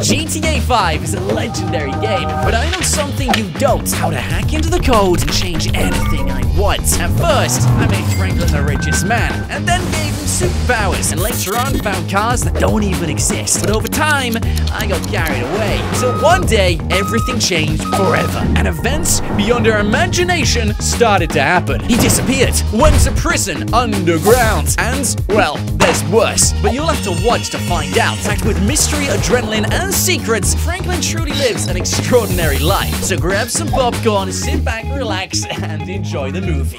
GTA 5 is a legendary game, but I know something you don't. How to hack into the code and change anything I want. At first, I made Franklin the richest man, and then gave him superpowers, and later on found cars that don't even exist. But over time, I got carried away. So one day, everything changed forever, and events beyond our imagination started to happen. He disappeared, went to prison underground, and, well, there's worse. But you'll have to watch to find out. Packed with mystery, adrenaline, and secrets, Franklin truly lives an extraordinary life. So grab some popcorn, sit back, relax, and enjoy the movie.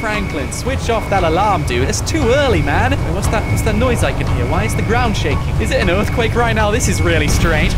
Franklin, switch off that alarm, dude. It's too early, man. What's that? What's that noise I can hear? Why is the ground shaking? Is it an earthquake right now? This is really strange.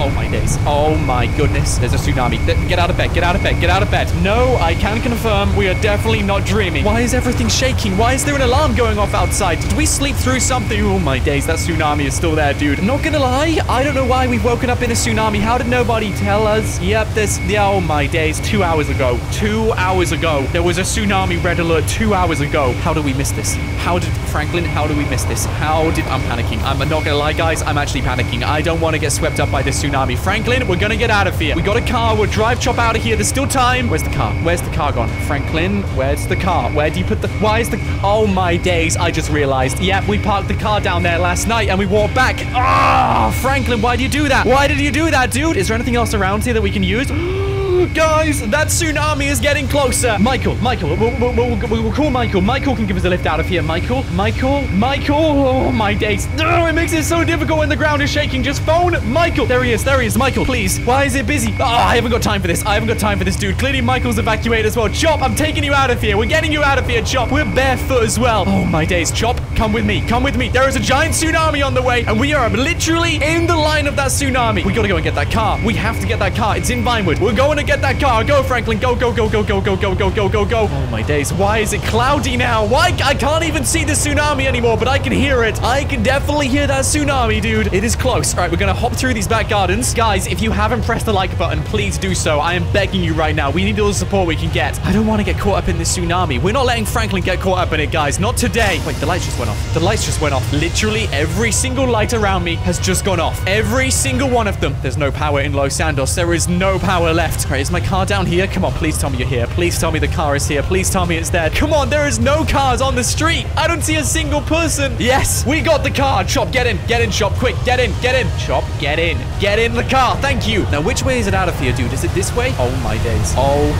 Oh my days. Oh my goodness. There's a tsunami. Get out of bed. Get out of bed. Get out of bed. No, I can confirm we are definitely not dreaming. Why is everything shaking? Why is there an alarm going off outside? Did we sleep through something? Oh my days. That tsunami is still there, dude. Not gonna lie. I don't know why we've woken up in a tsunami. How did nobody tell us? Yep, this. Yeah, oh my days. Two hours ago. Two hours ago. There was a tsunami red alert two hours ago. How did we miss this? How did Franklin? How did we miss this? How did I'm panicking? I'm not gonna lie, guys. I'm actually panicking. I don't want to get swept up by this tsunami. Franklin, we're gonna get out of here. We got a car. We'll drive chop out of here. There's still time. Where's the car? Where's the car gone? Franklin, where's the car? Where do you put the? Why is the? Oh my days! I just realized. Yep, we parked the car down there last night and we walked back. Ah, Franklin, why do you do that? Why did you do that, dude? Is there anything else around here that we can use? Guys, that tsunami is getting closer. Michael, Michael, we'll, we'll, we'll, call Michael. Michael can give us a lift out of here. Michael, Michael, Michael. Oh, my days. Oh, it makes it so difficult when the ground is shaking. Just phone Michael. There he is. There he is. Michael, please. Why is it busy? Oh, I haven't got time for this. I haven't got time for this, dude. Clearly, Michael's evacuated as well. Chop, I'm taking you out of here. We're getting you out of here, Chop. We're barefoot as well. Oh, my days. Chop, come with me. Come with me. There is a giant tsunami on the way, and we are literally in the line of that tsunami. We gotta go and get that car. We have to get that car. It's in Vinewood. We're going to get that car. Go, Franklin. Go, go, go, go, go, go, go, go, go, go, go. Oh, my days. Why is it cloudy now? Why? I can't even see the tsunami anymore, but I can hear it. I can definitely hear that tsunami, dude. It is close. All right, we're gonna hop through these back gardens. Guys, if you haven't pressed the like button, please do so. I am begging you right now. We need all the support we can get. I don't want to get caught up in this tsunami. We're not letting Franklin get caught up in it, guys. Not today. Wait, the lights just went off. The lights just went off. Literally every single light around me has just gone off. Every single one of them. There's no power in Los Santos. There is no power left. All right, is my car down here? Come on, please tell me you're here. Please tell me the car is here. Please tell me it's there. Come on, there is no cars on the street. I don't see a single person. Yes, we got the car. Chop, get in. Get in, Chop. Quick, get in. Get in. Chop, get in. Get in the car. Thank you. Now, which way is it out of here, dude? Is it this way? Oh, my days. Oh,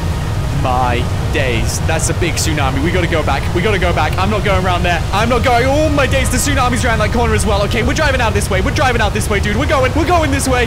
my days. That's a big tsunami. We gotta go back. We gotta go back. I'm not going around there. I'm not going. Oh my days. The tsunami's around that corner as well. Okay, we're driving out this way. We're driving out this way, dude. We're going. We're going this way.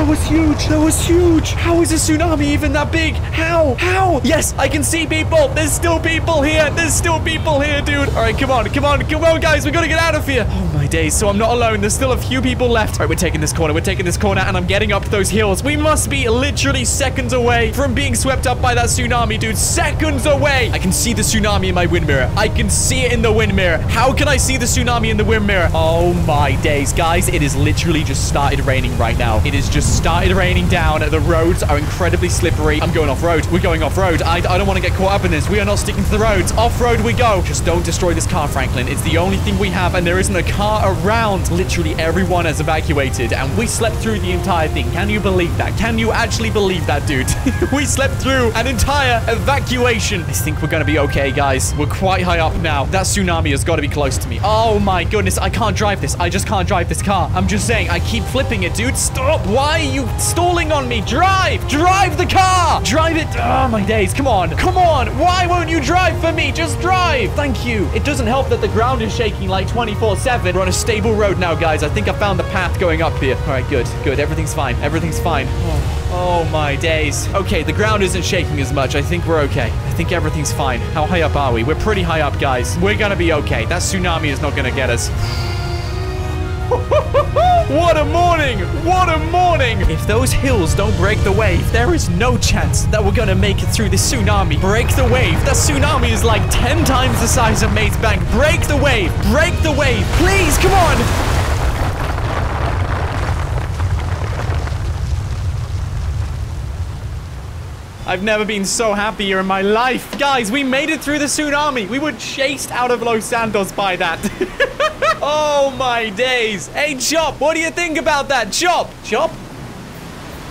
That was huge. That was huge. How is a tsunami even that big? How? How? Yes, I can see people. There's still people here. There's still people here, dude. All right, come on. Come on. Come on, guys. We gotta get out of here. Oh my days. So I'm not alone. There's still a few people left. All right, we're taking this corner. We're taking this corner and I'm getting up those hills. We must be literally seconds away from being swept up by that tsunami, dude. Seconds away. I can see the tsunami in my wing mirror. I can see it in the wing mirror. How can I see the tsunami in the wing mirror? Oh my days, guys. It is literally just started raining right now. It is just started raining down. The roads are incredibly slippery. I'm going off-road. We're going off-road. I, I don't want to get caught up in this. We are not sticking to the roads. Off-road we go. Just don't destroy this car, Franklin. It's the only thing we have, and there isn't a car around. Literally everyone has evacuated, and we slept through the entire thing. Can you believe that? Can you actually believe that, dude? we slept through an entire evacuation. I think we're going to be okay, guys. We're quite high up now. That tsunami has got to be close to me. Oh, my goodness. I can't drive this. I just can't drive this car. I'm just saying. I keep flipping it, dude. Stop. Why are you stalling on me? Drive! Drive the car! Drive it! Oh, my days. Come on. Come on. Why won't you drive for me? Just drive. Thank you. It doesn't help that the ground is shaking like 24-7. We're on a stable road now, guys. I think I found the path going up here. All right, good. Good. Everything's fine. Everything's fine. Oh, oh, my days. Okay, the ground isn't shaking as much. I think we're okay. I think everything's fine. How high up are we? We're pretty high up, guys. We're gonna be okay. That tsunami is not gonna get us. What a morning! What a morning! If those hills don't break the wave, there is no chance that we're gonna make it through this tsunami. Break the wave. That tsunami is like 10 times the size of Maze Bank. Break the wave. Break the wave. Please, come on! I've never been so happier in my life. Guys, we made it through the tsunami. We were chased out of Los Santos by that. Oh my days. Hey, Chop, what do you think about that? Chop, Chop,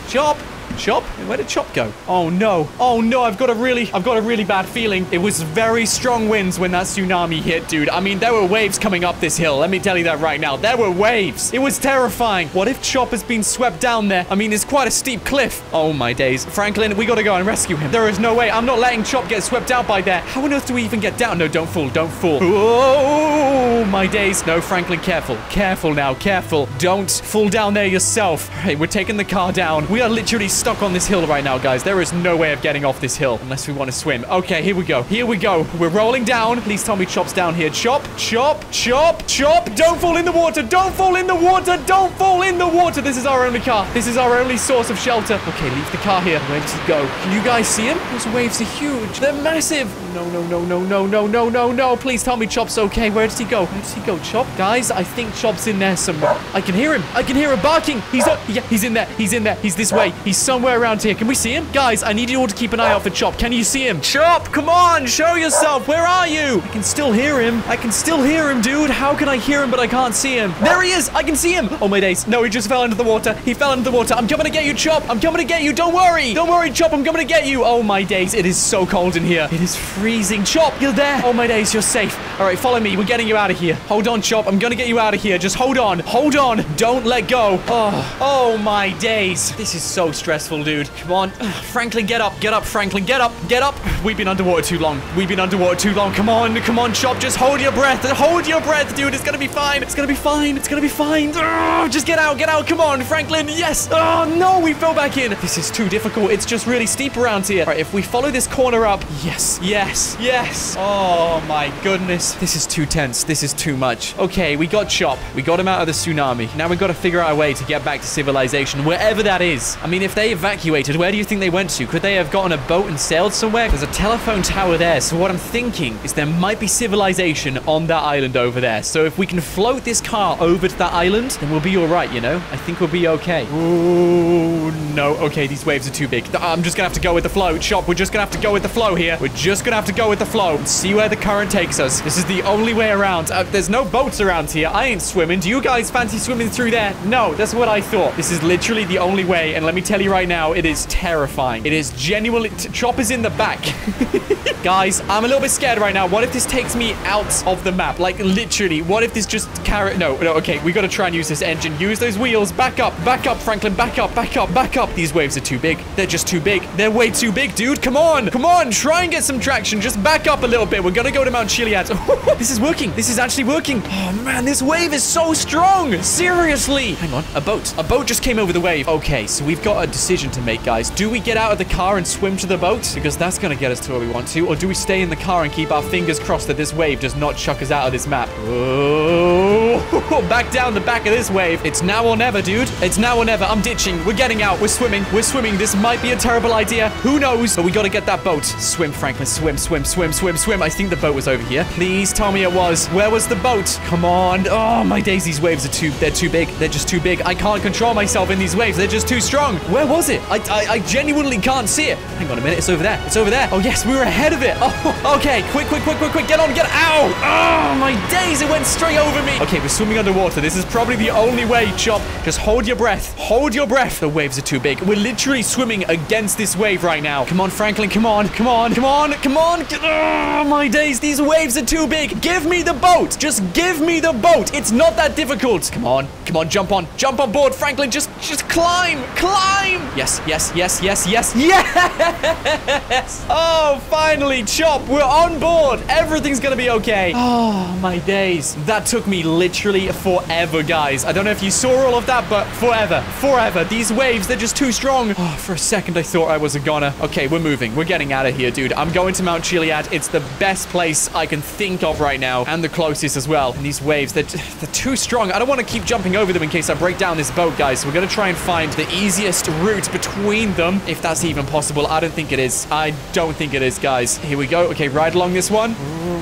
Chop. Chop? Where did Chop go? Oh no. Oh no, I've got a really, I've got a really bad feeling. It was very strong winds when that tsunami hit, dude. I mean, there were waves coming up this hill. Let me tell you that right now. There were waves. It was terrifying. What if Chop has been swept down there? I mean, it's quite a steep cliff. Oh my days. Franklin, we gotta go and rescue him. There is no way. I'm not letting Chop get swept out by there. How on earth do we even get down? No, don't fall. Don't fall. Oh my days. No, Franklin, careful. Careful now. Careful. Don't fall down there yourself. All right, we're taking the car down. We are literally stuck on this hill right now, guys. There is no way of getting off this hill unless we want to swim. Okay, here we go. Here we go. We're rolling down. Please tell me Chop's down here. Chop, Chop, Chop, Chop. Don't fall in the water. Don't fall in the water. Don't fall in the water. This is our only car. This is our only source of shelter. Okay, leave the car here. Where does he go? Can you guys see him? Those waves are huge. They're massive. No, no, no, no, no, no, no, no, no. Please tell me Chop's okay. Where does he go? Where does he go? Chop? Guys, I think Chop's in there somewhere. I can hear him. I can hear him barking. He's up. Yeah, he's in there. He's in there. He's this way. He's somewhere around here. Can we see him? Guys, I need you all to keep an eye out for Chop. Can you see him? Chop, come on. Show yourself. Where are you? I can still hear him. I can still hear him, dude. How can I hear him but I can't see him? There he is. I can see him. Oh, my days. No, he just fell into the water. He fell into the water. I'm coming to get you, Chop. I'm coming to get you. Don't worry. Don't worry, Chop. I'm coming to get you. Oh, my days. It is so cold in here. It is freezing. Chop, you're there. Oh, my days. You're safe. All right, follow me. We're getting you out of here. Hold on, Chop. I'm going to get you out of here. Just hold on. Hold on. Don't let go. Oh, oh, my days. This is so stressful, dude. Come on. Franklin, get up. Get up, Franklin. Get up. Get up. We've been underwater too long. We've been underwater too long. Come on. Come on, Chop. Just hold your breath. Hold your breath, dude. It's going to be fine. It's going to be fine. It's going to be fine. Ugh, just get out. Get out. Come on, Franklin. Yes. Oh, no. We fell back in. This is too difficult. It's just really steep around here. All right, if we follow this corner up. Yes. Yes. Yes. Oh, my goodness. This is too tense. This is too much. Okay, we got Chop. We got him out of the tsunami. Now we've got to figure out a way to get back to civilization, wherever that is. I mean, if they evacuated, where do you think they went to? Could they have gotten a boat and sailed somewhere? There's a telephone tower there. So what I'm thinking is there might be civilization on that island over there. So if we can float this car over to that island, then we'll be all right, you know? I think we'll be okay. Ooh, no. Okay, these waves are too big. I'm just gonna have to go with the flow. Chop, we're just gonna have to go with the flow here. We're just gonna have to go with the flow and see where the current takes us. This is the only way around. Uh, there's no boats around here. I ain't swimming. Do you guys fancy swimming through there? No, that's what I thought. This is literally the only way, and let me tell you right now, it is terrifying. It is genuinely... Chop is in the back. guys, I'm a little bit scared right now. What if this takes me out of the map? Like, literally, what if this just carrot... No, no, okay, we gotta try and use this engine. Use those wheels. Back up, back up, Franklin. Back up, back up, back up. These waves are too big. They're just too big. They're way too big, dude. Come on, come on. Try and get some traction. Just back up a little bit. We're gonna go to Mount Chiliad. this is working. This is actually working. Oh, man, this wave is so strong. Seriously. Hang on, a boat. A boat just came over the wave. Okay, so we've got a decision to make, guys. Do we get out of the car and swim to the boat? Because that's gonna get us to where we want to. Or do we stay in the car and keep our fingers crossed that this wave does not chuck us out of this map? Oh, back down the back of this wave. It's now or never, dude. It's now or never. I'm ditching. We're getting out. We're swimming. We're swimming. This might be a terrible idea. Who knows? But we gotta get that boat. Swim, Franklin. Swim, swim, swim, swim, swim. I think the boat was over here. Please tell me it was. Where was the boat? Come on. Oh, my days. These waves are too... They're too big. They're just too big. I can't control myself in these waves. They're just too strong. Where was it? I, I, I genuinely can't see it. Hang on a minute. It's over there. It's over there. Oh, yes. We were ahead of it. Oh, okay. Quick, quick, quick, quick, quick. Get on. Get out. Oh, my days. It went straight over me. Okay, we're swimming underwater. This is probably the only way, Chop. Just hold your breath. Hold your breath. The waves are too big. We're literally swimming against this wave right now. Come on, Franklin. Come on. Come on. Come on. Come on. Oh, my days. These waves are too big. Give me the boat. Just give me the boat. It's not that difficult. Come on. Come on. Jump on. Jump on board, Franklin. Just, just climb. Climb. Yes, yes, yes, yes, yes, yes. Oh, finally, Chop. We're on board. Everything's gonna be okay. Oh, my days. That took me literally forever, guys. I don't know if you saw all of that, but forever. Forever. These waves, they're just too strong. Oh, for a second, I thought I was a goner. Okay, we're moving. We're getting out of here, dude. I'm going to Mount Chiliad. It's the best place I can think of right now, and the closest as well. And these waves, they're, they're too strong. I don't want to keep jumping over them in case I break down this boat, guys. We're going to try and find the easiest route between them, if that's even possible. I don't think it is. I don't think it is, guys. Here we go. Okay, ride along this one.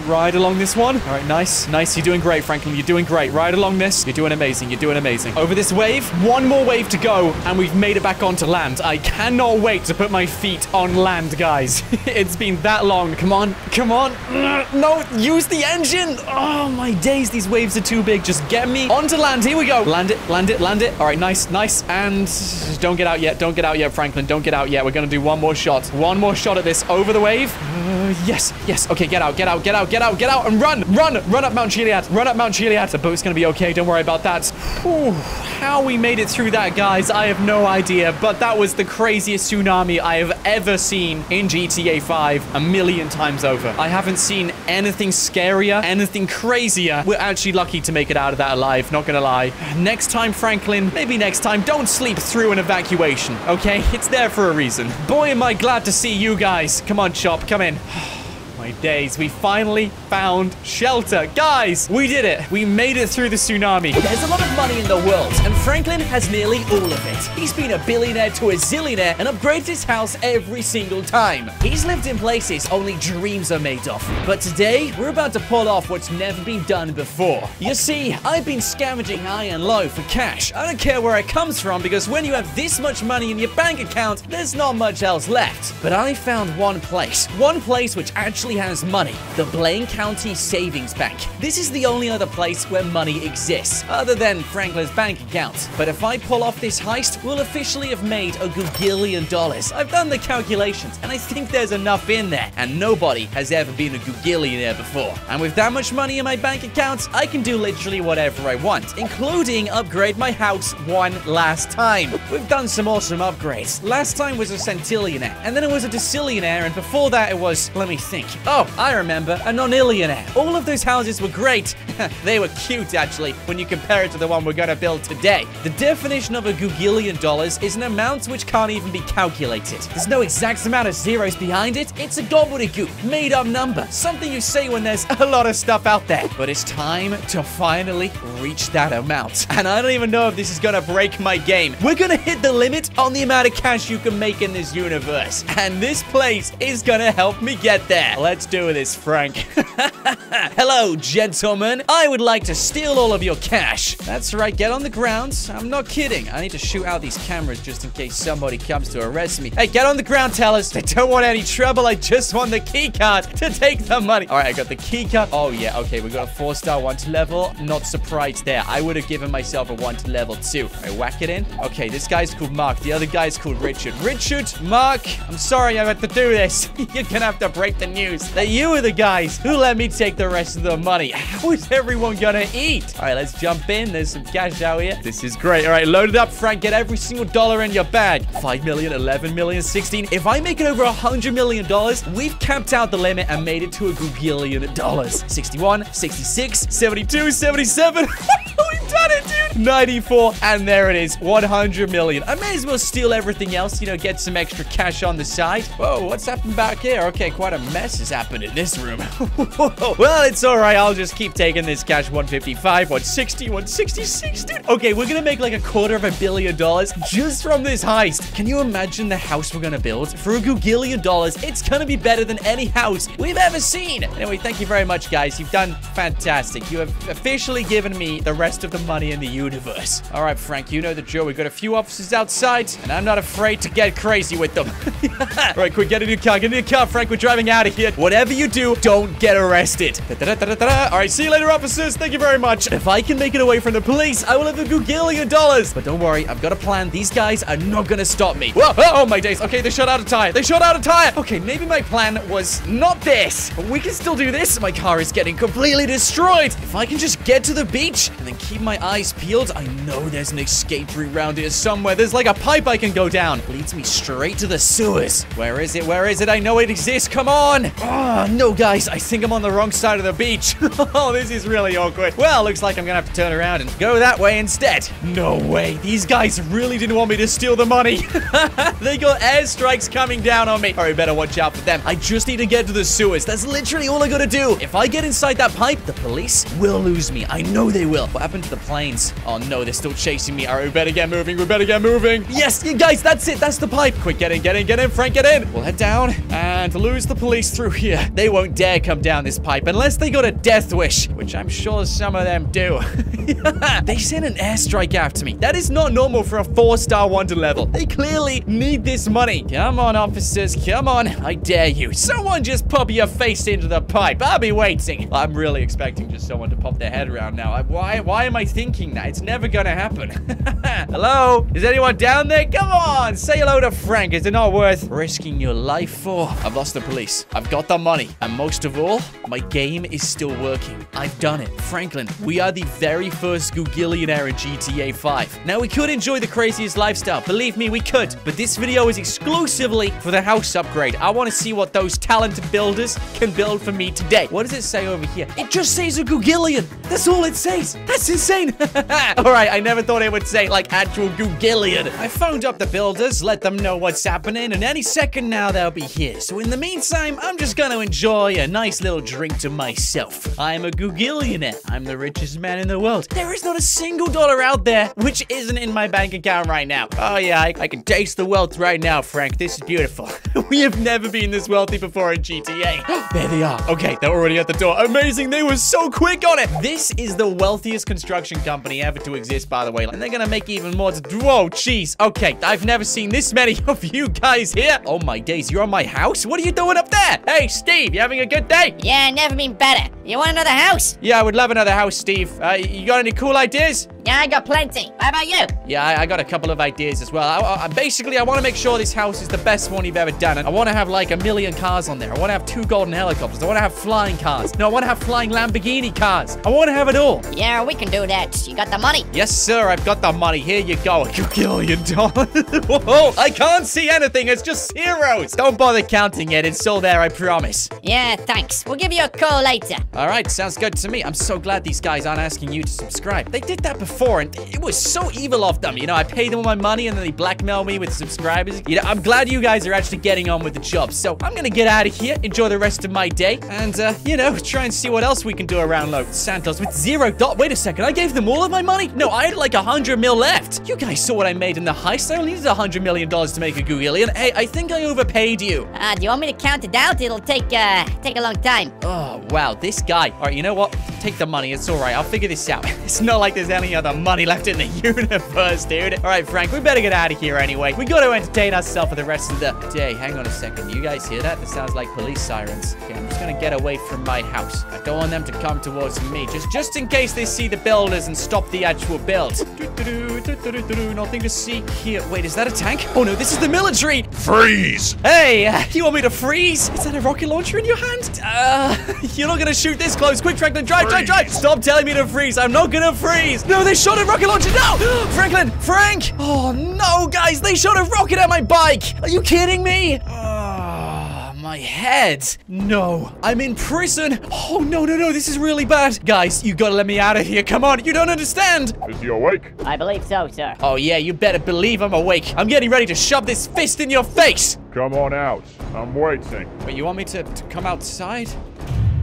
ride along this one. All right, nice. Nice. You're doing great, Franklin. You're doing great. Ride along this. You're doing amazing. You're doing amazing. Over this wave. One more wave to go, and we've made it back onto land. I cannot wait to put my feet on land, guys. it's been that long. Come on. Come on. No, use the engine. Oh, my days. These waves are too big. Just get me onto land. Here we go. Land it. Land it. Land it. All right, nice. Nice. And don't get out yet. Don't get out yet, Franklin. Don't get out yet. We're going to do one more shot. One more shot at this. Over the wave. Uh, yes. Yes. Okay, get out. Get out. Get out. Get out. Get out. And run. Run. Run up Mount Chiliad. Run up Mount Chiliad. The boat's going to be okay. Don't worry about that. Whew. How we made it through that, guys, I have no idea. But that was the craziest tsunami I have ever seen in GTA 5 a million times over. I haven't seen anything scarier, anything crazier. We're actually lucky to make it out of that alive, not gonna lie. Next time, Franklin, maybe next time, don't sleep through an evacuation, okay? It's there for a reason. Boy, am I glad to see you guys. Come on, Chop, come in. my days. We finally found shelter. Guys, we did it. We made it through the tsunami. There's a lot of money in the world, and Franklin has nearly all of it. He's been a billionaire to a zillionaire and upgrades his house every single time. He's lived in places only dreams are made of. But today, we're about to pull off what's never been done before. You see, I've been scavenging high and low for cash. I don't care where it comes from because when you have this much money in your bank account, there's not much else left. But I found one place. One place which actually has money. The Blaine County Savings Bank. This is the only other place where money exists, other than Franklin's bank account. But if I pull off this heist, we'll officially have made a gagillion dollars. I've done the calculations, and I think there's enough in there. And nobody has ever been a gagillionaire before. And with that much money in my bank account, I can do literally whatever I want, including upgrade my house one last time. We've done some awesome upgrades. Last time was a centillionaire, and then it was a decillionaire, and before that it was, let me think. Oh, I remember, a nonillionaire. All of those houses were great. they were cute, actually, when you compare it to the one we're gonna build today. The definition of a gagillion dollars is an amount which can't even be calculated. There's no exact amount of zeros behind it. It's a gobbledygook, made-up number. Something you say when there's a lot of stuff out there. But it's time to finally reach that amount. And I don't even know if this is gonna break my game. We're gonna hit the limit on the amount of cash you can make in this universe. And this place is gonna help me get there. Let's do this, Frank. Hello, gentlemen. I would like to steal all of your cash. That's right, get on the ground. I'm not kidding. I need to shoot out these cameras just in case somebody comes to arrest me. Hey, get on the ground, tellers. I don't want any trouble. I just want the key card to take the money. All right, I got the key card. Oh, yeah, okay. We got a four-star wanted level. Not surprised there. I would have given myself a wanted level two. All right, whack it in. Okay, this guy's called Mark. The other guy's called Richard. Richard, Mark, I'm sorry I had to do this. You're gonna have to break the news that you were the guys who let me take the rest of the money. How is everyone gonna eat? All right, let's jump in. There's some cash out here. This is great. All right, load it up, Frank. Get every single dollar in your bag. 5 million, 11 million, 16. If I make it over 100 million dollars, we've capped out the limit and made it to a gagillion dollars. 61, 66, 72, 77. We've done it, dude. 94, and there it is. 100 million. I may as well steal everything else, you know, get some extra cash on the side. Whoa, what's happened back here? Okay, quite a mess has happened in this room. well, it's all right. I'll just keep taking this cash. 155, 160, 166, dude. Okay, we're gonna make like a quarter of a billion dollars just from this heist. Can you imagine the house we're gonna build? For a gagillion dollars, it's gonna be better than any house we've ever seen. Anyway, thank you very much, guys. You've done fantastic. You have officially given me the rest of the money in the universe. All right, Frank, you know the drill. We've got a few officers outside, and I'm not afraid to get crazy with them. All right, quick, get a new car. Get a new car, Frank. We're driving out of here. Whatever you do, don't get arrested. Da-da-da-da-da-da. All right, see you later, officers. Thank you very much. If I can make it away from the police, I will have a gagillion dollars. But don't worry, I've got a plan. These guys are not going to stop me. Whoa, oh, oh, my days. Okay, they shot out a tire. They shot out a tire. Okay, maybe my plan was not this. But we can still do this. My car is getting completely destroyed. If I can just get to the beach and then keep my eyes peeled, I know there's an escape route around here somewhere. There's like a pipe I can go down. It Leads me straight to the sewers. Where is it? Where is it? I know it exists. Come on. Oh, no, guys. I think I'm on the wrong side of the beach. oh, this is really awkward. Well, looks like I'm gonna have to turn around and go that way instead. No way. These guys really didn't want me to steal the money. they got airstrikes coming down on me. All right, better watch out for them. I just need to get to the sewers. That's literally all I gotta do. If I get inside that pipe, the police will lose me. I know they will. What happened to the planes? Oh, no, they're still chasing me. All right, we better get moving. We better get moving. Yes, you guys, that's it. That's the pipe. Quick, get in, get in, get in. Frank, get in. We'll head down and lose the police through here. They won't dare come down this pipe unless they got a death wish, which I'm sure some of them do. they sent an airstrike after me. That is not normal for a four-star wanted level. They clearly need this money. Come on, officers. Come on. I dare you. Someone just pop your face into the pipe. I'll be waiting. I'm really expecting just someone to pop their head around now. I, why, why am I thinking that? It's never gonna happen. hello? Is anyone down there? Come on. Say hello to Frank. Is it not worth risking your life for? I've lost the police. I've got the money. And most of all, my game is still working. I've done it. Franklin, we are the very first Googillionaire in GTA 5. Now, we could enjoy the craziest lifestyle. Believe me, we could. But this video is exclusively for the house upgrade. I want to see what those talented builders can build for me today. What does it say over here? It just says a Googillion. That's all it says. That's insane. all right, I never thought it would say, like, actual Googillion. I phoned up the builders, let them know what's happening, and any second now they'll be here. So in the meantime, I'm just gonna enjoy a nice little drink to myself. I'm a Googillionaire. I'm the richest man in the world. There is not a single dollar out there which isn't in my bank account right now. Oh yeah, I, I can taste the wealth right now, Frank. This is beautiful. we have never been this wealthy before in GTA. there they are. Okay, they're already at the door. Amazing. They were so quick on it. This is the wealthiest construction company ever to exist, by the way. And they're gonna make even more. Whoa, jeez. Okay, I've never seen this many of you guys here. Oh my days, you're on my house? What are you doing up there? Hey, Steve, you having a good day? Yeah, never been better. You want another house? Yeah, I would love another house, Steve. Uh, you got any cool ideas? Yeah, I got plenty. How about you? Yeah, I, I got a couple of ideas as well. I, I, basically, I want to make sure this house is the best one you've ever done. And I want to have like a million cars on there. I want to have two golden helicopters. I want to have flying cars. No, I want to have flying Lamborghini cars. I want to have it all. Yeah, we can do that. You got the money? Yes, sir. I've got the money. Here you go. A billion dollars. Whoa, I can't see anything. It's just zeros. Don't bother counting it. It's all there, I promise. Yeah, thanks. We'll give you a call later. All right, sounds good to me. I'm so glad these guys aren't asking you to subscribe. They did that before, and it was so evil of them. You know, I paid them all my money, and then they blackmail me with subscribers. You know, I'm glad you guys are actually getting on with the job. So I'm gonna get out of here, enjoy the rest of my day, and, uh, you know, try and see what else we can do around Los Santos with zero dot. Wait a second, I gave them all of my money? No, I had like a hundred mil left. You guys saw what I made in the heist. I only needed a hundred million dollars to make a Googillion. Hey, I think I overpaid you. Uh, do you want me to count it out? It'll take, uh, take a long time. Oh, wow, this guy. All right, you know what? Take the money. It's all right. I'll figure this out. it's not like there's any other money left in the universe, dude. All right, Frank, we better get out of here anyway. We got to entertain ourselves for the rest of the day. Hang on a second. You guys hear that? That sounds like police sirens. Okay, I'm just gonna get away from my house. I don't want them to come towards me, just just in case they see the builders and stop the actual build. Nothing to see here. Wait, is that a tank? Oh no, this is the military. Freeze! Hey, uh, you want me to freeze? Is that a rocket launcher in your hand? Uh, you're not gonna shoot this close. Quick, Franklin, drive, drive, drive. Stop telling me to freeze. I'm not gonna freeze. No, they shot a rocket launcher. No, Franklin, Frank. Oh no, guys, they shot a rocket at my bike. Are you kidding me? Oh, my head. No, I'm in prison. Oh, no, no, no, this is really bad. Guys, you gotta let me out of here. Come on, you don't understand. Is he awake? I believe so, sir. Oh, yeah, you better believe I'm awake. I'm getting ready to shove this fist in your face. Come on out. I'm waiting. Wait, you want me to, to come outside?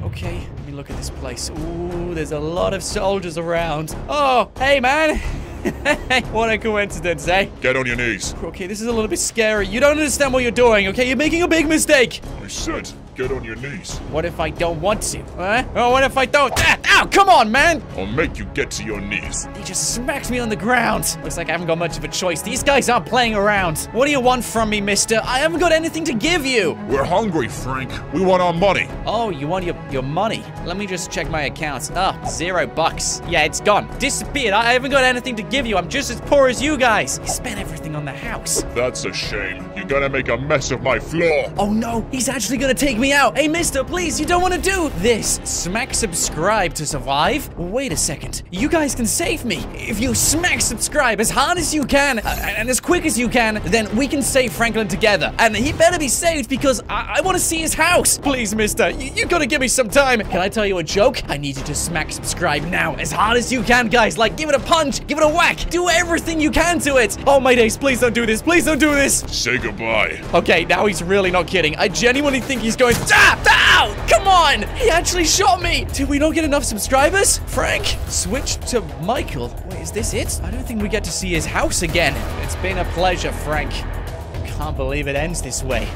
Okay, let me look at this place. Ooh, there's a lot of soldiers around. Oh, hey, man. what a coincidence, eh? Get on your knees. Okay, this is a little bit scary. You don't understand what you're doing, okay? You're making a big mistake. I said, get on your knees. What if I don't want to? Huh? Oh, what if I don't? Ah, ow, come on, man. I'll make you get to your knees. He just smacked me on the ground. Looks like I haven't got much of a choice. These guys aren't playing around. What do you want from me, mister? I haven't got anything to give you. We're hungry, Frank. We want our money. Oh, you want your, your money? Let me just check my accounts. Oh, zero bucks. Yeah, it's gone. Disappeared. I haven't got anything to give you. I'm just as poor as you guys. You spent everything on the house. That's a shame. You're gonna make a mess of my floor. Oh no, he's actually gonna take me out. Hey, mister, please, you don't want to do this. Smack subscribe to survive? Wait a second. You guys can save me. If you smack subscribe as hard as you can uh, and as quick as you can, then we can save Franklin together. And he better be saved because I, I want to see his house. Please, mister, you, you gotta give me some time. Can I tell you a joke? I need you to smack subscribe now as hard as you can, guys. Like, give it a punch, give it a whack, do everything you can to it. Oh, my days, please don't do this. Please don't do this. Say goodbye. Okay, now he's really not kidding. I genuinely think he's going. Ah! Ow! Come on! He actually shot me! Did we not get enough subscribers? Frank, switch to Michael. Wait, is this it? I don't think we get to see his house again. It's been a pleasure, Frank. I can't believe it ends this way.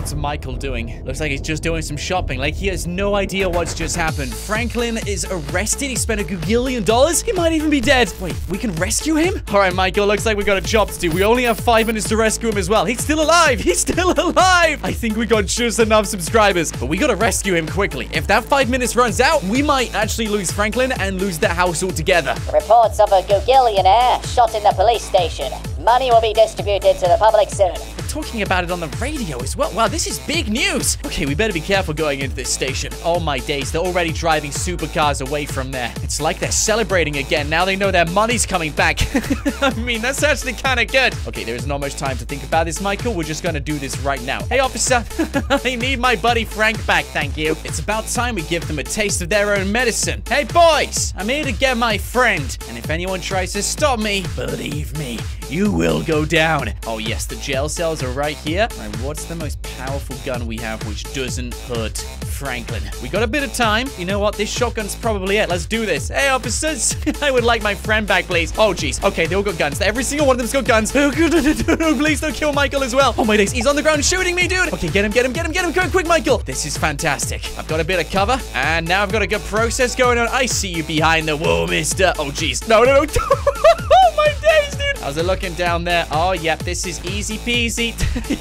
What's Michael doing? Looks like he's just doing some shopping. Like he has no idea what's just happened. Franklin is arrested. He spent a gagillion dollars. He might even be dead. Wait, we can rescue him? All right, Michael. Looks like we got a job to do. We only have five minutes to rescue him as well. He's still alive. He's still alive. I think we got just enough subscribers, but we got to rescue him quickly. If that five minutes runs out, we might actually lose Franklin and lose the house altogether. Reports of a Gugillionaire shot in the police station. Money will be distributed to the public soon. They're talking about it on the radio as well. Wow, this is big news. Okay, we better be careful going into this station. Oh my days, they're already driving supercars away from there. It's like they're celebrating again. Now they know their money's coming back. I mean, that's actually kind of good. Okay, there is not much time to think about this, Michael. We're just gonna do this right now. Hey, officer. I need my buddy Frank back, thank you. It's about time we give them a taste of their own medicine. Hey, boys, I'm here to get my friend. And if anyone tries to stop me, believe me, you will go down. Oh, yes, the jail cells are right here. Right, what's the most powerful gun we have which doesn't hurt Franklin? We got a bit of time. You know what? This shotgun's probably it. Let's do this. Hey, officers. I would like my friend back, please. Oh, jeez. Okay, they all got guns. Every single one of them's got guns. please don't kill Michael as well. Oh, my days. He's on the ground shooting me, dude. Okay, get him, get him, get him, get him. Quick, quick, Michael. This is fantastic. I've got a bit of cover, and now I've got a good process going on. I see you behind the wall, mister. Oh, jeez. No, no, no. oh, my days, dude. How's it looking down there? Oh, yep, this is easy peasy.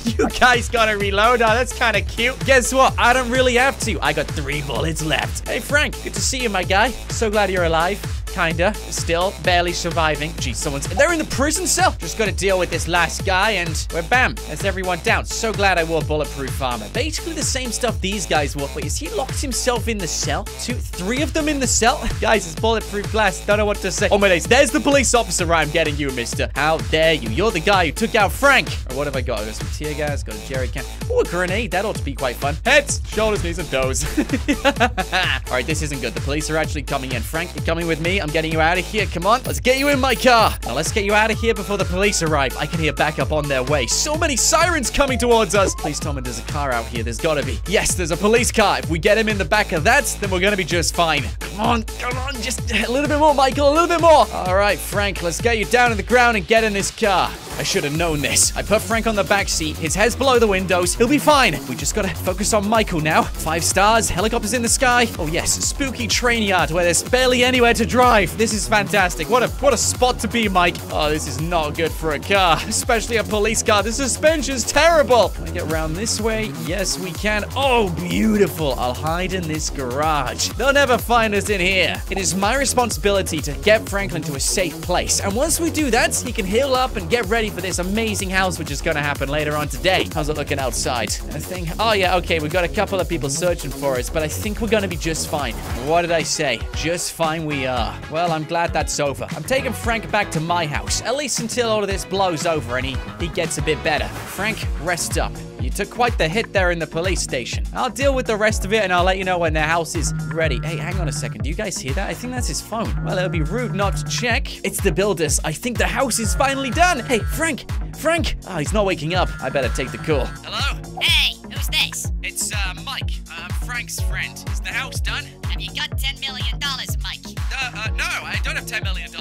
you guys gotta reload. Oh, that's kind of cute. Guess what? I don't really have to. I got three bullets left. Hey, Frank, good to see you, my guy. So glad you're alive. Kinda. Still barely surviving. Geez, someone's... They're in the prison cell. Just gotta deal with this last guy, and we're bam. That's everyone down. So glad I wore bulletproof armor. Basically the same stuff these guys wore. Wait, is he locked himself in the cell? Two, three of them in the cell? guys, it's bulletproof glass. Don't know what to say. Oh, my days. There's the police officer I'm getting you, mister. How dare you? You're the guy who took out Frank. Or what have I got? I got some tear gas, got a jerry can. Oh, a grenade. That ought to be quite fun. Heads, shoulders, knees, and toes. All right, this isn't good. The police are actually coming in. Frank, you're coming with me. I'm getting you out of here. Come on. Let's get you in my car. Now, let's get you out of here before the police arrive. I can hear backup on their way. So many sirens coming towards us. Please tell me there's a car out here. There's gotta be. Yes, there's a police car. If we get him in the back of that, then we're gonna be just fine. Come on, come on. Just a little bit more, Michael. A little bit more. All right, Frank, let's get you down on the ground and get in this car. I should have known this. I put Frank on the back seat. His head's below the windows. He'll be fine. We just gotta focus on Michael now. Five stars, helicopters in the sky. Oh yes, spooky train yard where there's barely anywhere to drive. This is fantastic. What a what a spot to be, Mike. Oh, this is not good for a car, especially a police car. The suspension's terrible. Can I get around this way? Yes, we can. Oh, beautiful. I'll hide in this garage. They'll never find us in here. It is my responsibility to get Franklin to a safe place. And once we do that, he can heal up and get ready for this amazing house, which is going to happen later on today. How's it looking outside? Anything? Oh, yeah, okay. We've got a couple of people searching for us, but I think we're going to be just fine. What did I say? Just fine we are. Well, I'm glad that's over. I'm taking Frank back to my house, at least until all of this blows over and he, he gets a bit better. Frank, rest up. You took quite the hit there in the police station. I'll deal with the rest of it and I'll let you know when the house is ready. Hey, hang on a second. Do you guys hear that? I think that's his phone. Well, it would be rude not to check. It's the builders. I think the house is finally done. Hey, Frank. Frank. Oh, he's not waking up. I better take the call. Hello? Hey, who's this? It's, uh, Mike. I'm Frank's friend. Is the house done? Have you got $10 million, Mike? Uh, uh, no, I don't have $10 million.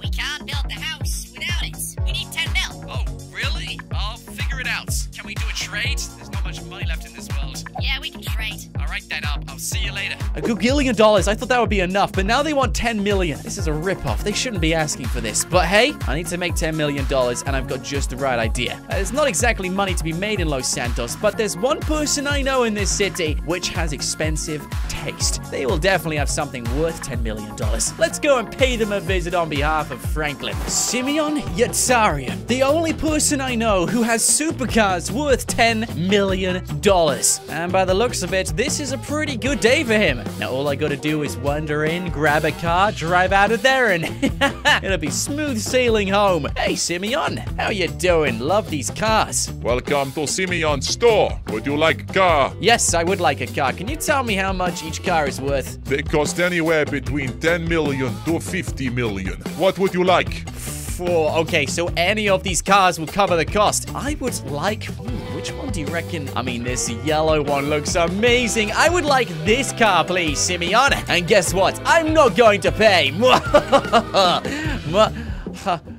We can't build the house without it. We need 10 mil. Oh, really? I'll it out. Can we do a trade? There's not much money left in this world. Yeah, we can trade. All right, then. I'll, I'll see you later. A gagillion dollars. I thought that would be enough, but now they want 10 million. This is a ripoff. They shouldn't be asking for this. But hey, I need to make 10 million dollars, and I've got just the right idea. Uh, There's not exactly money to be made in Los Santos, but there's one person I know in this city which has expensive taste. They will definitely have something worth 10 million dollars. Let's go and pay them a visit on behalf of Franklin. Simeon Yetarian, the only person I know who has supercars worth 10 million dollars. And by the looks of it, this is a pretty good day for him. Now all I gotta do is wander in, grab a car, drive out of there, and it'll be smooth sailing home. Hey Simeon, how you doing? Love these cars. Welcome to Simeon's store. Would you like a car? Yes, I would like a car. Can you tell me how much each car is worth? They cost anywhere between 10 million to 50 million. What would you like? Four. Okay, so any of these cars will cover the cost. I would like. hmm, which one do you reckon? I mean, this yellow one looks amazing. I would like this car, please, Simeon. And guess what? I'm not going to pay.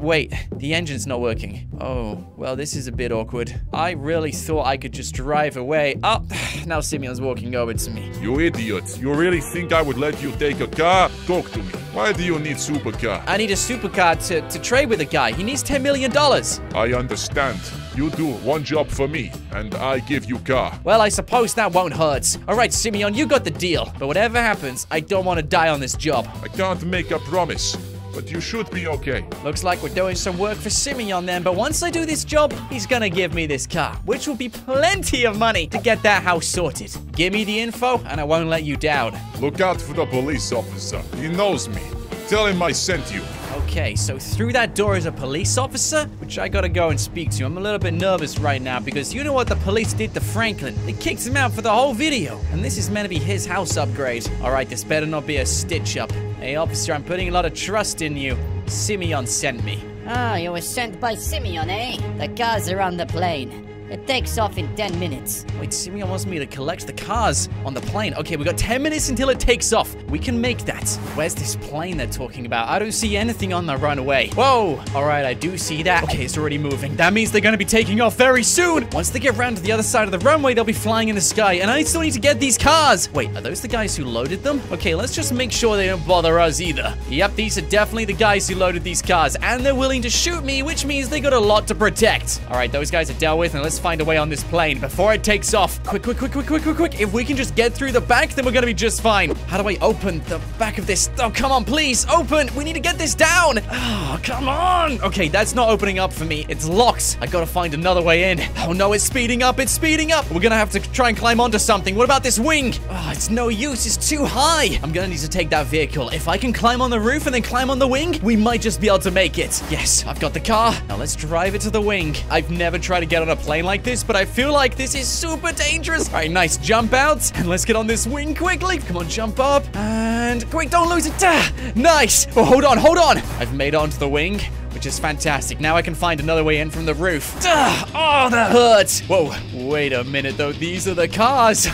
Wait, the engine's not working. Oh, well, this is a bit awkward. I really thought I could just drive away. Oh, now Simeon's walking over to me. You idiot. You really think I would let you take a car? Talk to me. Why do you need supercar? I need a supercar to, to trade with a guy. He needs $10 million. I understand. You do one job for me, and I give you car. Well, I suppose that won't hurt. All right, Simeon, you got the deal. But whatever happens, I don't want to die on this job. I can't make a promise, but you should be okay. Looks like we're doing some work for Simeon then, but once I do this job, he's gonna give me this car, which will be plenty of money to get that house sorted. Give me the info, and I won't let you down. Look out for the police officer. He knows me. Tell him I sent you. Okay, so through that door is a police officer, which I gotta go and speak to. I'm a little bit nervous right now because you know what the police did to Franklin? They kicked him out for the whole video. And this is meant to be his house upgrade. Alright, this better not be a stitch up. Hey, officer, I'm putting a lot of trust in you. Simeon sent me. Ah, you were sent by Simeon, eh? The cars are on the plane. It takes off in 10 minutes. Wait, Simeon wants me to collect the cars on the plane. Okay, we got 10 minutes until it takes off. We can make that. Where's this plane they're talking about? I don't see anything on the runway. Whoa! All right, I do see that. Okay, it's already moving. That means they're gonna be taking off very soon. Once they get around to the other side of the runway, they'll be flying in the sky, and I still need to get these cars. Wait, are those the guys who loaded them? Okay, let's just make sure they don't bother us either. Yep, these are definitely the guys who loaded these cars, and they're willing to shoot me, which means they got a lot to protect. All right, those guys are dealt with, and let's find a way on this plane before it takes off. Quick, quick, quick, quick, quick, quick, quick. If we can just get through the back, then we're gonna be just fine. How do I open the back of this? Oh, come on, please, open. We need to get this down. Oh, come on. Okay, that's not opening up for me. It's locked. I gotta find another way in. Oh, no, it's speeding up. It's speeding up. We're gonna have to try and climb onto something. What about this wing? Oh, it's no use. It's too high. I'm gonna need to take that vehicle. If I can climb on the roof and then climb on the wing, we might just be able to make it. Yes, I've got the car. Now let's drive it to the wing. I've never tried to get on a plane like this, but I feel like this is super dangerous. All right, nice jump out. And let's get on this wing quickly. Come on, jump up. And quick, don't lose it. Ah, nice. Oh, hold on, hold on. I've made onto the wing which is fantastic. Now I can find another way in from the roof. Ah, oh, that hurts. Whoa, wait a minute, though. These are the cars.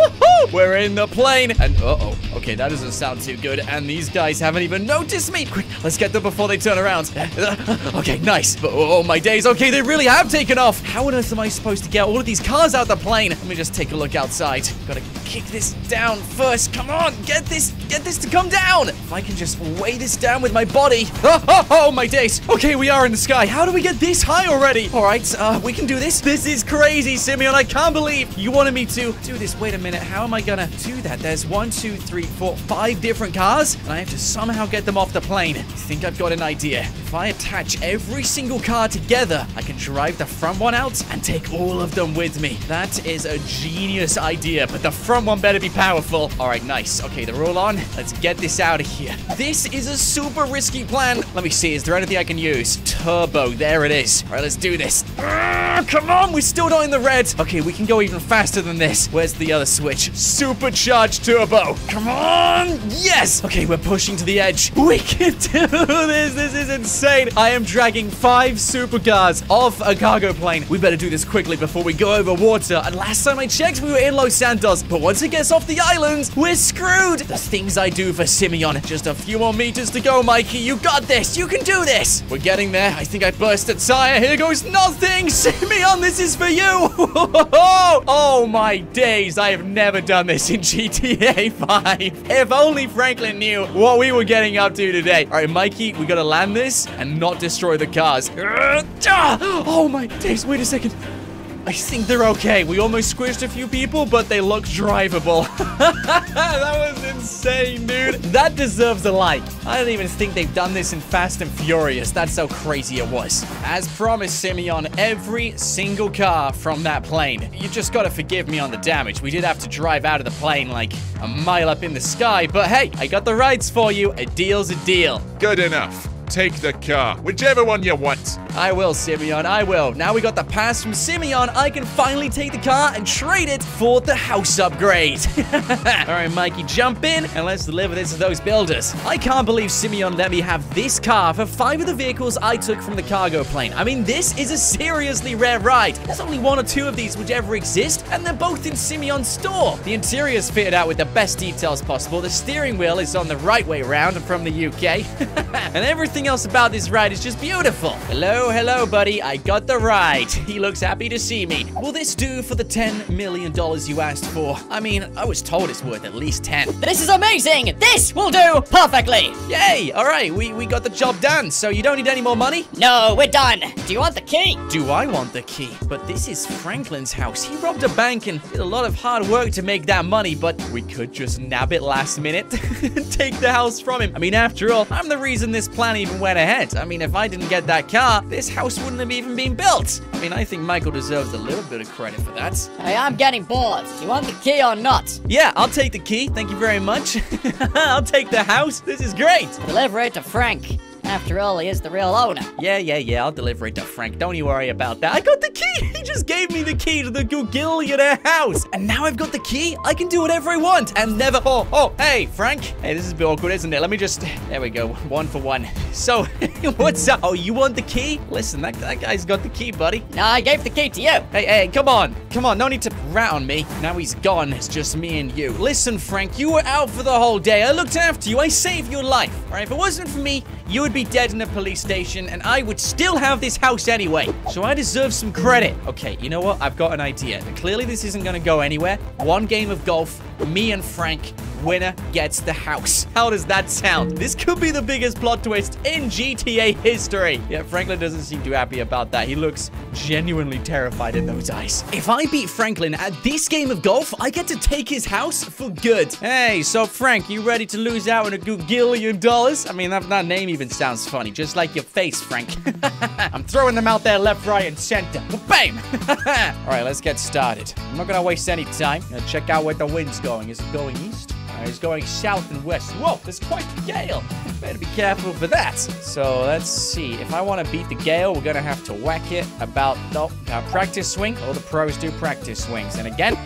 We're in the plane. And, uh-oh. Okay, that doesn't sound too good. And these guys haven't even noticed me. Quick, let's get them before they turn around. Okay, nice. But, oh, my days. Okay, they really have taken off. How on earth am I supposed to get all of these cars out the plane? Let me just take a look outside. Gotta kick this down first. Come on, get this, get this to come down. If I can just weigh this down with my body. Oh, oh, oh my days. Okay, we are in the sky. How do we get this high already? All right, uh, we can do this. This is crazy, Simeon. I can't believe you wanted me to do this. Wait a minute. How am I gonna do that? There's one, two, three, four, five different cars, and I have to somehow get them off the plane. I think I've got an idea. If I attach every single car together, I can drive the front one out and take all of them with me. That is a genius idea, but the front one better be powerful. All right, nice. Okay, they're all on. Let's get this out of here. This is a super risky plan. Let me see. Is there anything I can use? Turbo. There it is. All right, let's do this. Ah, come on. We're still not in the red. Okay, we can go even faster than this. Where's the other switch? Supercharged turbo. Come on. Yes. Okay, we're pushing to the edge. We can do this. This is insane. I am dragging five supercars off a cargo plane. We better do this quickly before we go over water. And last time I checked, we were in Los Santos. But once it gets off the island, we're screwed. The things I do for Simeon. Just a few more meters to go, Mikey. You got this. You can do this. We're getting there. I think I burst a tire. Here goes nothing. Simeon, this is for you. oh my days. I have never done this in GTA 5. If only Franklin knew what we were getting up to today. All right, Mikey, we gotta land this and not destroy the cars. Oh my days. Wait a second. I think they're okay. We almost squished a few people, but they look drivable. that was insane, dude. That deserves a like. I don't even think they've done this in Fast and Furious. That's how crazy it was. As promised, Simeon, every single car from that plane. You just gotta forgive me on the damage. We did have to drive out of the plane like a mile up in the sky, but hey, I got the rides for you. A deal's a deal. Good enough. Take the car, whichever one you want. I will, Simeon. I will. Now we got the pass from Simeon. I can finally take the car and trade it for the house upgrade. All right, Mikey, jump in and let's deliver this to those builders. I can't believe Simeon let me have this car for five of the vehicles I took from the cargo plane. I mean, this is a seriously rare ride. There's only one or two of these which ever exist, and they're both in Simeon's store. The interior is fitted out with the best details possible. The steering wheel is on the right way round and from the UK. and everything else about this ride is just beautiful. Hello, hello, buddy. I got the ride. He looks happy to see me. Will this do for the $10 million you asked for? I mean, I was told it's worth at least 10. This is amazing! This will do perfectly! Yay! All right, we, we got the job done, so you don't need any more money? No, we're done. Do you want the key? Do I want the key? But this is Franklin's house. He robbed a bank and did a lot of hard work to make that money, but we could just nab it last minute and take the house from him. I mean, after all, I'm the reason this plan even went ahead. I mean, if I didn't get that car, this house wouldn't have even been built. I mean, I think Michael deserves a little bit of credit for that. Hey, I'm getting bored. Do you want the key or not? Yeah, I'll take the key. Thank you very much. I'll take the house. This is great. Deliver it to Frank. After all, he is the real owner. Yeah, yeah, yeah, I'll deliver it to Frank. Don't you worry about that. I got the key! He just gave me the key to the Googillionaire house. And now I've got the key, I can do whatever I want and never... Oh, oh, hey, Frank. Hey, this is a bit awkward, isn't it? Let me just... There we go. One for one. So, what's up? Oh, you want the key? Listen, that, that guy's got the key, buddy. No, I gave the key to you. Hey, hey, come on. Come on, no need to rat on me. Now he's gone. It's just me and you. Listen, Frank, you were out for the whole day. I looked after you. I saved your life. All right, if it wasn't for me, you would be dead in a police station, and I would still have this house anyway. So I deserve some credit. Okay, you know what? I've got an idea. Clearly, this isn't going to go anywhere. One game of golf, me and Frank, winner gets the house. How does that sound? This could be the biggest plot twist in GTA history. Yeah, Franklin doesn't seem too happy about that. He looks genuinely terrified in those eyes. If I beat Franklin at this game of golf, I get to take his house for good. Hey, so Frank, you ready to lose out on a gagillion dollars? I mean, that, that name even sounds funny, just like your face, Frank. I'm throwing them out there left, right, and center. Bam! All right, let's get started. I'm not gonna waste any time. Check out where the wind's going. Is it going east? It's going south and west. Whoa, there's quite a gale. Better be careful for that. So let's see. If I want to beat the gale, we're gonna have to whack it about no uh, practice swing. All the pros do practice swings. And again,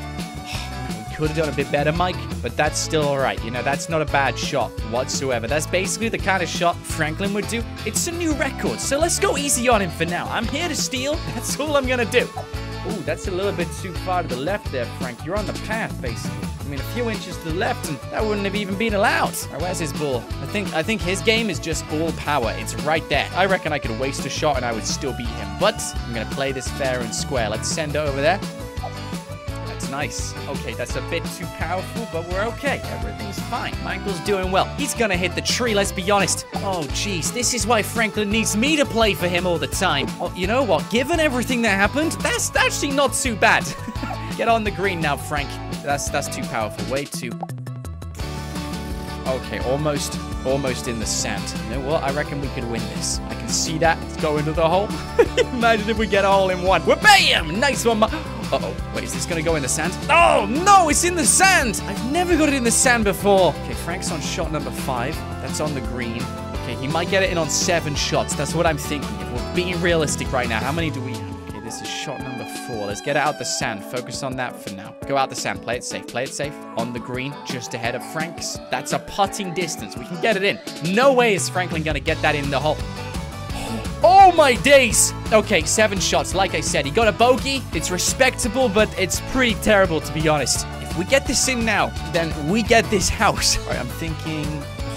could have done a bit better, Mike, but that's still all right. You know, that's not a bad shot whatsoever. That's basically the kind of shot Franklin would do. It's a new record, so let's go easy on him for now. I'm here to steal. That's all I'm gonna do. Ooh, that's a little bit too far to the left there, Frank. You're on the path, basically. I mean, a few inches to the left, and that wouldn't have even been allowed. All right, where's his ball? I think I think his game is just ball power. It's right there. I reckon I could waste a shot and I would still beat him. But I'm gonna play this fair and square. Let's send it over there. Nice. Okay, that's a bit too powerful, but we're okay. Everything's fine. Michael's doing well. He's gonna hit the tree, let's be honest. Oh, jeez, this is why Franklin needs me to play for him all the time. Oh, you know what? Given everything that happened, that's actually not too bad. Get on the green now, Frank. That's that's too powerful. Way too. Okay, almost, almost in the sand. You know what? I reckon we could win this. I can see that. Let's go into the hole. Imagine if we get a hole in one. We're bam! Nice one. Uh-oh. Wait, is this gonna go in the sand? Oh, no, it's in the sand! I've never got it in the sand before. Okay, Frank's on shot number five. That's on the green. Okay, he might get it in on seven shots. That's what I'm thinking. If we're being realistic right now, how many do we have? Okay, this is shot number four. Let's get out the sand. Focus on that for now. Go out the sand. Play it safe. Play it safe. On the green, just ahead of Frank's. That's a putting distance. We can get it in. No way is Franklin gonna get that in the hole. Oh my days! Okay, seven shots. Like I said, he got a bogey. It's respectable, but it's pretty terrible to be honest. If we get this in now, then we get this house. All right, I'm thinking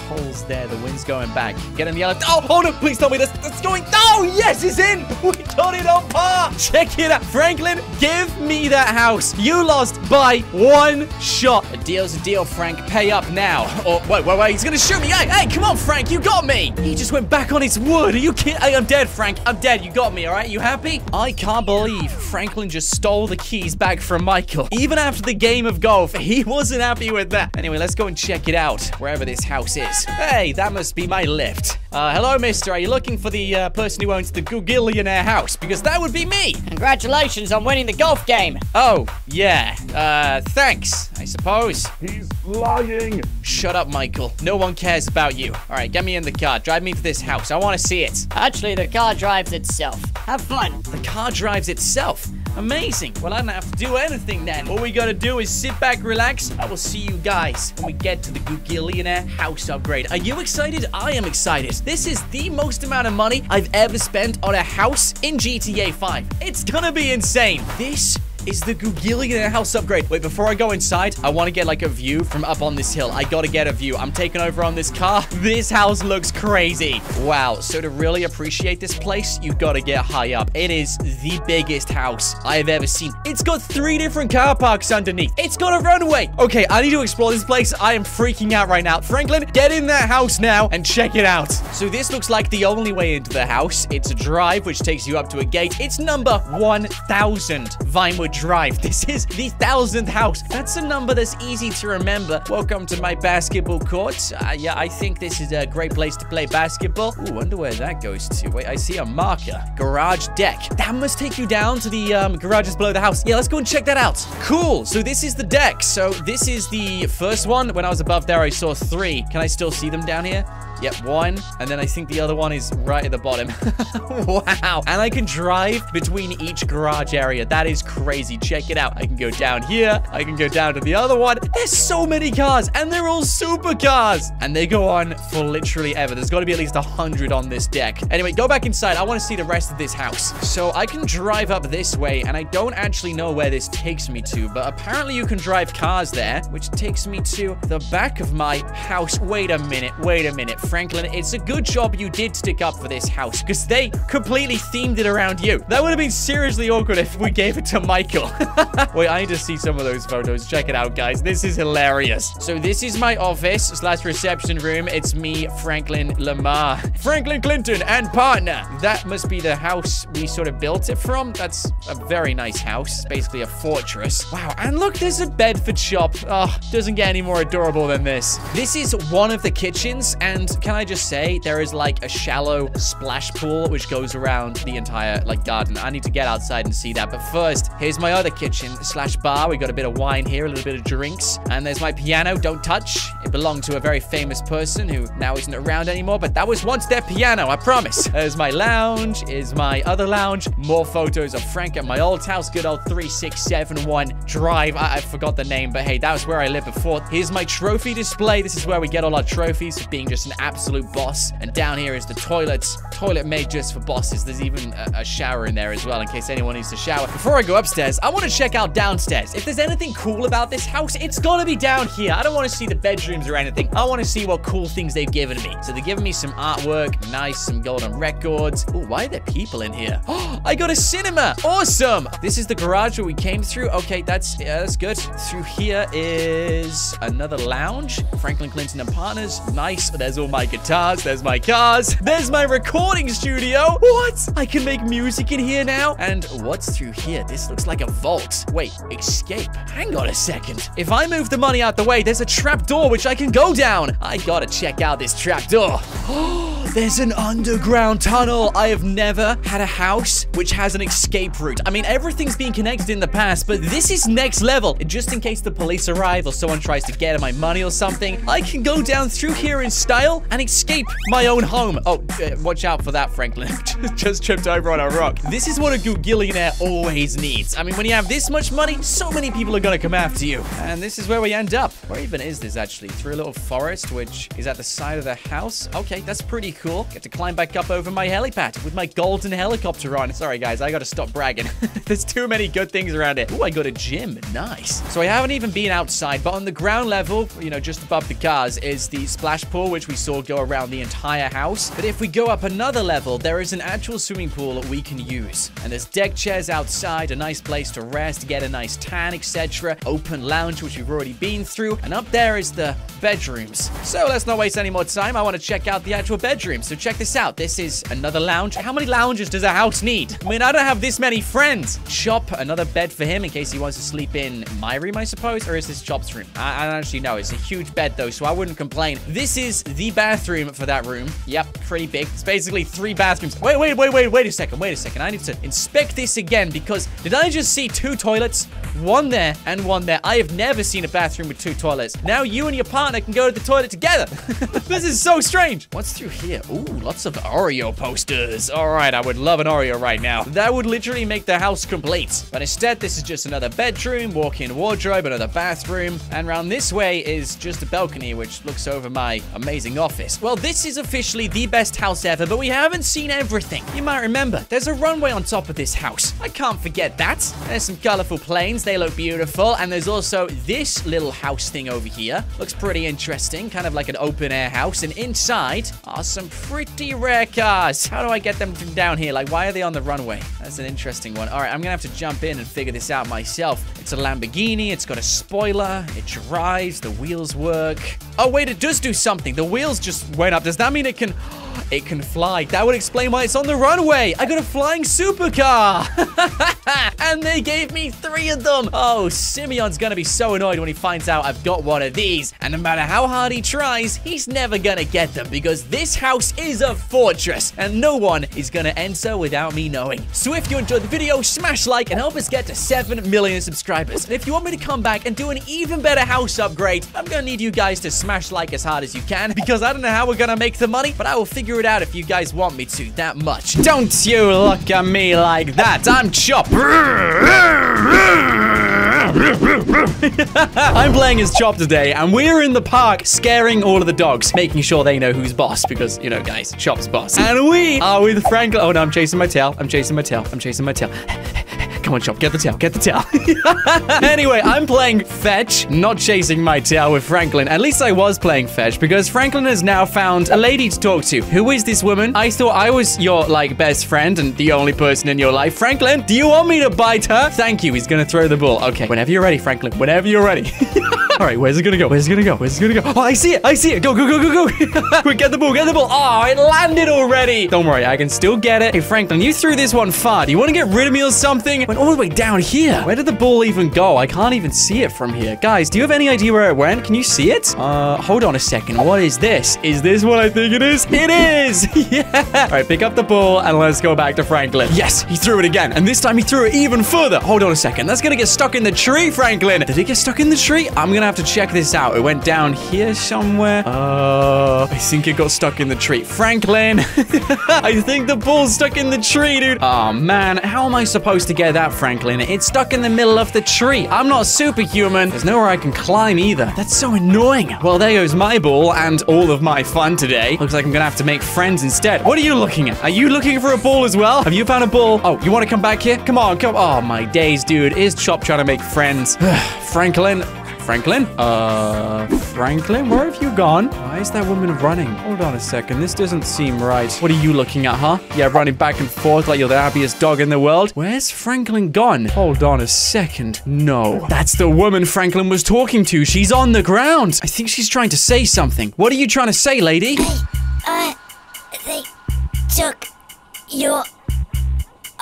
holes there. The wind's going back. Get in the yellow. Oh, hold on. Please tell me this. That's going. Oh, yes, it's in. We got it on par. Check it out. Franklin, give me that house. You lost by one shot. A deal's a deal, Frank. Pay up now. Oh, wait, wait, wait. He's going to shoot me. Hey, hey, come on, Frank. You got me. He just went back on his wood. Are you kidding? Hey, I'm dead, Frank. I'm dead. You got me, all right? You happy? I can't believe Franklin just stole the keys back from Michael. Even after the game of golf, he wasn't happy with that. Anyway, let's go and check it out, wherever this house is. Cars. Hey, that must be my lift. Uh, hello, mister. Are you looking for the uh, person who owns the Googillionaire house? Because that would be me. Congratulations on winning the golf game. Oh, yeah. Uh, thanks, I suppose. He's lying. Shut up, Michael. No one cares about you. All right, get me in the car. Drive me to this house. I want to see it. Actually, the car drives itself. Have fun. The car drives itself. Amazing. Well, I don't have to do anything then. All we gotta do is sit back, relax. I will see you guys when we get to the Googillionaire house upgrade. Are you excited? I am excited. This is the most amount of money I've ever spent on a house in GTA 5. It's gonna be insane. This is the Googillionaire house upgrade. Wait, before I go inside, I want to get like a view from up on this hill. I gotta get a view. I'm taking over on this car. This house looks crazy. Wow, so to really appreciate this place, you gotta get high up. It is the biggest house I have ever seen. It's got three different car parks underneath. It's got a runway. Okay, I need to explore this place. I am freaking out right now. Franklin, get in that house now and check it out. So this looks like the only way into the house. It's a drive, which takes you up to a gate. It's number 1000 Vinewood Drive. This is the thousandth house. That's a number that's easy to remember. Welcome to my basketball court. Uh, yeah, I think this is a great place to play basketball. Ooh, wonder where that goes to. Wait, I see a marker. Garage deck. That must take you down to the um, garages below the house. Yeah, let's go and check that out. Cool. So this is the deck. So this is the first one. When I was above there, I saw three. Can I still see them down here? Yep, one. And then I think the other one is right at the bottom. wow. And I can drive between each garage area. That is crazy. Check it out. I can go down here. I can go down to the other one. There's so many cars, and they're all supercars. And they go on for literally ever. There's got to be at least a 100 on this deck. Anyway, go back inside. I want to see the rest of this house. So I can drive up this way, and I don't actually know where this takes me to, but apparently you can drive cars there, which takes me to the back of my house. Wait a minute. Wait a minute. Franklin, it's a good job you did stick up for this house because they completely themed it around you. That would have been seriously awkward if we gave it to Michael. Wait, I need to see some of those photos. Check it out, guys. This is hilarious. So this is my office slash reception room. It's me, Franklin Lamar. Franklin Clinton and partner. That must be the house we sort of built it from. That's a very nice house. Basically a fortress. Wow, and look, there's a bed for Chop. Oh, doesn't get any more adorable than this. This is one of the kitchens, and can I just say, there is like a shallow splash pool which goes around the entire like garden. I need to get outside and see that. But first, here's my other kitchen slash bar. We got a bit of wine here, a little bit of drinks. And there's my piano, don't touch. It belonged to a very famous person who now isn't around anymore, but that was once their piano, I promise. There's my lounge, is my other lounge. More photos of Frank at my old house, good old 3671 Drive. I, I forgot the name, but hey, that was where I lived before. Here's my trophy display. This is where we get all our trophies for being just an absolute boss. And down here is the toilets. Toilet made just for bosses. There's even a, a shower in there as well in case anyone needs to shower. Before I go upstairs, I want to check out downstairs. If there's anything cool about this house, it's gotta be down here. I don't want to see the bedrooms or anything. I want to see what cool things they've given me. So they're giving me some artwork, nice, some golden records. Oh, why are there people in here? Oh, I got a cinema. Awesome. This is the garage where we came through. Okay, that's yeah, that's good. Through here is another lounge. Franklin Clinton and Partners. Nice. There's all my guitars. There's my cars. There's my recording studio. What? I can make music in here now. And what's through here? This looks like a vault. Wait, escape. Hang on a second. If I move the money out the way, there's a trap door which I can go down. I gotta check out this trap door. Oh, there's an underground tunnel. I have never had a house which has an escape route. I mean, everything's been connected in the past, but this is next level. Just in case the police arrive or someone tries to get at my money or something, I can go down through here in style and escape my own home. Oh, uh, watch out for that, Franklin. Just tripped over on a rock. This is what a Googillionaire always needs. I mean, when you have this much money, so many people are gonna come after you. And this is where we end up. Where even is this, actually? Through a little forest, which is at the side of the house. Okay, that's pretty cool. Get to climb back up over my helipad with my golden helicopter on. Sorry, guys, I gotta stop bragging. There's too many good things around it. Oh, I got a gym. Nice. So I haven't even been outside, but on the ground level, you know, just above the cars, is the splash pool, which we saw all go around the entire house. But if we go up another level, there is an actual swimming pool that we can use. And there's deck chairs outside, a nice place to rest, get a nice tan, etc. Open lounge, which we've already been through. And up there is the bedrooms. So let's not waste any more time. I want to check out the actual bedroom. So check this out. This is another lounge. How many lounges does a house need? I mean, I don't have this many friends. Chop, another bed for him in case he wants to sleep in my room, I suppose. Or is this Chop's room? I, I don't actually know. It's a huge bed, though, so I wouldn't complain. This is the bathroom for that room. Yep, pretty big. It's basically three bathrooms. Wait, wait, wait, wait, wait a second. Wait a second. I need to inspect this again because did I just see two toilets? One there and one there. I have never seen a bathroom with two toilets. Now you and your partner can go to the toilet together. this is so strange. What's through here? Ooh, lots of Oreo posters. All right, I would love an Oreo right now. That would literally make the house complete. But instead, this is just another bedroom, walk-in wardrobe, another bathroom. And around this way is just a balcony, which looks over my amazing office. Well, this is officially the best house ever, but we haven't seen everything. You might remember, there's a runway on top of this house. I can't forget that. There's some colorful planes. They look beautiful. And there's also this little house thing over here. Looks pretty interesting, kind of like an open air house. And inside are some pretty rare cars. How do I get them from down here? Like, why are they on the runway? That's an interesting one. All right, I'm gonna have to jump in and figure this out myself. It's a Lamborghini. It's got a spoiler. It drives. The wheels work. Oh, wait, it does do something. The wheels just went up. Does that mean it can... It can fly. That would explain why it's on the runway. I got a flying supercar. and they gave me three of them. Oh, Simeon's gonna be so annoyed when he finds out I've got one of these. And no matter how hard he tries, he's never gonna get them because this house is a fortress and no one is gonna enter without me knowing. So if you enjoyed the video, smash like and help us get to 7 million subscribers. And if you want me to come back and do an even better house upgrade, I'm gonna need you guys to smash like as hard as you can because I don't know how we're gonna make the money, but I will figure it out if you guys want me to that much. Don't you look at me like that. I'm Chop. I'm playing as Chop today, and we're in the park scaring all of the dogs, making sure they know who's boss, because, you know, guys, Chop's boss. And we are with Franklin. Oh, no, I'm chasing my tail. I'm chasing my tail. I'm chasing my tail. Come on, Chop, get the tail, get the tail. anyway, I'm playing fetch, not chasing my tail with Franklin. At least I was playing fetch, because Franklin has now found a lady to talk to. Who is this woman? I thought I was your, like, best friend and the only person in your life. Franklin, do you want me to bite her? Thank you, he's gonna throw the ball. Okay, whenever you're ready, Franklin, whenever you're ready. All right, where's it gonna go? Where's it gonna go? Where's it gonna go? Oh, I see it. I see it. Go, go, go, go, go. Quick, get the ball. Get the ball. Oh, it landed already. Don't worry, I can still get it. Hey, Franklin, you threw this one far. Do you want to get rid of me or something? Went all the way down here. Where did the ball even go? I can't even see it from here. Guys, do you have any idea where it went? Can you see it? Uh, hold on a second. What is this? Is this what I think it is? It is. yeah. All right, pick up the ball and let's go back to Franklin. Yes, he threw it again. And this time he threw it even further. Hold on a second. That's gonna get stuck in the tree, Franklin. Did it get stuck in the tree? I'm gonna have to check this out. It went down here somewhere. Uh, I think it got stuck in the tree. Franklin, I think the ball's stuck in the tree, dude. Oh, man. How am I supposed to get that, Franklin? It's stuck in the middle of the tree. I'm not superhuman. There's nowhere I can climb either. That's so annoying. Well, there goes my ball and all of my fun today. Looks like I'm gonna have to make friends instead. What are you looking at? Are you looking for a ball as well? Have you found a ball? Oh, you want to come back here? Come on, come. Oh, my days, dude. Is Chop trying to make friends? Franklin, Franklin? Uh, Franklin, where have you gone? Why is that woman running? Hold on a second. This doesn't seem right. What are you looking at, huh? Yeah, running back and forth like you're the happiest dog in the world. Where's Franklin gone? Hold on a second. No. That's the woman Franklin was talking to. She's on the ground. I think she's trying to say something. What are you trying to say, lady? Uh, they took your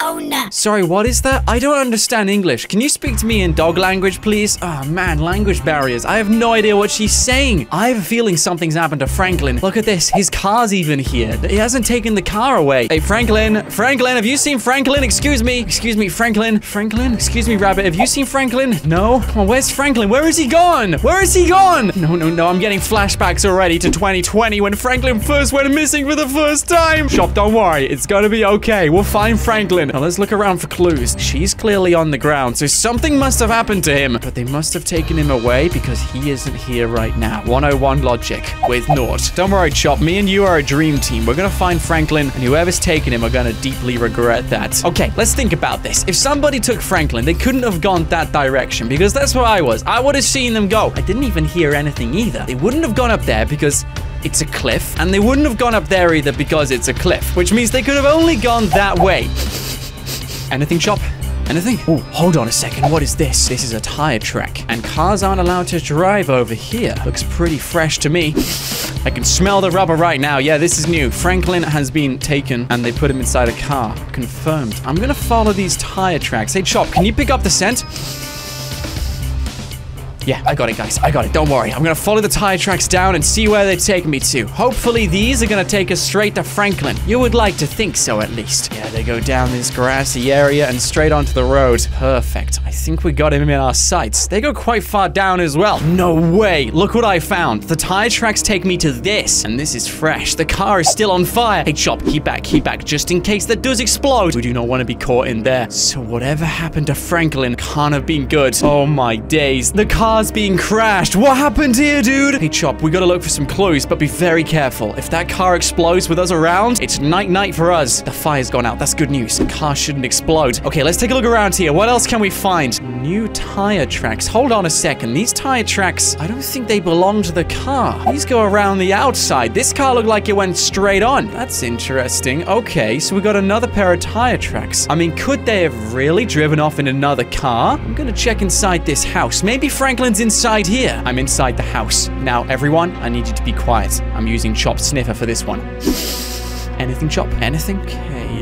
owner. Sorry, what is that? I don't understand English. Can you speak to me in dog language, please? Oh, man, language barriers. I have no idea what she's saying. I have a feeling something's happened to Franklin. Look at this. His car's even here. He hasn't taken the car away. Hey, Franklin. Franklin, have you seen Franklin? Excuse me. Excuse me, Franklin. Franklin? Excuse me, Rabbit. Have you seen Franklin? No? Where's Franklin? Where is he gone? Where is he gone? No, no, no. I'm getting flashbacks already to 2020 when Franklin first went missing for the first time. Chop, don't worry. It's gonna be okay. We'll find Franklin. Now let's look around for clues. She's clearly on the ground, so something must have happened to him. But they must have taken him away because he isn't here right now. 101 logic with Nought. Don't worry, Chop. Me and you are a dream team. We're gonna find Franklin, and whoever's taken him are gonna deeply regret that. Okay, let's think about this. If somebody took Franklin, they couldn't have gone that direction because that's where I was. I would have seen them go. I didn't even hear anything either. They wouldn't have gone up there because it's a cliff, and they wouldn't have gone up there either because it's a cliff, which means they could have only gone that way. Anything, Chop? Anything? Oh, hold on a second. What is this? This is a tire track, and cars aren't allowed to drive over here. Looks pretty fresh to me. I can smell the rubber right now. Yeah, this is new. Franklin has been taken, and they put him inside a car. Confirmed. I'm gonna follow these tire tracks. Hey, Chop, can you pick up the scent? Yeah, I got it, guys. I got it. Don't worry. I'm gonna follow the tire tracks down and see where they take me to. Hopefully, these are gonna take us straight to Franklin. You would like to think so, at least. Yeah, they go down this grassy area and straight onto the road. Perfect. I think we got him in our sights. They go quite far down as well. No way. Look what I found. The tire tracks take me to this, and this is fresh. The car is still on fire. Hey, Chop, keep back, keep back, just in case that does explode. We do not want to be caught in there. So whatever happened to Franklin can't have been good. Oh my days. The car's being crashed. What happened here, dude? Hey, Chop, we gotta look for some clues, but be very careful. If that car explodes with us around, it's night-night for us. The fire's gone out. That's good news. The car shouldn't explode. Okay, let's take a look around here. What else can we find? New tire tracks. Hold on a second. These tire tracks, I don't think they belong to the car. These go around the outside. This car looked like it went straight on. That's interesting. Okay, so we got another pair of tire tracks. I mean, could they have really driven off in another car? I'm gonna check inside this house. Maybe Franklin's inside here. I'm inside the house. Now, everyone, I need you to be quiet. I'm using Chop Sniffer for this one. Anything, Chop? Anything?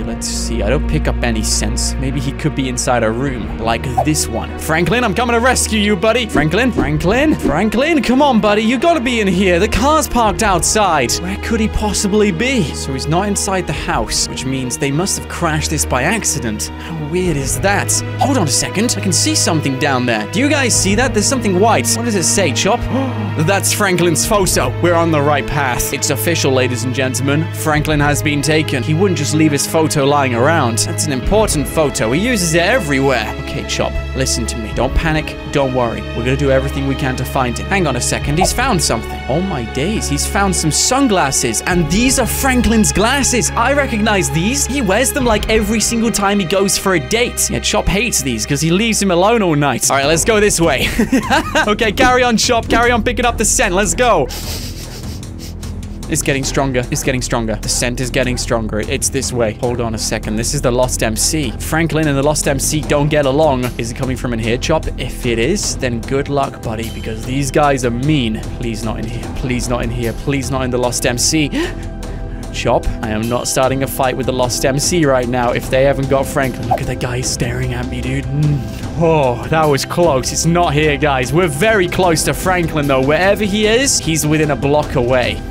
Let's see. I don't pick up any sense. Maybe he could be inside a room, like this one. Franklin, I'm coming to rescue you, buddy. Franklin? Franklin? Franklin? Come on, buddy. You gotta be in here. The car's parked outside. Where could he possibly be? So he's not inside the house, which means they must have crashed this by accident. How weird is that? Hold on a second. I can see something down there. Do you guys see that? There's something white. What does it say, Chop? That's Franklin's photo. We're on the right path. It's official, ladies and gentlemen. Franklin has been taken. He wouldn't just leave his photo lying around. That's an important photo. He uses it everywhere. Okay, Chop, listen to me. Don't panic. Don't worry. We're gonna do everything we can to find him. Hang on a second. He's found something. Oh my days. He's found some sunglasses. And these are Franklin's glasses. I recognize these. He wears them like every single time he goes for a date. Yeah, Chop hates these because he leaves him alone all night. All right, let's go this way. okay, carry on, Chop. Carry on picking up the scent. Let's go. It's getting stronger. It's getting stronger. The scent is getting stronger. It's this way. Hold on a second. This is the Lost MC. Franklin and the Lost MC don't get along. Is it coming from in here, Chop? If it is, then good luck, buddy, because these guys are mean. Please not in here. Please not in here. Please not in the Lost MC. Chop, I am not starting a fight with the Lost MC right now if they haven't got Franklin. Look at the guy staring at me, dude. Mm. Oh, that was close. It's not here, guys. We're very close to Franklin, though. Wherever he is, he's within a block away.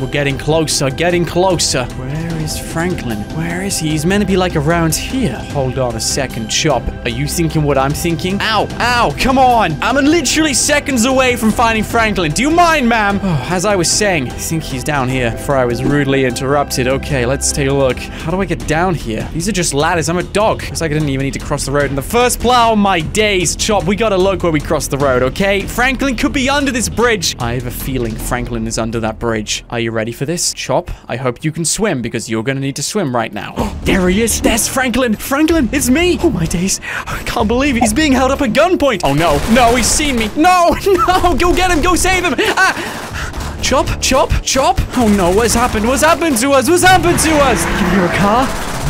We're getting closer, getting closer. Where is Franklin? Where is he? He's meant to be like around here. Hold on a second, Chop. Are you thinking what I'm thinking? Ow, ow, come on. I'm literally seconds away from finding Franklin. Do you mind, ma'am? Oh, as I was saying, I think he's down here before I was rudely interrupted. Okay, let's take a look. How do I get down here? These are just ladders. I'm a dog. Looks like I didn't even need to cross the road in the first plow. My days, Chop. We gotta look where we cross the road, okay? Franklin could be under this bridge. I have a feeling Franklin is under that bridge. Are you ready for this? Chop, I hope you can swim because you're gonna need to swim right now. there he is. There's Franklin. Franklin, it's me. Oh my days. I can't believe it. He's being held up at gunpoint. Oh no. No, he's seen me. No, no. Go get him. Go save him. Ah. Chop, chop, chop. Oh no, what's happened? What's happened to us? What's happened to us? Give me a car?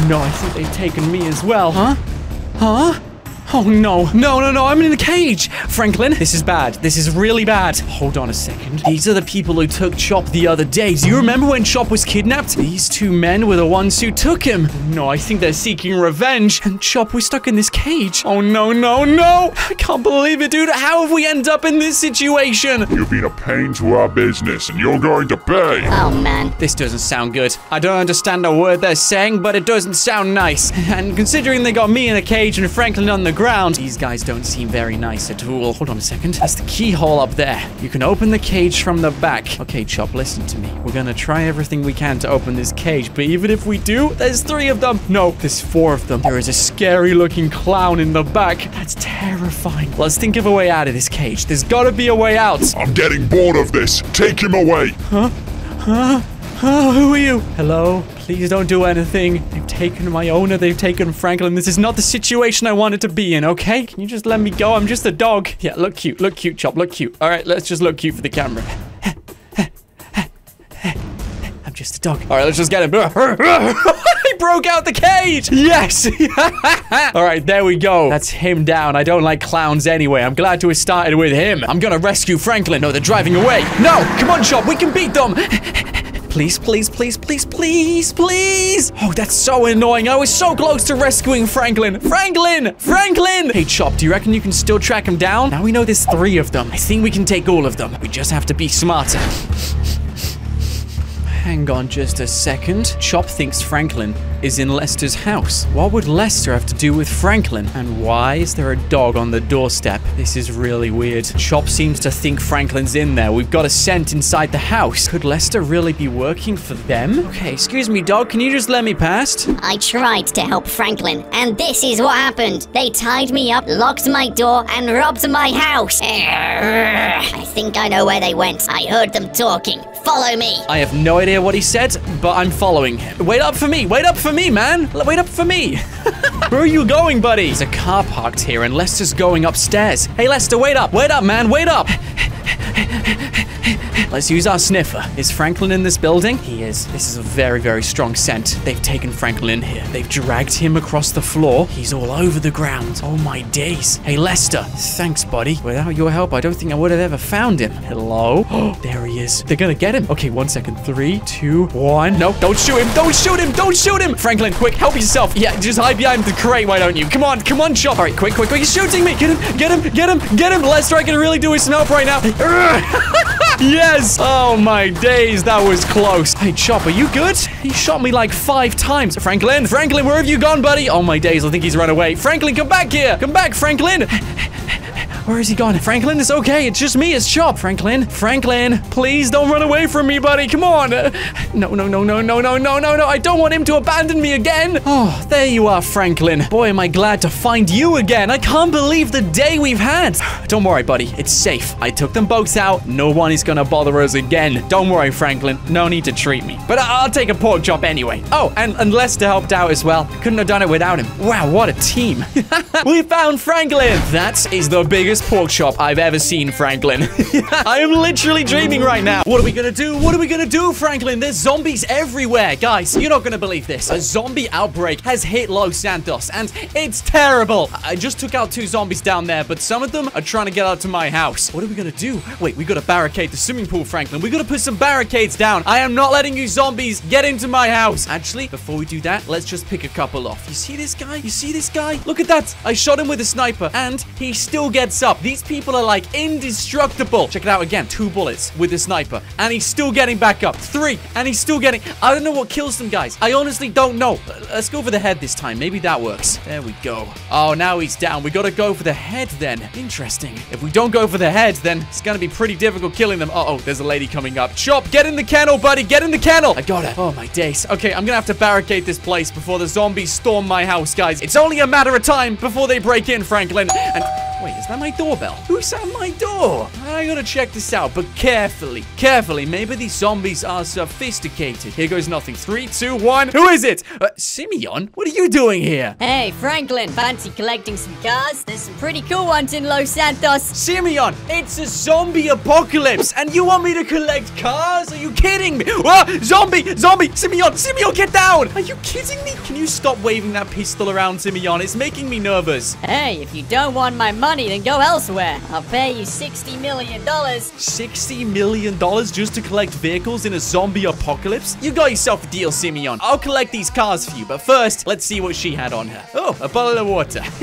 No, I think they've taken me as well. Huh? Huh? Oh no, no, no, no, I'm in a cage. Franklin, this is bad. This is really bad. Hold on a second. These are the people who took Chop the other day. Do you remember when Chop was kidnapped? These two men were the ones who took him. No, I think they're seeking revenge. And Chop was stuck in this cage. Oh no, no, no. I can't believe it, dude. How have we ended up in this situation? You've been a pain to our business, and you're going to pay. Oh man. This doesn't sound good. I don't understand a word they're saying, but it doesn't sound nice. And considering they got me in a cage and Franklin on the ground. These guys don't seem very nice at all. Hold on a second. That's the keyhole up there. You can open the cage from the back. Okay, Chop, listen to me. We're gonna try everything we can to open this cage, but even if we do, there's three of them. No, there's four of them. There is a scary looking clown in the back. That's terrifying. Let's think of a way out of this cage. There's gotta be a way out. I'm getting bored of this. Take him away. Oh, who are you? Hello? Please don't do anything. They've taken my owner. They've taken Franklin. This is not the situation I wanted to be in, okay? Can you just let me go? I'm just a dog. Yeah, look cute. Look cute, Chop. Look cute. All right, let's just look cute for the camera. I'm just a dog. All right, let's just get him. he broke out the cage. Yes. All right, there we go. That's him down. I don't like clowns anyway. I'm glad to have started with him. I'm gonna rescue Franklin. No, they're driving away. No, come on, Chop. We can beat them. Please, please, please, please, please, please. Oh, that's so annoying. I was so close to rescuing Franklin. Franklin! Franklin! Hey, Chop, do you reckon you can still track him down? Now we know there's three of them. I think we can take all of them. We just have to be smarter. Hang on just a second. Chop thinks Franklin is in Lester's house. What would Lester have to do with Franklin? And why is there a dog on the doorstep? This is really weird. Chop seems to think Franklin's in there. We've got a scent inside the house. Could Lester really be working for them? Okay, excuse me, dog. Can you just let me past? I tried to help Franklin, and this is what happened. They tied me up, locked my door, and robbed my house. I think I know where they went. I heard them talking. Follow me. I have no idea what he said, but I'm following him. Wait up for me. Wait up for me, man. Wait up for me. Where are you going, buddy? There's a car parked here, and Lester's going upstairs. Hey, Lester, wait up. Wait up, man. Wait up. Let's use our sniffer. Is Franklin in this building? He is. This is a very, very strong scent. They've taken Franklin in here. They've dragged him across the floor. He's all over the ground. Oh my days. Hey, Lester. Thanks, buddy. Without your help, I don't think I would have ever found him. Hello? Oh, there he is. They're gonna get him. Okay, one second. Three, two, one. No, don't shoot him. Don't shoot him. Don't shoot him. Franklin, quick, help yourself. Yeah, just hide behind the crate, why don't you? Come on, come on, Chop. All right, quick, quick, quick. He's shooting me. Get him, get him, get him, get him. Lester, I can really do some help right now. yes! Oh my days, that was close. Hey, Chop, are you good? He shot me like five times. Franklin, Franklin, where have you gone, buddy? Oh my days, I think he's run away. Franklin, come back here! Come back, Franklin! Where is he gone? Franklin, it's okay. It's just me. It's Chop. Franklin, Franklin, please don't run away from me, buddy. Come on. No, no, no, no, no, no, no, no, no. I don't want him to abandon me again. Oh, there you are, Franklin. Boy, am I glad to find you again. I can't believe the day we've had. Don't worry, buddy. It's safe. I took them both out. No one is gonna bother us again. Don't worry, Franklin. No need to treat me. But I- I'll take a pork chop anyway. Oh, and, and Lester helped out as well. Couldn't have done it without him. Wow, what a team. we found Franklin. That is the biggest pork chop I've ever seen, Franklin. I am literally dreaming right now. What are we gonna do? What are we gonna do, Franklin? There's zombies everywhere. Guys, you're not gonna believe this. A zombie outbreak has hit Los Santos, and it's terrible. I just took out two zombies down there, but some of them are trying to get out to my house. What are we gonna do? Wait, we gotta barricade the swimming pool, Franklin. We gotta put some barricades down. I am not letting you zombies get into my house. Actually, before we do that, let's just pick a couple off. You see this guy? You see this guy? Look at that. I shot him with a sniper, and he still gets up. These people are like indestructible. Check it out again. Two bullets with the sniper, and he's still getting back up. Three, and he's still getting... I don't know what kills them, guys. I honestly don't know. Let's go for the head this time. Maybe that works. There we go. Oh, now he's down. We gotta go for the head then. Interesting. If we don't go for the head, then it's gonna be pretty difficult killing them. Uh oh, there's a lady coming up. Chop, get in the kennel, buddy. Get in the kennel. I got her. Oh, my days. Okay, I'm gonna have to barricade this place before the zombies storm my house, guys. It's only a matter of time before they break in, Franklin. And wait, is that my doorbell? Who's at my door? I gotta check this out, but carefully. Carefully. Maybe these zombies are sophisticated. Here goes nothing. Three, two, one. Who is it? Uh, Simeon? What are you doing here? Hey, Franklin, fancy collecting some cars? There's some pretty cool ones in Los Santos. Simeon, it's a zombie apocalypse, and you want me to collect cars? Are you kidding me? Ah, zombie, zombie, Simeon, Simeon, get down! Are you kidding me? Can you stop waving that pistol around, Simeon? It's making me nervous. Hey, if you don't want my money, money, then go elsewhere. I'll pay you $60 million. $60 million just to collect vehicles in a zombie apocalypse? You got yourself a deal, Simeon. I'll collect these cars for you, but first, let's see what she had on her. Oh, a bottle of water.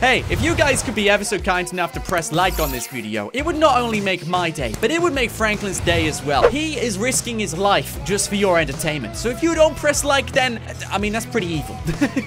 hey, if you guys could be ever so kind enough to press like on this video, it would not only make my day, but it would make Franklin's day as well. He is risking his life just for your entertainment. So if you don't press like, then, I mean, that's pretty evil.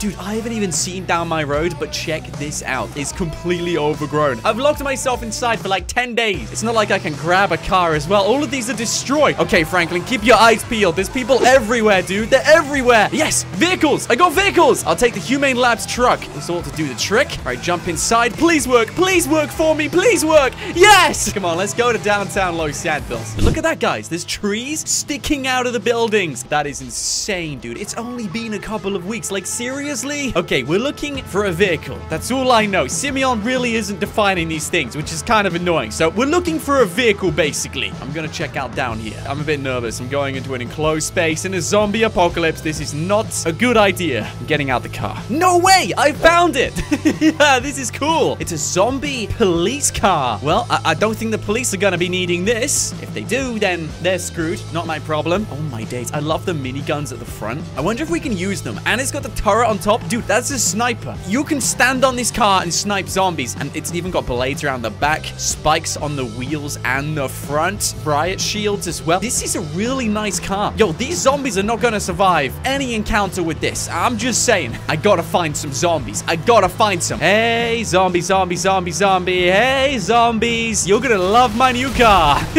Dude, I haven't even seen down my road, but check this out. It's completely overgrown. I've locked myself inside for like 10 days. It's not like I can grab a car as well. All of these are destroyed. Okay, Franklin, keep your eyes peeled. There's people everywhere, dude. They're everywhere. Yes, vehicles. I got vehicles. I'll take the Humane Labs truck. This ought to do the trick. All right, jump inside. Please work. Please work for me. Please work. Yes. Come on, let's go to downtown Los Santos. Look at that, guys. There's trees sticking out of the buildings. That is insane, dude. It's only been a couple of weeks. Like, seriously? Okay, we're looking for a vehicle. That's all I know. Simeon really isn't defining these things, which is kind of annoying. So we're looking for a vehicle, basically. I'm gonna check out down here. I'm a bit nervous. I'm going into an enclosed space in a zombie apocalypse. This is not a good idea. I'm getting out the car. No way! I found it! yeah, this is cool. It's a zombie police car. Well, I, I don't think the police are gonna be needing this. If they do, then they're screwed. Not my problem. Oh my days. I love the miniguns at the front. I wonder if we can use them. And it's got the turret on top. Dude, that's a sniper. You can stand on this car and snipe zombies. And it's even got blades around the back, spikes on the wheels and the front, riot shields as well. This is a really nice car. Yo, these zombies are not gonna survive any encounter with this. I'm just saying, I gotta find some zombies. I gotta find some. Hey, zombie, zombie, zombie, zombie. Hey, zombies. You're gonna love my new car.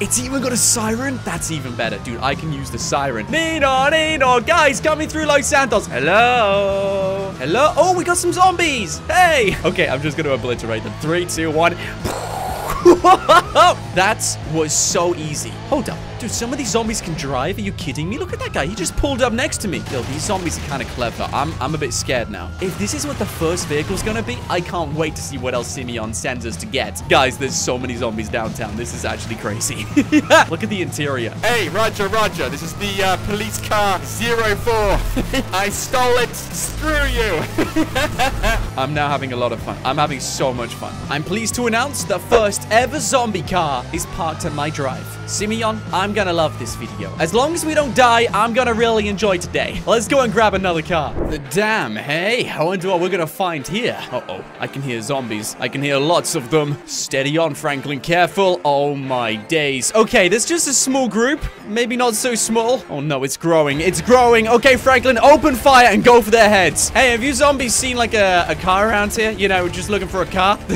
it's even got a siren. That's even better. Dude, I can use the siren. Nino, Nino, guys coming through Los Santos. Hello. Hello. Oh, we got some zombies. Hey. Okay, I'm just gonna obliterate them. Three, two, one. that was so easy. Hold up. Dude, some of these zombies can drive. Are you kidding me? Look at that guy. He just pulled up next to me. Yo, these zombies are kind of clever. I'm, I'm a bit scared now. If this is what the first vehicle's gonna be, I can't wait to see what else Simeon sends us to get. Guys, there's so many zombies downtown. This is actually crazy. Look at the interior. Hey, Roger, Roger. This is the uh, police car 04. I stole it. Screw you. I'm now having a lot of fun. I'm having so much fun. I'm pleased to announce the first ever zombie car is parked on my drive. Simeon, I'm gonna love this video. As long as we don't die, I'm gonna really enjoy today. Let's go and grab another car. The dam, hey? I wonder what we're gonna find here. Uh-oh, I can hear zombies. I can hear lots of them. Steady on, Franklin, careful. Oh my days. Okay, there's just a small group. Maybe not so small. Oh no, it's growing. It's growing. Okay, Franklin, open fire and go for their heads. Hey, have you zombies seen like a, a car around here? You know, just looking for a car?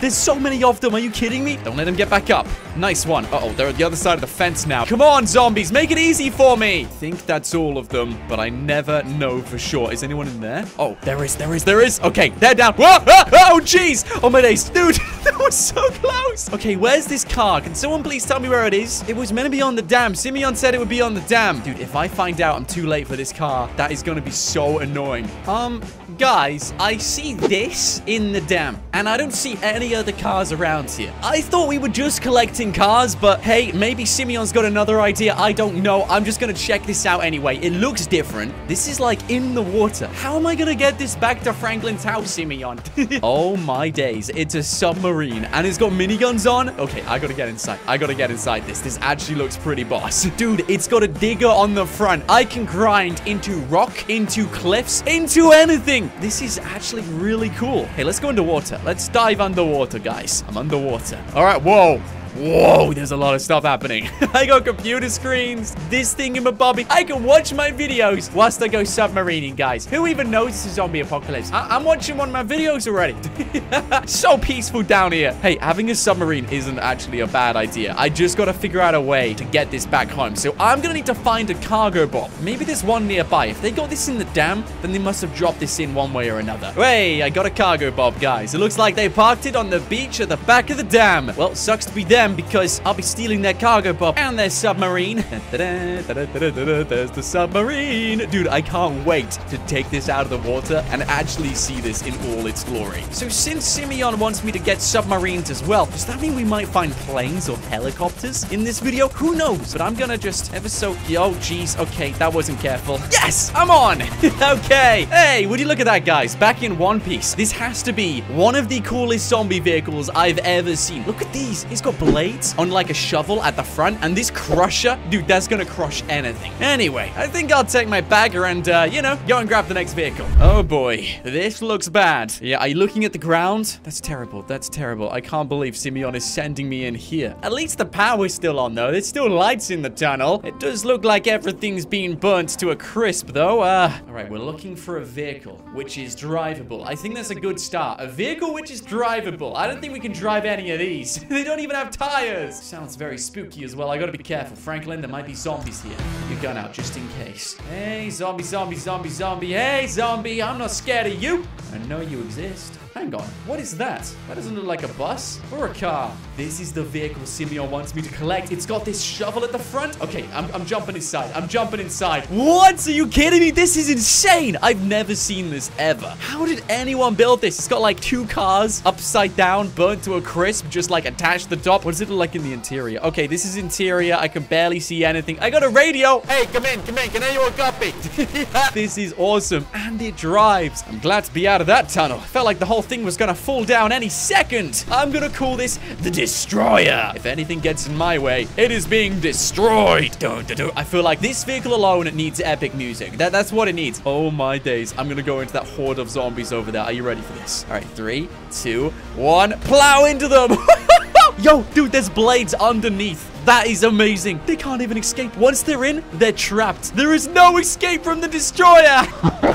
there's so many of them. Are you kidding me? Don't let them get back up. Nice one. Uh-oh, they're at the other side of the fence now. Come on, zombies, make it easy for me. I think that's all of them, but I never know for sure. Is anyone in there? Oh, there is, there is, there is. Okay, they're down. Whoa, ah, oh, jeez. Oh, my days. Dude, that was so close. Okay, where's this car? Can someone please tell me where it is? It was meant to be on the dam. Simeon said it would be on the dam. Dude, if I find out I'm too late for this car, that is going to be so annoying. Um, guys, I see this in the dam, and I don't see any other cars around here. I thought we were just collecting cars, but hey, maybe Simeon's got another idea. I don't know. I'm just gonna check this out anyway. It looks different. This is like in the water. How am I gonna get this back to Franklin's house, Simeon? oh my days. It's a submarine, and it's got miniguns on. Okay, I gotta get inside. I gotta get inside this. This actually looks pretty boss. Dude, it's got a digger on the front. I can grind into rock, into cliffs, into anything. This is actually really cool. Hey, let's go underwater. Let's dive underwater, guys. I'm underwater. All right, whoa. Whoa, there's a lot of stuff happening. I got computer screens, this thing in my bobby. I can watch my videos whilst I go submarining, guys. Who even knows this is zombie apocalypse? I am watching one of my videos already. so peaceful down here. Hey, having a submarine isn't actually a bad idea. I just got to figure out a way to get this back home. So I'm going to need to find a Cargobob. Maybe there's one nearby. If they got this in the dam, then they must have dropped this in one way or another. Hey, I got a Cargobob, guys. It looks like they parked it on the beach at the back of the dam. Well, sucks to be them them because I'll be stealing their Cargobob and their submarine. There's the submarine. Dude, I can't wait to take this out of the water and actually see this in all its glory. So since Simeon wants me to get submarines as well, does that mean we might find planes or helicopters in this video? Who knows? But I'm gonna just ever so... Oh, jeez. Okay, that wasn't careful. Yes! I'm on! okay. Hey, would you look at that, guys? Back in One Piece. This has to be one of the coolest zombie vehicles I've ever seen. Look at these. He's got blades on like a shovel at the front. And this crusher, dude, that's gonna crush anything. Anyway, I think I'll take my bagger and, uh, you know, go and grab the next vehicle. Oh, boy. This looks bad. Yeah, are you looking at the ground? That's terrible. That's terrible. I can't believe Simeon is sending me in here. At least the power's still on, though. There's still lights in the tunnel. It does look like everything's being burnt to a crisp, though. Uh, all right, we're looking for a vehicle which is drivable. I think that's a good start. A vehicle which is drivable. I don't think we can drive any of these. they don't even have tires. Sounds very spooky as well. I gotta be careful. Franklin, there might be zombies here. Your gun out just in case. Hey, zombie, zombie, zombie, zombie. Hey, zombie, I'm not scared of you. I know you exist. Hang on, what is that? That doesn't look like a bus or a car. This is the vehicle Simeon wants me to collect. It's got this shovel at the front. Okay, I'm, I'm jumping inside. I'm jumping inside. What? Are you kidding me? This is insane. I've never seen this ever. How did anyone build this? It's got like two cars upside down, burnt to a crisp, just like attached to the top. What does it look like in the interior? Okay, this is interior. I can barely see anything. I got a radio. Hey, come in, come in. Can I hear a copy? This is awesome. And it drives. I'm glad to be out of that tunnel. Felt like the whole thing was gonna fall down any second. I'm gonna call this the Destroyer. If anything gets in my way, it is being destroyed. Dun, dun, dun. I feel like this vehicle alone needs epic music. That, that's what it needs. Oh my days. I'm gonna go into that horde of zombies over there. Are you ready for this? All right, three, two, one. Plow into them. Yo, dude, there's blades underneath. That is amazing. They can't even escape. Once they're in, they're trapped. There is no escape from the destroyer.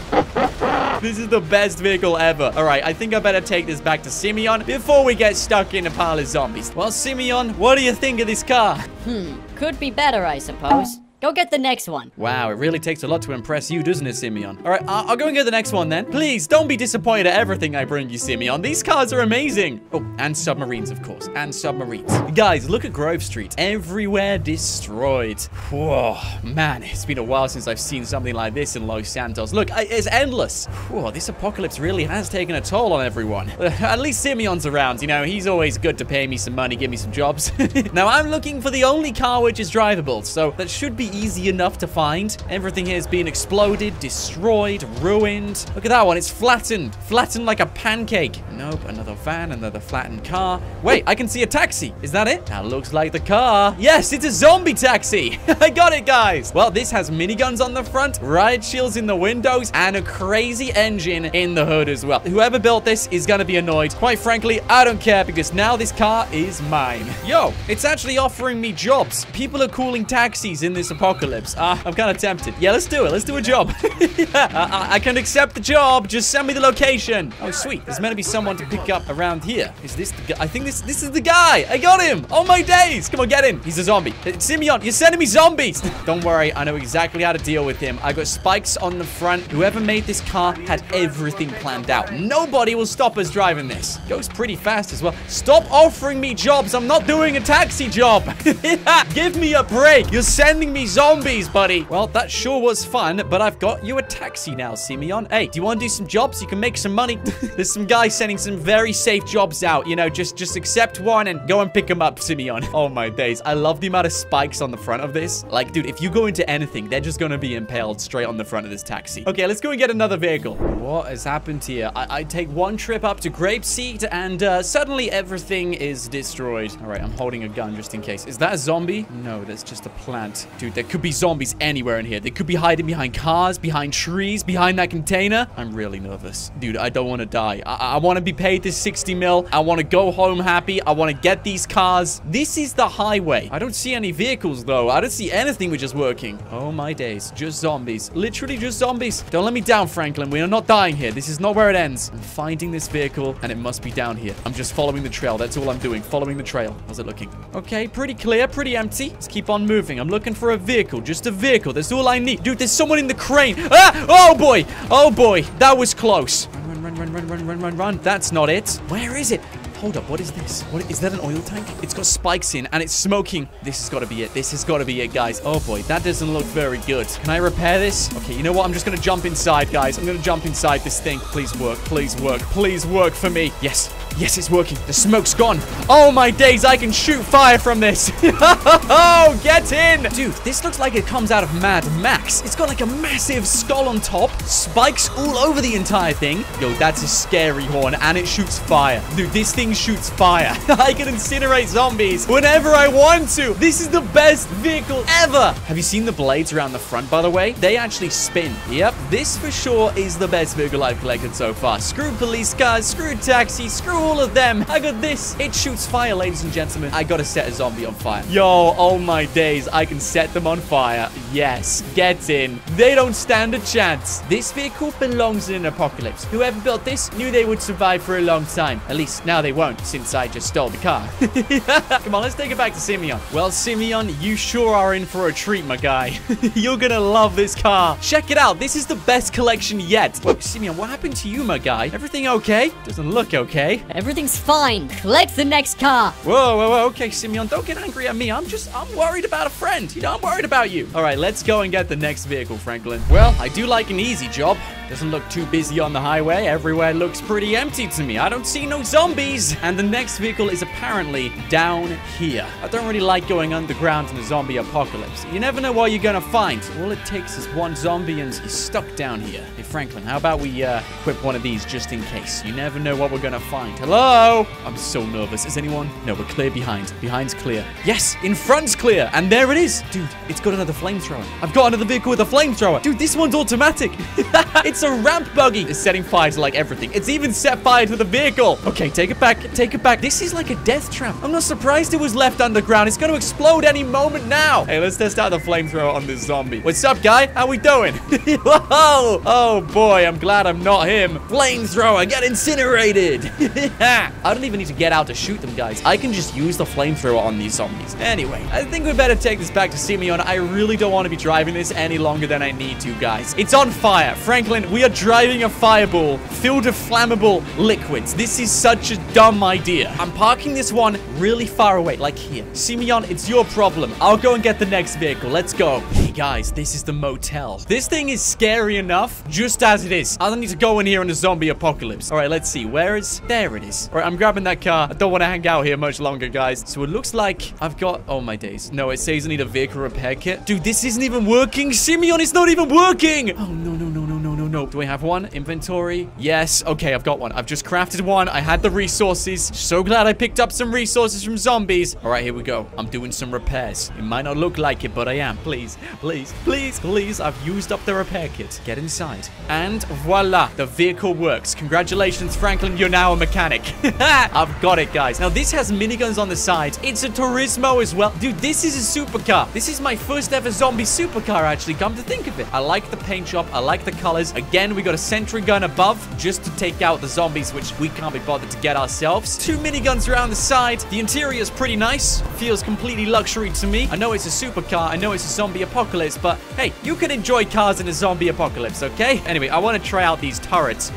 This is the best vehicle ever. All right, I think I better take this back to Simeon before we get stuck in a pile of zombies. Well, Simeon, what do you think of this car? Hmm, could be better, I suppose. Go get the next one. Wow, it really takes a lot to impress you, doesn't it, Simeon? All right, I'll, I'll go and get the next one then. Please, don't be disappointed at everything I bring you, Simeon. These cars are amazing. Oh, and submarines, of course. And submarines. Guys, look at Grove Street. Everywhere destroyed. Whoa, man, it's been a while since I've seen something like this in Los Santos. Look, it's endless. Whoa, this apocalypse really has taken a toll on everyone. At least Simeon's around, you know. He's always good to pay me some money, give me some jobs. now, I'm looking for the only car which is drivable, so that should be easy enough to find. Everything here is being exploded, destroyed, ruined. Look at that one. It's flattened. Flattened like a pancake. Nope, another van, another flattened car. Wait, I can see a taxi. Is that it? That looks like the car. Yes, it's a zombie taxi. I got it, guys. Well, this has miniguns on the front, riot shields in the windows, and a crazy engine in the hood as well. Whoever built this is gonna be annoyed. Quite frankly, I don't care because now this car is mine. Yo, it's actually offering me jobs. People are calling taxis in this apocalypse. Ah, I'm kind of tempted. Yeah, let's do it. Let's do a job. yeah, I, I can accept the job. Just send me the location. Oh, sweet. There's meant to be someone to pick up around here. Is this the guy? I think this this is the guy. I got him. Oh my days. Come on, get in. He's a zombie. Uh, Simeon, you're sending me zombies. Don't worry. I know exactly how to deal with him. I got spikes on the front. Whoever made this car had everything planned out. Nobody will stop us driving this. Goes pretty fast as well. Stop offering me jobs. I'm not doing a taxi job. Give me a break. You're sending me zombies, buddy. Well, that sure was fun, but I've got you a taxi now, Simeon. Hey, do you want to do some jobs? You can make some money. There's some guys sending some very safe jobs out. You know, just, just accept one and go and pick them up, Simeon. Oh, my days. I love the amount of spikes on the front of this. Like, dude, if you go into anything, they're just going to be impaled straight on the front of this taxi. Okay, let's go and get another vehicle. What has happened here? I, I take one trip up to Grapeseed, and uh, suddenly everything is destroyed. All right, I'm holding a gun just in case. Is that a zombie? No, that's just a plant. Dude, there could be zombies anywhere in here. They could be hiding behind cars, behind trees, behind that container. I'm really nervous. Dude, I don't want to die. I, I want to be paid this 60 mil. I want to go home happy. I want to get these cars. This is the highway. I don't see any vehicles, though. I don't see anything which is working. Oh, my days. Just zombies. Literally just zombies. Don't let me down, Franklin. We are not dying here. This is not where it ends. I'm finding this vehicle, and it must be down here. I'm just following the trail. That's all I'm doing. Following the trail. How's it looking? Okay, pretty clear. Pretty empty. Let's keep on moving. I'm looking for a vehicle. Just a vehicle. That's all I need. Dude, there's someone in the crane. Ah! Oh, boy. Oh, boy. That was close. Run, run, run, run, run, run, run, run. That's not it. Where is it? Hold up, what is this? What is that an oil tank? It's got spikes in and it's smoking. This has got to be it. This has got to be it, guys. Oh boy, that doesn't look very good. Can I repair this? Okay, you know what? I'm just going to jump inside, guys. I'm going to jump inside this thing. Please work. Please work. Please work for me. Yes. Yes, it's working. The smoke's gone. Oh my days, I can shoot fire from this. oh, get in. Dude, this looks like it comes out of Mad Max. It's got like a massive skull on top, spikes all over the entire thing. Yo, that's a scary horn, and it shoots fire. Dude, this thing shoots fire. I can incinerate zombies whenever I want to. This is the best vehicle ever. Have you seen the blades around the front, by the way? They actually spin. Yep, this for sure is the best vehicle I've collected so far. Screw police cars, screw taxis, screw all of them. I got this. It shoots fire, ladies and gentlemen. I gotta set a zombie on fire. Yo, oh my days. I can set them on fire. Yes, get in. They don't stand a chance. This vehicle belongs in an apocalypse. Whoever built this knew they would survive for a long time. At least now they won't, since I just stole the car. Come on, let's take it back to Simeon. Well, Simeon, you sure are in for a treat, my guy. You're gonna love this car. Check it out. This is the best collection yet. Whoa, Simeon, what happened to you, my guy? Everything okay? Doesn't look okay. Everything's fine. Collect the next car. Whoa, whoa, whoa. Okay, Simeon, don't get angry at me. I'm just, I'm worried about a friend. You know, I'm worried about you. All right, let's go and get the next vehicle, Franklin. Well, I do like an easy job. Doesn't look too busy on the highway. Everywhere looks pretty empty to me. I don't see no zombies. And the next vehicle is apparently down here. I don't really like going underground in a zombie apocalypse. You never know what you're gonna find. All it takes is one zombie and he's stuck down here. Franklin, how about we uh, equip one of these just in case? You never know what we're gonna find. Hello? I'm so nervous. Is anyone? No, we're clear behind. Behind's clear. Yes, in front's clear. And there it is. Dude, it's got another flamethrower. I've got another vehicle with a flamethrower. Dude, this one's automatic. it's a ramp buggy. It's setting fire to like everything. It's even set fire to the vehicle. Okay, take it back. Take it back. This is like a death trap. I'm not surprised it was left underground. It's going to explode any moment now. Hey, let's test out the flamethrower on this zombie. What's up, guy? How are we doing? Whoa! Oh, Oh, boy. I'm glad I'm not him. Flamethrower, get incinerated. I don't even need to get out to shoot them, guys. I can just use the flamethrower on these zombies. Anyway, I think we better take this back to Simeon. I really don't want to be driving this any longer than I need to, guys. It's on fire. Franklin, we are driving a fireball filled with flammable liquids. This is such a dumb idea. I'm parking this one really far away, like here. Simeon, it's your problem. I'll go and get the next vehicle. Let's go. Hey, guys, this is the motel. This thing is scary enough, just as it is. I don't need to go in here in a zombie apocalypse. All right, let's see. Where is... There it is. All right, I'm grabbing that car. I don't want to hang out here much longer, guys. So it looks like I've got... Oh, my days. No, it says I need a vehicle repair kit. Dude, this isn't even working. Simeon, it's not even working. Oh, no, no, no, no, no, no, no. Do I have one? Inventory? Yes. Okay, I've got one. I've just crafted one. I had the resources. So glad I picked up some resources from zombies. All right, here we go. I'm doing some repairs. It might not look like it, but I am. Please, please, please, please. I've used up the repair kit. Get inside. And voila, the vehicle works. Congratulations, Franklin. You're now a mechanic. I've got it, guys. Now, this has miniguns on the side. It's a Turismo as well. Dude, this is a supercar. This is my first ever zombie supercar, actually, come to think of it. I like the paint job. I like the colors. Again, we got a sentry gun above just to take out the zombies, which we can't be bothered to get ourselves. Two miniguns around the side. The interior is pretty nice. Feels completely luxury to me. I know it's a supercar. I know it's a zombie apocalypse, but hey, you can enjoy cars in a zombie apocalypse, okay? Anyway, I want to try out these turrets.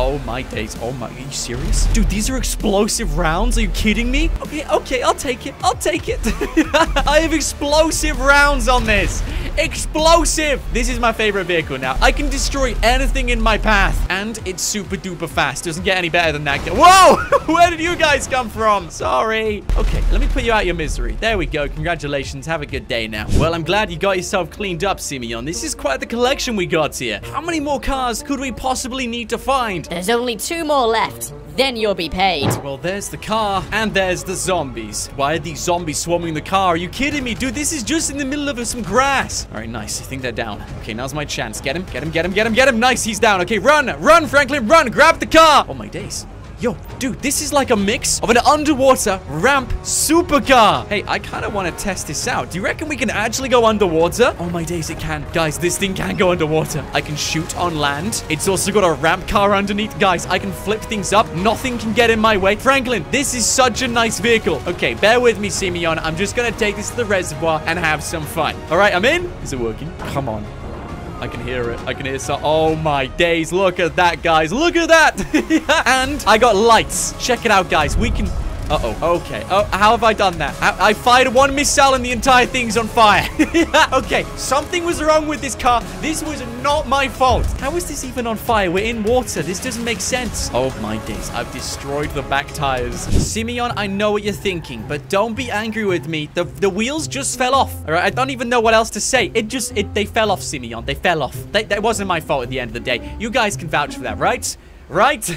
Oh my days. Oh my. Are you serious? Dude, these are explosive rounds. Are you kidding me? Okay, okay. I'll take it. I'll take it. I have explosive rounds on this. Explosive. This is my favorite vehicle now. I can destroy anything in my path. And it's super duper fast. Doesn't get any better than that. Whoa! Where did you guys come from? Sorry. Okay, let me put you out your misery. There we go. Congratulations. Have a good day now. Well, I'm glad you got yourself cleaned up, Simeon. This is quite the collection we got here. How many more cars could we possibly need to find? There's only two more left. Then you'll be paid. Well, there's the car, and there's the zombies. Why are these zombies swarming the car? Are you kidding me? Dude, this is just in the middle of some grass. All right, nice. I think they're down. Okay, now's my chance. Get him, get him, get him, get him, get him. Nice, he's down. Okay, run, run, Franklin, run. Grab the car. Oh, my days. Yo, dude, this is like a mix of an underwater ramp supercar. Hey, I kind of want to test this out. Do you reckon we can actually go underwater? Oh my days, it can. Guys, this thing can go underwater. I can shoot on land. It's also got a ramp car underneath. Guys, I can flip things up. Nothing can get in my way. Franklin, this is such a nice vehicle. Okay, bear with me, Simeon. I'm just going to take this to the reservoir and have some fun. All right, I'm in. Is it working? Come on. I can hear it. I can hear so. Oh my days. Look at that, guys. Look at that. and I got lights. Check it out, guys. We can uh-oh. Okay. Oh, how have I done that? I, I fired one missile and the entire thing's on fire. okay. Something was wrong with this car. This was not my fault. How is this even on fire? We're in water. This doesn't make sense. Oh, my days. I've destroyed the back tires. Simeon, I know what you're thinking, but don't be angry with me. The, the wheels just fell off. All right. I don't even know what else to say. It just, it, they fell off, Simeon. They fell off. They, that wasn't my fault at the end of the day. You guys can vouch for that, right? Right?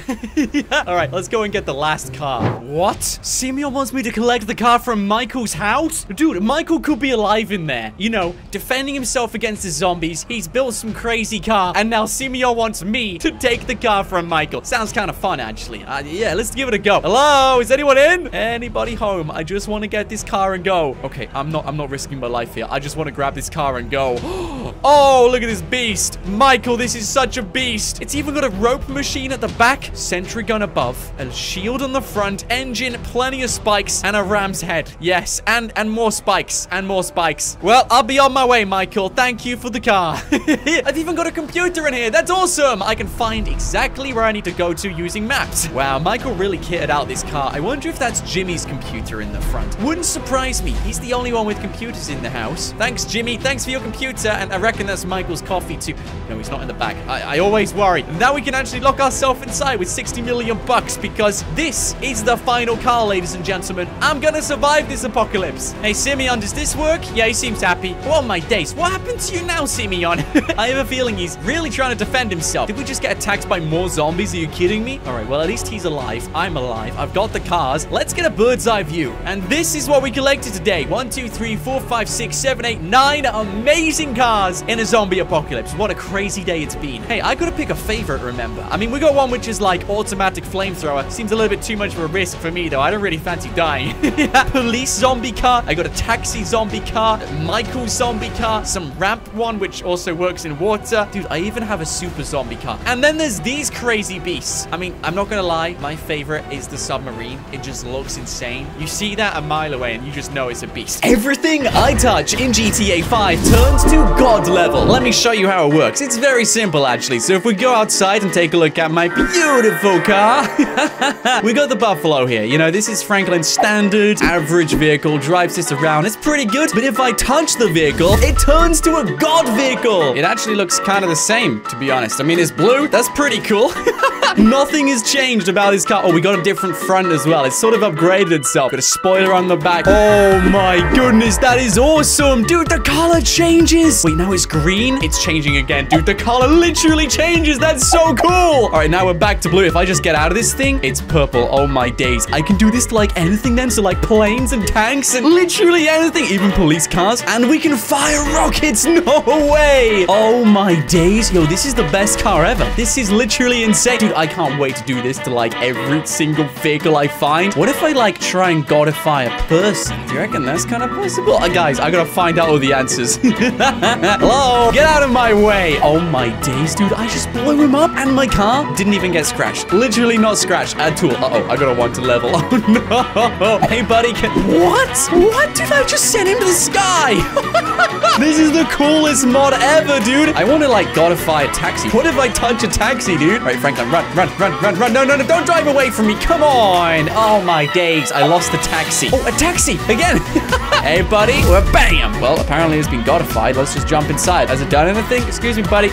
yeah. All right, let's go and get the last car. What? Simeon wants me to collect the car from Michael's house? Dude, Michael could be alive in there. You know, defending himself against the zombies. He's built some crazy car. And now Simeon wants me to take the car from Michael. Sounds kind of fun, actually. Uh, yeah, let's give it a go. Hello? Is anyone in? Anybody home? I just want to get this car and go. Okay, I'm not I'm not risking my life here. I just want to grab this car and go. oh, look at this beast. Michael, this is such a beast. It's even got a rope machine at the back, sentry gun above, a shield on the front, engine, plenty of spikes, and a ram's head. Yes, and and more spikes, and more spikes. Well, I'll be on my way, Michael. Thank you for the car. I've even got a computer in here. That's awesome. I can find exactly where I need to go to using maps. Wow, Michael really kitted out this car. I wonder if that's Jimmy's computer in the front. Wouldn't surprise me. He's the only one with computers in the house. Thanks, Jimmy. Thanks for your computer. And I reckon that's Michael's coffee too. No, he's not in the back. I, I always worry. Now we can actually lock ourselves inside with 60 million bucks because this is the final car, ladies and gentlemen. I'm gonna survive this apocalypse. Hey, Simeon, does this work? Yeah, he seems happy. Oh, my days. What happened to you now, Simeon? I have a feeling he's really trying to defend himself. Did we just get attacked by more zombies? Are you kidding me? All right, well, at least he's alive. I'm alive. I've got the cars. Let's get a bird's eye view. And this is what we collected today. One, two, three, four, five, six, seven, eight, nine amazing cars in a zombie apocalypse. What a crazy day it's been. Hey, I gotta pick a favorite, remember? I mean, we got one which is like automatic flamethrower. Seems a little bit too much of a risk for me, though. I don't really fancy dying. Police zombie car. I got a taxi zombie car. Michael zombie car. Some ramp one, which also works in water. Dude, I even have a super zombie car. And then there's these crazy beasts. I mean, I'm not gonna lie. My favorite is the submarine. It just looks insane. You see that a mile away and you just know it's a beast. Everything I touch in GTA 5 turns to God level. Let me show you how it works. It's very simple, actually. So if we go outside and take a look at my beautiful car, we got the Buffalo here. You know, this is Franklin's standard average vehicle. Drives this around. It's pretty good. But if I touch the vehicle, it turns to a God vehicle. It actually looks kind of the same, to be honest. I mean, it's blue. That's pretty cool. Nothing has changed about this car. Oh, we got a different front as well. It's sort of upgraded itself. Got a spoiler on the back. Oh my goodness, that is awesome. Dude, the color changes. Wait, now it's green. It's changing again. Dude, the color literally changes. That's so cool. All right, now we're back to blue. If I just get out of this thing, it's purple. Oh my days. I can do this to like anything then. So like planes and tanks and literally anything. Even police cars. And we can fire rockets. No way. Oh my days. Yo, this is the best car ever. This is literally insane. Dude, I can't wait to do this to like every single vehicle I find. What if I like try and godify a person? Do you reckon that's kind of possible? Uh, guys, I gotta find out all the answers. Hello? Get out of my way. Oh my days, dude. I just blew him up and my car didn't even get scratched. Literally not scratched at all. Uh-oh, I got a one to level. Oh no. Hey, buddy. Can what? What? did I just send him to the sky. this is the coolest mod ever, dude. I want to like godify a taxi. What if I touch a taxi, dude? All right, Franklin, run, run, run, run, run. No, no, no, don't drive away from me. Come on. Oh my days. I lost the taxi. Oh, a taxi again. hey, buddy. Well, bam. Well, apparently it's been godified. Let's just jump inside. Has it done anything? Excuse me, buddy.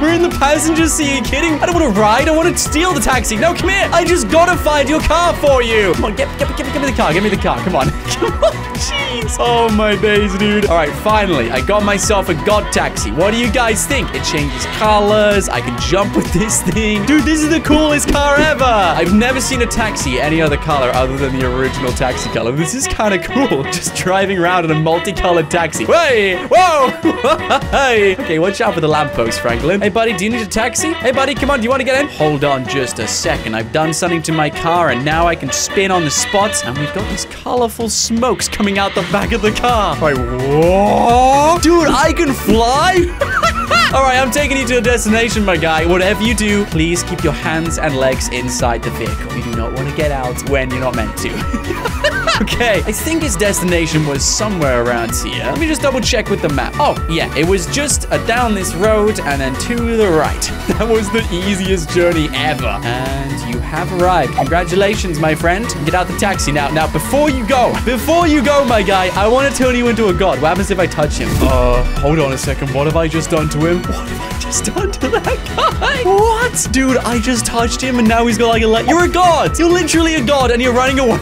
We're in the passenger seat. Are you kidding? I don't want to ride. I want to steal the taxi. No, come here. I just got to find your car for you. Come on, get, get, get, me the car. Give me the car. Come on. Come on. Oh, my days, dude. All right, finally. I got myself a god taxi. What do you guys think? It changes colors. I can jump with this thing. Dude, this is the coolest car ever. I've never seen a taxi any other color other than the original taxi color. This is kind of cool. Just driving around in a multicolored taxi. Hey, whoa. hey. Okay, watch out for the lamppost, Franklin. Hey, buddy, do you need a taxi? Hey, buddy, come on. Do you want to get in? Hold on just a second. I've done something to my car, and now I can spin on the spots, and we've got these colorful smokes coming out the back of the car. Right, whoa. Dude, I can fly? All right, I'm taking you to a destination, my guy. Whatever you do, please keep your hands and legs inside the vehicle. You do not want to get out when you're not meant to. okay, I think his destination was somewhere around here. Let me just double check with the map. Oh, yeah, it was just uh, down this road and then to the right. That was the easiest journey ever. And you have arrived. Congratulations, my friend. Get out the taxi now. Now, before you go, before you go, my guy, I want to turn you into a god. What happens if I touch him? Uh, hold on a second. What have I just done to him? What have I just done to that guy? What? Dude, I just touched him and now he's got like a You're a god. You're literally a god and you're running away.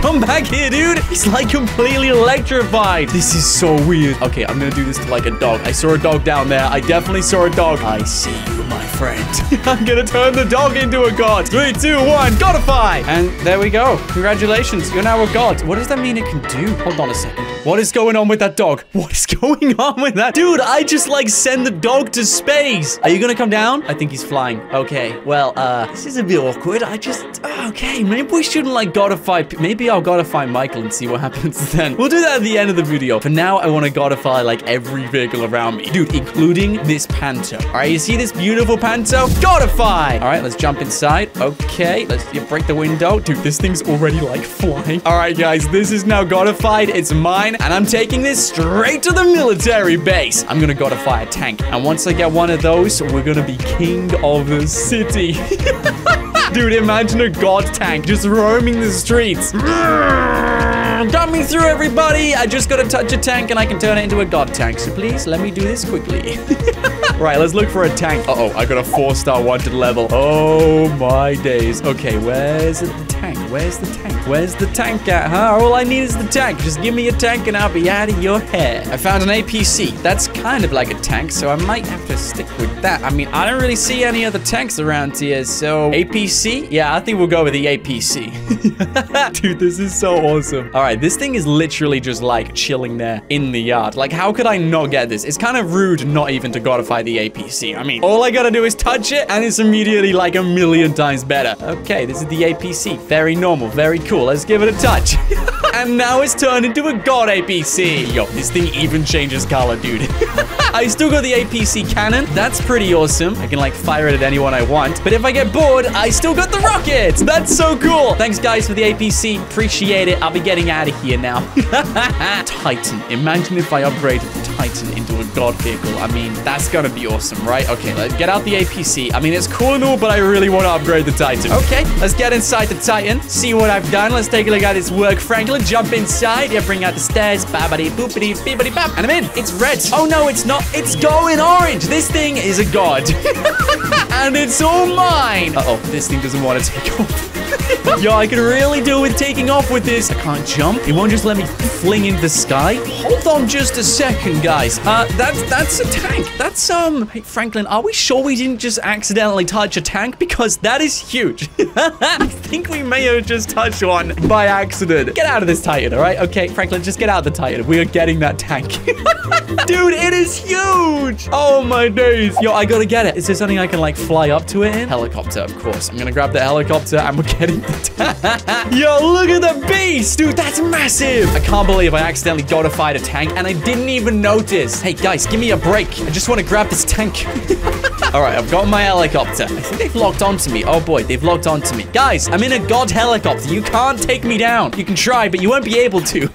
Come back here, dude. He's like completely electrified. This is so weird. Okay, I'm gonna do this to like a dog. I saw a dog down there. I definitely saw a dog. I see you, my friend. I'm gonna turn the dog into a god. Three, two, one, godify. And there we go. Congratulations. You're now a god. What does that mean it can do? Hold on a second. What is going on with that dog? What is going on with that? Dude, I just like send the dog to space. Are you gonna come down? I think he's flying. Okay, well, uh, this is a bit awkward. I just, okay, maybe we shouldn't like godify, maybe I'll godify Michael and see what happens then. We'll do that at the end of the video. For now, I want to godify like every vehicle around me. Dude, including this Panto. All right, you see this beautiful Panto? Godify! All right, let's jump inside. Okay, let's break the window. Dude, this thing's already like flying. All right, guys, this is now godified. It's mine, and I'm taking this straight to the military base. I'm gonna godify a tank, and once I get one of those, we're gonna be king of the city. Dude, imagine a god tank just roaming the streets. Mm, Coming through, everybody. I just gotta touch a tank and I can turn it into a god tank. So please, let me do this quickly. right, let's look for a tank. Uh-oh, I got a four-star wanted level. Oh, my days. Okay, where's the tank? Where's the tank? Where's the tank at, huh? All I need is the tank. Just give me a tank and I'll be out of your hair. I found an APC. That's kind of like a tank, so I might have to stick with that. I mean, I don't really see any other tanks around here, so... APC? Yeah, I think we'll go with the APC. Dude, this is so awesome. All right, this thing is literally just like chilling there in the yard. Like, how could I not get this? It's kind of rude not even to godify the APC. I mean, all I gotta do is touch it and it's immediately like a million times better. Okay, this is the APC. Very normal, very cool. Let's give it a touch. and now it's turned into a god APC. Yo, this thing even changes color, dude. I still got the APC cannon. That's pretty awesome. I can like fire it at anyone I want. But if I get bored, I still got the rockets. That's so cool. Thanks guys for the APC. Appreciate it. I'll be getting out of here now. Titan. Imagine if I upgraded the Titan into a god vehicle. I mean, that's gonna be awesome, right? Okay, let's get out the APC. I mean, it's cool and all, but I really want to upgrade the Titan. Okay, let's get inside the Titan. See what I've done. Let's take a look at this work, Franklin. Jump inside. Yeah, bring out the stairs. Babidi boopity bibbidi bap. And I'm in. It's red. Oh no, it's not. It's going orange. This thing is a god. and it's all mine. Uh-oh, this thing doesn't want to take off. Yo, I can really do with taking off with this. I can't jump. It won't just let me fling into the sky. Hold on just a second, guys. Uh, that's that's a tank. That's, um, hey, Franklin, are we sure we didn't just accidentally touch a tank? Because that is huge. I think we may have just touched one by accident. Get out of this Titan, all right? Okay, Franklin, just get out of the Titan. We are getting that tank. Dude, it is huge. Oh, my days. Yo, I gotta get it. Is there something I can, like, fly up to it in? Helicopter, of course. I'm gonna grab the helicopter and we're Yo, look at the beast. Dude, that's massive. I can't believe I accidentally godified a tank and I didn't even notice. Hey, guys, give me a break. I just want to grab this tank. All right, I've got my helicopter. I think they've locked onto me. Oh, boy, they've locked onto me. Guys, I'm in a god helicopter. You can't take me down. You can try, but you won't be able to.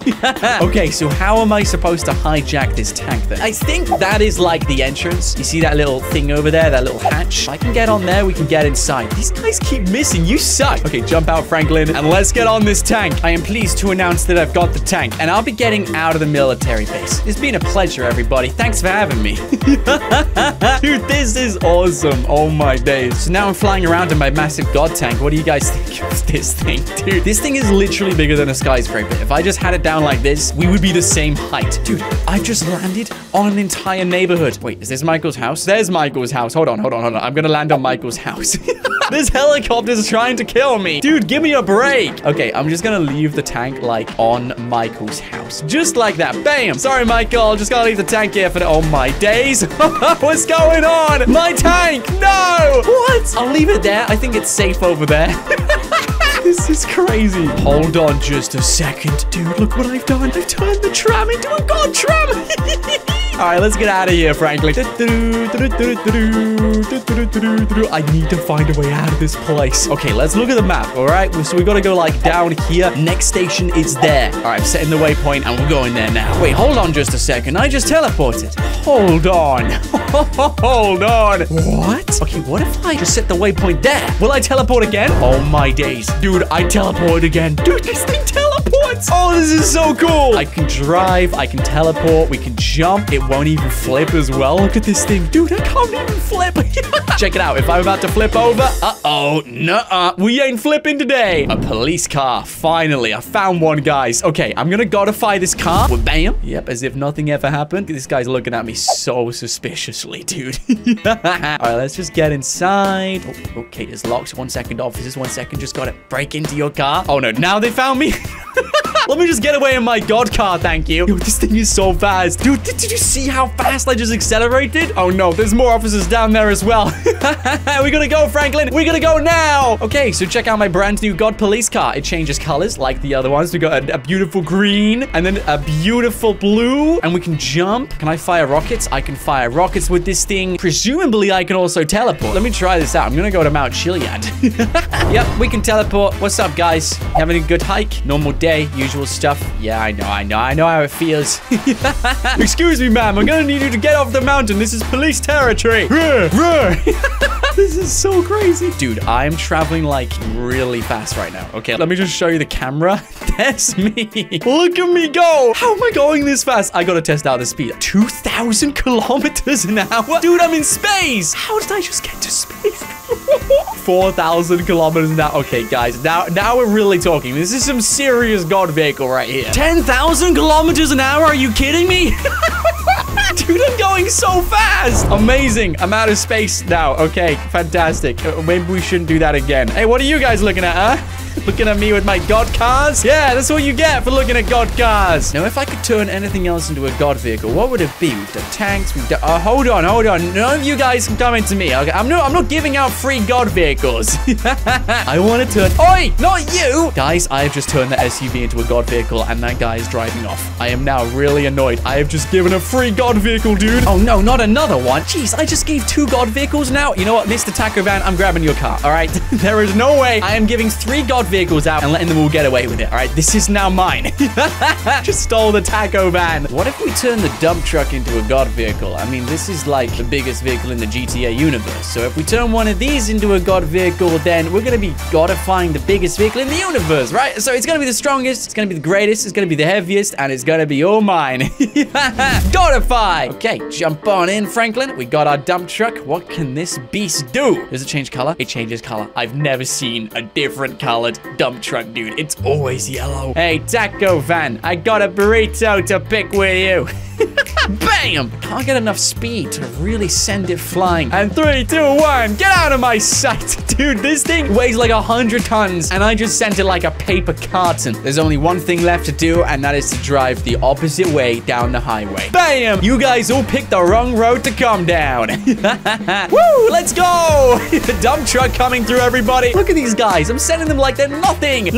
okay, so how am I supposed to hijack this tank then? I think that is like the entrance. You see that little thing over there, that little hatch? I can get on there, we can get inside. These guys keep missing. You suck. Okay, jump out, Franklin, and let's get on this tank. I am pleased to announce that I've got the tank, and I'll be getting out of the military base. It's been a pleasure, everybody. Thanks for having me. Dude, this is awesome. Oh my days. So now I'm flying around in my massive god tank. What do you guys think of this thing? Dude, this thing is literally bigger than a skyscraper. If I just had it down like this, we would be the same height. Dude, I just landed on an entire neighborhood. Wait, is this Michael's house? There's Michael's house. Hold on, hold on, hold on. I'm gonna land on Michael's house. this helicopter's trying to kill me. Dude, give me a break. Okay, I'm just gonna leave the tank, like, on Michael's house. Just like that. Bam. Sorry, Michael. Just gotta leave the tank here for the- Oh, my days. What's going on? My tank. No. What? I'll leave it there. I think it's safe over there. This is crazy. Hold on just a second. Dude, look what I've done. I've turned the tram into a god tram. All right, let's get out of here, Franklin. I need to find a way out of this place. Okay, let's look at the map, all right? So we got to go, like, down here. Next station is there. All right, I'm setting the waypoint, and we're going there now. Wait, hold on just a second. I just teleported. Hold on. hold on. What? Okay, what if I just set the waypoint there? Will I teleport again? Oh, my days. Dude, I teleport again. Dude, this thing teleports. Oh, this is so cool. I can drive. I can teleport. We can jump. It won't even flip as well. Look at this thing. Dude, I can't even flip. Check it out. If I'm about to flip over, uh-oh, nuh-uh. We ain't flipping today. A police car. Finally, I found one, guys. Okay, I'm gonna godify this car. Well, bam. Yep, as if nothing ever happened. This guy's looking at me so suspiciously, dude. All right, let's just get inside. Oh, okay, it's locked. One second, officers. One second. Just gotta break into your car. Oh, no. Now they found me. Let me just get away in my god car, thank you. Yo, this thing is so fast. Dude, did, did you see how fast I just accelerated? Oh no, there's more officers down there as well. We're gonna go, Franklin. We're gonna go now. Okay, so check out my brand new God Police car. It changes colors like the other ones. We got a, a beautiful green and then a beautiful blue. And we can jump. Can I fire rockets? I can fire rockets with this thing. Presumably, I can also teleport. Let me try this out. I'm gonna go to Mount Chiliad. yep, we can teleport. What's up, guys? Having a good hike? Normal day, usual stuff. Yeah, I know, I know, I know how it feels. Excuse me, ma'am. I'm gonna need you to get off the mountain. This is police territory. This is so crazy. Dude, I'm traveling like really fast right now. Okay, let me just show you the camera. That's me. Look at me go. How am I going this fast? I gotta test out the speed. 2,000 kilometers an hour? Dude, I'm in space. How did I just get to space? 4,000 kilometers an hour. Okay, guys, now, now we're really talking. This is some serious god vehicle right here. 10,000 kilometers an hour? Are you kidding me? Dude, I'm going so fast. Amazing. I'm out of space now. Okay, fantastic. Uh, Maybe we shouldn't do that again. Hey, what are you guys looking at, huh? Looking at me with my god cars? Yeah, that's what you get for looking at god cars. Now, if I could turn anything else into a god vehicle, what would it be? We've done tanks, we've done... Uh, hold on, hold on. None of you guys can come into me, okay? I'm, no, I'm not giving out free god vehicles. I want to turn... Oi, not you! Guys, I have just turned the SUV into a god vehicle, and that guy is driving off. I am now really annoyed. I have just given a free god vehicle, dude. Oh, no, not another one. Jeez, I just gave two god vehicles now. You know what, Mr. Taco Van, I'm grabbing your car, all right? there is no way I am giving three god vehicles out and letting them all get away with it, all right? This is now mine. Just stole the taco van. What if we turn the dump truck into a god vehicle? I mean, this is like the biggest vehicle in the GTA universe. So if we turn one of these into a god vehicle, then we're gonna be godifying the biggest vehicle in the universe, right? So it's gonna be the strongest, it's gonna be the greatest, it's gonna be the heaviest, and it's gonna be all mine. Godify! Okay, jump on in, Franklin. We got our dump truck. What can this beast do? Does it change color? It changes color. I've never seen a different colored dump truck, dude. It's always yellow. Hey, Taco Van, I got a burrito to pick with you. Bam! Can't get enough speed to really send it flying. And three, two, one, get out of my sight. Dude, this thing weighs like a hundred tons, and I just sent it like a paper carton. There's only one thing left to do, and that is to drive the opposite way down the highway. Bam! You guys all picked the wrong road to come down. Woo! Let's go! the dump truck coming through, everybody. Look at these guys. I'm sending them like they're nothing.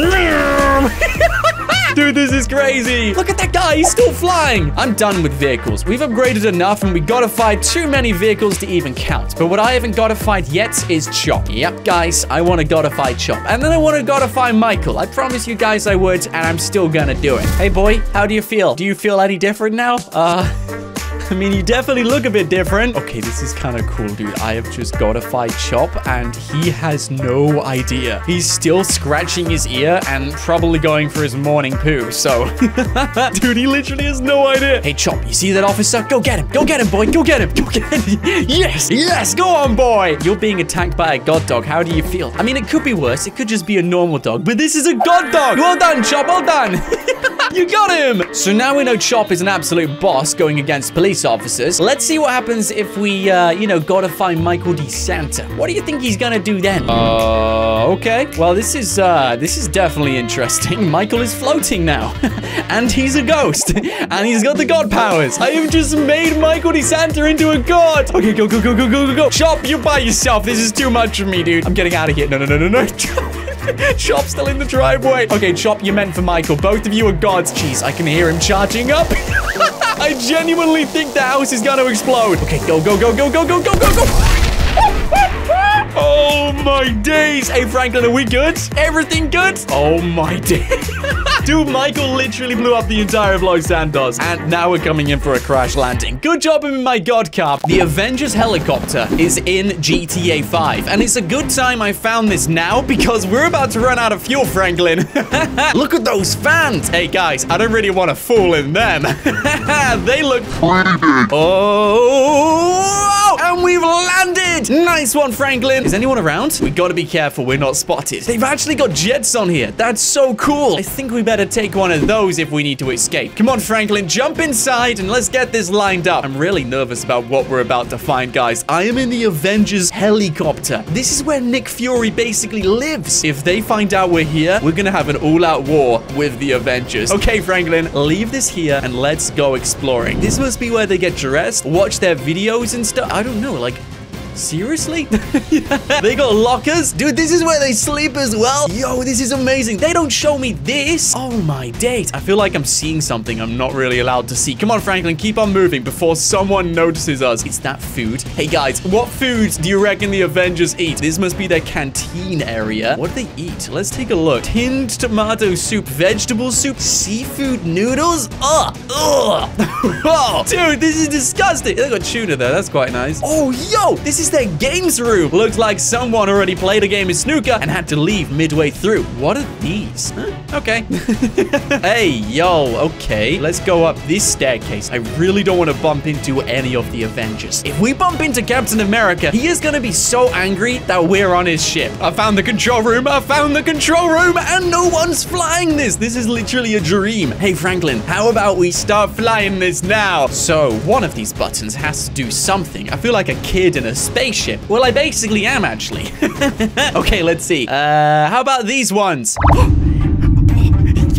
Dude, this is crazy. Look at that guy. He's still flying. I'm done with vehicles. We've upgraded enough and we godified too many vehicles to even count. But what I haven't godified yet is Chop. Yep, guys, I want to godify Chop. And then I want to godify Michael. I promise you guys I would, and I'm still gonna do it. Hey, boy, how do you feel? Do you feel any different now? Uh... I mean, you definitely look a bit different. Okay, this is kind of cool, dude. I have just godified Chop, and he has no idea. He's still scratching his ear and probably going for his morning poo, so... dude, he literally has no idea. Hey, Chop, you see that officer? Go get him. Go get him, boy. Go get him. Go get him. yes. Yes. Go on, boy. You're being attacked by a god dog. How do you feel? I mean, it could be worse. It could just be a normal dog, but this is a god dog. Well done, Chop. Well done. you got him. So now we know Chop is an absolute boss going against police officers. Let's see what happens if we, uh, you know, godify Michael DeSanta. What do you think he's gonna do then? Uh, okay. Well, this is, uh, this is definitely interesting. Michael is floating now. and he's a ghost. and he's got the god powers. I have just made Michael DeSanta into a god. Okay, go, go, go, go, go, go, go. Chop, you by yourself. This is too much for me, dude. I'm getting out of here. No, no, no, no, no. Chop's still in the driveway. Okay, Chop, you're meant for Michael. Both of you are gods. Jeez, I can hear him charging up. I genuinely think the house is gonna explode. Okay, go, go, go, go, go, go, go, go, go. Oh my days! Hey Franklin, are we good? Everything good? Oh my days! Dude, Michael literally blew up the entire of Los Santos, and now we're coming in for a crash landing. Good job in my god car. The Avengers helicopter is in GTA 5, and it's a good time I found this now because we're about to run out of fuel, Franklin. Look at those fans! Hey guys, I don't really want to fool in them. they look Oh, and we've landed! Nice one, Franklin. Is anyone around? We gotta be careful we're not spotted. They've actually got jets on here. That's so cool. I think we better take one of those if we need to escape. Come on, Franklin, jump inside and let's get this lined up. I'm really nervous about what we're about to find, guys. I am in the Avengers helicopter. This is where Nick Fury basically lives. If they find out we're here, we're gonna have an all-out war with the Avengers. Okay, Franklin, leave this here and let's go exploring. This must be where they get dressed, watch their videos and stuff. I don't know, like... Seriously? they got lockers? Dude, this is where they sleep as well. Yo, this is amazing. They don't show me this. Oh my days. I feel like I'm seeing something I'm not really allowed to see. Come on, Franklin, keep on moving before someone notices us. It's that food. Hey guys, what foods do you reckon the Avengers eat? This must be their canteen area. What do they eat? Let's take a look. Tinned tomato soup, vegetable soup, seafood noodles? Ugh. Ugh. oh, dude, this is disgusting. They got tuna there. That's quite nice. Oh, yo, this is their games room. Looks like someone already played a game of snooker and had to leave midway through. What are these? Huh? Okay. hey, yo, okay. Let's go up this staircase. I really don't want to bump into any of the Avengers. If we bump into Captain America, he is going to be so angry that we're on his ship. I found the control room. I found the control room and no one's flying this. This is literally a dream. Hey, Franklin, how about we start flying this now? So one of these buttons has to do something. I feel like a kid in a spaceship. Well, I basically am actually. okay, let's see. Uh, how about these ones?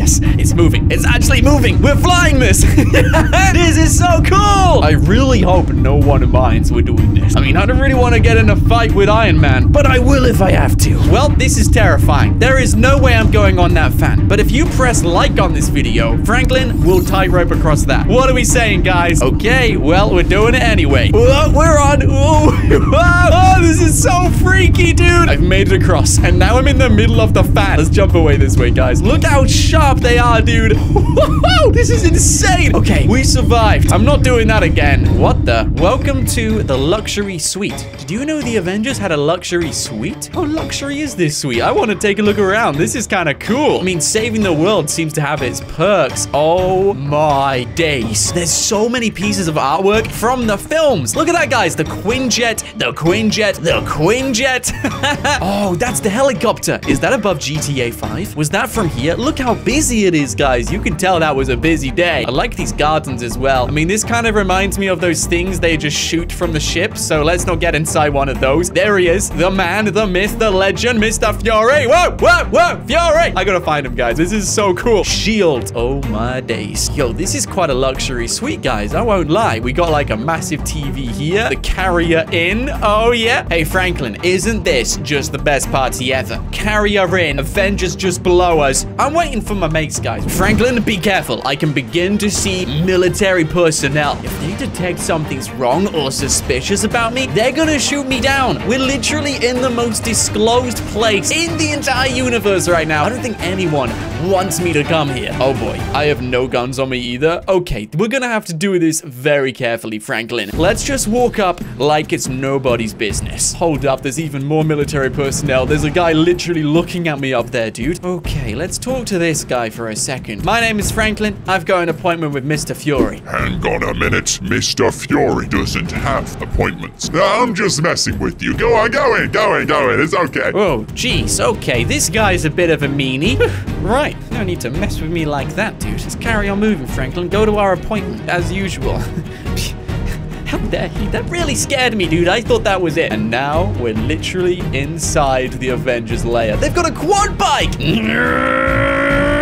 Yes, it's moving. It's actually moving. We're flying this. this is so cool. I really hope no one minds we're doing this. I mean, I don't really want to get in a fight with Iron Man, but I will if I have to. Well, this is terrifying. There is no way I'm going on that fan. But if you press like on this video, Franklin will tightrope across that. What are we saying, guys? Okay, well, we're doing it anyway. We're on. Whoa. oh, this is so freaky, dude. I've made it across, and now I'm in the middle of the fan. Let's jump away this way, guys. Look how sharp they are, dude. this is insane. Okay, we survived. I'm not doing that again. What the? Welcome to the luxury suite. Did you know the Avengers had a luxury suite? How luxury is this suite? I want to take a look around. This is kind of cool. I mean, saving the world seems to have its perks. Oh my days. There's so many pieces of artwork from the films. Look at that, guys. The Quinjet, the Quinjet, the Quinjet. oh, that's the helicopter. Is that above GTA 5? Was that from here? Look how busy it is, guys. You can tell that was a busy day. I like these gardens as well. I mean, this kind of reminds me of those things they just shoot from the ship. So let's not get inside one of those. There he is. The man, the myth, the legend, Mr. Fury. Whoa, whoa, whoa, Fury. I gotta find him, guys. This is so cool. Shield. Oh, my days. Yo, this is quite a luxury suite, guys. I won't lie. We got like a massive TV here. The carrier in. Oh, yeah. Hey, Franklin, isn't this just the best party ever? Carrier in. Avengers just below us. I'm waiting for my mates, guys. Franklin, be careful. I can begin to see military personnel. If they detect something's wrong or suspicious about me, they're gonna shoot me down. We're literally in the most disclosed place in the entire universe right now. I don't think anyone wants me to come here. Oh boy, I have no guns on me either. Okay, we're gonna have to do this very carefully, Franklin. Let's just walk up like it's nobody's business. Hold up, there's even more military personnel. There's a guy literally looking at me up there, dude. Okay, let's talk to this guy for a second. My name is Franklin. I've got an appointment with Mr. Fury. Hang on a minute. Mr. Fury doesn't have appointments. No, I'm just messing with you. Go on, go in, go in, go in. It's okay. Oh, jeez. Okay, this guy's a bit of a meanie. right, no need to mess with me like that, dude. Let's carry on moving, Franklin. Go to our appointment, as usual. How dare he? That really scared me, dude. I thought that was it. And now we're literally inside the Avengers lair. They've got a quad bike!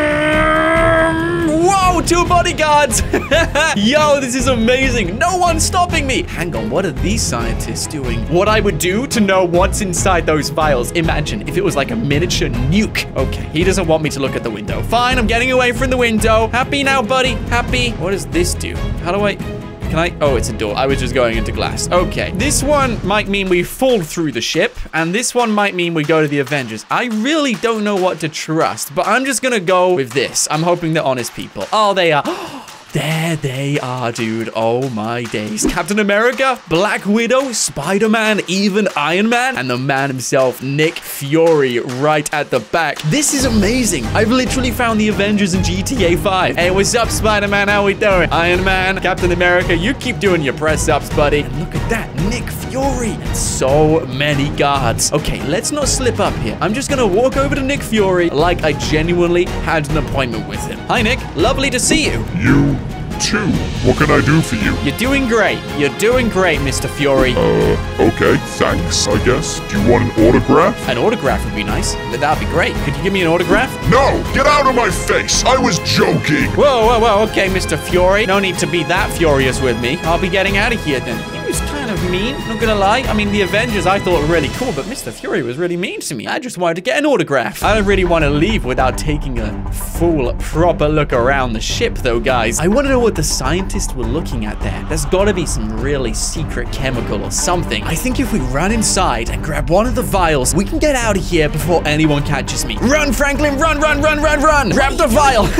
Two bodyguards. Yo, this is amazing. No one's stopping me. Hang on, what are these scientists doing? What I would do to know what's inside those vials. Imagine if it was like a miniature nuke. Okay, he doesn't want me to look at the window. Fine, I'm getting away from the window. Happy now, buddy? Happy? What does this do? How do I... Can I? Oh, it's a door. I was just going into glass. Okay. This one might mean we fall through the ship, and this one might mean we go to the Avengers. I really don't know what to trust, but I'm just gonna go with this. I'm hoping they're honest people. Oh, they are. Oh, There they are, dude. Oh my days. Captain America, Black Widow, Spider-Man, even Iron Man, and the man himself, Nick Fury, right at the back. This is amazing. I've literally found the Avengers in GTA 5. Hey, what's up, Spider-Man? How we doing? Iron Man, Captain America, you keep doing your press-ups, buddy. And look at that, Nick Fury. So many guards. Okay, let's not slip up here. I'm just gonna walk over to Nick Fury like I genuinely had an appointment with him. Hi, Nick. Lovely to see you. You too. What can I do for you? You're doing great. You're doing great, Mr. Fury. Uh, okay, thanks, I guess. Do you want an autograph? An autograph would be nice. That'd be great. Could you give me an autograph? No! Get out of my face! I was joking! Whoa, whoa, whoa. Okay, Mr. Fury. No need to be that furious with me. I'll be getting out of here then. Was kind of mean, not gonna lie. I mean, the Avengers I thought were really cool, but Mr. Fury was really mean to me. I just wanted to get an autograph. I don't really want to leave without taking a full, proper look around the ship, though, guys. I want to know what the scientists were looking at there. There's got to be some really secret chemical or something. I think if we run inside and grab one of the vials, we can get out of here before anyone catches me. Run, Franklin, run, run, run, run, run. Grab the vial.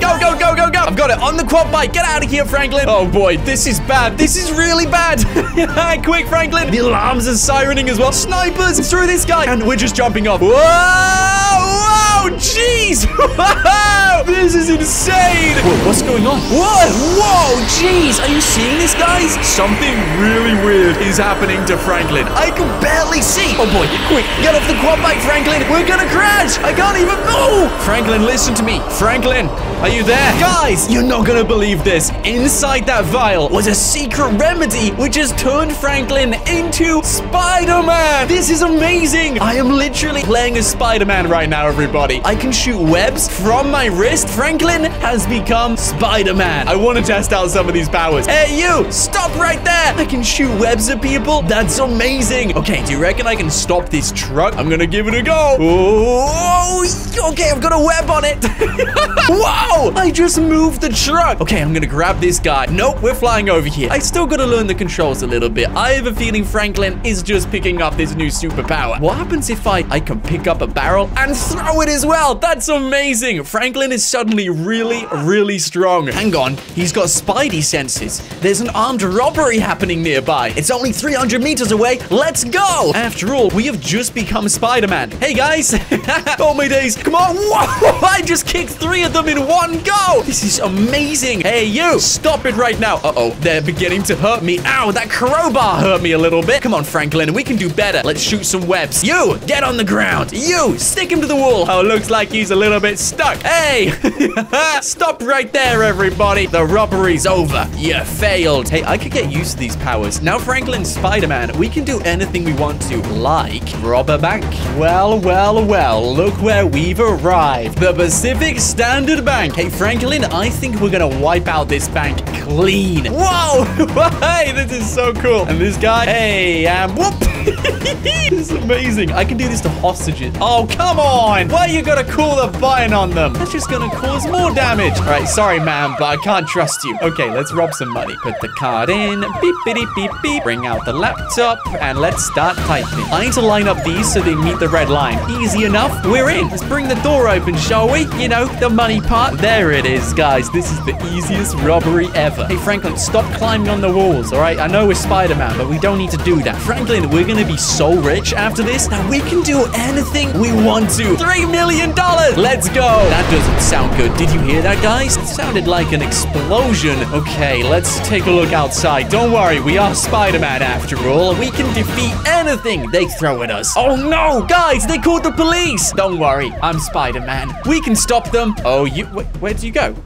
go, go, go, go, go. I've got it on the quad bike. Get out of here, Franklin. Oh, boy, this is bad. This is really bad. Quick, Franklin. The alarms are sirening as well. Snipers through this guy. And we're just jumping off. Whoa, whoa, jeez. This is insane. Whoa, what's going on? Whoa, whoa, jeez. Are you seeing this, guys? Something really weird is happening to Franklin. I can barely see. Oh, boy, quick. Get off the quad bike, Franklin. We're gonna crash. I can't even move. Franklin, listen to me. Franklin, are you there? Guys, you're not gonna believe this. Inside that vial was a secret remedy which has turned Franklin into Spider-Man. This is amazing. I am literally playing as Spider-Man right now, everybody. I can shoot webs from my wrist. Franklin has become Spider-Man. I want to test out some of these powers. Hey, you, stop right there. I can shoot webs at people. That's amazing. Okay, do you reckon I can stop this truck? I'm gonna give it a go. Oh, okay, I've got a web on it. Whoa, I just moved the truck. Okay, I'm gonna grab this guy. Nope, we're flying over here. I still gotta learn the controls a little bit. I have a feeling Franklin is just picking up this new superpower. What happens if I, I can pick up a barrel and throw it as well? That's amazing. Franklin is suddenly really, really strong. Hang on, he's got spidey senses. There's an armed robbery happening nearby. It's only 300 meters away. Let's go. After all, we have just become Spider-Man. Hey, guys. oh, my days. Come on. Whoa, I just kicked three of them in one go. This is amazing. Hey, you. Stop it right now. Uh-oh, they're beginning to hurt me. Ow, that crowbar hurt me a little bit. Come on, Franklin. We can do better. Let's shoot some webs. You, get on the ground. You, stick him to the wall. Oh, looks like he's a little bit stuck. Hey, stop right there, everybody. The robbery's over. You failed. Hey, I could get used to these powers. Now, Franklin Spider-Man, we can do anything we want to, like rob a bank. Well, well, well, look where we've arrived. The Pacific Standard Bank. Hey, Franklin, I think we're gonna wipe out this bank clean. Whoa! hey, this is so cool. And this guy, hey, um, whoop. this is amazing. I can do this to hostages. Oh, come on. Why are you gotta call the button on them? That's just gonna cause more damage. All right, sorry, ma'am, but I can't trust you. Okay, let's rob some money. Put the card in. Beep, beep, beep, beep. Bring out the laptop, and let's start typing. I need to line up these so they meet the red line. Easy enough. We're in. Let's bring the door open, shall we? You know, the money part. There it is, guys. This is the easiest robbery ever. Hey, Franklin, stop climbing on the walls, all right? I know we're Spider-Man, but we don't need to do that. Franklin, we're gonna be so rich after this that we can do anything we want to. Three million dollars! Let's go! That doesn't sound good. Did you hear that, guys? It sounded like an explosion. Okay, let's take a look outside. Don't worry, we are Spider-Man after all. We can defeat anything they throw at us. Oh no, guys, they called the police! Don't worry, I'm Spider-Man. We can stop them. Oh, you, wh where'd you go?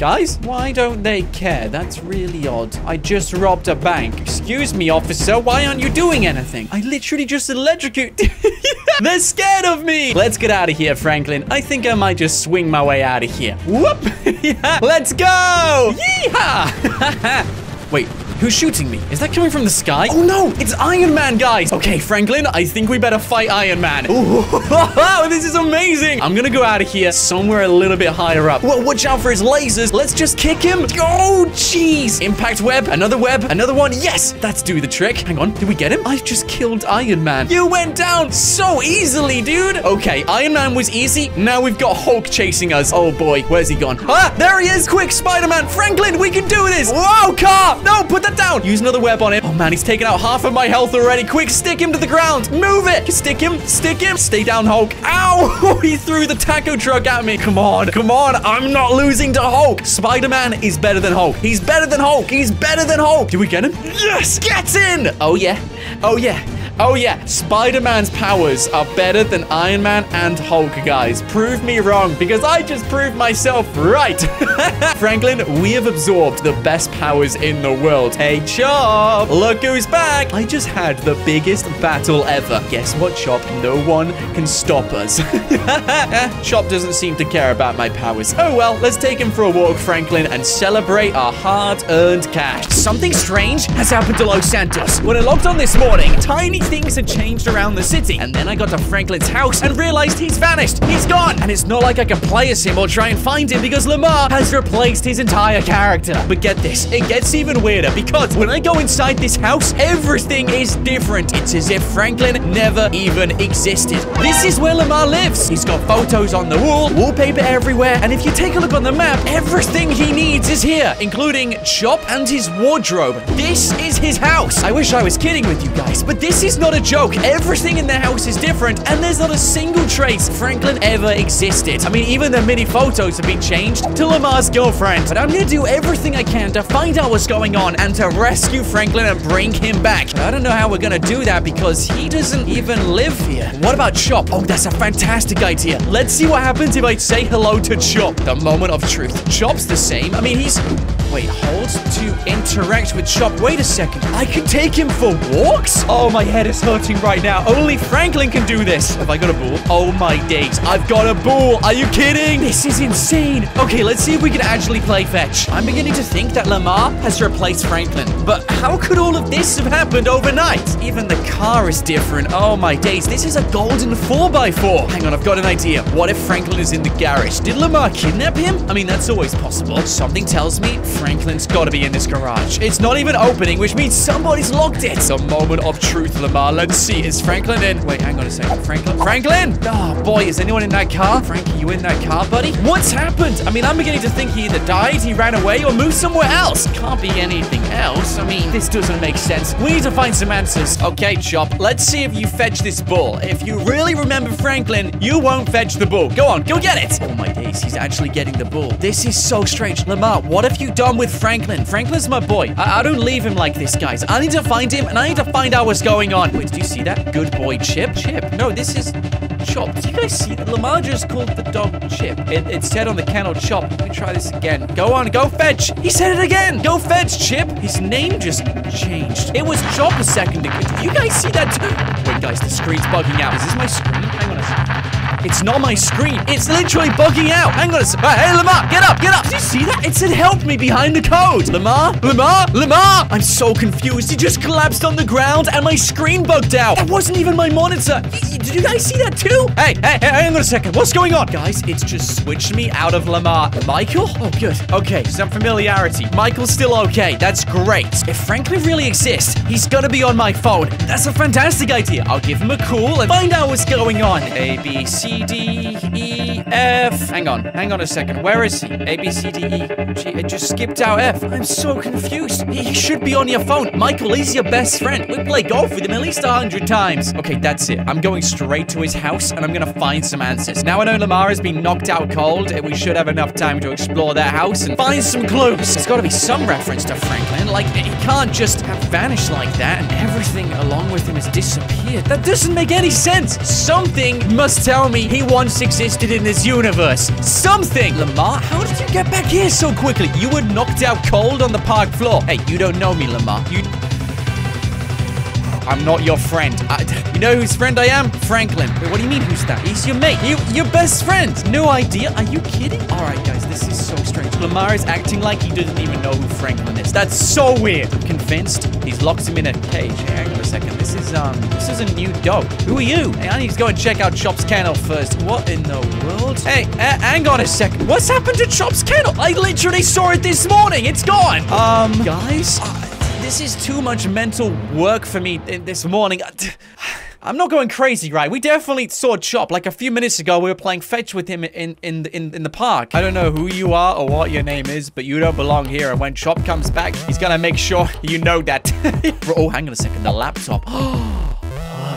Guys, why don't they care? That's really odd. I just robbed a bank. Excuse me, officer. Why aren't you doing anything? I literally just electrocuted. They're scared of me. Let's get out of here, Franklin. I think I might just swing my way out of here. Whoop. yeah. Let's go. Yeehaw. Wait, Who's shooting me? Is that coming from the sky? Oh no, it's Iron Man, guys. Okay, Franklin, I think we better fight Iron Man. Ooh, this is amazing. I'm gonna go out of here somewhere a little bit higher up. Well, watch out for his lasers. Let's just kick him. Oh, jeez. Impact web, another web, another one. Yes, that's do the trick. Hang on, did we get him? I've just killed Iron Man. You went down so easily, dude. Okay, Iron Man was easy. Now we've got Hulk chasing us. Oh boy, where's he gone? Ah, there he is. Quick, Spider-Man. Franklin, we can do this. Whoa, car. No, put that down. Use another web on him. Oh man, he's taken out half of my health already. Quick, stick him to the ground. Move it. Stick him. Stick him. Stay down, Hulk. Ow! he threw the taco truck at me. Come on. Come on. I'm not losing to Hulk. Spider-Man is better than Hulk. He's better than Hulk. He's better than Hulk. Do we get him? Yes. Get in. Oh yeah. Oh yeah. Oh yeah, Spider-Man's powers are better than Iron Man and Hulk, guys. Prove me wrong, because I just proved myself right. Franklin, we have absorbed the best powers in the world. Hey, Chop, look who's back. I just had the biggest battle ever. Guess what, Chop? No one can stop us. Chop doesn't seem to care about my powers. Oh well, let's take him for a walk, Franklin, and celebrate our hard-earned cash. Something strange has happened to Los Santos. When I logged on this morning, tiny things had changed around the city. And then I got to Franklin's house and realized he's vanished. He's gone. And it's not like I can play as him or try and find him because Lamar has replaced his entire character. But get this, it gets even weirder because when I go inside this house, everything is different. It's as if Franklin never even existed. This is where Lamar lives. He's got photos on the wall, wallpaper everywhere, and if you take a look on the map, everything he needs is here, including Chop and his wardrobe. This is his house. I wish I was kidding with you guys, but this is not a joke. Everything in the house is different, and there's not a single trace Franklin ever existed. I mean, even the mini photos have been changed to Lamar's girlfriend. But I'm gonna do everything I can to find out what's going on and to rescue Franklin and bring him back. But I don't know how we're gonna do that because he doesn't even live here. What about Chop? Oh, that's a fantastic idea. Let's see what happens if I say hello to Chop. The moment of truth. Chop's the same. I mean, he's... Wait, hold to interact with Chop. Wait a second. I can take him for walks? Oh, my head is hurting right now. Only Franklin can do this. Have I got a ball? Oh, my days. I've got a ball. Are you kidding? This is insane. Okay, let's see if we can actually play fetch. I'm beginning to think that Lamar has replaced Franklin. But how could all of this have happened overnight? Even the car is different. Oh, my days. This is a golden 4x4. Hang on, I've got an idea. What if Franklin is in the garage? Did Lamar kidnap him? I mean, that's always possible. Something tells me Franklin's got to be in this garage. It's not even opening, which means somebody's locked it. It's a moment of truth, Lamar. Let's see. Is Franklin in? Wait, hang on a second. Franklin? Franklin? Oh, boy. Is anyone in that car? Frankie, you in that car, buddy? What's happened? I mean, I'm beginning to think he either died, he ran away, or moved somewhere else. Can't be anything else. I mean, this doesn't make sense. We need to find some answers. Okay, Chop. Let's see if you fetch this bull. If you really remember Franklin, you won't fetch the bull. Go on, go get it. Oh, my days. He's actually getting the bull. This is so strange. Lamar, what have you done with Franklin? Franklin's my boy. I, I don't leave him like this, guys. I need to find him, and I need to find out what's going on. Wait, did you see that? Good boy, Chip. Chip. No, this is Chop. Do you guys see that? Lamar just called the dog Chip. It, it said on the kennel Chop. Let me try this again. Go on, go fetch. He said it again. Go fetch, Chip. His name just changed. It was Chop a second ago. Did you guys see that? Wait, guys, the screen's bugging out. Is this my screen? Hang on a second. It's not my screen. It's literally bugging out. Hang on a second. Hey, Lamar, get up, get up. Did you see that? It said help me behind the code. Lamar, Lamar, Lamar. I'm so confused. He just collapsed on the ground and my screen bugged out. That wasn't even my monitor. Did you guys see that too? Hey, hey, hey, hang on a second. What's going on? Guys, it's just switched me out of Lamar. Michael? Oh, good. Okay, some familiarity. Michael's still okay. That's great. If Franklin really exists, he's gonna be on my phone. That's a fantastic idea. I'll give him a call and find out what's going on. A, B, C, D, E, F. Hang on. Hang on a second. Where is he? A, B, C, D, E, G. It just skipped out F. I'm so confused. He should be on your phone. Michael, he's your best friend. We play golf with him at least a hundred times. Okay, that's it. I'm going straight to his house and I'm gonna find some answers. Now I know Lamar has been knocked out cold. and We should have enough time to explore that house and find some clues. There's gotta be some reference to Franklin. Like, he can't just have vanished like that and everything along with him has disappeared. That doesn't make any sense. Something must tell me he once existed in this universe. Something! Lamar, how did you get back here so quickly? You were knocked out cold on the park floor. Hey, you don't know me, Lamar. You... I'm not your friend. I, you know whose friend I am? Franklin. Wait, what do you mean, who's that? He's your mate. You, your best friend. No idea? Are you kidding? All right, guys, this is so strange. Lamar is acting like he doesn't even know who Franklin is. That's so weird. I'm convinced he's locked him in a cage. Hey, hang on a second. This is, um, this is a new dog. Who are you? Hey, I need to go and check out Chop's kennel first. What in the world? Hey, uh, hang on a second. What's happened to Chop's kennel? I literally saw it this morning. It's gone. Um, guys, uh, this is too much mental work for me this morning. I'm not going crazy, right? We definitely saw Chop. Like a few minutes ago, we were playing fetch with him in in in, in the park. I don't know who you are or what your name is, but you don't belong here. And when Chop comes back, he's gonna make sure you know that. oh, hang on a second. The laptop. Oh,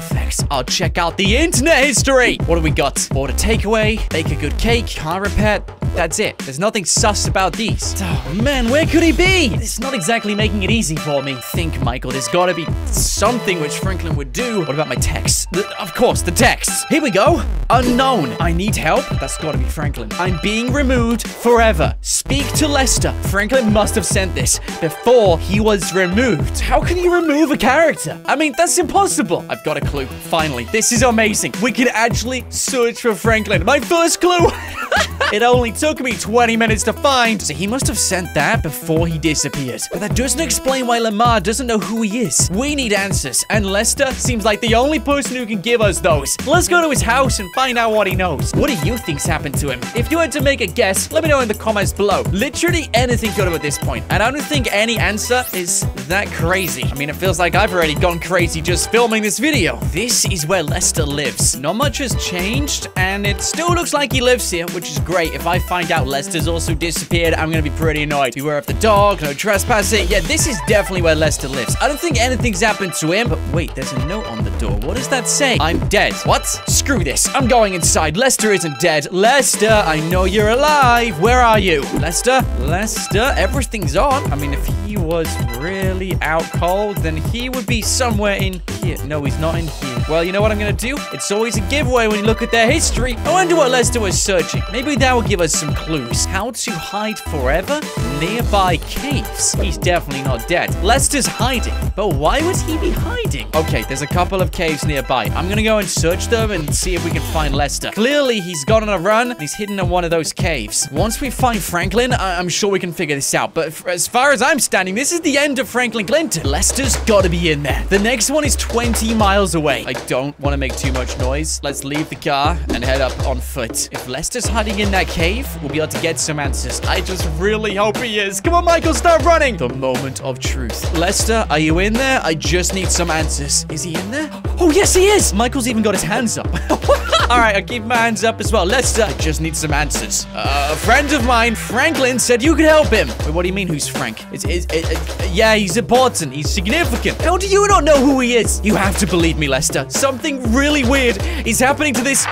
Perfect. I'll check out the internet history. What do we got? Order takeaway, bake a good cake, car repair. That's it. There's nothing sus about these. Oh, man, where could he be? It's not exactly making it easy for me. Think, Michael, there's gotta be something which Franklin would do. What about my texts? The, of course, the texts. Here we go. Unknown. I need help. That's gotta be Franklin. I'm being removed forever. Speak to Lester. Franklin must have sent this before he was removed. How can you remove a character? I mean, that's impossible. I've got a clue. Finally, this is amazing. We can actually search for Franklin. My first clue. it only took me 20 minutes to find, so he must have sent that before he disappeared. But that doesn't explain why Lamar doesn't know who he is. We need answers, and Lester seems like the only person who can give us those. Let's go to his house and find out what he knows. What do you think's happened to him? If you had to make a guess, let me know in the comments below. Literally anything could have at this point, and I don't think any answer is that crazy. I mean, it feels like I've already gone crazy just filming this video. This is where Lester lives. Not much has changed, and it still looks like he lives here, which is great. If I find out Lester's also disappeared, I'm gonna be pretty annoyed. Beware of the dog, no trespassing. Yeah, this is definitely where Lester lives. I don't think anything's happened to him, but wait, there's a note on the door. What does that say? I'm dead. What? Screw this. I'm going inside. Lester isn't dead. Lester, I know you're alive. Where are you? Lester? Lester? Everything's on. I mean, if he was really out cold, then he would be somewhere in here. No, he's not in here. Well, you know what I'm gonna do? It's always a giveaway when you look at their history. I wonder what Lester was searching. Maybe that will give us some clues. How to hide forever? Nearby caves. He's definitely not dead. Lester's hiding. But why would he be hiding? Okay, there's a couple of caves nearby. I'm gonna go and search them and see if we can find Lester. Clearly, he's gone on a run. He's hidden in one of those caves. Once we find Franklin, I am sure we can figure this out. But as far as I'm standing, this is the end of Franklin Clinton. Lester's gotta be in there. The next one is 20 miles away. I don't want to make too much noise. Let's leave the car and head up on foot. If Lester's hiding in that cave, we'll be able to get some answers. I just really hope he is. Come on, Michael, start running. The moment of truth. Lester, are you in there? I just need some answers. Is he in there? Oh, yes, he is. Michael's even got his hands up. All right, I'll keep my hands up as well. Lester, I just need some answers. Uh, a friend of mine, Franklin, said you could help him. Wait, what do you mean, who's Frank? It's, it's, it, it, yeah, he's important. He's significant. How do you not know who he is? You have to believe me, Lester. Something really weird is happening to this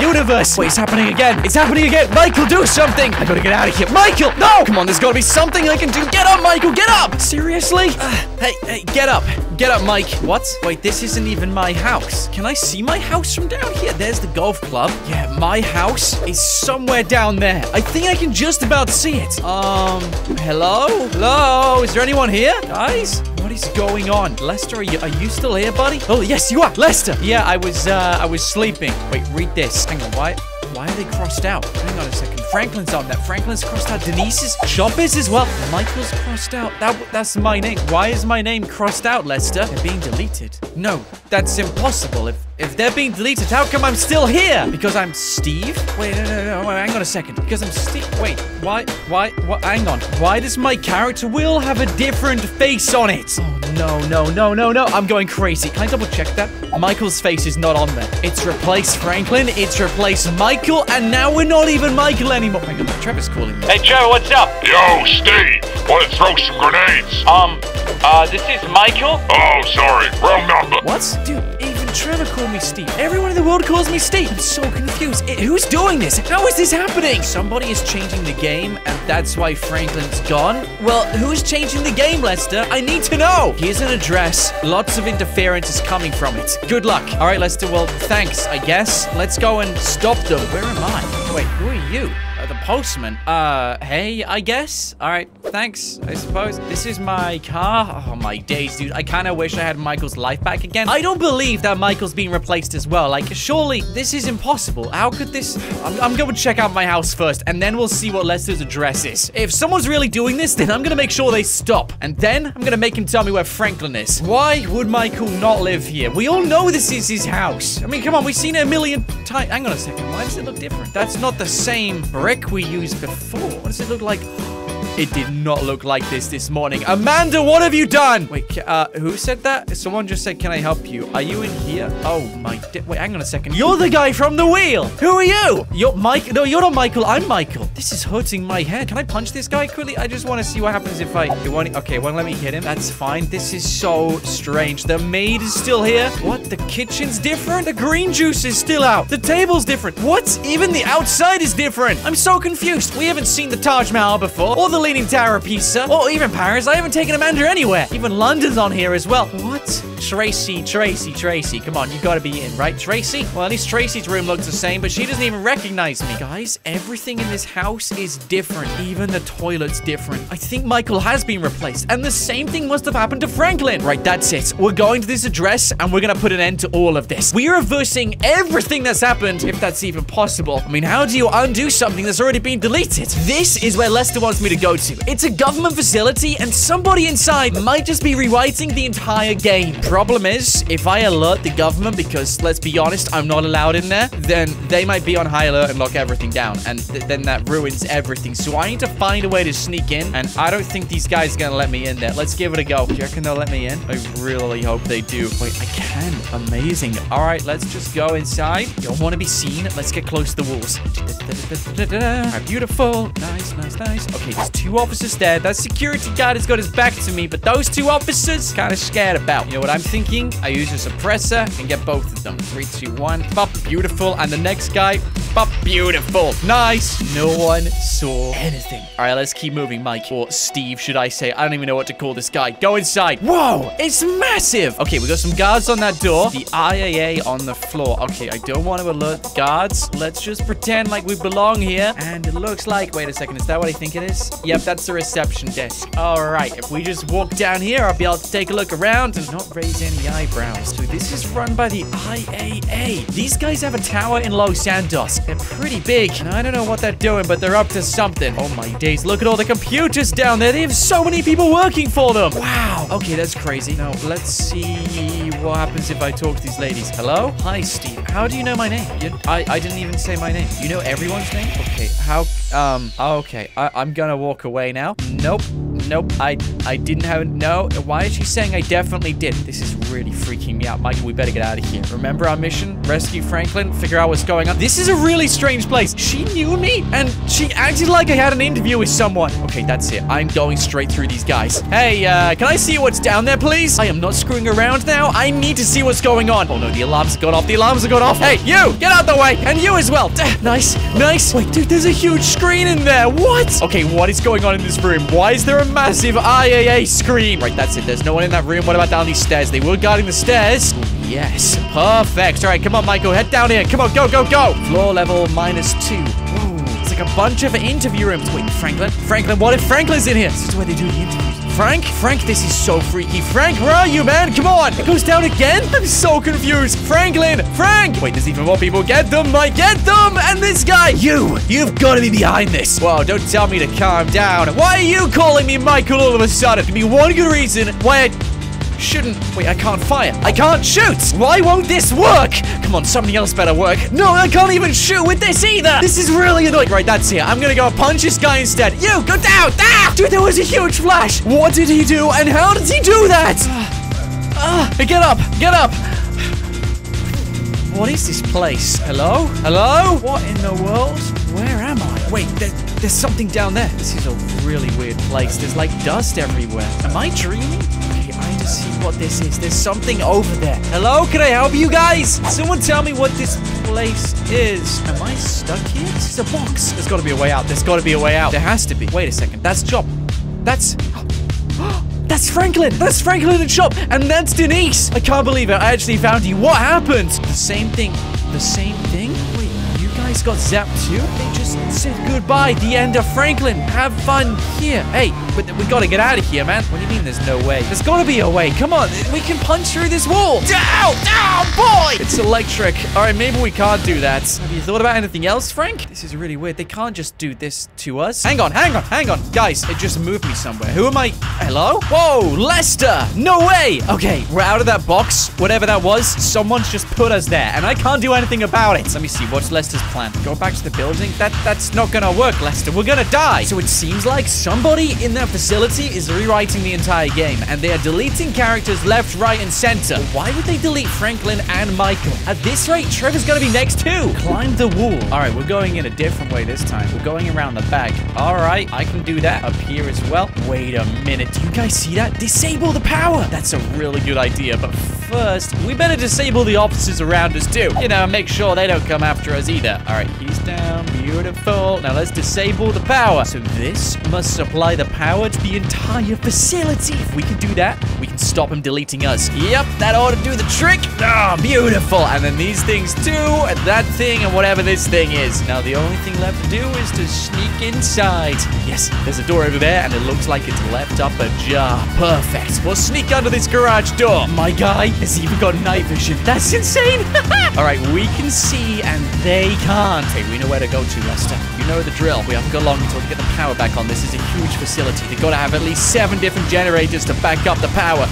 universe. Wait, it's happening again. It's happening again. Michael, do something. I gotta get out of here. Michael, no! Come on, there's gotta be something I can do. Get up, Michael, get up! Seriously? Uh, hey, hey, get up. Get up, Mike. What? Wait, this isn't even my house. Can I see my house from down here? There's the golf club. Yeah, my house is somewhere down there. I think I can just about see it. Um, hello? Hello? Is there anyone here? Guys? What is going on? Lester, are you, are you still here, buddy? Oh, yes, you are. Lester. Yeah, I was, uh, I was sleeping. Wait, read this. Hang on, why? Why are they crossed out? Hang on a second. Franklin's on that. Franklin's crossed out. Denise's shop is as well. Michael's crossed out. That That's my name. Why is my name crossed out, Lester? They're being deleted. No, that's impossible. If if they're being deleted, how come I'm still here? Because I'm Steve? Wait, no, no, no, hang on a second. Because I'm Steve. Wait, why, why, what? Hang on. Why does my character will have a different face on it? Oh, no, no, no, no, no. I'm going crazy. Can I double check that? Michael's face is not on there. It's replaced Franklin. It's replaced Michael. And now we're not even Michael anymore. Hang on, Trevor's calling me. Hey, Trevor, what's up? Yo, Steve, wanna throw some grenades? Um, uh, this is Michael? Oh, sorry, wrong number. What? Dude, even Trevor called me Steve. Everyone in the world calls me Steve. I'm so confused. I- who's doing this? How is this happening? Somebody is changing the game, and that's why Franklin's gone? Well, who's changing the game, Lester? I need to know. Here's an address. Lots of interference is coming from it. Good luck. All right, Lester. Well, thanks, I guess. Let's go and stop them. Where am I? Wait, who are you? Postman. Uh, hey, I guess. All right, thanks, I suppose. This is my car. Oh, my days, dude. I kind of wish I had Michael's life back again. I don't believe that Michael's being replaced as well. Like, surely this is impossible. How could this... I'm, I'm going to check out my house first, and then we'll see what Lester's address is. If someone's really doing this, then I'm going to make sure they stop. And then I'm going to make him tell me where Franklin is. Why would Michael not live here? We all know this is his house. I mean, come on, we've seen it a million times. Hang on a second. Why does it look different? That's not the same brick we used before. What does it look like? It did not look like this this morning. Amanda, what have you done? Wait, uh, who said that? Someone just said, can I help you? Are you in here? Oh, my... Wait, hang on a second. You're the guy from the wheel. Who are you? You're Mike... No, you're not Michael. I'm Michael. This is hurting my head. Can I punch this guy quickly? I just want to see what happens if I... You want... Okay, well, let me hit him. That's fine. This is so strange. The maid is still here. What? The kitchen's different? The green juice is still out. The table's different. What? Even the outside is different. I'm so confused. We haven't seen the Taj Mahal before, or the Leaning Tower of Pisa, or even Paris. I haven't taken Amanda anywhere. Even London's on here as well. What? Tracy, Tracy, Tracy. Come on, you gotta be in, right, Tracy? Well, at least Tracy's room looks the same, but she doesn't even recognize me. Guys, everything in this house is different. Even the toilet's different. I think Michael has been replaced, and the same thing must have happened to Franklin. Right, that's it. We're going to this address, and we're gonna put an end to all of this. We are reversing everything that's happened, if that's even possible. I mean, how do you undo something that's already been deleted? This is where Lester wants me to go to. It's a government facility, and somebody inside might just be rewriting the entire game. Problem is, if I alert the government, because let's be honest, I'm not allowed in there, then they might be on high alert and lock everything down, and th- then that ruins everything. So I need to find a way to sneak in, and I don't think these guys are gonna let me in there. Let's give it a go. Do you reckon they'll let me in? I really hope they do. Wait, I can. Amazing. All right, let's just go inside. You don't want to be seen. Let's get close to the walls. Beautiful. Nice, nice, nice. Okay, there's two officers there. That security guard has got his back to me, but those two officers, kind of scared about. You know what I'm thinking? I use a suppressor and get both of them. Three, two, one. Pop, beautiful. And the next guy, pop, beautiful. Nice. No one saw anything. All right, let's keep moving, Mike. Or Steve, should I say. I don't even know what to call this guy. Go inside. Whoa, it's massive. Okay, we got some guards on that door. The IAA on the floor. Okay, I don't want to alert guards. Let's just pretend like we belong here. And it looks like, wait a second, is that what I think it is? Yep, that's the reception desk. All right, if we just walk down here, I'll be able to take a look around and not raise any eyebrows. So this is run by the IAA. These guys have a tower in Los Santos. They're pretty big, and I don't know what they're doing, but they're up to something. Oh my days, look at all the computers down there. They have so many people working for them. Wow. Okay, that's crazy. Now, let's see what happens if I talk to these ladies. Hello? Hi, Steve. How do you know my name? You, I, I didn't even say my name. You know everyone's name? Okay, how, um, okay. I, I'm gonna walk away now. Nope. Nope, I I didn't have no. Why is she saying I definitely did? This is really freaking me out, Michael. We better get out of here. Remember our mission? Rescue Franklin. Figure out what's going on. This is a really strange place. She knew me, and she acted like I had an interview with someone. Okay, that's it. I'm going straight through these guys. Hey, uh, can I see what's down there, please? I am not screwing around now. I need to see what's going on. Oh no, the alarms have gone off. The alarms have gone off. Hey, you, get out the way, and you as well. nice, nice. Wait, dude, there's a huge screen in there. What? Okay, what is going on in this room? Why is there a massive IAA screen? Right, that's it. There's no one in that room. What about down these stairs? They were guarding the stairs. Yes, perfect. All right, come on, Michael. Head down here. Come on, go, go, go. Floor level minus two. Whoa, it's like a bunch of interview rooms. Wait, Franklin? Franklin, what if Franklin's in here? This is where they do the interviews. Frank? Frank, this is so freaky. Frank, where are you, man? Come on. It goes down again? I'm so confused. Franklin! Frank! Wait, there's even more people. Get them, Mike. Get them! And this guy. You! You've got to be behind this. Whoa, don't tell me to calm down. Why are you calling me Michael all of a sudden? Give me one good reason why I shouldn't. Wait, I can't fire. I can't shoot. Why won't this work? Come on, something else better work. No, I can't even shoot with this either. This is really annoying. Right, that's it. I'm gonna go punch this guy instead. You, go down. Ah! Dude, there was a huge flash. What did he do, and how did he do that? Ah, get up. Get up. What is this place? Hello? Hello? What in the world? Where am I? Wait, there, there's something down there. This is a really weird place. There's like dust everywhere. Am I dreaming? To see what this is. There's something over there. Hello? Can I help you guys? Someone tell me what this place is. Am I stuck here? This is a box. There's got to be a way out. There's got to be a way out. There has to be. Wait a second. That's Job. That's... That's Franklin! That's Franklin and Chop! And that's Denise! I can't believe it. I actually found you. What happened? The same thing. The same thing? Guys got zapped too? They just said goodbye. The end of Franklin. Have fun here. Hey, but we gotta get out of here, man. What do you mean there's no way? There's gotta be a way. Come on, we can punch through this wall. Down, down, boy! It's electric. All right, maybe we can't do that. Have you thought about anything else, Frank? This is really weird. They can't just do this to us. Hang on, hang on, hang on. Guys, it just moved me somewhere. Who am I? Hello? Whoa, Lester! No way! Okay, we're out of that box. Whatever that was, someone's just put us there, and I can't do anything about it. Let me see. What's Lester's plan? Go back to the building? That That's not gonna work, Lester. We're gonna die. So it seems like somebody in that facility is rewriting the entire game, and they are deleting characters left, right, and center. Why would they delete Franklin and Michael? At this rate, Trevor's gonna be next too. Climb the wall. All right, we're going in a different way this time. We're going around the back. All right, I can do that up here as well. Wait a minute. Do you guys see that? Disable the power. That's a really good idea, but first, we better disable the officers around us too. You know, make sure they don't come after us either. All right, he's down. Beautiful. Now let's disable the power. So this must supply the power to the entire facility. If we can do that, we can stop him deleting us. Yep, that ought to do the trick. Ah, beautiful. And then these things too, and that thing, and whatever this thing is. Now the only thing left to do is to sneak inside. Yes, there's a door over there, and it looks like it's left up ajar. Perfect. We'll sneak under this garage door. My guy has even got night vision. That's insane. All right, we can see, and they can't. Hey, we know where to go to, Lester. You know the drill. We have to go long until we get the power back on. This is a huge facility. They've got to have at least seven different generators to back up the power.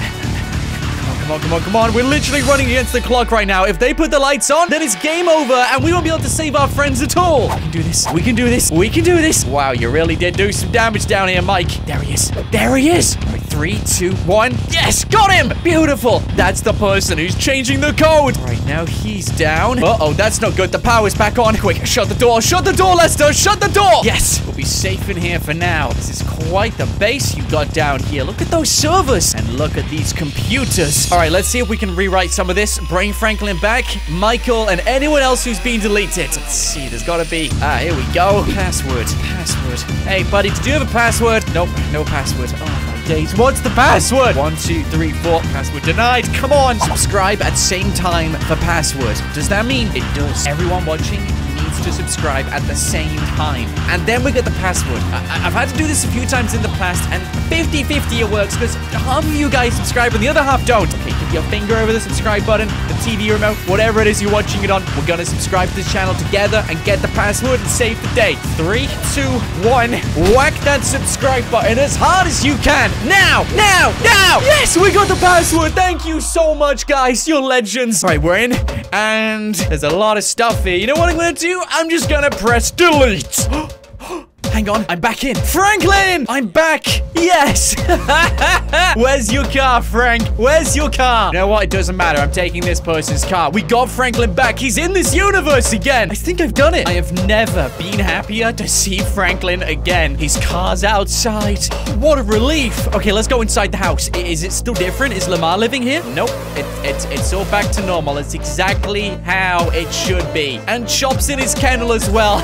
Come on, come on, come on. We're literally running against the clock right now. If they put the lights on, then it's game over and we won't be able to save our friends at all. We can do this. We can do this. We can do this. Wow, you really did do some damage down here, Mike. There he is. There he is. Right, three, two, one. Yes, got him. Beautiful. That's the person who's changing the code. Right, now he's down. Uh-oh, that's not good. The power's back on. Quick, shut the door. Shut the door, Lester. Shut the door. Yes, we'll be safe in here for now. This is quite the base you got down here. Look at those servers. And look at these computers. All right, let's see if we can rewrite some of this. Bring Franklin back, Michael, and anyone else who's been deleted. Let's see, there's got to be... Ah, here we go. Password, password. Hey, buddy, do you have a password? Nope, no password. Oh, my days. What's the password? One, two, three, four. Password denied. Come on. Subscribe at same time for password. Does that mean it does? Everyone watching needs to subscribe at the same time. And then we get the password. I have had to do this a few times in the past, and 50-50 it works, because half of you guys subscribe and the other half don't. Okay, keep your finger over the subscribe button, the TV remote, whatever it is you're watching it on. We're gonna subscribe to this channel together and get the password and save the day. Three, two, one. Whack that subscribe button as hard as you can. Now, now, now! Yes, we got the password. Thank you so much, guys. You're legends. All right, we're in, and there's a lot of stuff here. You know what I'm gonna do? I'm just gonna press delete. Hang on, I'm back in. Franklin! I'm back! Yes! Where's your car, Frank? Where's your car? You know what? It doesn't matter. I'm taking this person's car. We got Franklin back. He's in this universe again. I think I've done it. I have never been happier to see Franklin again. His car's outside. What a relief. Okay, let's go inside the house. Is it still different? Is Lamar living here? Nope. It, it's, it's all back to normal. It's exactly how it should be. And Chop's in his kennel as well.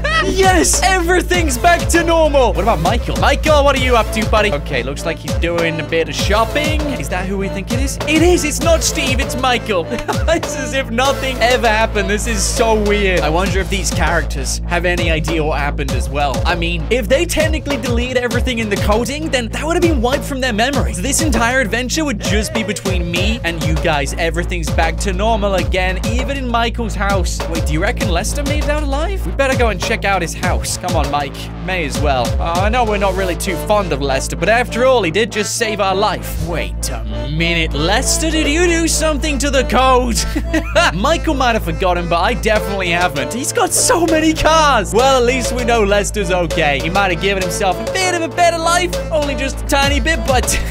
Yes! Everything's back to normal! What about Michael? Michael, what are you up to, buddy? Okay, looks like he's doing a bit of shopping. Is that who we think it is? It is! It's not Steve, it's Michael. it's as if nothing ever happened. This is so weird. I wonder if these characters have any idea what happened as well. I mean, if they technically delete everything in the coding, then that would have been wiped from their memories. This entire adventure would just be between me and you guys. Everything's back to normal again, even in Michael's house. Wait, do you reckon Lester made it out alive? We better go and check out his house. Come on, Mike. May as well. Uh, I know we're not really too fond of Lester, but after all, he did just save our life. Wait a minute. Lester, did you do something to the code? Michael might have forgotten, but I definitely haven't. He's got so many cars. Well, at least we know Lester's okay. He might have given himself a bit of a better life. Only just a tiny bit, but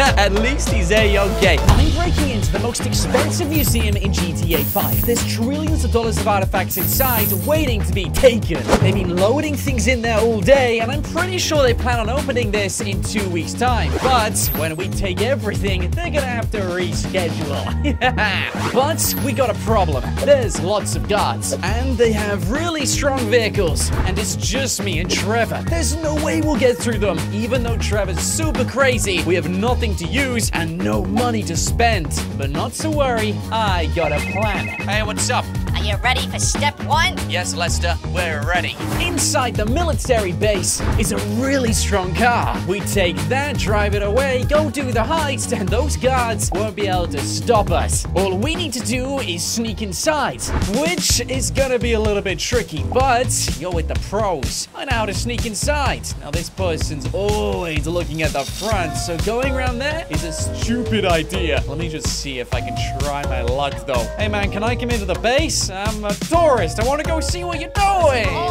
at least he's a-okay. I'm breaking into the most expensive museum in GTA 5. There's trillions of dollars of artifacts inside waiting to be taken. They've been loading things in there all day, and I'm pretty sure they plan on opening this in two weeks' time. But when we take everything, they're gonna have to reschedule. but we got a problem. There's lots of guards, and they have really strong vehicles. And it's just me and Trevor. There's no way we'll get through them. Even though Trevor's super crazy, we have nothing to use and no money to spend. But not to worry, I got a plan. Hey, what's up? Are you ready for step one? Yes, Lester, we're ready. Inside the military base is a really strong car. We take that, drive it away, go do the heist, and those guards won't be able to stop us. All we need to do is sneak inside, which is gonna be a little bit tricky, but you're with the pros. I know how to sneak inside. Now, this person's always looking at the front, so going around there is a stupid idea. Let me just see if I can try my luck, though. Hey, man, can I come into the base? I'm a tourist. I want to go see what you're doing.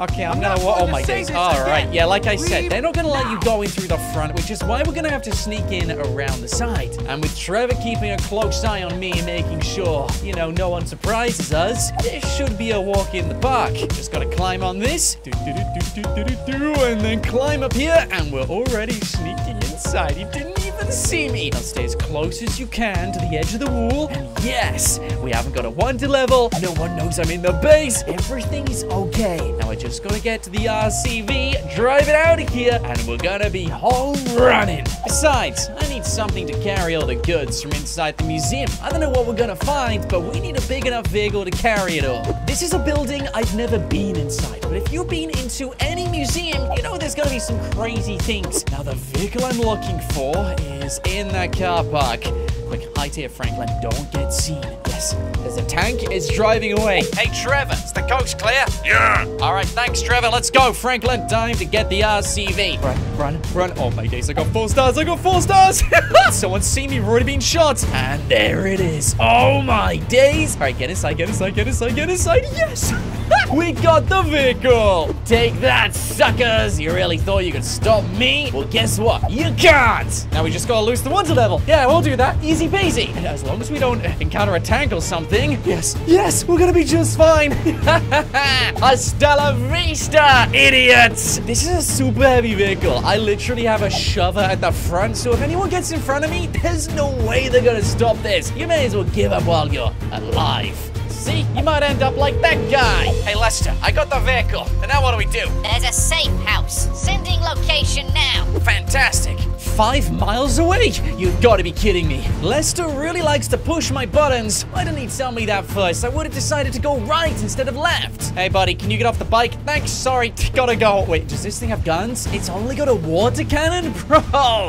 Okay, I'm, I'm gonna. Oh my days! All right, yeah, like I said, they're not gonna let you go in through the front, which is why we're gonna have to sneak in around the side. And with Trevor keeping a close eye on me and making sure, you know, no one surprises us, this should be a walk in the park. Just gotta climb on this, and then climb up here, and we're already sneaking inside. He didn't even see me. Now stay as close as you can to the edge of the wall. And yes, we haven't got a wanted level. No one knows I'm in the base. Everything is okay. Now I just gotta get to the RCV, drive it out of here, and we're gonna be home running. Besides, I need something to carry all the goods from inside the museum. I don't know what we're gonna find, but we need a big enough vehicle to carry it all. This is a building I've never been inside, but if you've been into any museum, you know there's gonna be some crazy things. Now the vehicle I'm looking for is in that car park. Quick, hide here, Franklin. Don't get seen. Yes, there's a tank. It's driving away. Hey, Trevor, is the coast clear? Yeah. All right, thanks, Trevor. Let's go, Franklin. Time to get the RCV. Run, run, run. Oh my days, I got four stars. I got four stars. Someone's seen me. We've already been shot. And there it is. Oh my days. All right, get inside, get inside, get inside, get inside. Yes. we got the vehicle. Take that, suckers. You really thought you could stop me? Well, guess what? You can't. Now we just gotta lose the wanted level. Yeah, we'll do that. Easy peasy. And as long as we don't encounter a tank or something. Yes, yes, we're gonna be just fine. Hasta la vista, idiots. This is a super heavy vehicle. I literally have a shover at the front, so if anyone gets in front of me, there's no way they're gonna stop this. You may as well give up while you're alive. See, you might end up like that guy. Hey, Lester, I got the vehicle. And now what do we do? There's a safe house. Sending location now. Fantastic. Five miles away? You've got to be kidding me. Lester really likes to push my buttons. Why didn't he tell me that first? I would have decided to go right instead of left. Hey, buddy, can you get off the bike? Thanks, sorry, gotta go. Wait, does this thing have guns? It's only got a water cannon? Bro,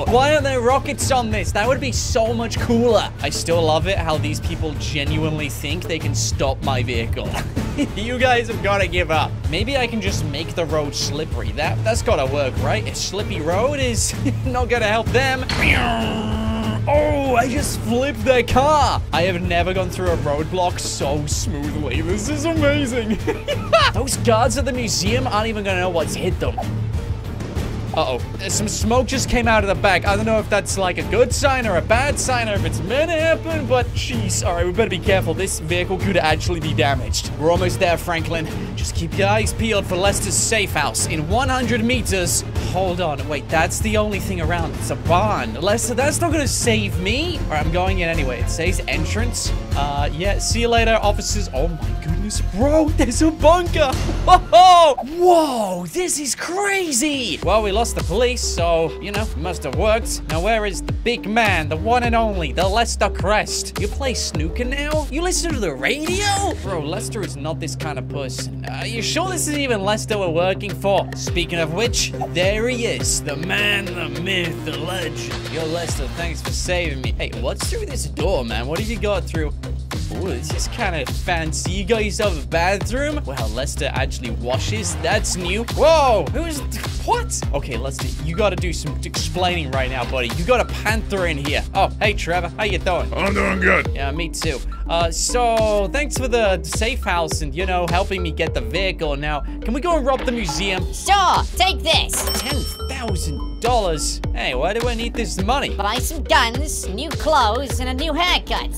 why aren't there rockets on this? That would be so much cooler. I still love it how these people genuinely think they can stop my vehicle. you guys have got to give up. Maybe I can just make the road slippery. That, that's got to work, right? A slippy road is not going to help them. Oh, I just flipped their car. I have never gone through a roadblock so smoothly. This is amazing. Those guards at the museum aren't even going to know what's hit them. Uh-oh. Some smoke just came out of the back. I don't know if that's like a good sign or a bad sign or if it's meant to happen, but jeez. All right, we better be careful. This vehicle could actually be damaged. We're almost there, Franklin. Just keep your eyes peeled for Lester's safe house. In 100 meters. Hold on. Wait, that's the only thing around. It's a barn. Lester, that's not going to save me. All right, I'm going in anyway. It says entrance. Uh, yeah, see you later, officers. Oh my goodness, bro, there's a bunker. Whoa, whoa, this is crazy. Well, we lost the police, so, you know, must have worked. Now, where is the big man, the one and only, the Lester Crest? You play snooker now? You listen to the radio? Bro, Lester is not this kind of person. Are you sure this is even Lester we're working for? Speaking of which, there he is, the man, the myth, the legend. Yo, Lester, thanks for saving me. Hey, what's through this door, man? What did you got through? Ooh, this is kind of fancy. You guys have a bathroom? Well, Lester actually washes. That's new. Whoa! Who's... What? Okay, Lester, you gotta do some explaining right now, buddy. You got a panther in here. Oh, hey, Trevor. How you doing? I'm doing good. Yeah, me too. Uh, so, thanks for the safe house and, you know, helping me get the vehicle. Now, can we go and rob the museum? Sure, take this. $10,000? Hey, why do I need this money? Buy some guns, new clothes, and a new haircut.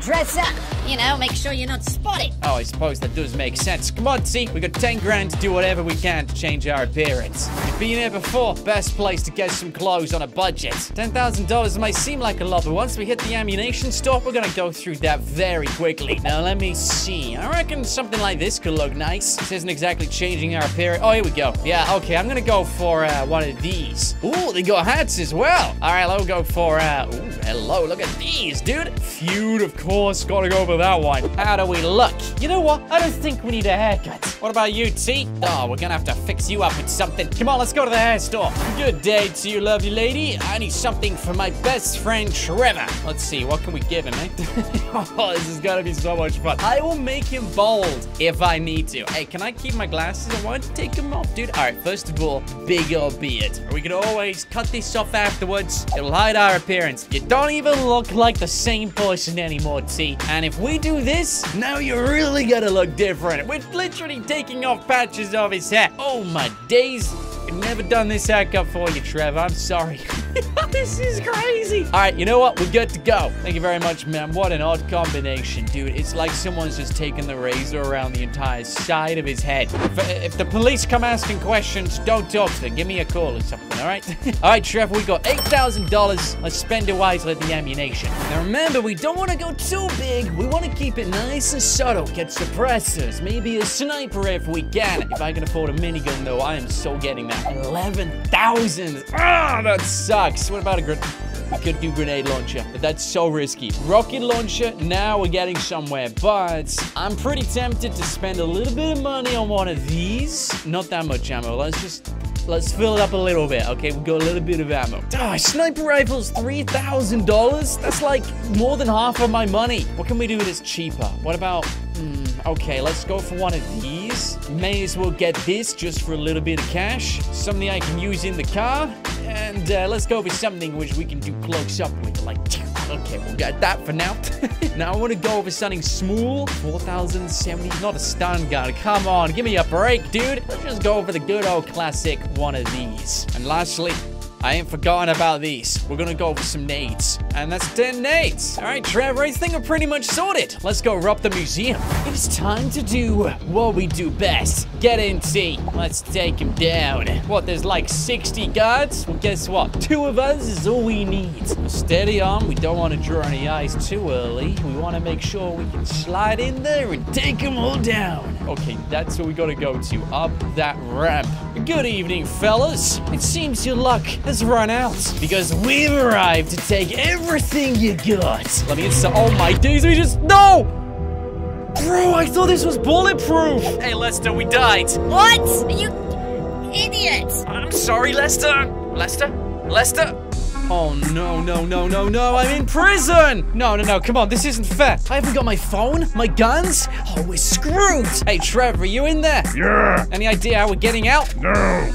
Dress up. You know, make sure you're not spotted. Oh, I suppose that does make sense. Come on, see, we got 10 grand to do whatever we can to change our appearance. You've been here before, best place to get some clothes on a budget. $10,000 might seem like a lot, but once we hit the ammunition store, we're gonna go through that very quickly. Now, let me see. I reckon something like this could look nice. This isn't exactly changing our appearance. Oh, here we go. Yeah, okay, I'm gonna go for uh, one of these. Ooh, they got hats as well. All right, let's go for, uh, ooh, hello, look at these, dude. Feud of course. Gotta go for that one. How do we look? You know what? I don't think we need a haircut. What about you, T? Oh, we're gonna have to fix you up with something. Come on, let's go to the hair store. Good day to you, lovely lady. I need something for my best friend, Trevor. Let's see, what can we give him, eh? oh, this is gonna be so much fun. I will make him bald if I need to. Hey, can I keep my glasses? I want to take them off, dude. All right, first of all, big old beard. We can always cut this off afterwards. It'll hide our appearance. You don't even look like the same person anymore, T. And if we do this, now you're really gonna look different. We're literally taking off patches of his hair. Oh my days. I've never done this haircut for you, Trevor. I'm sorry. this is crazy. All right, you know what? We're good to go. Thank you very much, man. What an odd combination, dude. It's like someone's just taken the razor around the entire side of his head. If, if the police come asking questions, don't talk to them. Give me a call or something, all right? all right, Trevor, we got $8,000. Let's spend it wisely at the ammunition. Now, remember, we don't want to go too big. We want to keep it nice and subtle. Get suppressors, maybe a sniper if we can. If I can afford a minigun, though, I am so getting that. 11,000. Ah, that sucks. What about a grenade? We could do grenade launcher, but that's so risky. Rocket launcher, now we're getting somewhere, but I'm pretty tempted to spend a little bit of money on one of these. Not that much ammo. Let's just Let's fill it up a little bit, okay? We got a little bit of ammo. Ah, sniper rifle's $3,000? That's like more than half of my money. What can we do that's cheaper? What about... Hmm, okay, let's go for one of these. May as well get this just for a little bit of cash. Something I can use in the car. And uh, let's go for something which we can do close up with, like... Okay, we'll get that for now. now I want to go over something small. 4,070. Not a stun gun. Come on, give me a break, dude. Let's just go for the good old classic one of these. And lastly, I ain't forgotten about these. We're gonna go for some nades. And that's 10 nades. All right, Trevor, I think we're pretty much sorted. Let's go rob the museum. It's time to do what we do best. Get in, T. Let's take him down. What, there's like 60 guards? Well, guess what? Two of us is all we need. Steady on. We don't want to draw any eyes too early. We want to make sure we can slide in there and take them all down. Okay, that's where we gotta go to. Up that ramp. Good evening, fellas. It seems your luck has run out because we've arrived to take everything you got. Let me install. Oh my days, we just. No! Bro, I thought this was bulletproof. Hey, Lester, we died. What? Are you idiots? I'm sorry, Lester. Lester? Lester? Oh, no, no, no, no, no. I'm in prison. No, no, no. Come on. This isn't fair. I haven't got my phone, my guns. Oh, we're screwed. Hey, Trevor, are you in there? Yeah. Any idea how we're getting out? No.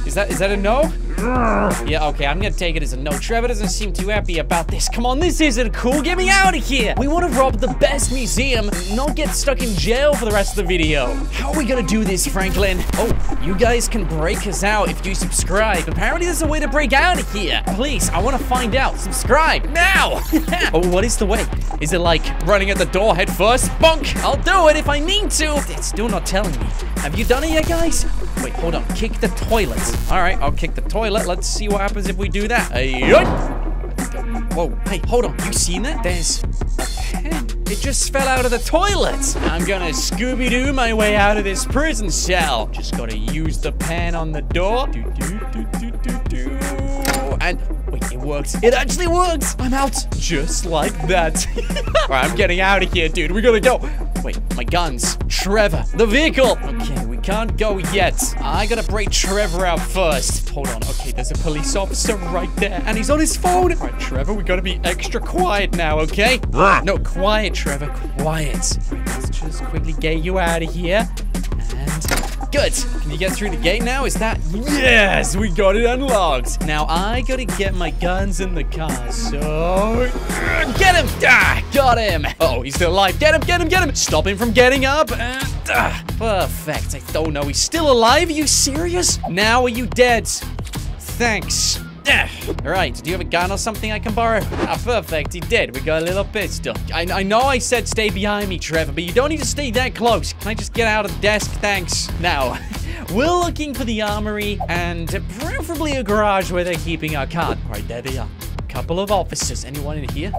Is that is that a no? Yeah, okay, I'm gonna take it as a no. Trevor doesn't seem too happy about this. Come on, this isn't cool. Get me out of here. We want to rob the best museum, not get stuck in jail for the rest of the video. How are we gonna do this, Franklin? Oh, you guys can break us out if you subscribe. Apparently, there's a way to break out of here. Please, I want to find out. Subscribe now. oh, what is the way? Is it like running at the door head first? Bonk! I'll do it if I need to. It's still not telling me. Have you done it yet, guys? Wait, hold on. Kick the toilet. All right, I'll kick the toilet. Let's see what happens if we do that. Whoa, hey, hold on. You seen that? There's. It just fell out of the toilet. I'm gonna Scooby-Doo my way out of this prison cell. Just gotta use the pen on the door. Do, do, do, do, do, do. And wait, it works. It actually works. I'm out just like that. All right, I'm getting out of here, dude. We gotta go. Wait, my guns. Trevor, the vehicle. Okay, we can't go yet. I gotta break Trevor out first. Hold on. Okay, there's a police officer right there, and he's on his phone. All right, Trevor, we gotta be extra quiet now, okay? Ah. No, quiet, Trevor, quiet. Let's just quickly get you out of here. And good. Can you get through the gate now? Is that yes? We got it unlocked. Now I gotta get my guns in the car. So get him! Ah, got him! Oh, he's still alive. Get him! Get him! Get him! Stop him from getting up. And ah, perfect. I don't know. He's still alive. Are you serious? Now are you dead? Thanks. Yeah. All right, do you have a gun or something I can borrow? Ah, perfect, he did. We got a little pistol. I, I know I said stay behind me, Trevor, but you don't need to stay that close. Can I just get out of the desk? Thanks. Now, we're looking for the armory and preferably a garage where they're keeping our car. All right, there they are. Couple of officers. Anyone in here?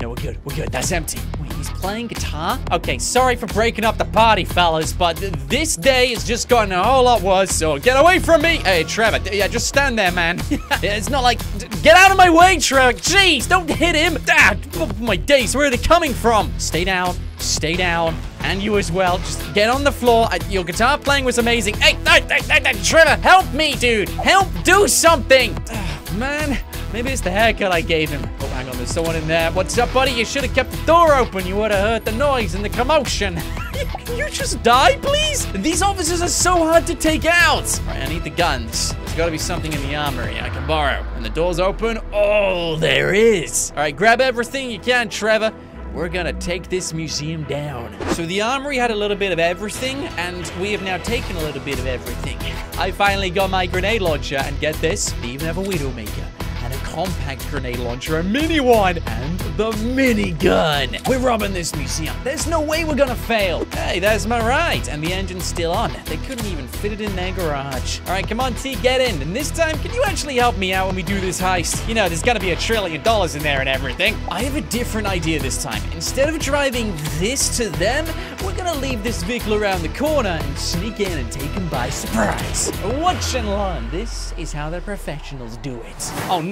No, we're good. We're good. That's empty. Wait, he's playing guitar? Okay, sorry for breaking up the party, fellas, but this day has just gotten a whole lot worse, so get away from me! Hey, Trevor, yeah, just stand there, man. It's not like... Get out of my way, Trevor! Jeez, don't hit him! Ah, oh my days, where are they coming from? Stay down, stay down, and you as well. Just get on the floor. Uh, Your guitar playing was amazing. Hey, hey, hey, hey, Trevor, help me, dude! Help do something! Ah, man, maybe it's the haircut I gave him. Oh, hang on, there's someone in there. What's up, buddy? You should have kept the door open. You would have heard the noise and the commotion. Can you just die, please? These officers are so hard to take out. All right, I need the guns. There's got to be something in the armory I can borrow. And the door's open. Oh, there is. All right, grab everything you can, Trevor. We're gonna take this museum down. So the armory had a little bit of everything, and we have now taken a little bit of everything. I finally got my grenade launcher, and get this, they even have a Widowmaker, and a compact grenade launcher, a mini one, and the minigun. We're robbing this museum. There's no way we're gonna fail. Hey, there's my ride, and the engine's still on. They couldn't even fit it in their garage. All right, come on, T, get in. And this time, can you actually help me out when we do this heist? You know, there's gotta be a trillion dollars in there and everything. I have a different idea this time. Instead of driving this to them, we're gonna leave this vehicle around the corner and sneak in and take them by surprise. Watch and learn. This is how the professionals do it. Oh no,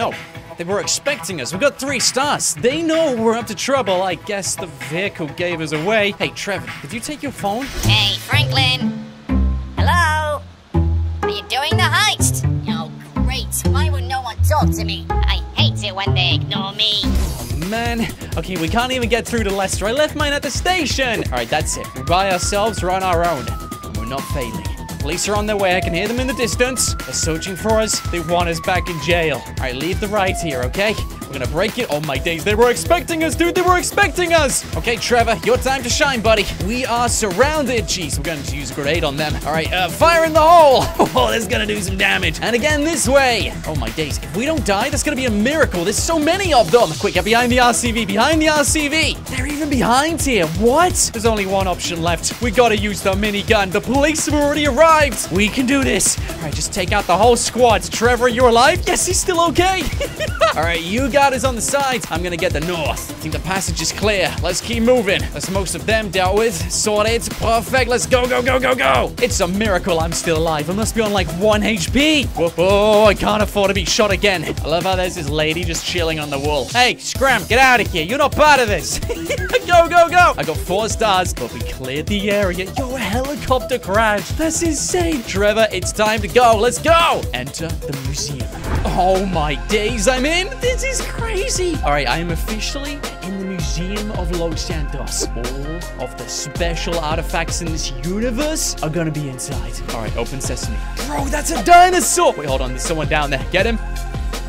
they were expecting us. We got three stars. They know we're up to trouble. I guess the vehicle gave us away. Hey, Trevor, did you take your phone? Hey, Franklin. Hello? Are you doing the heist? Oh, great. Why would no one talk to me? I hate it when they ignore me. Man, okay, we can't even get through to Lester. I left mine at the station. All right, that's it. We're by ourselves, we're on our own, and we're not failing. Police are on their way. I can hear them in the distance. They're searching for us. They want us back in jail. All right, leave the right here, okay? We're gonna break it. Oh my days, they were expecting us, dude. They were expecting us. Okay, Trevor, your time to shine, buddy. We are surrounded. Jeez, we're going to use a grenade on them. All right, uh, fire in the hole. Oh, that's gonna do some damage. And again this way. Oh my days, if we don't die, that's gonna be a miracle. There's so many of them. Quick, get behind the RCV. Behind the RCV. They're even behind here. What? There's only one option left. We gotta use the minigun. The police have already arrived. We can do this. All right, just take out the whole squad. Trevor, you're alive? Yes, he's still okay. All right, you us on the side. I'm gonna get the north. I think the passage is clear. Let's keep moving. That's most of them dealt with. Sorted. Perfect. Let's go, go, go, go, go. It's a miracle I'm still alive. I must be on like one HP. Whoa, I can't afford to be shot again. I love how there's this lady just chilling on the wall. Hey, Scram, get out of here. You're not part of this. go, go, go. I got four stars, but we cleared the area. Yo, a helicopter crash. That's insane. Trevor, it's time to go. Let's go. Enter the museum. Oh my days, I'm in. This is crazy. All right, I am officially in the Museum of Los Santos. All of the special artifacts in this universe are gonna be inside. All right, open sesame. Bro, that's a dinosaur. Wait, hold on. There's someone down there. Get him.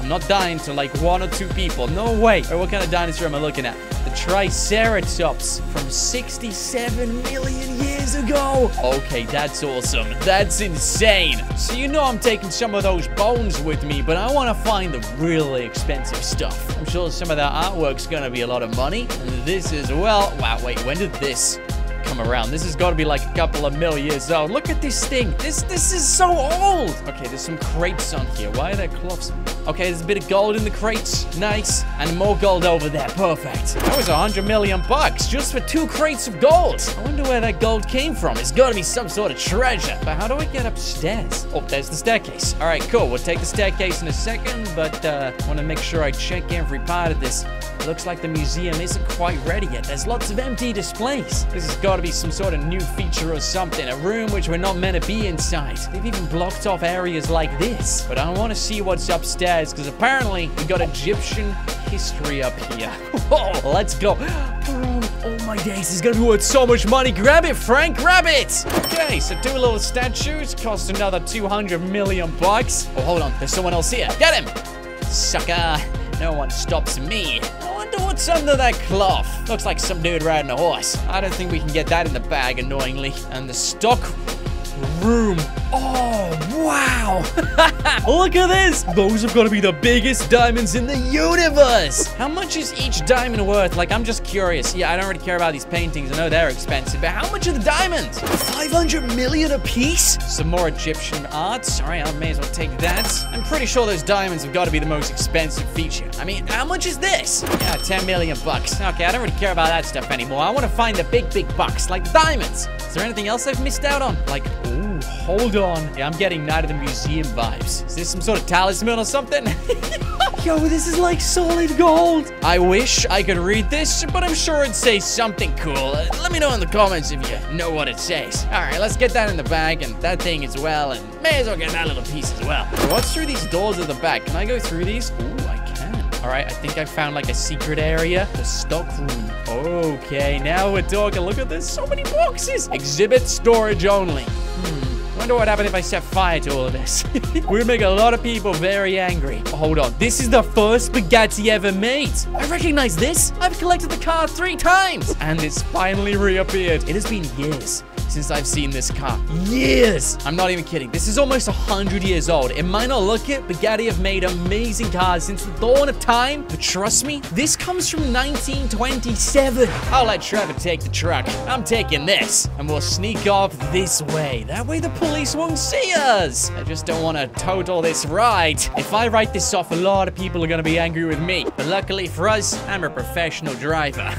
I'm not dying to like one or two people. No way. Or what kind of dinosaur am I looking at? The Triceratops from 67 million years ago. Okay, that's awesome. That's insane. So you know I'm taking some of those bones with me, but I want to find the really expensive stuff. I'm sure some of that artwork's gonna be a lot of money. And this as well. Wow, wait, when did this come around. This has got to be like a couple of mil years old. Look at this thing. This this is so old. Okay, there's some crates on here. Why are there cloths? Okay, there's a bit of gold in the crates. Nice. And more gold over there. Perfect. That was hundred million bucks just for two crates of gold. I wonder where that gold came from. It's got to be some sort of treasure. But how do I get upstairs? Oh, there's the staircase. All right, cool. We'll take the staircase in a second, but uh, want to make sure I check every part of this. Looks like the museum isn't quite ready yet. There's lots of empty displays. This has got to be some sort of new feature or something. A room which we're not meant to be inside. They've even blocked off areas like this. But I want to see what's upstairs because apparently we got Egyptian history up here. Whoa, let's go. Oh my days, this is gonna be worth so much money. Grab it, Frank, grab it. Okay, so two little statues cost another 200 million bucks. Oh, hold on, there's someone else here. Get him. Sucker. No one stops me. Wonder what's under that cloth. Looks like some dude riding a horse. I don't think we can get that in the bag, annoyingly. And the stock room Oh, wow. Look at this. Those have got to be the biggest diamonds in the universe. How much is each diamond worth? Like, I'm just curious. Yeah, I don't really care about these paintings. I know they're expensive, but how much are the diamonds? 500 million a piece? Some more Egyptian art. Sorry, I may as well take that. I'm pretty sure those diamonds have got to be the most expensive feature. I mean, how much is this? Yeah, 10 million bucks. Okay, I don't really care about that stuff anymore. I want to find the big, big bucks, like the diamonds. Is there anything else I've missed out on? Like, ooh, hold on. Yeah, I'm getting Night of the Museum vibes. Is this some sort of talisman or something? Yo, this is like solid gold. I wish I could read this, but I'm sure it says something cool. Uh, let me know in the comments if you know what it says. All right, let's get that in the bag and that thing as well, and may as well get that little piece as well. What's through these doors at the back? Can I go through these? Ooh, I can. All right, I think I found like a secret area. The stock room. Okay, now we're talking. Look at this. So many boxes. Exhibit storage only. Hmm. I wonder what happened if I set fire to all of this. We'd make a lot of people very angry. Hold on. This is the first spaghetti ever made. I recognize this. I've collected the car three times. And it's finally reappeared. It has been years since I've seen this car. Years! I'm not even kidding. This is almost 100 years old. It might not look it, but Bugatti have made amazing cars since the dawn of time. But trust me, this comes from 1927. I'll let Trevor take the truck. I'm taking this. And we'll sneak off this way. That way the police won't see us. I just don't want to total this ride. If I write this off, a lot of people are going to be angry with me. But luckily for us, I'm a professional driver.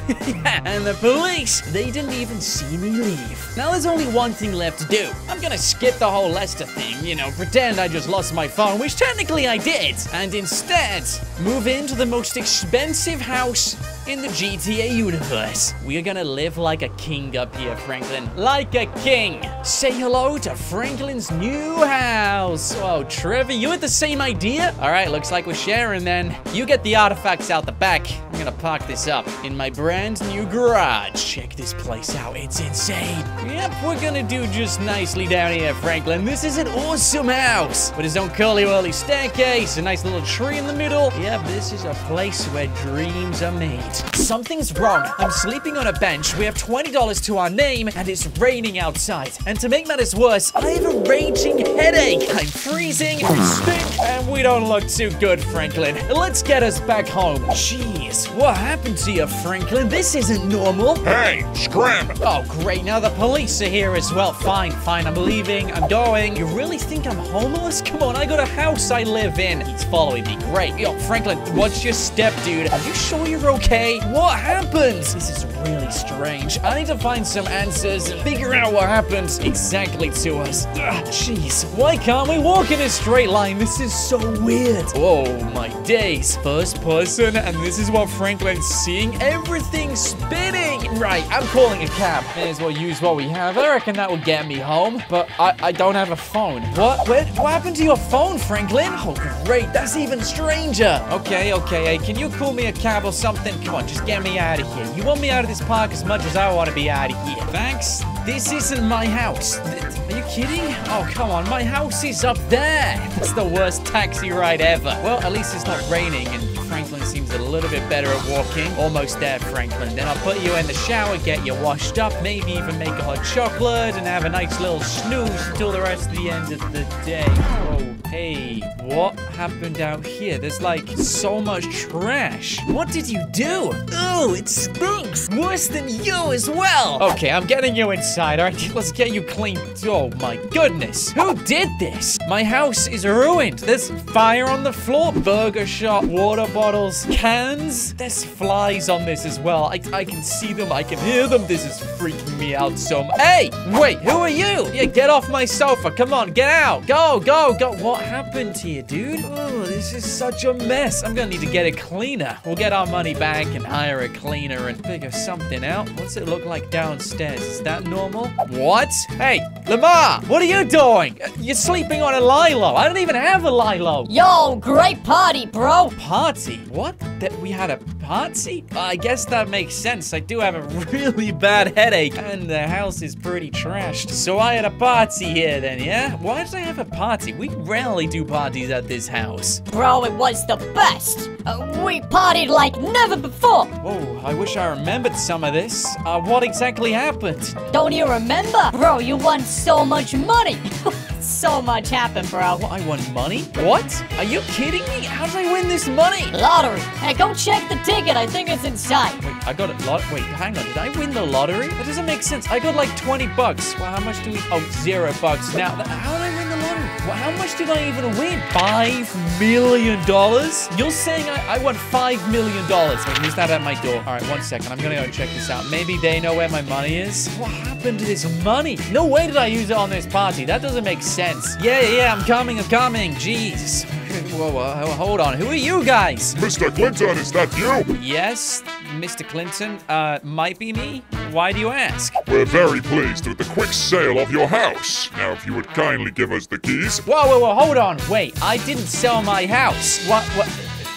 and the police, they didn't even see me leave. Now there's only one thing left to do. I'm gonna skip the whole Lester thing, you know, pretend I just lost my phone, which technically I did, and instead move into the most expensive house in the GTA universe. We are gonna live like a king up here, Franklin. Like a king. Say hello to Franklin's new house. Oh, Trevor, you had the same idea? All right, looks like we're sharing then. You get the artifacts out the back. I'm gonna park this up in my brand new garage. Check this place out. It's insane. Yep, we're gonna do just nicely down here, Franklin. This is an awesome house. With his own curly whirly staircase, a nice little tree in the middle. Yep, this is a place where dreams are made. Something's wrong. I'm sleeping on a bench. We have $20 to our name, and it's raining outside. And to make matters worse, I have a raging headache. I'm freezing, I stink, and we don't look too good, Franklin. Let's get us back home. Jeez, what happened to you, Franklin? This isn't normal. Hey, scram! Oh, great. Now the police are here as well. Fine, fine. I'm leaving. I'm going. You really think I'm homeless? Come on, I got a house I live in. He's following me. Great. Yo, Franklin, what's your step, dude? Are you sure you're okay? What happened? This is really strange. I need to find some answers and figure out what happened exactly to us. Ugh, Jeez, why can't we walk in a straight line? This is so weird. Oh my days. First person, and this is what Franklin's seeing. Everything spinning. Right, I'm calling a cab. May as well use what we have. I reckon that will get me home, but I, I don't have a phone. What? Where, what happened to your phone, Franklin? Oh, great. That's even stranger. Okay, okay. Hey, can you call me a cab or something? Come on, just get me out of here. You want me out of this park as much as I want to be out of here. Thanks. This isn't my house. Are you kidding? Oh, come on. My house is up there. It's the worst taxi ride ever. Well, at least it's not raining and Franklin seems a little bit better at walking. Almost there, Franklin. Then I'll put you in the shower, get you washed up, maybe even make a hot chocolate and have a nice little snooze until the rest of the end of the day. Oh, hey, what happened out here? There's like so much trash. What did you do? Oh, it stinks. Worse than you as well. Okay, I'm getting you inside. All right, let's get you clean. Oh my goodness. Who did this? My house is ruined. There's fire on the floor, burger shop, water bottles, cans. There's flies on this as well. I, I can see them. I can hear them. This is freaking me out so much. Hey, wait, who are you? Yeah, get off my sofa. Come on, get out. Go, go, go. What happened to you, dude? Oh, this is such a mess. I'm gonna need to get a cleaner. We'll get our money back and hire a cleaner and figure something out. What's it look like downstairs? Is that normal? What? Hey, Lamar, what are you doing? Uh, you're sleeping on a Lilo. I don't even have a Lilo. Yo, great party, bro. Party? What? That we had a party? I guess that makes sense. I do have a really bad headache, and the house is pretty trashed. So I had a party here then, yeah? Why did I have a party? We rarely do parties at this house. Bro, it was the best. Uh, we partied like never before. Oh, I wish I remembered some of this. Uh, what exactly happened? Don't you remember? Bro, you won so much money. So much happened, bro. What, I won money? What? Are you kidding me? How did I win this money? Lottery. Hey, go check the ticket. I think it's inside. Wait, I got a lot. Wait, hang on. Did I win the lottery? That doesn't make sense. I got like 20 bucks. Well, how much do we? Oh, zero bucks. Now, how did I win the lottery? Well, how much did I even win? Five million dollars? You're saying I, I won five million dollars? Wait, who's that at my door? All right, one second. I'm gonna go check this out. Maybe they know where my money is. What happened to this money? No way did I use it on this party. That doesn't make sense. Yeah, yeah, I'm coming. I'm coming. Jeez. Whoa, whoa, hold on. Who are you guys? Mr. Clinton, is that you? Yes, Mr. Clinton. Uh, might be me. Why do you ask? We're very pleased with the quick sale of your house. Now, if you would kindly give us the keys. Whoa, whoa, whoa, hold on. Wait, I didn't sell my house. What, what?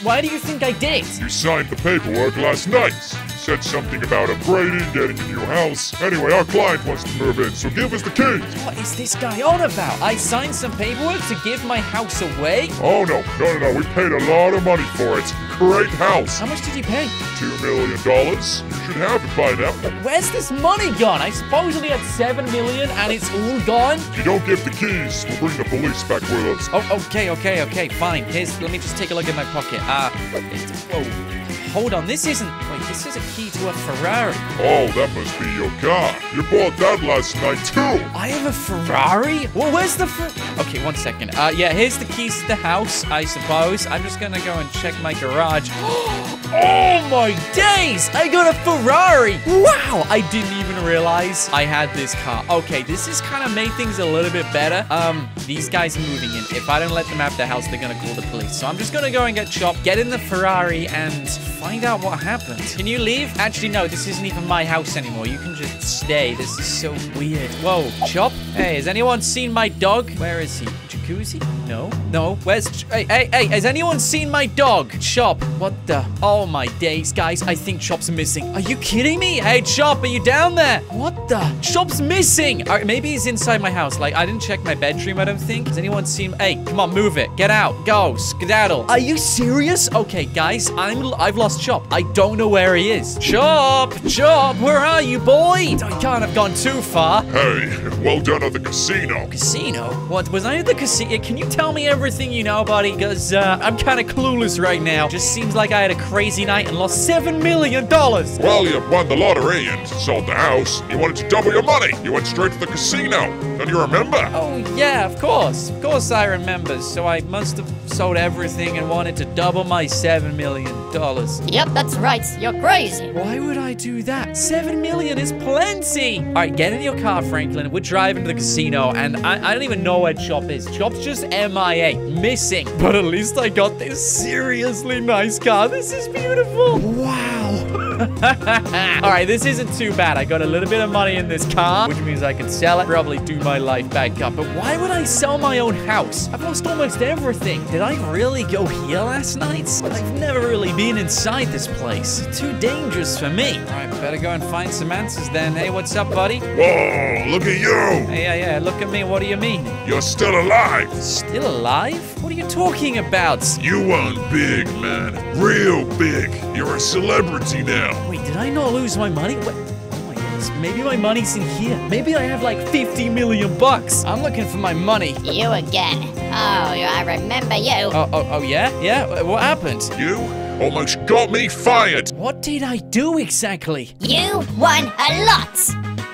Why do you think I did? You signed the paperwork last night. Said something about upgrading, getting a new house. Anyway, our client wants to move in, so give us the keys. What is this guy on about? I signed some paperwork to give my house away? Oh, no, no, no, no. We paid a lot of money for it. Great house. How much did you pay? Two million dollars. You should have it by now. Where's this money gone? I supposedly had seven million and it's all gone? If you don't give the keys, we'll bring the police back with us. Oh, okay, okay, okay, fine. Here's, let me just take a look in my pocket. Uh, it's, whoa. Hold on, this isn't, wait, this is a key to a Ferrari. Oh, that must be your car. You bought that last night, too. I have a Ferrari? Well, where's the Okay, one second. Uh, yeah, here's the keys to the house, I suppose. I'm just gonna go and check my garage. oh my days! I got a Ferrari! Wow! I didn't even realize I had this car. Okay, this has kind of made things a little bit better. Um, these guys are moving in. If I don't let them have the house, they're gonna call the police. So I'm just gonna go and get Chop, get in the Ferrari, and find out what happened. Can you leave? Actually, no, this isn't even my house anymore. You can just stay. This is so weird. Whoa, Chop? Hey, has anyone seen my dog? Where is he? Jacuzzi? No. No. Where's... Hey, hey, hey, has anyone seen my dog? Chop. What the... Oh, my days, guys. I think Chop's missing. Are you kidding me? Hey, Chop, are you down there? What the? Chop's missing. All right, maybe he's inside my house. Like, I didn't check my bedroom, I don't think. Has anyone seen... Hey, come on, move it. Get out. Go. Skedaddle. Are you serious? Okay, guys, I'm... I've lost Chop. I don't know where he is. Chop! Chop! Where are you, boy? I can't have gone too far. Hey, well done at the casino. Casino? What, was I at the casino? Can you tell me everything you know, buddy? Because, uh, I'm kind of clueless right now. Just seems like I had a crazy night and lost $7 million. Well, you won the lottery and sold the house. You wanted to double your money. You went straight to the casino. Don't you remember? Oh, yeah, of course. Of course I remember. So I must have sold everything and wanted to double my $7 million. Yep, that's right. You're crazy. Why would I do that? Seven million is plenty. All right, get in your car, Franklin. We're driving to the casino, and I, I don't even know where Chop is. Chop's just MIA, missing. But at least I got this seriously nice car. This is beautiful. Wow. All right, this isn't too bad. I got a little bit of money in this car, which means I can sell it, probably do my life back up. But why would I sell my own house? I've lost almost everything. Did I really go here last night? I've never really been inside this place. Too dangerous for me. All right, better go and find some answers then. Hey, what's up, buddy? Whoa, look at you. Hey, yeah, yeah, look at me. What do you mean? You're still alive. Still alive? What are you talking about? You won big, man. Real big. You're a celebrity now. Wait, did I not lose my money? What? Oh my goodness, maybe my money's in here. Maybe I have like 50 million bucks. I'm looking for my money. You again. Oh, I remember you. Oh, oh, oh yeah? Yeah? What happened? You almost got me fired. What did I do exactly? You won a lot.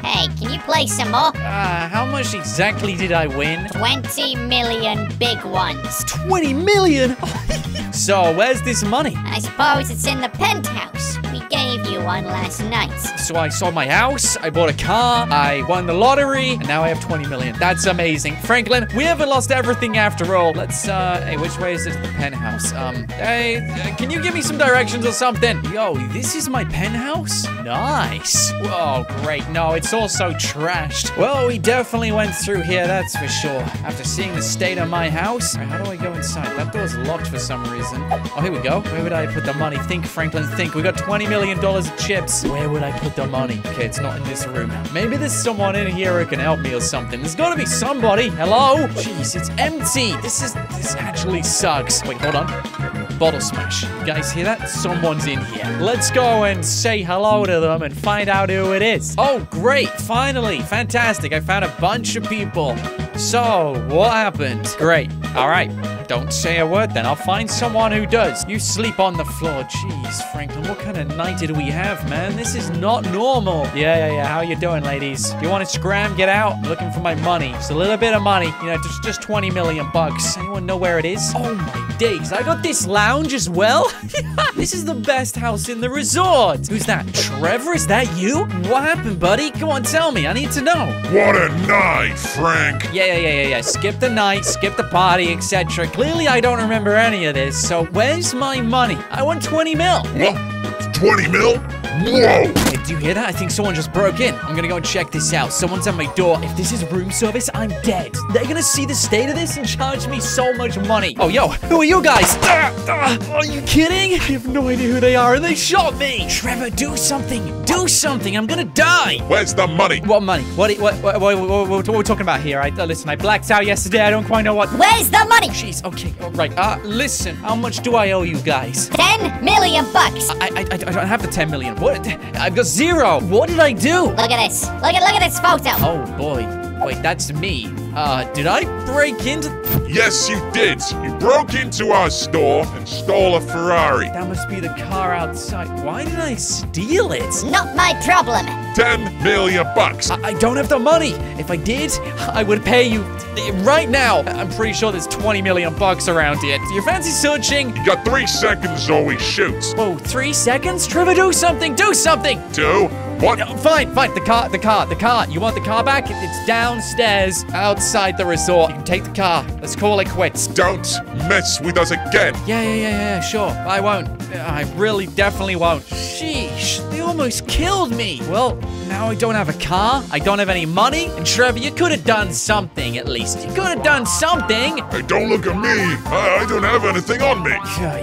Hey, can you play some more? Uh, how much exactly did I win? 20 million big ones. 20 million? so, where's this money? I suppose it's in the penthouse. Gave you one last night. So I sold my house, I bought a car, I won the lottery, and now I have 20 million. That's amazing. Franklin, we haven't lost everything after all. Let's, uh, hey, which way is it to the penthouse? Um, hey, uh, can you give me some directions or something? Yo, this is my penthouse? Nice. Oh, great. No, it's all so trashed. Well, we definitely went through here, that's for sure. After seeing the state of my house. Right, how do I go inside? That door's locked for some reason. Oh, here we go. Where would I put the money? Think, Franklin, think. We got 20 million dollars of chips. Where would I put the money? Okay, it's not in this room. Maybe there's someone in here who can help me or something. There's gotta be somebody. Hello? Jeez, it's empty. This is, this actually sucks. Wait, hold on. Bottle smash. You guys hear that? Someone's in here. Let's go and say hello to them and find out who it is. Oh, great. Finally. Fantastic. I found a bunch of people. So, what happened? Great. All right. Don't say a word then. I'll find someone who does. You sleep on the floor. Jeez, Franklin, what kind of night did we have, man? This is not normal. Yeah, yeah, yeah. How you doing, ladies? You want to scram? Get out. I'm looking for my money. Just a little bit of money. You know, just, just 20 million bucks. Anyone know where it is? Oh, my days. I got this lounge as well? this is the best house in the resort. Who's that? Trevor, is that you? What happened, buddy? Come on, tell me. I need to know. What a night, Frank. Yeah, yeah, yeah, yeah, yeah. Skip the night, skip the party, etc. Clearly, I don't remember any of this. So, where's my money? I want 20 mil. What? 20 mil? Whoa! Hey, do you hear that? I think someone just broke in. I'm gonna go and check this out. Someone's at my door. If this is room service, I'm dead. They're gonna see the state of this and charge me so much money. Oh, yo, who are you guys? Ah, ah, are you kidding? I have no idea who they are, and they shot me. Trevor, do something. Do something. I'm gonna die. Where's the money? What money? What? What? What? What, what, what, what are we talking about here? I uh, listen. I blacked out yesterday. I don't quite know what. Where's the money? Jeez. Okay. All right. Uh, listen. How much do I owe you guys? Ten million bucks. I, I, I, I don't have the 10 million. What? I've got zero. What did I do? Look at this. Look at look at this photo. Oh boy. Wait, that's me. Uh, did I break into? Yes, you did. You broke into our store and stole a Ferrari. That must be the car outside. Why did I steal it? Not my problem. 10 million bucks. I, I don't have the money. If I did, I would pay you right now. I'm pretty sure there's 20 million bucks around here. Do you fancy searching? You got three seconds or we shoot. Whoa, three seconds? Trevor, do something. Do something. Two. What? No, fine, fine. The car, the car, the car. You want the car back? It's downstairs, outside the resort. You can take the car. Let's call it quits. Don't mess with us again. Yeah, yeah, yeah, yeah, sure. I won't. I really definitely won't. Sheesh, they almost killed me. Well, now I don't have a car. I don't have any money. And Trevor, you could have done something at least. You could have done something. Hey, don't look at me. I, I don't have anything on me.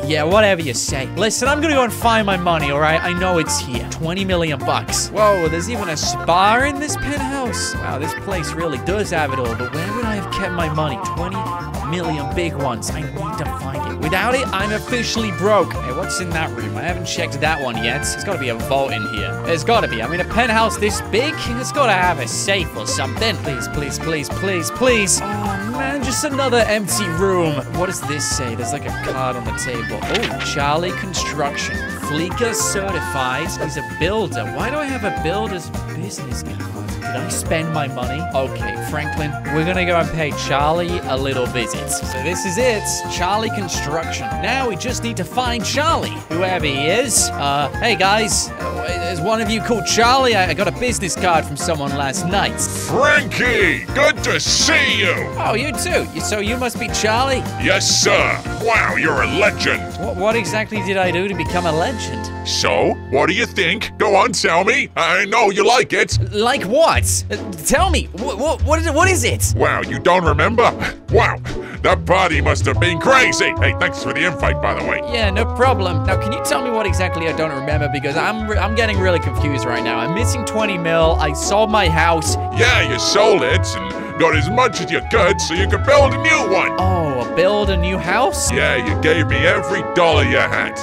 Yeah, whatever you say. Listen, I'm gonna go and find my money, all right? I know it's here. 20 million bucks. Whoa, there's even a spa in this penthouse. Wow, this place really does have it all. But where would I have kept my money? 20 million big ones. I need to find it. Without it, I'm officially broke. Hey, what's in that room? I haven't checked that one yet. There's gotta be a vault in here. There's gotta be. I mean, a penthouse this big, it's gotta have a safe or something. Please, please, please, please, please. Oh, man, just another empty room. What does this say? There's like a card on the table. Oh, Charlie Construction. Fleeca certified. He's a builder. Why do I have a builder's business card? Did I spend my money? Okay, Franklin, we're gonna go and pay Charlie a little visit. So this is it, Charlie Construction. Now we just need to find Charlie, whoever he is. Uh, hey guys, is one of you called Charlie? I, I got a business card from someone last night. Frankie, good to see you. Oh, you too. So you must be Charlie? Yes, sir. Wow, you're a legend. What, what exactly did I do to become a legend? So, what do you think? Go on, tell me. I know you like it. Like what? Uh, tell me. What, what, what, is, what is it? Wow, you don't remember? Wow, that party must have been crazy. Hey, thanks for the invite, by the way. Yeah, no problem. Now, can you tell me what exactly I don't remember? Because I'm, I'm getting really confused right now. I'm missing 20 mil. I sold my house. Yeah, you sold it and got as much as you could so you could build a new one. Oh, build a new house? Yeah, you gave me every dollar you had.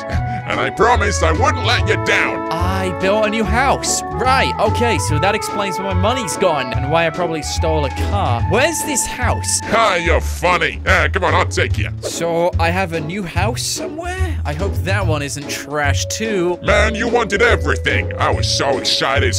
And I promised I wouldn't let you down. I built a new house. Right, okay, so that explains where my money's gone and why I probably stole a car. Where's this house? Ah, you're funny. Ah, come on, I'll take you. So I have a new house somewhere? I hope that one isn't trash too. Man, you wanted everything. I was so excited.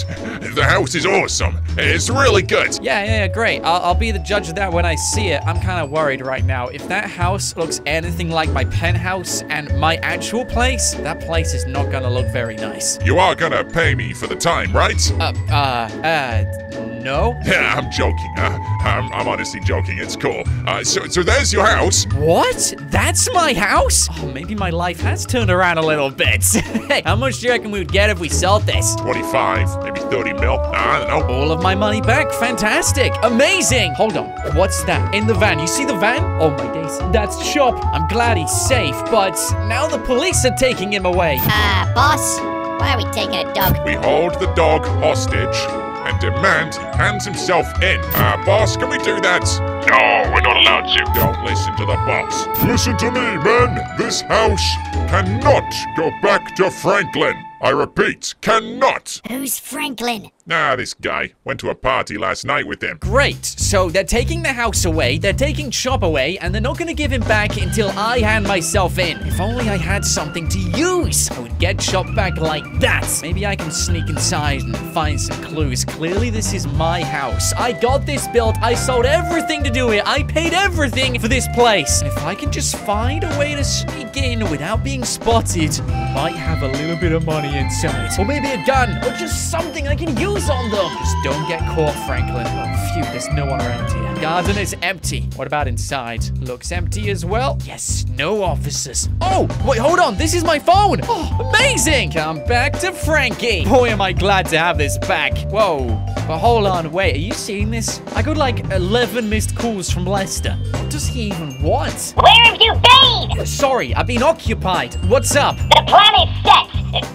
The house is awesome. It's really good. Yeah, yeah, yeah, great. I'll, I'll be the judge of that when I see it. I'm kind of worried right now. If that house looks anything like my penthouse and my actual place, that place is not gonna look very nice. You are gonna pay me for the time, right? Uh, uh, uh, no? Yeah, I'm joking. Uh, I'm, I'm honestly joking. It's cool. Uh, so, so there's your house. What? That's my house? Oh, maybe my life has turned around a little bit. hey, how much do you reckon we would get if we sold this? 25, maybe 30 mil. I don't know. All of my money back. Fantastic. Amazing. Hold on. What's that? In the van. You see the van? Oh, my days. That's Chop. I'm glad he's safe, but now the police are taking him away. Uh, boss, why are we taking a dog? We hold the dog hostage and demand he hands himself in. Uh, boss, can we do that? No, we're not allowed to. Don't listen to the boss. Listen to me, men. This house cannot go back to Franklin. I repeat, cannot. Who's Franklin? Ah, this guy. Went to a party last night with them. Great. So they're taking the house away, they're taking Chop away, and they're not gonna give him back until I hand myself in. If only I had something to use, I would get Chop back like that. Maybe I can sneak inside and find some clues. Clearly, this is my house. I got this built. I sold everything to do it. I paid everything for this place. And if I can just find a way to sneak in without being spotted, I might have a little bit of money inside. Or maybe a gun, or just something I can use on them. Just don't get caught, Franklin. Oh, phew, there's no one around here. Garden is empty. What about inside? Looks empty as well. Yes, no officers. Oh, wait, hold on. This is my phone. Oh, amazing. Come back to Frankie. Boy, am I glad to have this back. Whoa. But hold on, wait, are you seeing this? I got like 11 missed calls from Lester. What does he even want? Where have you been? Oh, sorry, I've been occupied. What's up? The plan is set.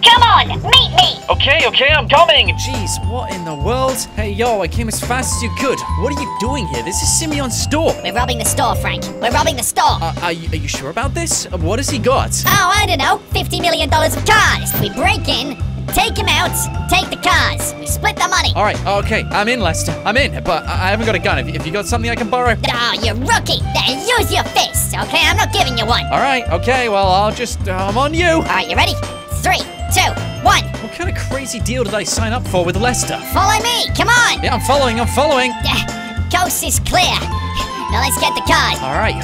Come on, meet me. Okay, okay, I'm coming. Jeez, what in the world? Hey, yo, I came as fast as you could. What are you doing here? This is Simeon's store. We're robbing the store, Frank. We're robbing the store. Uh, are, you, are you sure about this? Uh, What has he got? Oh, I don't know. $50 million of cars. We break in, take him out, take the cars. We split the money. All right, okay, I'm in, Lester. I'm in, but I haven't got a gun. If, you, you got something I can borrow? Oh, you rookie. Use your fists, okay? I'm not giving you one. All right, okay, well, I'll just, uh, I'm on you. All right, you ready? Three, two, one. What kind of crazy deal did I sign up for with Lester? Follow me. Come on. Yeah, I'm following, I'm following. Uh, Coast is clear. Now let's get the cars. All right,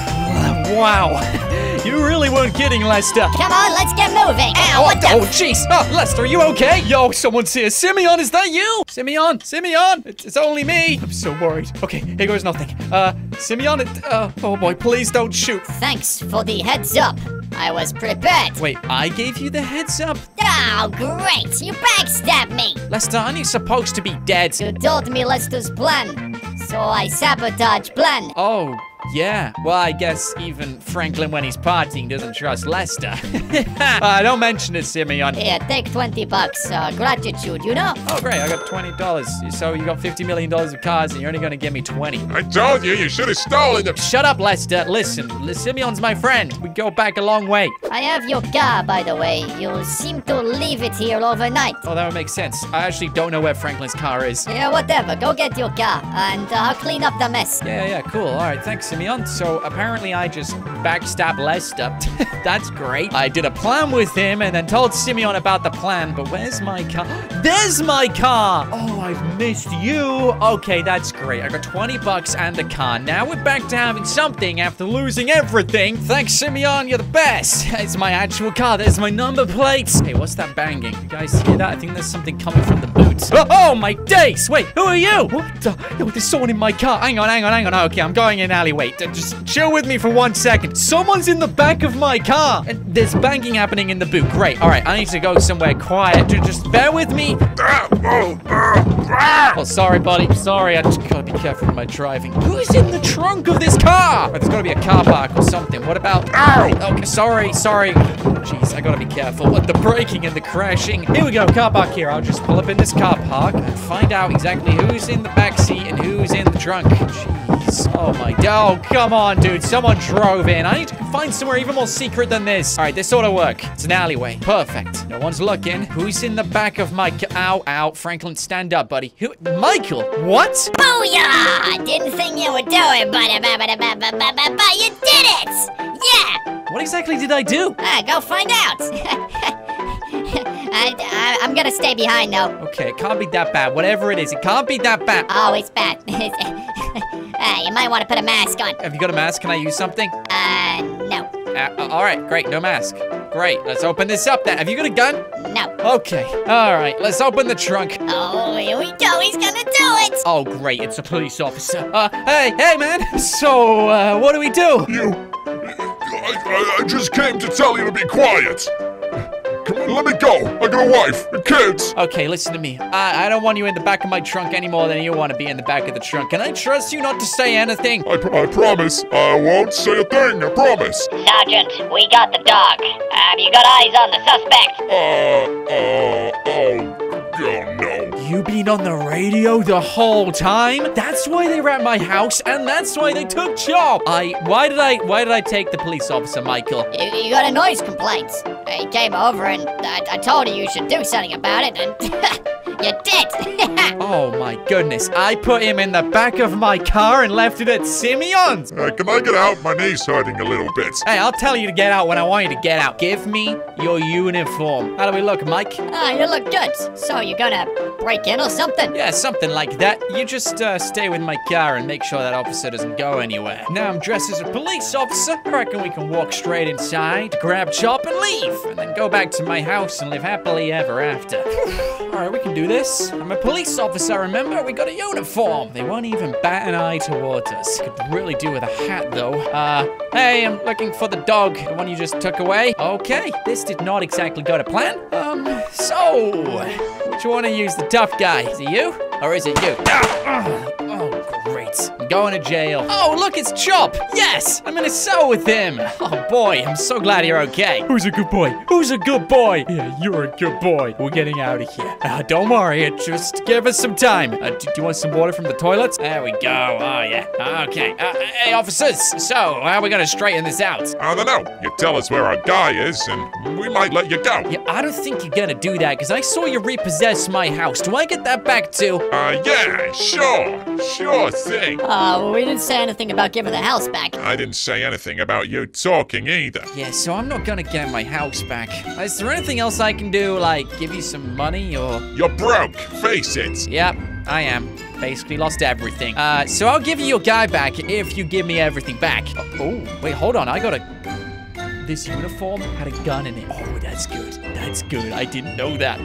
wow. You really weren't kidding, Lester. Come on, let's get moving. Ow, what the? Oh, jeez. Oh, Lester, are you okay? Yo, someone's here. Simeon, is that you? Simeon, Simeon. It's, it's only me. I'm so worried. Okay, here goes nothing. Uh, Simeon, it, uh, oh boy, please don't shoot. Thanks for the heads up. I was prepared. Wait, I gave you the heads up? Oh, great. You backstabbed me. Lester, aren't you supposed to be dead? You told me Lester's plan, so I sabotage plan. Oh, yeah. Well, I guess even Franklin, when he's partying, doesn't trust Lester. uh, don't mention it, Simeon. Here, take 20 bucks. Uh, gratitude, you know? Oh, great. I got $20. So you got $50 million of cars, and you're only going to give me 20 I told you, you should have stolen them. Shut up, Lester. Listen, L- Simeon's my friend. We go back a long way. I have your car, by the way. You seem to leave it here overnight. Oh, that would make sense. I actually don't know where Franklin's car is. Yeah, whatever. Go get your car, and uh, I'll clean up the mess. Yeah, yeah, cool. All right, thanks, Simeon. So apparently I just backstabbed Lester. That's great. I did a plan with him and then told Simeon about the plan, but where's my car? There's my car! Oh, I've missed you. Okay, that's great. I got 20 bucks and a car. Now we're back to having something after losing everything. Thanks, Simeon. You're the best. It's my actual car. There's my number plates. Hey, what's that banging? You guys hear that? I think there's something coming from the boots. Oh, oh, my days! Wait, who are you? What the? Yo, there's someone in my car. Hang on, hang on, hang on. Okay, I'm going in alleyway. D- Just chill with me for one second. Someone's in the back of my car. And there's banging happening in the boot. Great. All right, I need to go somewhere quiet. Ju- Just bear with me. Oh. Oh, sorry, buddy. Sorry. I just gotta be careful with my driving. Who's in the trunk of this car? Oh, there's gotta be a car park or something. What about? Ow! Okay, sorry, sorry. Jeez, I gotta be careful. What the braking and the crashing? Here we go, car park here. I'll just pull up in this car car park and find out exactly who's in the back seat and who's in the trunk. Jeez. Oh my god. Oh, come on, dude. Someone drove in. I need to find somewhere even more secret than this. All right, this ought to work. It's an alleyway. Perfect. No one's looking. Who's in the back of my car? Ow, ow. Franklin, stand up, buddy. Who? Michael? What? Booyah! Didn't think you would do it, but, uh, but you did it! Yeah! What exactly did I do? Uh, go find out. I, I, I'm gonna stay behind though. Okay, it can't be that bad. Whatever it is, it can't be that bad. Oh, it's bad. ah, you might want to put a mask on. Have you got a mask? Can I use something? Uh, no. Uh, uh, all right, great. No mask. Great. Let's open this up then. Have you got a gun? No. Okay. All right. Let's open the trunk. Oh, here we go. He's gonna do it. Oh, great. It's a police officer. Uh, hey, hey, man. So, uh, what do we do? You. I, I, I just came to tell you to be quiet. Come on, let me go. I got a wife and kids. Okay, listen to me. I, I don't want you in the back of my trunk any more than you want to be in the back of the trunk. Can I trust you not to say anything? I, pr- I promise. I won't say a thing. I promise. Sergeant, we got the dog. Have you got eyes on the suspect? Uh, uh, oh, oh no. You been on the radio the whole time? That's why they were at my house, and that's why they took Chop. I, why did I, why did I take the police officer, Michael? You, you got a noise complaint. I came over and I, I told you you should do something about it, and you did. Oh my goodness, I put him in the back of my car and left it at Simeon's. Uh, can I get out? My knee's hurting a little bit. Hey, I'll tell you to get out when I want you to get out. Give me your uniform. How do we look, Mike? Ah, you look good. So you gonna break in or something? Yeah, something like that. You just uh, stay with my car and make sure that officer doesn't go anywhere. Now I'm dressed as a police officer. I reckon we can walk straight inside, grab Chop and leave, and then go back to my house and live happily ever after. All right, we can do this. I'm a police officer, remember? We got a uniform. They won't even bat an eye towards us. Could really do with a hat, though. Uh, hey, I'm looking for the dog, the one you just took away. Okay, this did not exactly go to plan. Um, so, which one to use the tough guy? Is it you? Or is it you? Ah, ah. Great. I'm going to jail. Oh, look, it's Chop. Yes, I'm in a cell with him. Oh, boy, I'm so glad you're okay. Who's a good boy? Who's a good boy? Yeah, you're a good boy. We're getting out of here. Uh, don't worry, just give us some time. Uh, do, do you want some water from the toilets? There we go. Oh, yeah. Okay. Uh, hey, officers. So, how are we going to straighten this out? I don't know. You tell us where our guy is, and we might let you go. Yeah, I don't think you're gonna do that, because I saw you repossess my house. Do I get that back too? Uh, yeah, sure. Sure thing. Uh, well, we didn't say anything about giving the house back. I didn't say anything about you talking either. Yeah, so I'm not gonna get my house back. Is there anything else I can do, like give you some money or? You're broke. Face it. Yep, I am. Basically lost everything. Uh, so I'll give you your guy back if you give me everything back. Oh, oh, wait, hold on. I got a. This uniform had a gun in it. Oh, that's good. That's good. I didn't know that.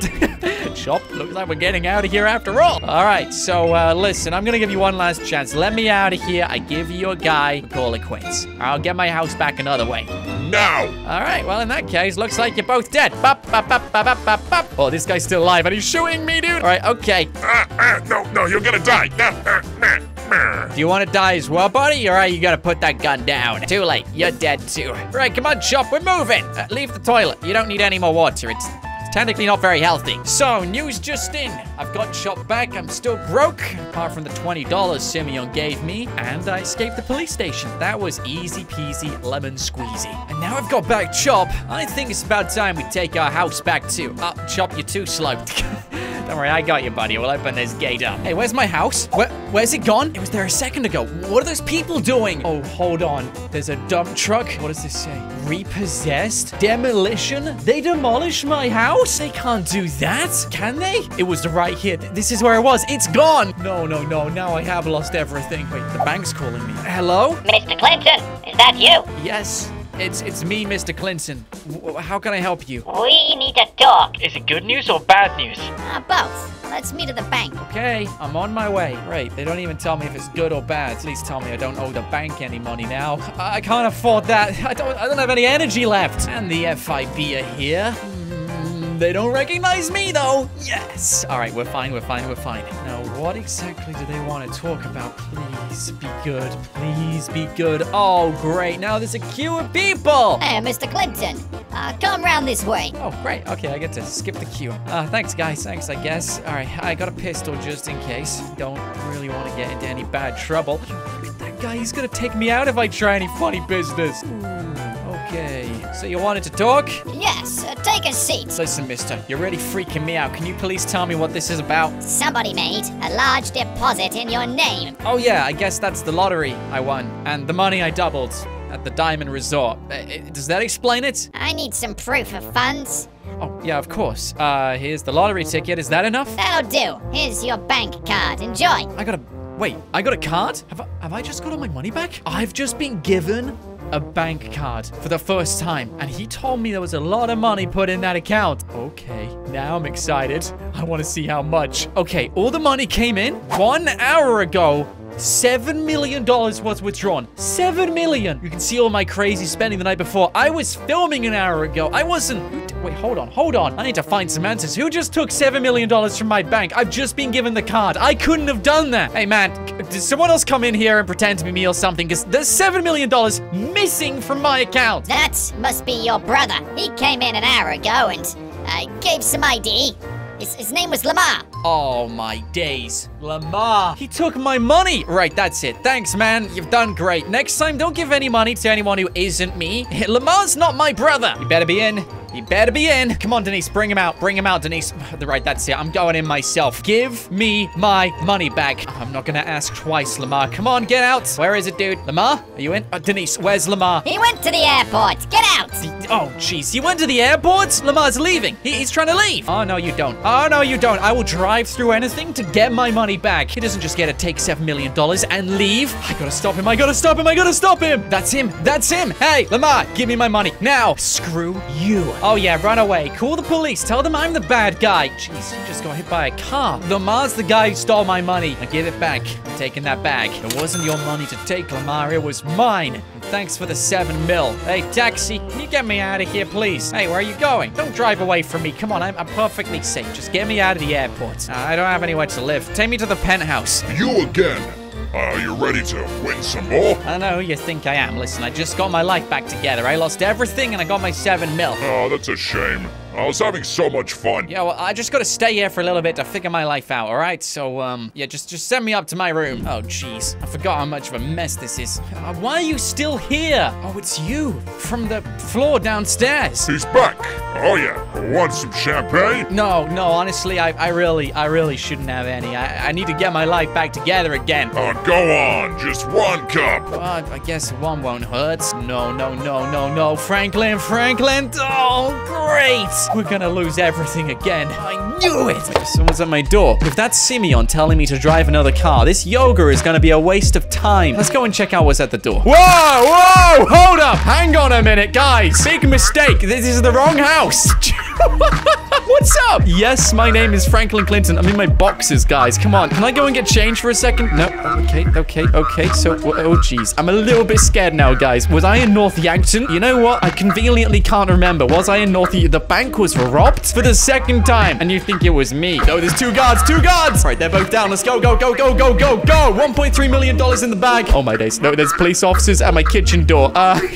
Chop, looks like we're getting out of here after all. All right, so uh, listen, I'm gonna give you one last chance. Let me out of here. I give you your guy. We call it quits. I'll get my house back another way. No. All right, well, in that case, looks like you're both dead. Bop, bop, bop, bop, bop, bop. Oh, this guy's still alive, and he's shooting me, dude. All right, okay. Uh, uh, no, no, you're gonna die. Uh, uh, uh. Do you want to die as well, buddy? All right, you gotta put that gun down. Too late. You're dead too. Right, come on, Chop. We're moving. Uh, leave the toilet. You don't need any more water. It's technically not very healthy. So, news just in. I've got Chop back. I'm still broke, apart from the $20 Simeon gave me, and I escaped the police station. That was easy peasy lemon squeezy. And now I've got back Chop. I think it's about time we take our house back too. Uh, Chop, you're too slow. Don't worry, I got you, buddy. We'll open this gate up. Hey, where's my house? Where, where's it gone? It was there a second ago. What are those people doing? Oh, hold on. There's a dump truck. What does this say? Repossessed? Demolition? They demolished my house? They can't do that. Can they? It was the right here. This is where it was. It's gone. No, no, no. Now I have lost everything. Wait, the bank's calling me. Hello? Mr. Clinton, is that you? Yes. It's it's me, Mr. Clinton. W- how can I help you? We need to talk. Is it good news or bad news? Uh, both. Let's meet at the bank. Okay, I'm on my way. Great, they don't even tell me if it's good or bad. Please tell me I don't owe the bank any money now. I I can't afford that. I don't I don't have any energy left. And the FIB are here. They don't recognize me though. Yes. All right, we're fine. We're fine. We're fine. Now, what exactly do they want to talk about? Please be good. Please be good. Oh, great. Now there's a queue of people. Hey, Mr. Clinton. Uh, come round this way. Oh, great. Okay, I get to skip the queue. Uh, thanks, guys. Thanks, I guess. All right, I got a pistol just in case. Don't really want to get into any bad trouble. Look at that guy. He's gonna take me out if I try any funny business. Ooh, okay. So you wanted to talk? Yes, uh, take a seat. Listen, mister, you're really freaking me out. Can you please tell me what this is about? Somebody made a large deposit in your name. Oh, yeah, I guess that's the lottery I won. And the money I doubled at the Diamond Resort. Uh, uh, does that explain it? I need some proof of funds. Oh, yeah, of course. Uh, here's the lottery ticket. Is that enough? That'll do. Here's your bank card. Enjoy. I got a. Wait, I got a card? Have I, have I just got all my money back? I've just been given a bank card for the first time, and he told me there was a lot of money put in that account. Okay, now I'm excited. I want to see how much. Okay, all the money came in one hour ago. Seven million dollars was withdrawn. Seven million. You can see all my crazy spending the night before. I was filming an hour ago. I wasn't. Wait, hold on, hold on. I need to find some answers. Who just took seven million dollars from my bank? I've just been given the card. I couldn't have done that. Hey, man, did someone else come in here and pretend to be me or something? Because there's seven million dollars missing from my account. That must be your brother. He came in an hour ago and uh, gave some ID. His, his name was Lamar. Oh my days. Lamar. He took my money. Right, that's it. Thanks, man. You've done great. Next time, don't give any money to anyone who isn't me. Lamar's not my brother. You better be in. He better be in. Come on, Denise. Bring him out. Bring him out, Denise. Right, that's it. I'm going in myself. Give me my money back. I'm not going to ask twice, Lamar. Come on, get out. Where is it, dude? Lamar? Are you in? Uh, Denise, where's Lamar? He went to the airport. Get out. Oh, jeez. He went to the airport? Lamar's leaving. He, he's trying to leave. Oh, no, you don't. Oh, no, you don't. I will drive through anything to get my money back. He doesn't just get to take $7 million and leave. I gotta stop him. I gotta stop him. I gotta stop him. That's him. That's him. Hey, Lamar, give me my money. Now. Screw you. Oh, yeah, run away. Call the police. Tell them I'm the bad guy. Jeez, you just got hit by a car. Lamar's the guy who stole my money. I give it back. I'm taking that back. It wasn't your money to take, Lamar. It was mine. Thanks for the seven mil. Hey, taxi, can you get me out of here, please? Hey, where are you going? Don't drive away from me. Come on, I'm, I'm perfectly safe. Just get me out of the airport. Uh, I don't have anywhere to live. Take me to the penthouse. You again. Are you ready to win some more? I know you think I am. Listen, I just got my life back together. I lost everything and I got my seven mil. Oh, that's a shame. I was having so much fun. Yeah, well, I just gotta stay here for a little bit to figure my life out, all right? So, um, yeah, just just send me up to my room. Oh, jeez. I forgot how much of a mess this is. Uh, why are you still here? Oh, it's you from the floor downstairs. He's back. Oh, yeah. Want some champagne? No, no, honestly, I, I really, I really shouldn't have any. I, I need to get my life back together again. Oh, go on. Just one cup. Uh, I guess one won't hurt. No, no, no, no, no. Franklin, Franklin. Oh, great. We're gonna lose everything again. I knew it. Wait, someone's at my door. If that's Simeon telling me to drive another car, this yoga is gonna be a waste of time. Let's go and check out what's at the door. Whoa, whoa, hold up. Hang on a minute, guys. Big mistake. This is the wrong house. What's up? Yes, my name is Franklin Clinton. I'm in my boxes, guys. Come on. Can I go and get change for a second? No. Okay, okay, okay. So, oh, jeez. I'm a little bit scared now, guys. Was I in North Yankton? You know what? I conveniently can't remember. Was I in North... The bank was robbed for the second time. And you think it was me. No, there's two guards. Two guards. Right, they're both down. Let's go, go, go, go, go, go, go. $1.3 million in the bag. Oh, my days. No, there's police officers at my kitchen door. Uh...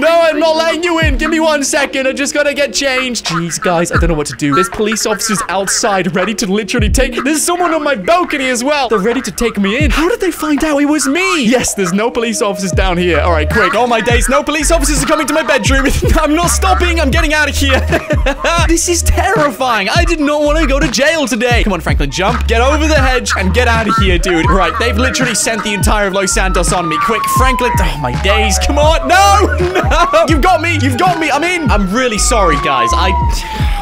No, I'm not letting you in. Give me one second. I just gotta get changed. Jeez, guys, I don't know what to do. There's police officers outside ready to literally take... There's someone on my balcony as well. They're ready to take me in. How did they find out it was me? Yes, there's no police officers down here. All right, quick. Oh, my days. No police officers are coming to my bedroom. I'm not stopping. I'm getting out of here. this is terrifying. I did not want to go to jail today. Come on, Franklin, jump. Get over the hedge and get out of here, dude. Right, they've literally sent the entire of Los Santos on me. Quick, Franklin. Oh, my days. Come on. No, no. You've got me. You've got me. I'm in. I'm really sorry, guys. I...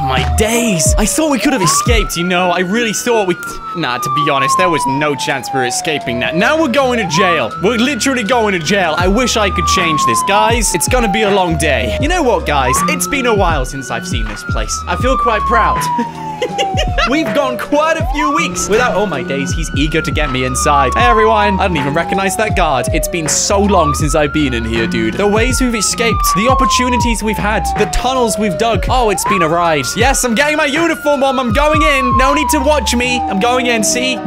My days. I thought we could have escaped, you know. I really thought we... Nah, to be honest, there was no chance are escaping that. Now we're going to jail. We're literally going to jail. I wish I could change this. Guys, it's gonna be a long day. You know what, guys? It's been a while since I've seen this place. I feel quite proud. We've gone quite a few weeks without- Oh my days, he's eager to get me inside. Hey everyone, I don't even recognize that guard. It's been so long since I've been in here, dude. The ways we've escaped, the opportunities we've had, the tunnels we've dug. Oh, it's been a ride. Yes, I'm getting my uniform on. I'm going in. No need to watch me. I'm going in, see?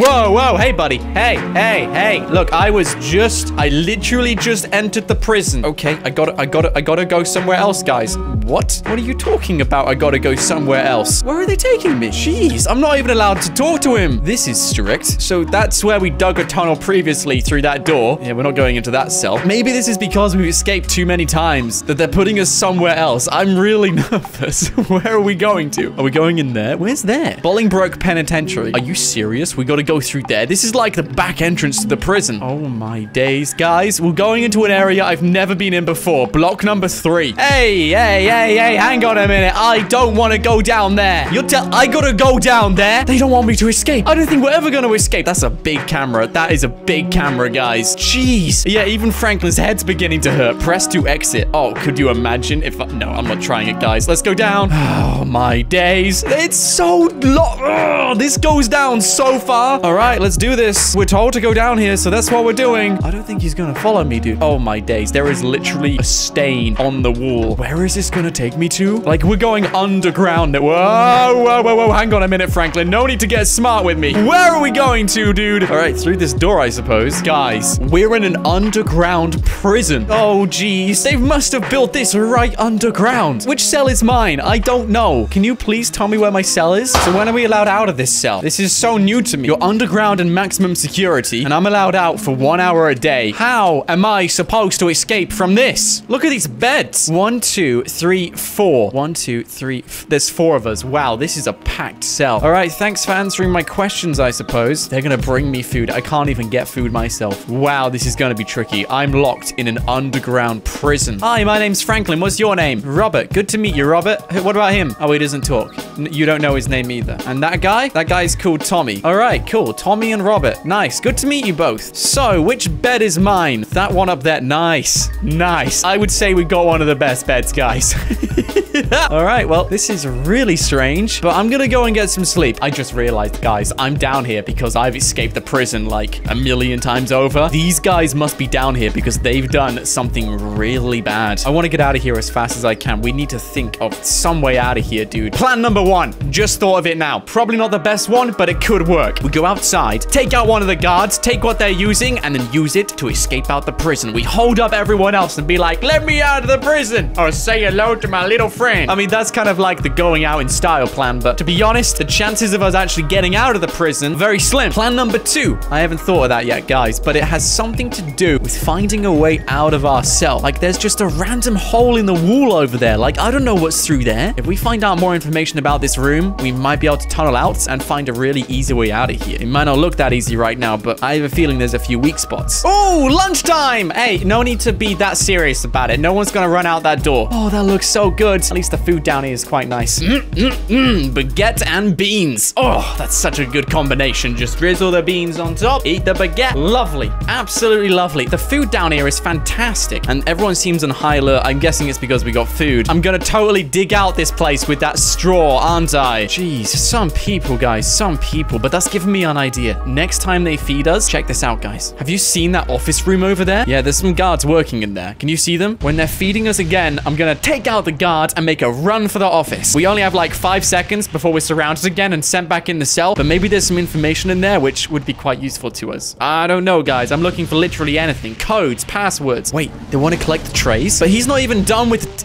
Whoa, whoa, hey, buddy. Hey, hey, hey. Look, I was just, I literally just entered the prison. Okay, I gotta, I gotta, I gotta go somewhere else, guys. What? What are you talking about? I gotta go somewhere else. Where are they taking me? Jeez, I'm not even allowed to talk to him. This is strict. So that's where we dug a tunnel previously through that door. Yeah, we're not going into that cell. Maybe this is because we've escaped too many times that they're putting us somewhere else. I'm really nervous. Where are we going to? Are we going in there? Where's there? Bolingbroke Penitentiary. Are you serious? We gotta go through there. This is like the back entrance to the prison. Oh my days, guys. We're going into an area I've never been in before. Block number three. Hey, hey, hey, hey, hang on a minute. I don't want to go down there. You're tell- I gotta go down there. They don't want me to escape. I don't think we're ever gonna escape. That's a big camera. That is a big camera, guys. Jeez. Yeah, even Franklin's head's beginning to hurt. Press to exit. Oh, could you imagine if I- No, I'm not trying it, guys. Let's go down. Oh, my days. It's so long. This goes down so far. All right, let's do this. We're told to go down here, so that's what we're doing. I don't think he's gonna follow me, dude. Oh, my days. There is literally a stain on the wall. Where is this gonna take me to? Like, we're going underground. We're Whoa, whoa, whoa, whoa. Hang on a minute, Franklin. No need to get smart with me. Where are we going to, dude? All right, through this door, I suppose. Guys, we're in an underground prison. Oh, geez. They must have built this right underground. Which cell is mine? I don't know. Can you please tell me where my cell is? So when are we allowed out of this cell? This is so new to me. You're underground and maximum security, and I'm allowed out for one hour a day. How am I supposed to escape from this? Look at these beds. One, two, three, four. One, two, three. There's four of us. Wow, this is a packed cell. All right, thanks for answering my questions, I suppose. They're gonna bring me food. I can't even get food myself. Wow, this is gonna be tricky. I'm locked in an underground prison. Hi, my name's Franklin. What's your name? Robert. Good to meet you, Robert. What about him? Oh, he doesn't talk. N- you don't know his name either. And that guy? That guy's called Tommy. All right, cool. Tommy and Robert. Nice. Good to meet you both. So, which bed is mine? That one up there. Nice. Nice. I would say we got one of the best beds, guys. All right, well, this is really strange, but I'm gonna go and get some sleep. I just realized, guys, I'm down here because I've escaped the prison like a million times over. These guys must be down here because they've done something really bad. I want to get out of here as fast as I can. We need to think of some way out of here, dude. Plan number one. Just thought of it now. Probably not the best one, but it could work. We go outside, take out one of the guards, take what they're using, and then use it to escape out the prison. We hold up everyone else and be like, let me out of the prison or say hello to my little friend. I mean, that's kind of like the going out in style plan, but to be honest, the chances of us actually getting out of the prison, very slim. Plan number two. I haven't thought of that yet, guys, but it has something to do with finding a way out of our cell. Like, there's just a random hole in the wall over there. Like, I don't know what's through there. If we find out more information about this room, we might be able to tunnel out and find a really easy way out of here. It might not look that easy right now, but I have a feeling there's a few weak spots. Oh, lunchtime! Hey, no need to be that serious about it. No one's gonna run out that door. Oh, that looks so good. At least the food down here is quite nice. Mm, mm, mm. Baguette and beans. Oh, that's such a good combination. Just drizzle the beans on top, eat the baguette. Lovely. Absolutely lovely. The food down here is fantastic, and everyone seems on high alert. I'm guessing it's because we got food. I'm gonna totally dig out this place with that straw, aren't I? Jeez, some people, guys, some people. But that's given me an idea. Next time they feed us, check this out, guys. Have you seen that office room over there? Yeah, there's some guards working in there. Can you see them? When they're feeding us again, I'm gonna take out the guards and make a run for the office. We only have like five seconds before we're surrounded again and sent back in the cell, but maybe there's some information in there which would be quite useful to us. I don't know, guys. I'm looking for literally anything. Codes, passwords. Wait, they want to collect the trays? But he's not even done with...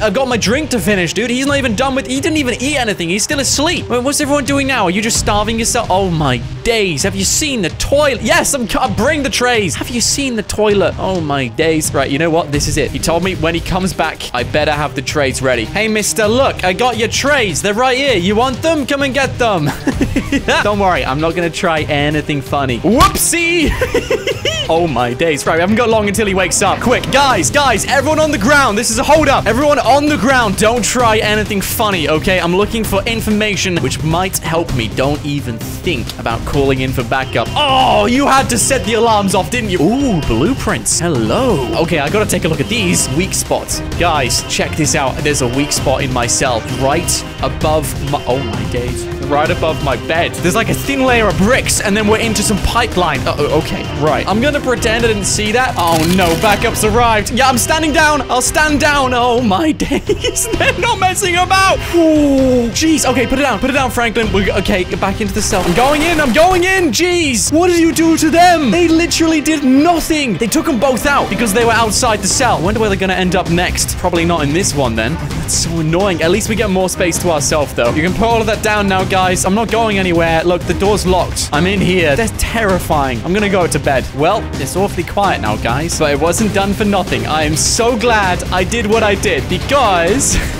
I've got my drink to finish, dude. He's not even done with... He didn't even eat anything. He's still asleep. Wait, what's everyone doing now? Are you just starving yourself? Oh, my days. Have you seen the toilet? Yes, I'm... I'll bring the trays. Have you seen the toilet? Oh, my days. Right, you know what? This is it. He told me when he comes back, I better have the trays ready. Hey, mister, look. I got your trays. They're right here. You want them? Come and get them. Don't worry. I'm not going to try anything funny. Whoopsie. oh, my days. Right, we haven't got long until he wakes up. Quick, guys, guys, everyone on the ground. This is a hold up. Everyone on the ground. Don't try anything funny, okay? I'm looking for information which might help me. Don't even think about calling in for backup. Oh, you had to set the alarms off, didn't you? Ooh, blueprints. Hello. Okay, I gotta take a look at these. Weak spots. Guys, check this out. There's a weak spot in my cell right above my... Oh, my days. Right above my bed. There's like a thin layer of bricks, and then we're into some pipeline. Uh oh, okay, right. I'm gonna pretend I didn't see that. Oh, no, backup's arrived. Yeah, I'm standing down. I'll stand down. Oh, my days. They're not messing about. Ooh, jeez. Okay, put it down. Put it down, Franklin. We're, okay, get back into the cell. I'm going in. I'm going in. Jeez. What did you do to them? They literally did nothing. They took them both out because they were outside the cell. I wonder where they're gonna end up next. Probably not in this one, then. That's so annoying. At least we get more space to ourselves, though. You can put all of that down now, guys. I'm not going anywhere. Look, the door's locked. I'm in here. They're terrifying. I'm gonna go to bed. Well, it's awfully quiet now, guys. But it wasn't done for nothing. I am so glad I did what I did because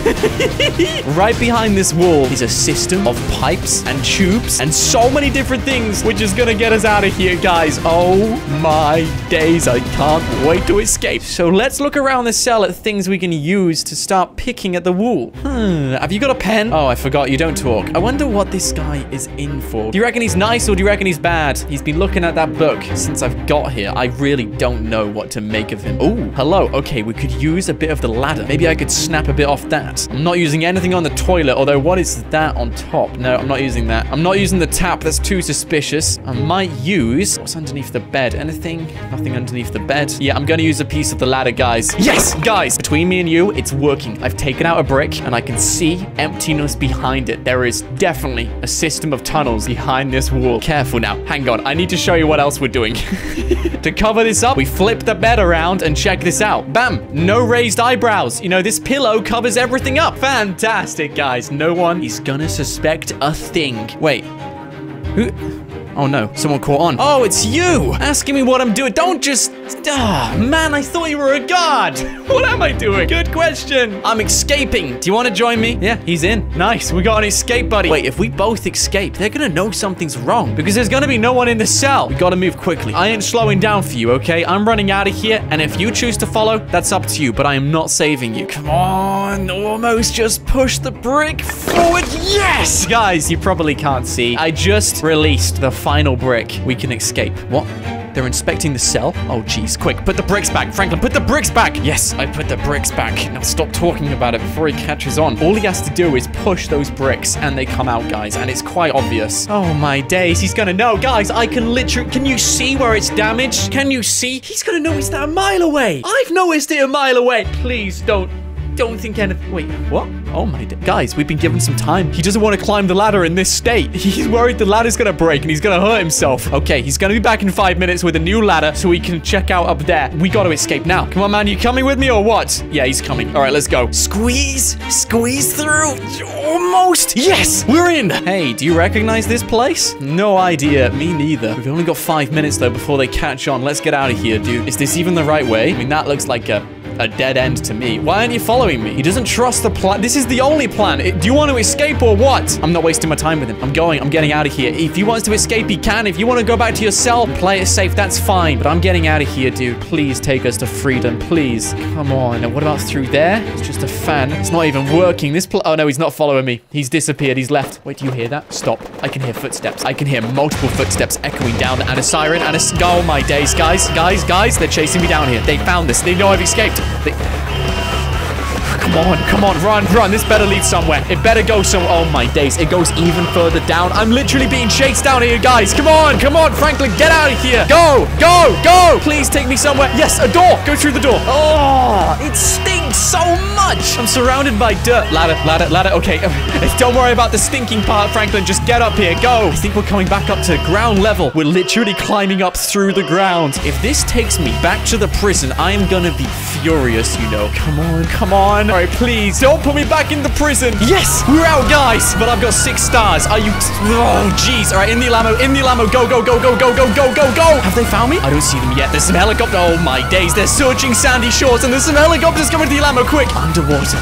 right behind this wall is a system of pipes and tubes and so many different things which is gonna get us out of here, guys. Oh my days. I can't wait to escape. So let's look around the cell at things we can use to start picking at the wall. Hmm. Have you got a pen? Oh, I forgot. You don't talk. I wonder what this guy is in for. Do you reckon he's nice or do you reckon he's bad? He's been looking at that book since I've got here. I really don't know what to make of him. Oh, hello. Okay, we could use a bit of the ladder. Maybe I could snap a bit off that. I'm not using anything on the toilet, although what is that on top? No, I'm not using that. I'm not using the tap. That's too suspicious. I might use... What's underneath the bed? Anything? Nothing underneath the bed. Yeah, I'm gonna use a piece of the ladder, guys. Yes, guys! Between me and you, it's working. I've taken out a brick, and I can see emptiness behind it. There is definitely a system of tunnels behind this wall. Careful now. Hang on. I need to show you what else we're doing. to cover this up, we flip the bed around and check this out. Bam! No raised eyebrows. You know, this pillow covers everything up. Fantastic, guys. No one is gonna suspect a thing. Wait. Who? Oh no, someone caught on. Oh, it's you! Asking me what I'm doing. Don't just. Ah, man, I thought you were a guard. What am I doing? Good question. I'm escaping. Do you want to join me? Yeah, he's in. Nice. We got an escape buddy. Wait, if we both escape, they're gonna know something's wrong because there's gonna be no one in the cell. We gotta move quickly. I ain't slowing down for you, okay? I'm running out of here, and if you choose to follow, that's up to you, but I am not saving you. Come on, almost just push the brick forward. Yes! Guys, you probably can't see. I just released the final brick. We can escape. What? They're inspecting the cell? Oh, jeez. Quick, put the bricks back. Franklin, put the bricks back. Yes, I put the bricks back. Now stop talking about it before he catches on. All he has to do is push those bricks and they come out, guys. And it's quite obvious. Oh, my days. He's gonna know. Guys, I can literally... Can you see where it's damaged? Can you see? He's gonna know notice that a mile away. I've noticed it a mile away. Please don't... Don't think anything... Wait, what? Oh my... Guys, we've been given some time. He doesn't want to climb the ladder in this state. He's worried the ladder's gonna break and he's gonna hurt himself. Okay, he's gonna be back in five minutes with a new ladder so we can check out up there. We gotta escape now. Come on, man. You coming with me or what? Yeah, he's coming. All right, let's go. Squeeze. Squeeze through. Almost. Yes, we're in. Hey, do you recognize this place? No idea. Me neither. We've only got five minutes, though, before they catch on. Let's get out of here, dude. Is this even the right way? I mean, that looks like a a dead end to me. Why aren't you following me? He doesn't trust the plan. This is the only plan. It- do you want to escape or what? I'm not wasting my time with him. I'm going. I'm getting out of here. If he wants to escape, he can. If you want to go back to your cell play it safe, that's fine. But I'm getting out of here, dude. Please take us to freedom. Please. Come on. And what about through there? It's just a fan. It's not even working. This Oh, no, he's not following me. He's disappeared. He's left. Wait, do you hear that? Stop. I can hear footsteps. I can hear multiple footsteps echoing down and a siren and a... Oh, my days. Guys, guys, guys. They're chasing me down here. They found this. They know I've escaped. They... Come on, come on, run, run. This better lead somewhere. It better go somewhere. Oh my days, it goes even further down. I'm literally being chased down here, guys. Come on, come on, Franklin, get out of here. Go, go, go. Please take me somewhere. Yes, a door. Go through the door. Oh, it stinks so much. I'm surrounded by dirt. Ladder, ladder, ladder. Okay, don't worry about the stinking part, Franklin. Just get up here. Go. I think we're coming back up to ground level. We're literally climbing up through the ground. If this takes me back to the prison, I am gonna be furious, you know. Come on, come on. Please, don't put me back in the prison. Yes, we're out, guys. But I've got six stars. Are you... Oh, jeez. All right, in the Alamo, in the Alamo. Go, go, go, go, go, go, go, go, go. Have they found me? I don't see them yet. There's some helicopter. Oh, my days. They're searching sandy shores, and there's some helicopters coming to the Alamo. Quick. Underwater.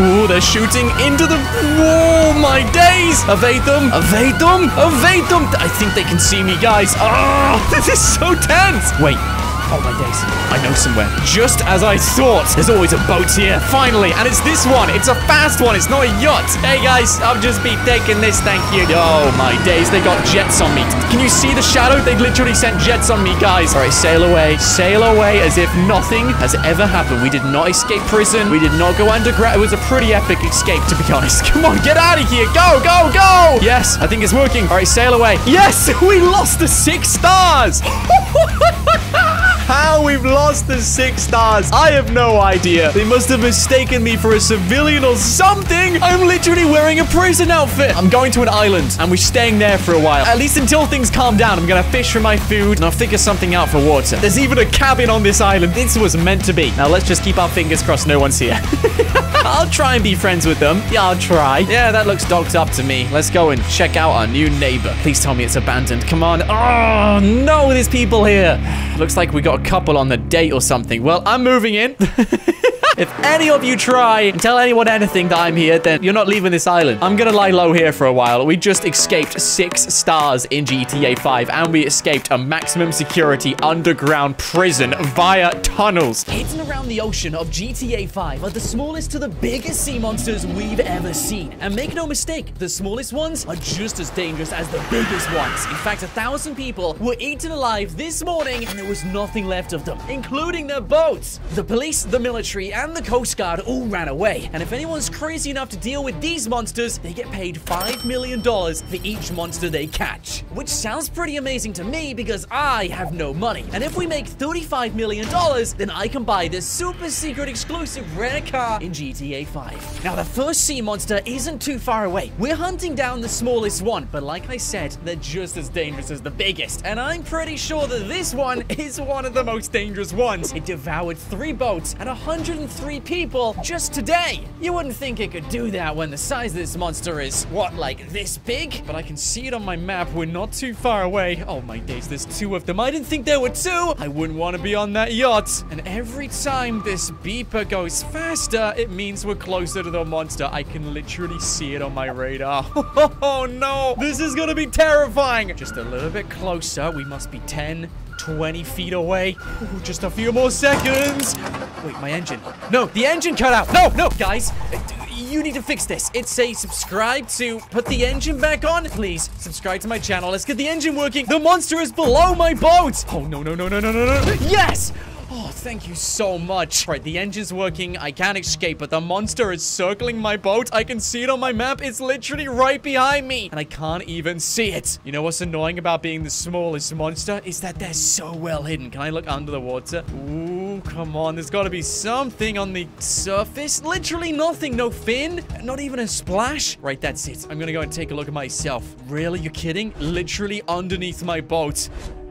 Ooh, they're shooting into the... Oh, my days. Evade them. Evade them. Evade them. I think they can see me, guys. Oh, this is so tense. Wait. Oh my days. I know somewhere. Just as I thought. There's always a boat here. Finally. And it's this one. It's a fast one. It's not a yacht. Hey guys, I'll just be taking this. Thank you. Oh my days. They got jets on me. Can you see the shadow? They literally sent jets on me, guys. All right, sail away. Sail away as if nothing has ever happened. We did not escape prison. We did not go underground. It was a pretty epic escape, to be honest. Come on, get out of here. Go, go, go. Yes, I think it's working. All right, sail away. Yes, we lost the six stars. Ha! How we've lost the six stars, I have no idea. They must have mistaken me for a civilian or something. I'm literally wearing a prison outfit. I'm going to an island, and we're staying there for a while. At least until things calm down, I'm gonna fish for my food, and I'll figure something out for water. There's even a cabin on this island. This was meant to be. Now let's just keep our fingers crossed no one's here. I'll try and be friends with them. Yeah, I'll try. Yeah, that looks docked up to me. Let's go and check out our new neighbor. Please tell me it's abandoned. Come on. Oh, no, there's people here. Looks like we got a couple on the date or something. Well, I'm moving in. If any of you try and tell anyone anything that I'm here, then you're not leaving this island. I'm gonna lie low here for a while. We just escaped six stars in GTA 5, and we escaped a maximum security underground prison via tunnels. Hidden around the ocean of GTA 5 are the smallest to the biggest sea monsters we've ever seen. And make no mistake, the smallest ones are just as dangerous as the biggest ones. In fact, a thousand people were eaten alive this morning and there was nothing left of them, including their boats. The police, the military, and and the Coast Guard all ran away. And if anyone's crazy enough to deal with these monsters, they get paid $5 million for each monster they catch. Which sounds pretty amazing to me because I have no money. And if we make $35 million, then I can buy this super secret exclusive rare car in GTA 5. Now, the first sea monster isn't too far away. We're hunting down the smallest one, but like I said, they're just as dangerous as the biggest. And I'm pretty sure that this one is one of the most dangerous ones. It devoured three boats and 103 people just today. You wouldn't think it could do that when the size of this monster is, what, like this big? But I can see it on my map. We're not too far away. Oh my days, there's two of them. I didn't think there were two. I wouldn't want to be on that yacht. And every time this beeper goes faster, it means we're closer to the monster. I can literally see it on my radar. Oh no, this is gonna be terrifying. Just a little bit closer. We must be 10, 20 feet away. Ooh, just a few more seconds. Wait, my engine. No, the engine cut out. No, no, guys. You need to fix this. It's a subscribe to put the engine back on. Please, subscribe to my channel. Let's get the engine working. The monster is below my boat. Oh, no, no, no, no, no, no, no. Yes! Thank you so much. Right, the engine's working. I can't escape, but the monster is circling my boat. I can see it on my map. It's literally right behind me, and I can't even see it. You know what's annoying about being the smallest monster? Is that they're so well hidden. Can I look under the water? Ooh, come on. There's got to be something on the surface. Literally nothing. No fin. Not even a splash. Right, that's it. I'm gonna go and take a look at myself. Really? You're kidding? Literally underneath my boat.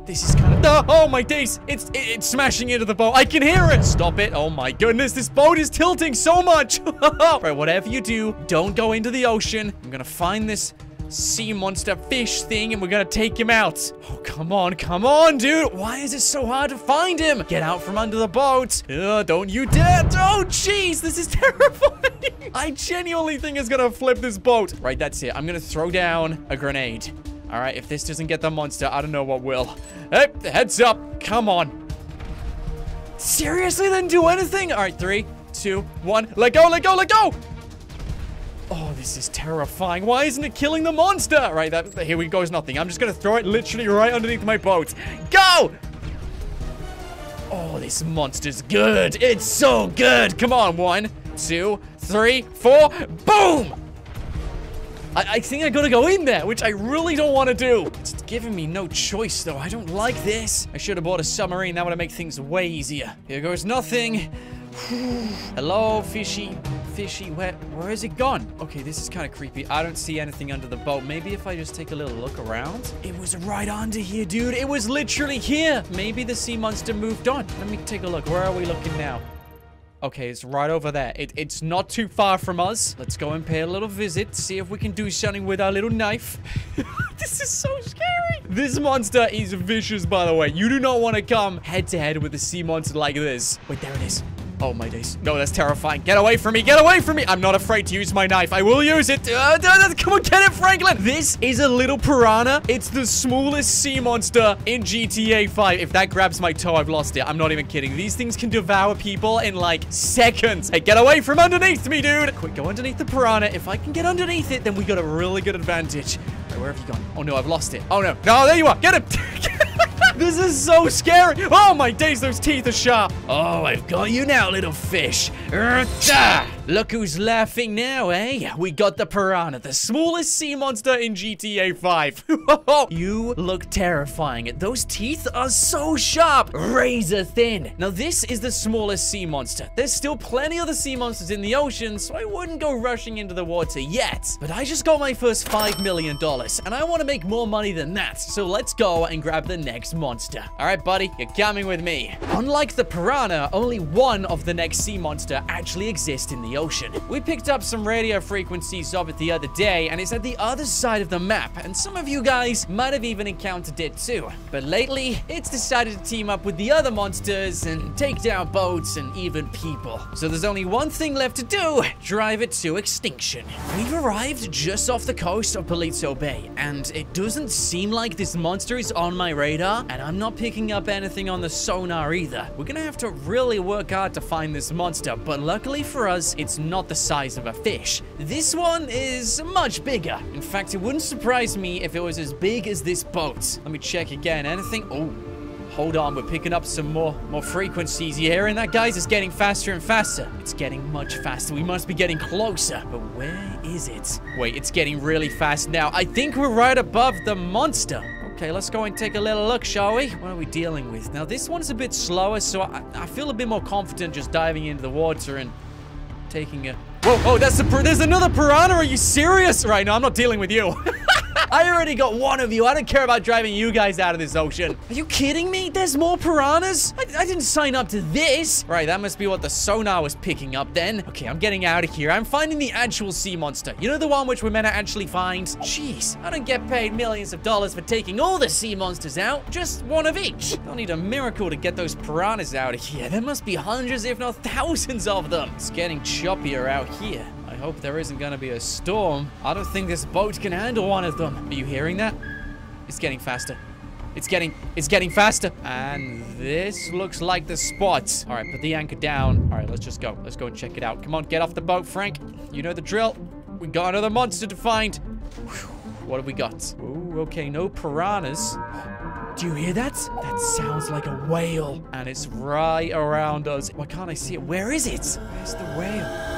This is kind of... Oh, my days. It's, it- it's smashing into the boat. I can hear it. Stop it. Oh, my goodness. This boat is tilting so much. right, whatever you do, don't go into the ocean. I'm to find this sea monster fish thing and we're to take him out. Oh, come on. Come on, dude. Why is it so hard to find him? Get out from under the boat. Ugh, don't you dare. Oh, jeez. This is terrifying. I genuinely think it's to flip this boat. Right, that's it. I'm to throw down a grenade. All right, if this doesn't get the monster, I don't know what will. Hey, heads up. Come on. Seriously, then do anything? All right, three, two, one. Let go, let go, let go. Oh, this is terrifying. Why isn't it killing the monster? All right, that, here we go is nothing. I'm just going to throw it literally right underneath my boat. Go! Oh, this monster's good. It's so good. Come on, one, two, three, four. Boom! I, I think I gotta go in there, which I really don't want to do. It's giving me no choice, though. I don't like this. I should have bought a submarine. That would have made things way easier. Here goes nothing. Hello, fishy. Fishy, where, where is it gone? Okay, this is kind of creepy. I don't see anything under the boat. Maybe if I just take a little look around. It was right under here, dude. It was literally here. Maybe the sea monster moved on. Let me take a look. Where are we looking now? Okay, it's right over there. It, it's not too far from us. Let's go and pay a little visit, see if we can do something with our little knife. this is so scary. This monster is vicious, by the way. You do not want to come head to head with a sea monster like this. Wait, there it is. Oh my days. No, that's terrifying. Get away from me. Get away from me. I'm not afraid to use my knife. I will use it. Uh, come on, get it, Franklin. This is a little piranha. It's the smallest sea monster in GTA 5. If that grabs my toe, I've lost it. I'm not even kidding. These things can devour people in like seconds. Hey, get away from underneath me, dude. Quick, go underneath the piranha. If I can get underneath it, then we got a really good advantage. Right, where have you gone? Oh no, I've lost it. Oh no. No, there you are. Get him. This is so scary. Oh, my days, those teeth are sharp. Oh, I've got you now, little fish. Look who's laughing now, eh? We got the piranha, the smallest sea monster in GTA 5. you look terrifying. Those teeth are so sharp, razor thin. Now, this is the smallest sea monster. There's still plenty of the sea monsters in the ocean, so I wouldn't go rushing into the water yet. But I just got my first $5 million, and I want to make more money than that. So let's go and grab the next monster. All right, buddy, you're coming with me. Unlike the piranha, only one of the next sea monster actually exists in the ocean. We picked up some radio frequencies of it the other day, and it's at the other side of the map, and some of you guys might have even encountered it too. But lately, it's decided to team up with the other monsters and take down boats and even people. So there's only one thing left to do, drive it to extinction. We've arrived just off the coast of Paleto Bay, and it doesn't seem like this monster is on my radar, and I'm not picking up anything on the sonar either. We're gonna have to really work hard to find this monster, but luckily for us, it's not the size of a fish. This one is much bigger. In fact, it wouldn't surprise me if it was as big as this boat. Let me check again. Anything? Oh. Hold on, we're picking up some more more frequencies. here, and that, guys? is getting faster and faster. It's getting much faster. We must be getting closer. But where is it? Wait, it's getting really fast now. I think we're right above the monster. Okay, let's go and take a little look, shall we? What are we dealing with? Now, this one's a bit slower, so I, I feel a bit more confident just diving into the water and taking a... Whoa, oh, that's a... There's another piranha. Are you serious? Right, no, I'm not dealing with you. I already got one of you. I don't care about driving you guys out of this ocean. Are you kidding me? There's more piranhas? I, I, didn't sign up to this. Right, that must be what the sonar was picking up then. Okay, I'm getting out of here. I'm finding the actual sea monster. You know the one which we're meant to actually find? Jeez, I don't get paid millions of dollars for taking all the sea monsters out. Just one of each. I'll need a miracle to get those piranhas out of here. There must be hundreds, if not thousands of them. It's getting choppier out here. I hope there isn't gonna be a storm. I don't think this boat can handle one of them. Are you hearing that? It's getting faster. It's getting, it's getting faster. And this looks like the spot. All right, put the anchor down. All right, let's just go. Let's go and check it out. Come on, get off the boat, Frank. You know the drill. We got another monster to find. Whew. What have we got? Ooh, okay, no piranhas. Do you hear that? That sounds like a whale. And it's right around us. Why can't I see it? Where is it? Where's the whale?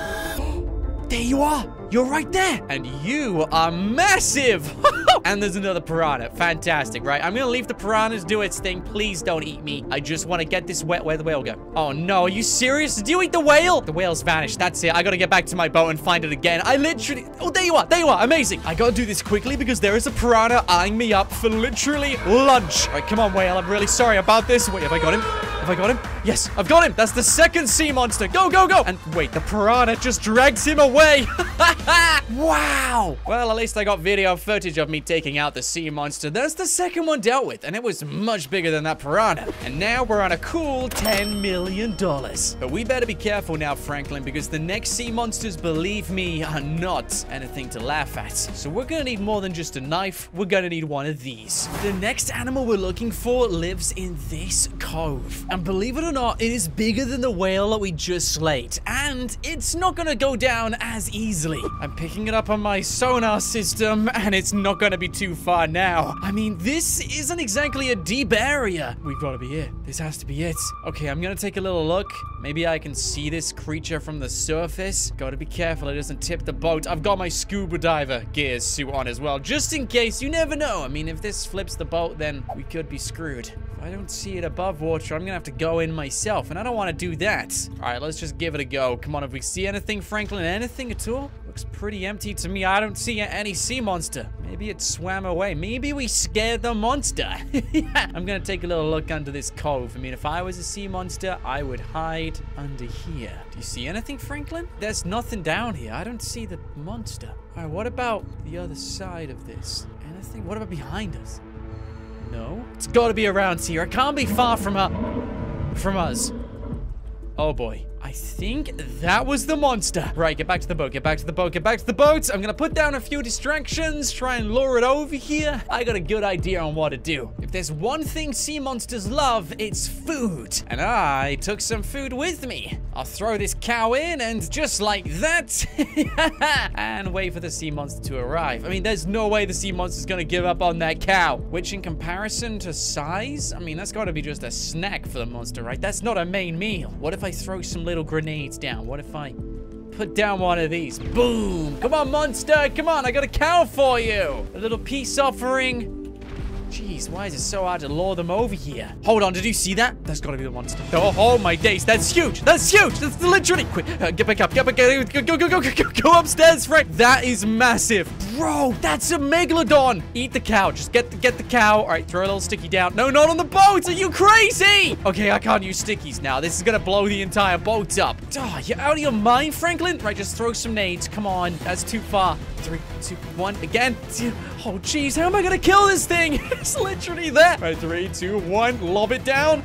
There you are. You're right there. And you are massive. and there's another piranha. Fantastic, right? I'm to leave the piranhas do its thing. Please don't eat me. I just want to get this wet. Where'd the whale go? Oh, no. Are you serious? Did you eat the whale? The whale's vanished. That's it. I got to get back to my boat and find it again. I literally... Oh, there you are. There you are. Amazing. I got to do this quickly because there is a piranha eyeing me up for literally lunch. All right, come on, whale. I'm really sorry about this. Wait, have I got him? Have I got him? Yes, I've got him. That's the second sea monster. Go, go, go. And wait, the piranha just drags him away. wow. Well, at least I got video footage of me taking out the sea monster. That's the second one dealt with, and it was much bigger than that piranha. And now we're on a cool $10 million. But we better be careful now, Franklin, because the next sea monsters, believe me, are not anything to laugh at. So we're gonna need more than just a knife. We're gonna need one of these. The next animal we're looking for lives in this cove. And believe it or not, it is bigger than the whale that we just slayed. And it's not gonna go down as easily. I'm picking it up on my sonar system, and it's not gonna be too far now. I mean, this isn't exactly a deep area. We've gotta be it. This has to be it. Okay, I'm gonna take a little look. Maybe I can see this creature from the surface. Gotta be careful it doesn't tip the boat. I've got my scuba diver gear suit on as well, just in case. You never know. I mean, if this flips the boat, then we could be screwed. If I don't see it above water, I'm gonna have to go in myself, and I don't want to do that. All right, let's just give it a go. Come on, if we see anything, Franklin, anything at all? Looks pretty empty to me. I don't see any sea monster. Maybe it swam away. Maybe we scared the monster. I'm gonna take a little look under this cove. I mean, if I was a sea monster, I would hide under here. Do you see anything, Franklin? There's nothing down here. I don't see the monster. All right, what about the other side of this? Anything? What about behind us? No? It's gotta be around here. It can't be far from us. From us. Oh boy. I think that was the monster. Right, get back to the boat, get back to the boat, get back to the boat. I'm gonna put down a few distractions, try and lure it over here. I got a good idea on what to do. If there's one thing sea monsters love, it's food. And I took some food with me. I'll throw this cow in and just like that, and wait for the sea monster to arrive. I mean, there's no way the sea monster's gonna give up on that cow. Which in comparison to size, I mean, that's gotta be just a snack for the monster, right? That's not a main meal. What if I throw some little grenades down? What if I put down one of these? Boom! Come on, monster! Come on, I got a cow for you! A little peace offering. Jeez, why is it so hard to lure them over here? Hold on, did you see that? That's gotta be the monster. Oh, oh my days, that's huge! That's huge! That's literally... Quick, uh, get back up, get back up, go, go, go, go, go, go upstairs, Frank! That is massive! Bro, that's a megalodon! Eat the cow, just get the, get the cow. All right, throw a little sticky down. No, not on the boat! Are you crazy? Okay, I can't use stickies now. This is gonna blow the entire boat up. Oh, you're out of your mind, Franklin? Right, just throw some nades. Come on, that's too far. Three, two, one, again. Oh, jeez, how am I gonna kill this thing? it's literally there. All right, three, two, one, lob it down.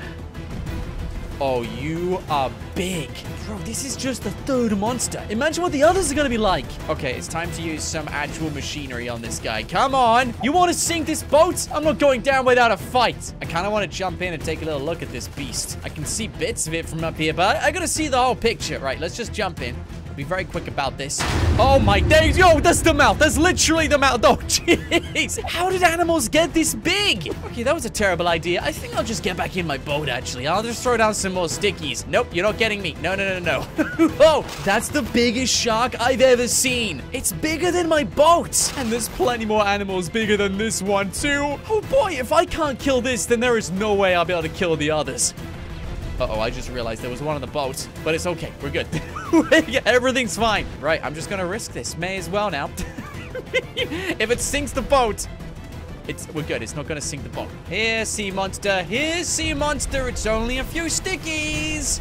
Oh, you are big. Bro, this is just the third monster. Imagine what the others are gonna be like. Okay, it's time to use some actual machinery on this guy. Come on. You want to sink this boat? I'm not going down without a fight. I kind of want to jump in and take a little look at this beast. I can see bits of it from up here, but I gotta see the whole picture. Right, let's just jump in. Be very quick about this. Oh my days. Yo, that's the mouth. That's literally the mouth. Oh, jeez. How did animals get this big? Okay, that was a terrible idea. I think I'll just get back in my boat, actually. I'll just throw down some more stickies. Nope, you're not getting me. No, no, no, no. oh, that's the biggest shark I've ever seen. It's bigger than my boat. And there's plenty more animals bigger than this one, too. Oh boy, if I can't kill this, then there is no way I'll be able to kill the others. Uh-oh, I just realized there was one on the boat. But it's okay. We're good. Everything's fine. Right, I'm just gonna risk this. May as well now. if it sinks the boat, it's we're good. It's not gonna sink the boat. Here, sea monster. Here, sea monster. It's only a few stickies.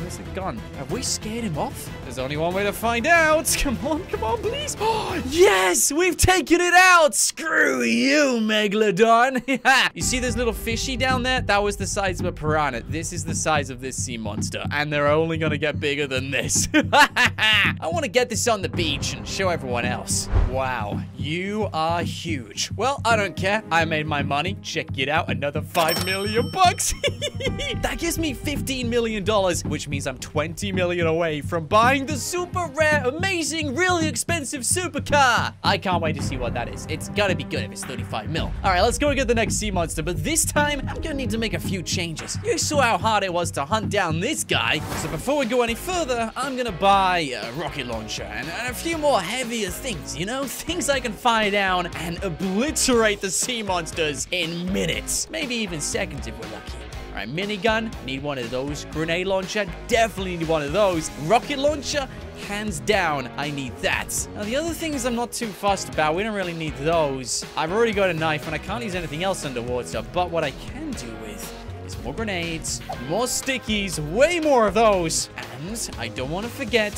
Where's the gun? Have we scared him off? There's only one way to find out. Come on, come on, please. Yes, we've taken it out. Screw you, Megalodon. you see this little fishy down there? That was the size of a piranha. This is the size of this sea monster, and they're only gonna get bigger than this. I want to get this on the beach and show everyone else. Wow, you are huge. Well, I don't care. I made my money. Check it out, another five million bucks. that gives me fifteen million dollars, which means I'm 20 million away from buying the super rare, amazing, really expensive supercar. I can't wait to see what that is. It's gotta be good if it's 35 mil. All right, let's go and get the next sea monster, but this time I'm gonna need to make a few changes. You saw how hard it was to hunt down this guy, so before we go any further, I'm gonna buy a rocket launcher and, and a few more heavier things, you know? Things I can fire down and obliterate the sea monsters in minutes, maybe even seconds if we're lucky. All right, minigun, need one of those. Grenade launcher, definitely need one of those. Rocket launcher, hands down, I need that. Now, the other things I'm not too fussed about, we don't really need those. I've already got a knife, and I can't use anything else underwater, stuff. but what I can do with is more grenades, more stickies, way more of those, and I don't want to forget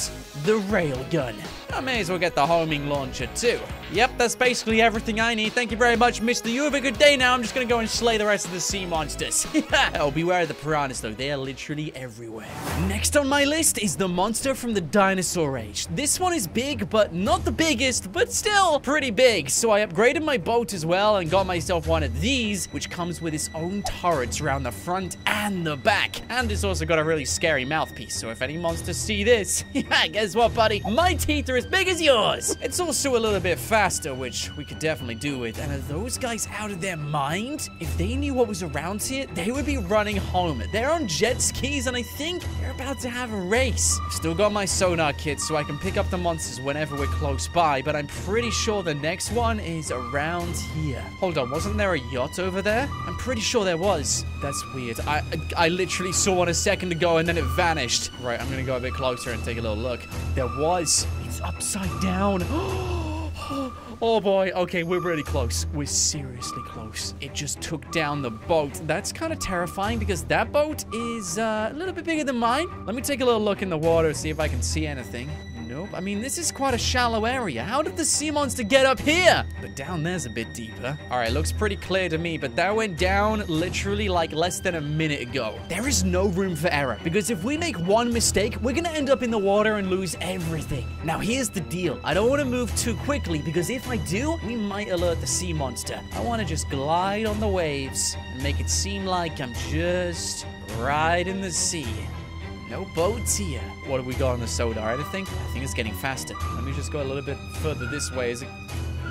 the railgun. I may as well get the homing launcher too. Yep, that's basically everything I need. Thank you very much, Mr. You have a good day now. I'm just gonna go and slay the rest of the sea monsters. oh, beware of the piranhas though. They are literally everywhere. Next on my list is the monster from the dinosaur age. This one is big, but not the biggest, but still pretty big. So I upgraded my boat as well and got myself one of these, which comes with its own turrets around the front and the back. And it's also got a really scary mouthpiece. So if any monsters see this, yeah, guess what, buddy? My teeth are as big as yours. It's also a little bit faster, which we could definitely do with. And are those guys out of their mind? If they knew what was around here, they would be running home. They're on jet skis, and I think they're about to have a race. I've still got my sonar kit, so I can pick up the monsters whenever we're close by, but I'm pretty sure the next one is around here. Hold on, wasn't there a yacht over there? I'm pretty sure there was. That's weird. I, I literally saw one a second ago, and then it vanished. Right, I'm gonna go a bit closer and take a little look. There was. It's upside down. Oh boy, okay, we're really close. We're seriously close. It just took down the boat. That's kind of terrifying because that boat is uh, a little bit bigger than mine. Let me take a little look in the water, see if I can see anything. Nope. I mean, this is quite a shallow area. How did the sea monster get up here? But down there's a bit deeper. All right, looks pretty clear to me, but that went down literally like less than a minute ago. There is no room for error because if we make one mistake, we're gonna end up in the water and lose everything. Now, here's the deal. I don't want to move too quickly because if I do, we might alert the sea monster. I want to just glide on the waves and make it seem like I'm just right in the sea. No boats here. What have we got on the sonar? I think I think it's getting faster. Let me just go a little bit further this way. Is it?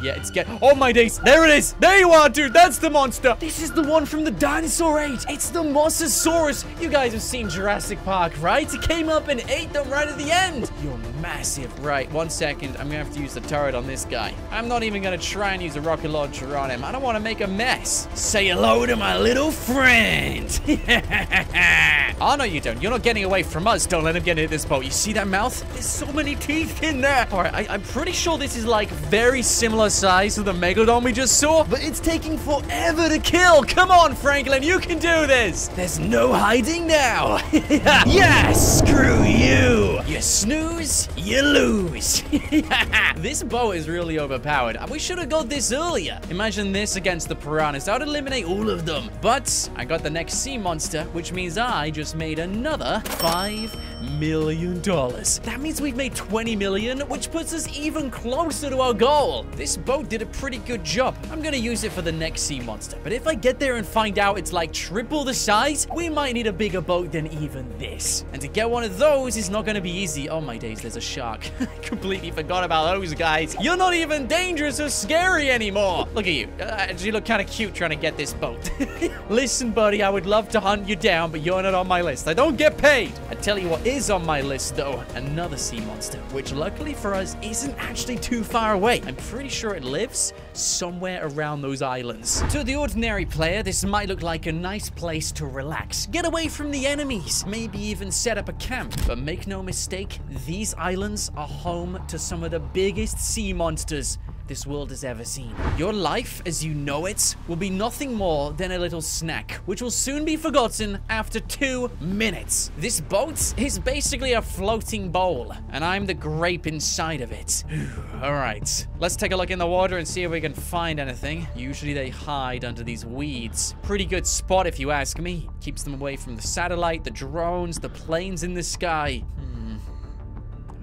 Yeah, it's get. Oh my days! There it is! There you are, dude! That's the monster! This is the one from the dinosaur age! It's the Mosasaurus! You guys have seen Jurassic Park, right? It came up and ate them right at the end! You're massive. Right, one second. I'm gonna have to use the turret on this guy. I'm not even gonna try and use a rocket launcher on him. I don't want to make a mess. Say hello to my little friend! oh, no, you don't. You're not getting away from us. Don't let him get into this boat. You see that mouth? There's so many teeth in there. All right, I, I'm pretty sure this is like very similar size to the Megalodon we just saw, but it's taking forever to kill. Come on, Franklin, you can do this. There's no hiding now. yes, screw you. You snooze, you lose. this boat is really overpowered. We should have got this earlier. Imagine this against the piranhas. That would eliminate all of them. But I got the next sea monster, which means I just made another five million dollars. That means we've made 20 million, which puts us even closer to our goal. This boat did a pretty good job. I'm gonna use it for the next sea monster, but if I get there and find out it's like triple the size, we might need a bigger boat than even this. And to get one of those is not gonna be easy. Oh my days, there's a shark. Completely forgot about those guys. You're not even dangerous or scary anymore. Look at you. Uh, you look kind of cute trying to get this boat. Listen, buddy, I would love to hunt you down, but you're not on my list. I don't get paid. I tell you what is on my list, though. Another sea monster, which luckily for us isn't actually too far away. I'm pretty sure it lives somewhere around those islands. To the ordinary player, this might look like a nice place to relax, get away from the enemies, maybe even set up a camp. But make no mistake, these islands are home to some of the biggest sea monsters this world has ever seen. Your life, as you know it, will be nothing more than a little snack, which will soon be forgotten after two minutes. This boat is basically a floating bowl, and I'm the grape inside of it. All right, let's take a look in the water and see if we can find anything. Usually they hide under these weeds. Pretty good spot if you ask me. Keeps them away from the satellite, the drones, the planes in the sky. Hmm.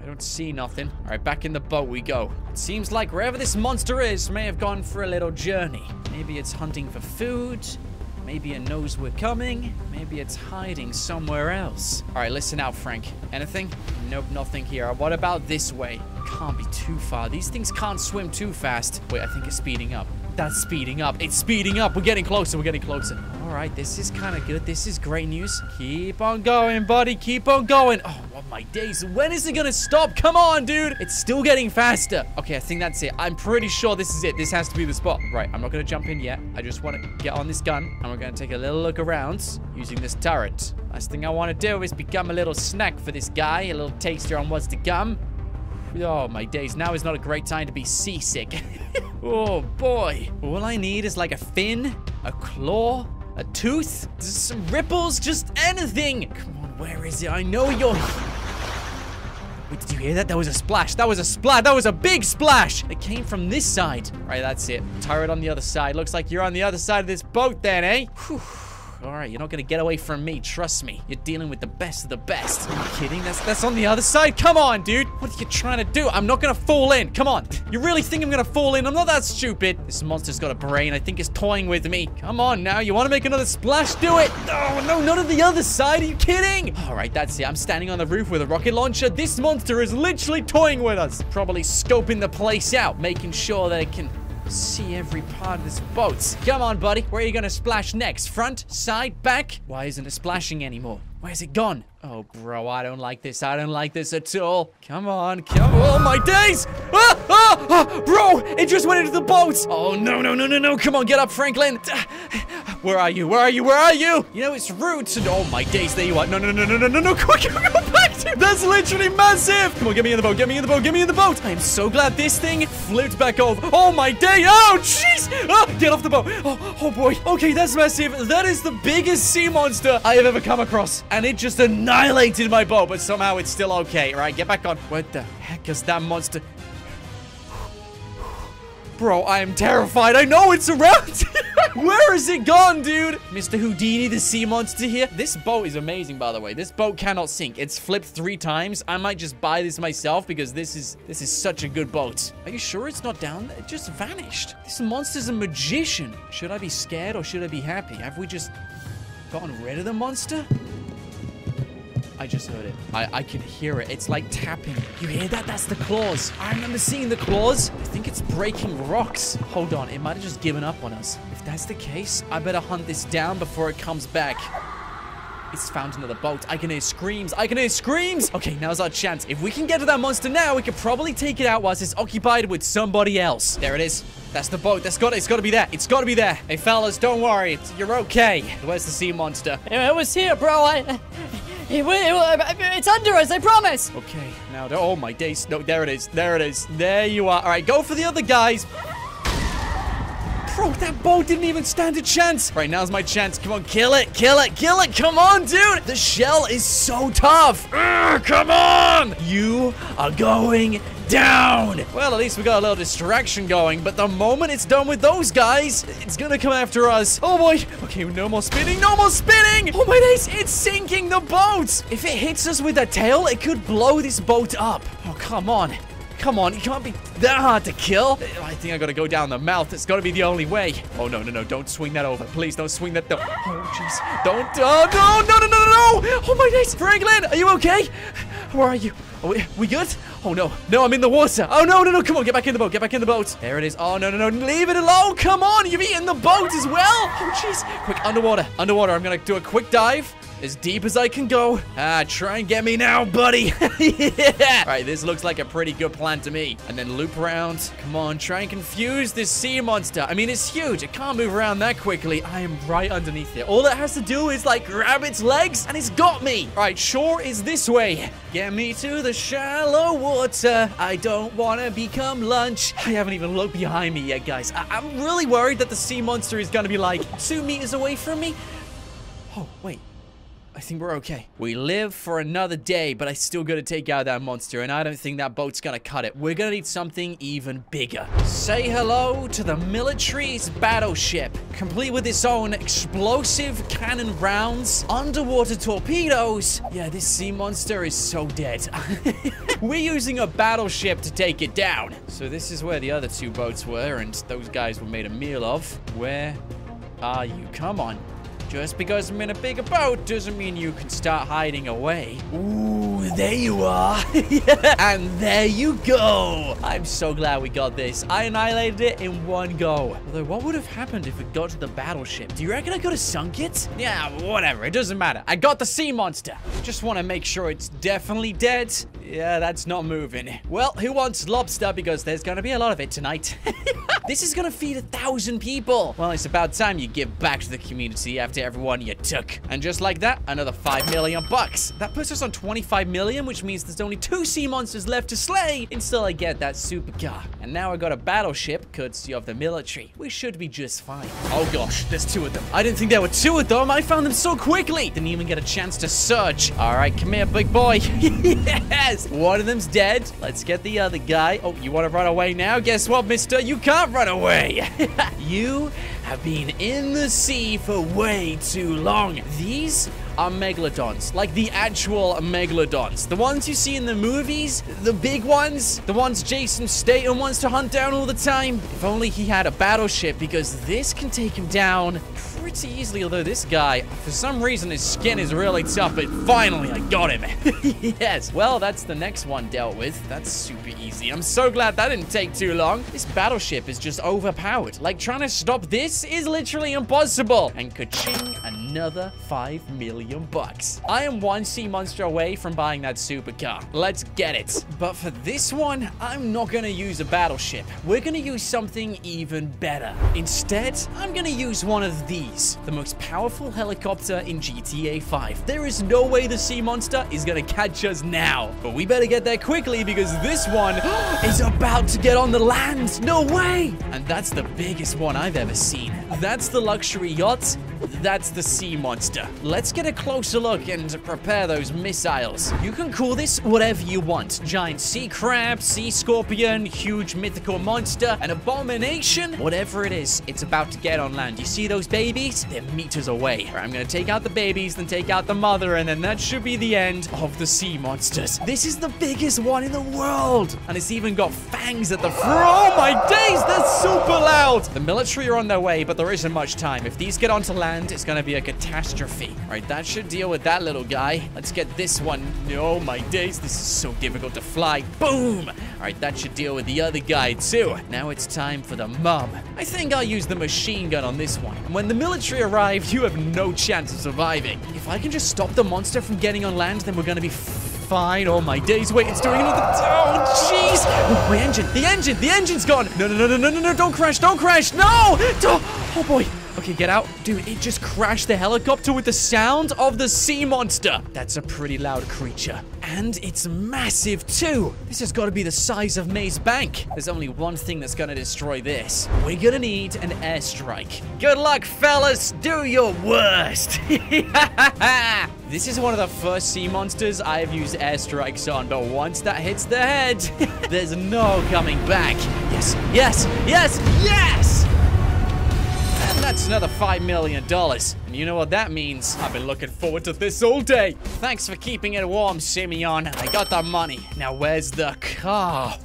I don't see nothing. All right, back in the boat we go. It seems like wherever this monster is may have gone for a little journey. Maybe it's hunting for food. Maybe it knows we're coming. Maybe it's hiding somewhere else. All right, listen out, Frank. Anything? Nope, nothing here. What about this way? Can't be too far. These things can't swim too fast. Wait, I think it's speeding up. That's speeding up. It's speeding up. We're getting closer. We're getting closer. All right, this is kind of good. This is great news. Keep on going, buddy. Keep on going. Oh, what my days. When is it going to stop? Come on, dude. It's still getting faster. Okay, I think that's it. I'm pretty sure this is it. This has to be the spot. Right, I'm not going to jump in yet. I just want to get on this gun. And we're going to take a little look around using this turret. Last thing I want to do is become a little snack for this guy. A little taster on what's to come. Oh, my days. Now is not a great time to be seasick. oh, boy. All I need is like a fin, a claw, a tooth, some ripples, just anything. Come on, where is it? I know you're... Wait, did you hear that? That was a splash. That was a splash. That was a big splash. It came from this side. All right, that's it. Turret on the other side. Looks like you're on the other side of this boat then, eh? Whew. All right, you're not gonna get away from me. Trust me. You're dealing with the best of the best. Are you kidding? That's that's on the other side. Come on, dude. What are you trying to do? I'm not gonna fall in. Come on. You really think I'm gonna fall in? I'm not that stupid. This monster's got a brain. I think it's toying with me. Come on now. You want to make another splash? Do it. Oh no, not on the other side. Are you kidding? All right, that's it. I'm standing on the roof with a rocket launcher. This monster is literally toying with us. Probably scoping the place out, making sure that it can see every part of this boat. Come on, buddy. Where are you gonna splash next? Front? Side? Back? Why isn't it splashing anymore? Where's it gone? Oh, bro, I don't like this. I don't like this at all. Come on, come on. Oh, my days! Ah, ah, ah, bro, it just went into the boat. Oh, no, no, no, no, no. Come on, get up, Franklin. Where are you? Where are you? Where are you? You know, it's rude to... Oh, my days. There you are. No, no, no, no, no, no, no. Quick, go back That's literally massive. Come on, get me in the boat. Get me in the boat. Get me in the boat. I am so glad this thing flipped back over. Oh, my day. Oh, jeez. Ah, get off the boat. Oh, oh, boy. Okay, that's massive. That is the biggest sea monster I have ever come across. And it just annihilated my boat, but somehow it's still okay. All right, get back on. What the heck is that monster? Bro, I am terrified. I know it's around. Where is it gone, dude? Mr. Houdini, the sea monster here. This boat is amazing, by the way. This boat cannot sink. It's flipped three times. I might just buy this myself because this is this is such a good boat. Are you sure it's not down there? It just vanished. This monster's a magician. Should I be scared or should I be happy? Have we just gotten rid of the monster? I just heard it. I, I can hear it. It's like tapping. You hear that? That's the claws. I remember seeing the claws. I think it's breaking rocks. Hold on. It might have just given up on us. If that's the case, I better hunt this down before it comes back. It's found another boat. I can hear screams. I can hear screams. Okay, now's our chance. If we can get to that monster now, we could probably take it out whilst it's occupied with somebody else. There it is. That's the boat. That's got it. It's got to be there. It's got to be there. Hey, fellas, don't worry. It's, you're okay. Where's the sea monster? It was here, bro. I... It, it, it's under us, I promise. Okay, now, oh my days. No, there it is. There it is. There you are. All right, go for the other guys. Bro, that boat didn't even stand a chance. Right, now's my chance. Come on, kill it, kill it, kill it. Come on, dude. The shell is so tough. Urgh, come on. You are going down. Well, at least we got a little distraction going, but the moment it's done with those guys, it's gonna come after us. Oh boy. Okay, no more spinning, no more spinning. Oh my days, it's sinking the boat. If it hits us with a tail, it could blow this boat up. Oh, come on. Come on, it can't be that hard to kill. I think I gotta go down the mouth. It's gotta be the only way. Oh, no, no, no. Don't swing that over. Please don't swing that. No. Oh, jeez. Don't. Oh, no, no, no, no, no, no. Oh, my days. Franklin, are you okay? Where are you? Are we, we good? Oh, no. No, I'm in the water. Oh, no, no, no. Come on, get back in the boat. Get back in the boat. There it is. Oh, no, no, no. Leave it alone. Come on. You've eaten the boat as well. Oh, jeez. Quick, underwater. Underwater. I'm gonna do a quick dive as deep as I can go. Ah, try and get me now, buddy. yeah. All right, this looks like a pretty good plan to me. And then loop around. Come on, try and confuse this sea monster. I mean, it's huge. It can't move around that quickly. I am right underneath it. All it has to do is, like, grab its legs, and it's got me. All right, shore is this way. Get me to the shallow water. I don't want to become lunch. I haven't even looked behind me yet, guys. I I'm really worried that the sea monster is going to be, like, two meters away from me. Oh, wait. I think we're okay. We live for another day, but I still gotta take out that monster, and I don't think that boat's gonna cut it. We're gonna need something even bigger. Say hello to the military's battleship, complete with its own explosive cannon rounds, underwater torpedoes. Yeah, this sea monster is so dead. We're using a battleship to take it down. So this is where the other two boats were, and those guys were made a meal of. Where are you? Come on. Just because I'm in a bigger boat doesn't mean you can start hiding away. Ooh, there you are. yeah. And there you go. I'm so glad we got this. I annihilated it in one go. Although, what would have happened if it got to the battleship? Do you reckon I could have sunk it? Yeah, whatever. It doesn't matter. I got the sea monster. Just want to make sure it's definitely dead. Yeah, that's not moving. Well, who wants lobster? Because there's going to be a lot of it tonight. this is going to feed a thousand people. Well, it's about time you give back to the community after everyone you took. And just like that, another 5 million bucks. That puts us on 25 million, which means there's only two sea monsters left to slay until I get that supercar. And now I got a battleship, courtesy of the military. We should be just fine. Oh gosh, there's two of them. I didn't think there were two of them. I found them so quickly. Didn't even get a chance to search. All right, come here, big boy. yes, one of them's dead. Let's get the other guy. Oh, you want to run away now? Guess what, mister? You can't run away. you have been in the sea for way too long. These are megalodons, like the actual megalodons. The ones you see in the movies, the big ones, the ones Jason Statham wants to hunt down all the time. If only he had a battleship, because this can take him down pretty easily, although this guy, for some reason, his skin is really tough, but finally I got him. yes, well, that's the next one dealt with. That's super easy. I'm so glad that didn't take too long. This battleship is just overpowered. Like, trying to stop this is literally impossible. And ka-ching, another 5 million bucks. I am one sea monster away from buying that supercar. Let's get it. But for this one, I'm not gonna use a battleship. We're gonna use something even better. Instead, I'm gonna use one of these the most powerful helicopter in GTA 5. There is no way the sea monster is gonna catch us now. But we better get there quickly because this one is about to get on the land. No way! And that's the biggest one I've ever seen. That's the luxury yacht. That's the sea monster. Let's get a closer look and prepare those missiles. You can call this whatever you want. Giant sea crab, sea scorpion, huge mythical monster, an abomination. Whatever it is, it's about to get on land. You see those babies? They're meters away. I'm gonna take out the babies, then take out the mother, and then that should be the end of the sea monsters. This is the biggest one in the world. And it's even got fangs at the front. Oh my days, they're super loud. The military are on their way, but there isn't much time. If these get onto land, it's gonna be a catastrophe. All right, that should deal with that little guy. Let's get this one. Oh my days, this is so difficult to fly. Boom! All right, that should deal with the other guy too. Now it's time for the mum. I think I'll use the machine gun on this one. When the military arrive, you have no chance of surviving. If I can just stop the monster from getting on land, then we're gonna be fine. Oh my days, wait, it's doing another. Oh, jeez! Oh, my engine, the engine, the engine's gone! No, no, no, no, no, no, no, don't crash, don't crash! No! Oh, oh boy. Okay, get out. Dude, it just crashed the helicopter with the sound of the sea monster. That's a pretty loud creature. And it's massive too. This has got to be the size of Maze Bank. There's only one thing that's going to destroy this. We're going to need an airstrike. Good luck, fellas. Do your worst. this is one of the first sea monsters I have used airstrikes on, but once that hits the head, there's no coming back. Yes, yes, yes, yes! That's another $5 million. You know what that means? I've been looking forward to this all day. Thanks for keeping it warm, Simeon. I got the money. Now, where's the car?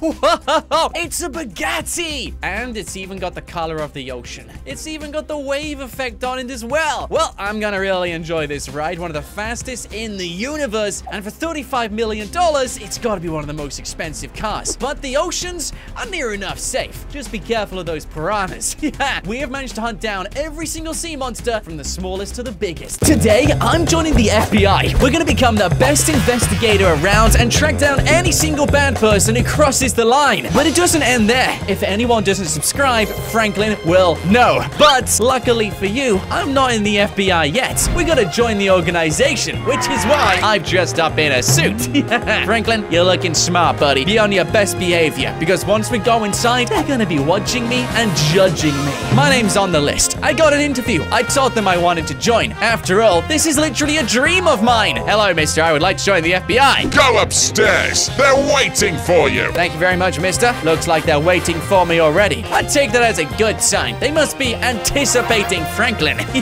It's a Bugatti! And it's even got the color of the ocean. It's even got the wave effect on it as well. Well, I'm gonna really enjoy this ride. One of the fastest in the universe. And for $35 million, it's gotta be one of the most expensive cars. But the oceans are near enough safe. Just be careful of those piranhas. yeah, we have managed to hunt down every single sea monster from the smallest to the biggest. Today, I'm joining the FBI. We're gonna become the best investigator around and track down any single bad person who crosses the line. But it doesn't end there. If anyone doesn't subscribe, Franklin will know. But luckily for you, I'm not in the FBI yet. We gotta join the organization, which is why I've dressed up in a suit. Franklin, you're looking smart, buddy. Be on your best behavior, because once we go inside, they're gonna be watching me and judging me. My name's on the list. I got an interview. I told them I wanted to join. After all, this is literally a dream of mine. Hello, mister. I would like to join the FBI. Go upstairs. They're waiting for you. Thank you very much, mister. Looks like they're waiting for me already. I take that as a good sign. They must be anticipating Franklin.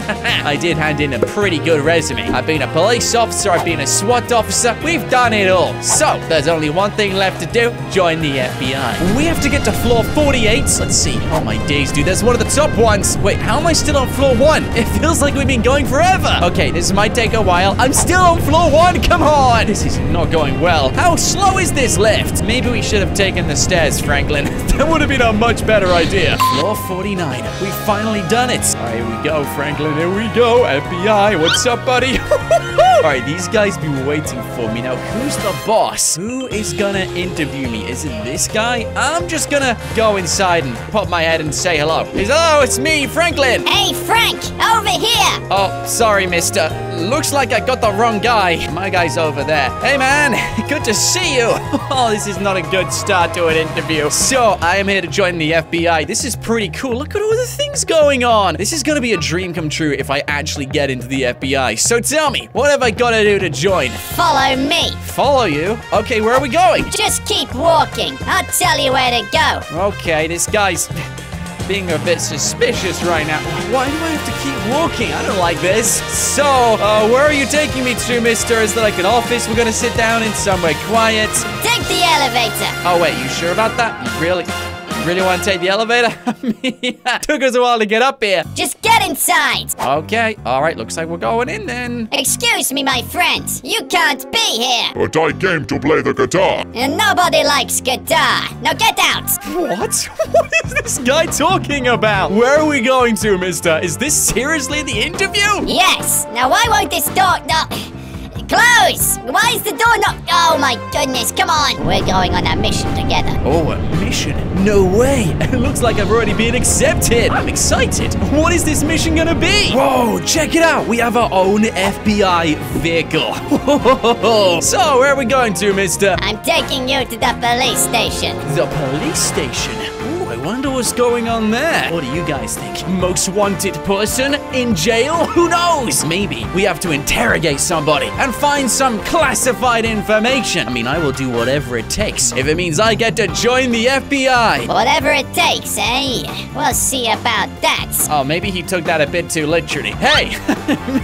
I did hand in a pretty good resume. I've been a police officer, I've been a SWAT officer. We've done it all. So, there's only one thing left to do. Join the FBI. We have to get to floor 48. Let's see. Oh my days, dude. There's one of the top ones. Wait, how am I still on floor one? It feels like we've been going forever. Okay, this might take a while. I'm still on floor one. Come on. This is not going well. How slow is this lift? Maybe we should have taken the stairs, Franklin. that would have been a much better idea. Floor 49. We've finally done it. All right, here we go, Franklin. Here we go. FBI, what's up, buddy? All right, these guys be waiting for me. Now, who's the boss? Who is gonna interview me? Is it this guy? I'm just gonna go inside and pop my head and say hello. He's, hello, it's me, Franklin. Hey, Frank, over here. Oh, sorry, mister. Looks like I got the wrong guy. My guy's over there. Hey, man. Good to see you. Oh, this is not a good start to an interview. So, I am here to join the FBI. This is pretty cool. Look at all the things going on. This is gonna be a dream come true if I actually get into the FBI. So tell me, what have I gotta do to join? Follow me. Follow you? Okay, where are we going? Just keep walking. I'll tell you where to go. Okay, this guy's being a bit suspicious right now. Why do I have to keep walking? I don't like this. So, uh, where are you taking me to, mister? Is there like an office we're gonna sit down in somewhere quiet? Take the elevator. Oh, wait, you sure about that? You really, really want to take the elevator? I took us a while to get up here. Just get inside. Okay, all right, looks like we're going in then. Excuse me, my friends. You can't be here. But I came to play the guitar. And nobody likes guitar. Now get out. What? What is this guy talking about? Where are we going to, mister? Is this seriously the interview? Yes. Now why won't this door not close? Why is the door not? Oh my goodness! Come on. We're going on a mission together. Oh, a mission? No way! It looks like I've already been accepted. I'm excited. What is this mission gonna be? Whoa, check it out. We have our own FBI vehicle. so, where are we going to, mister? I'm taking you to the police station. The police station. Wonder what's going on there. What do you guys think? Most wanted person in jail? Who knows? Maybe we have to interrogate somebody and find some classified information. I mean, I will do whatever it takes if it means I get to join the FBI. Whatever it takes, eh? We'll see about that. Oh, maybe he took that a bit too literally. Hey,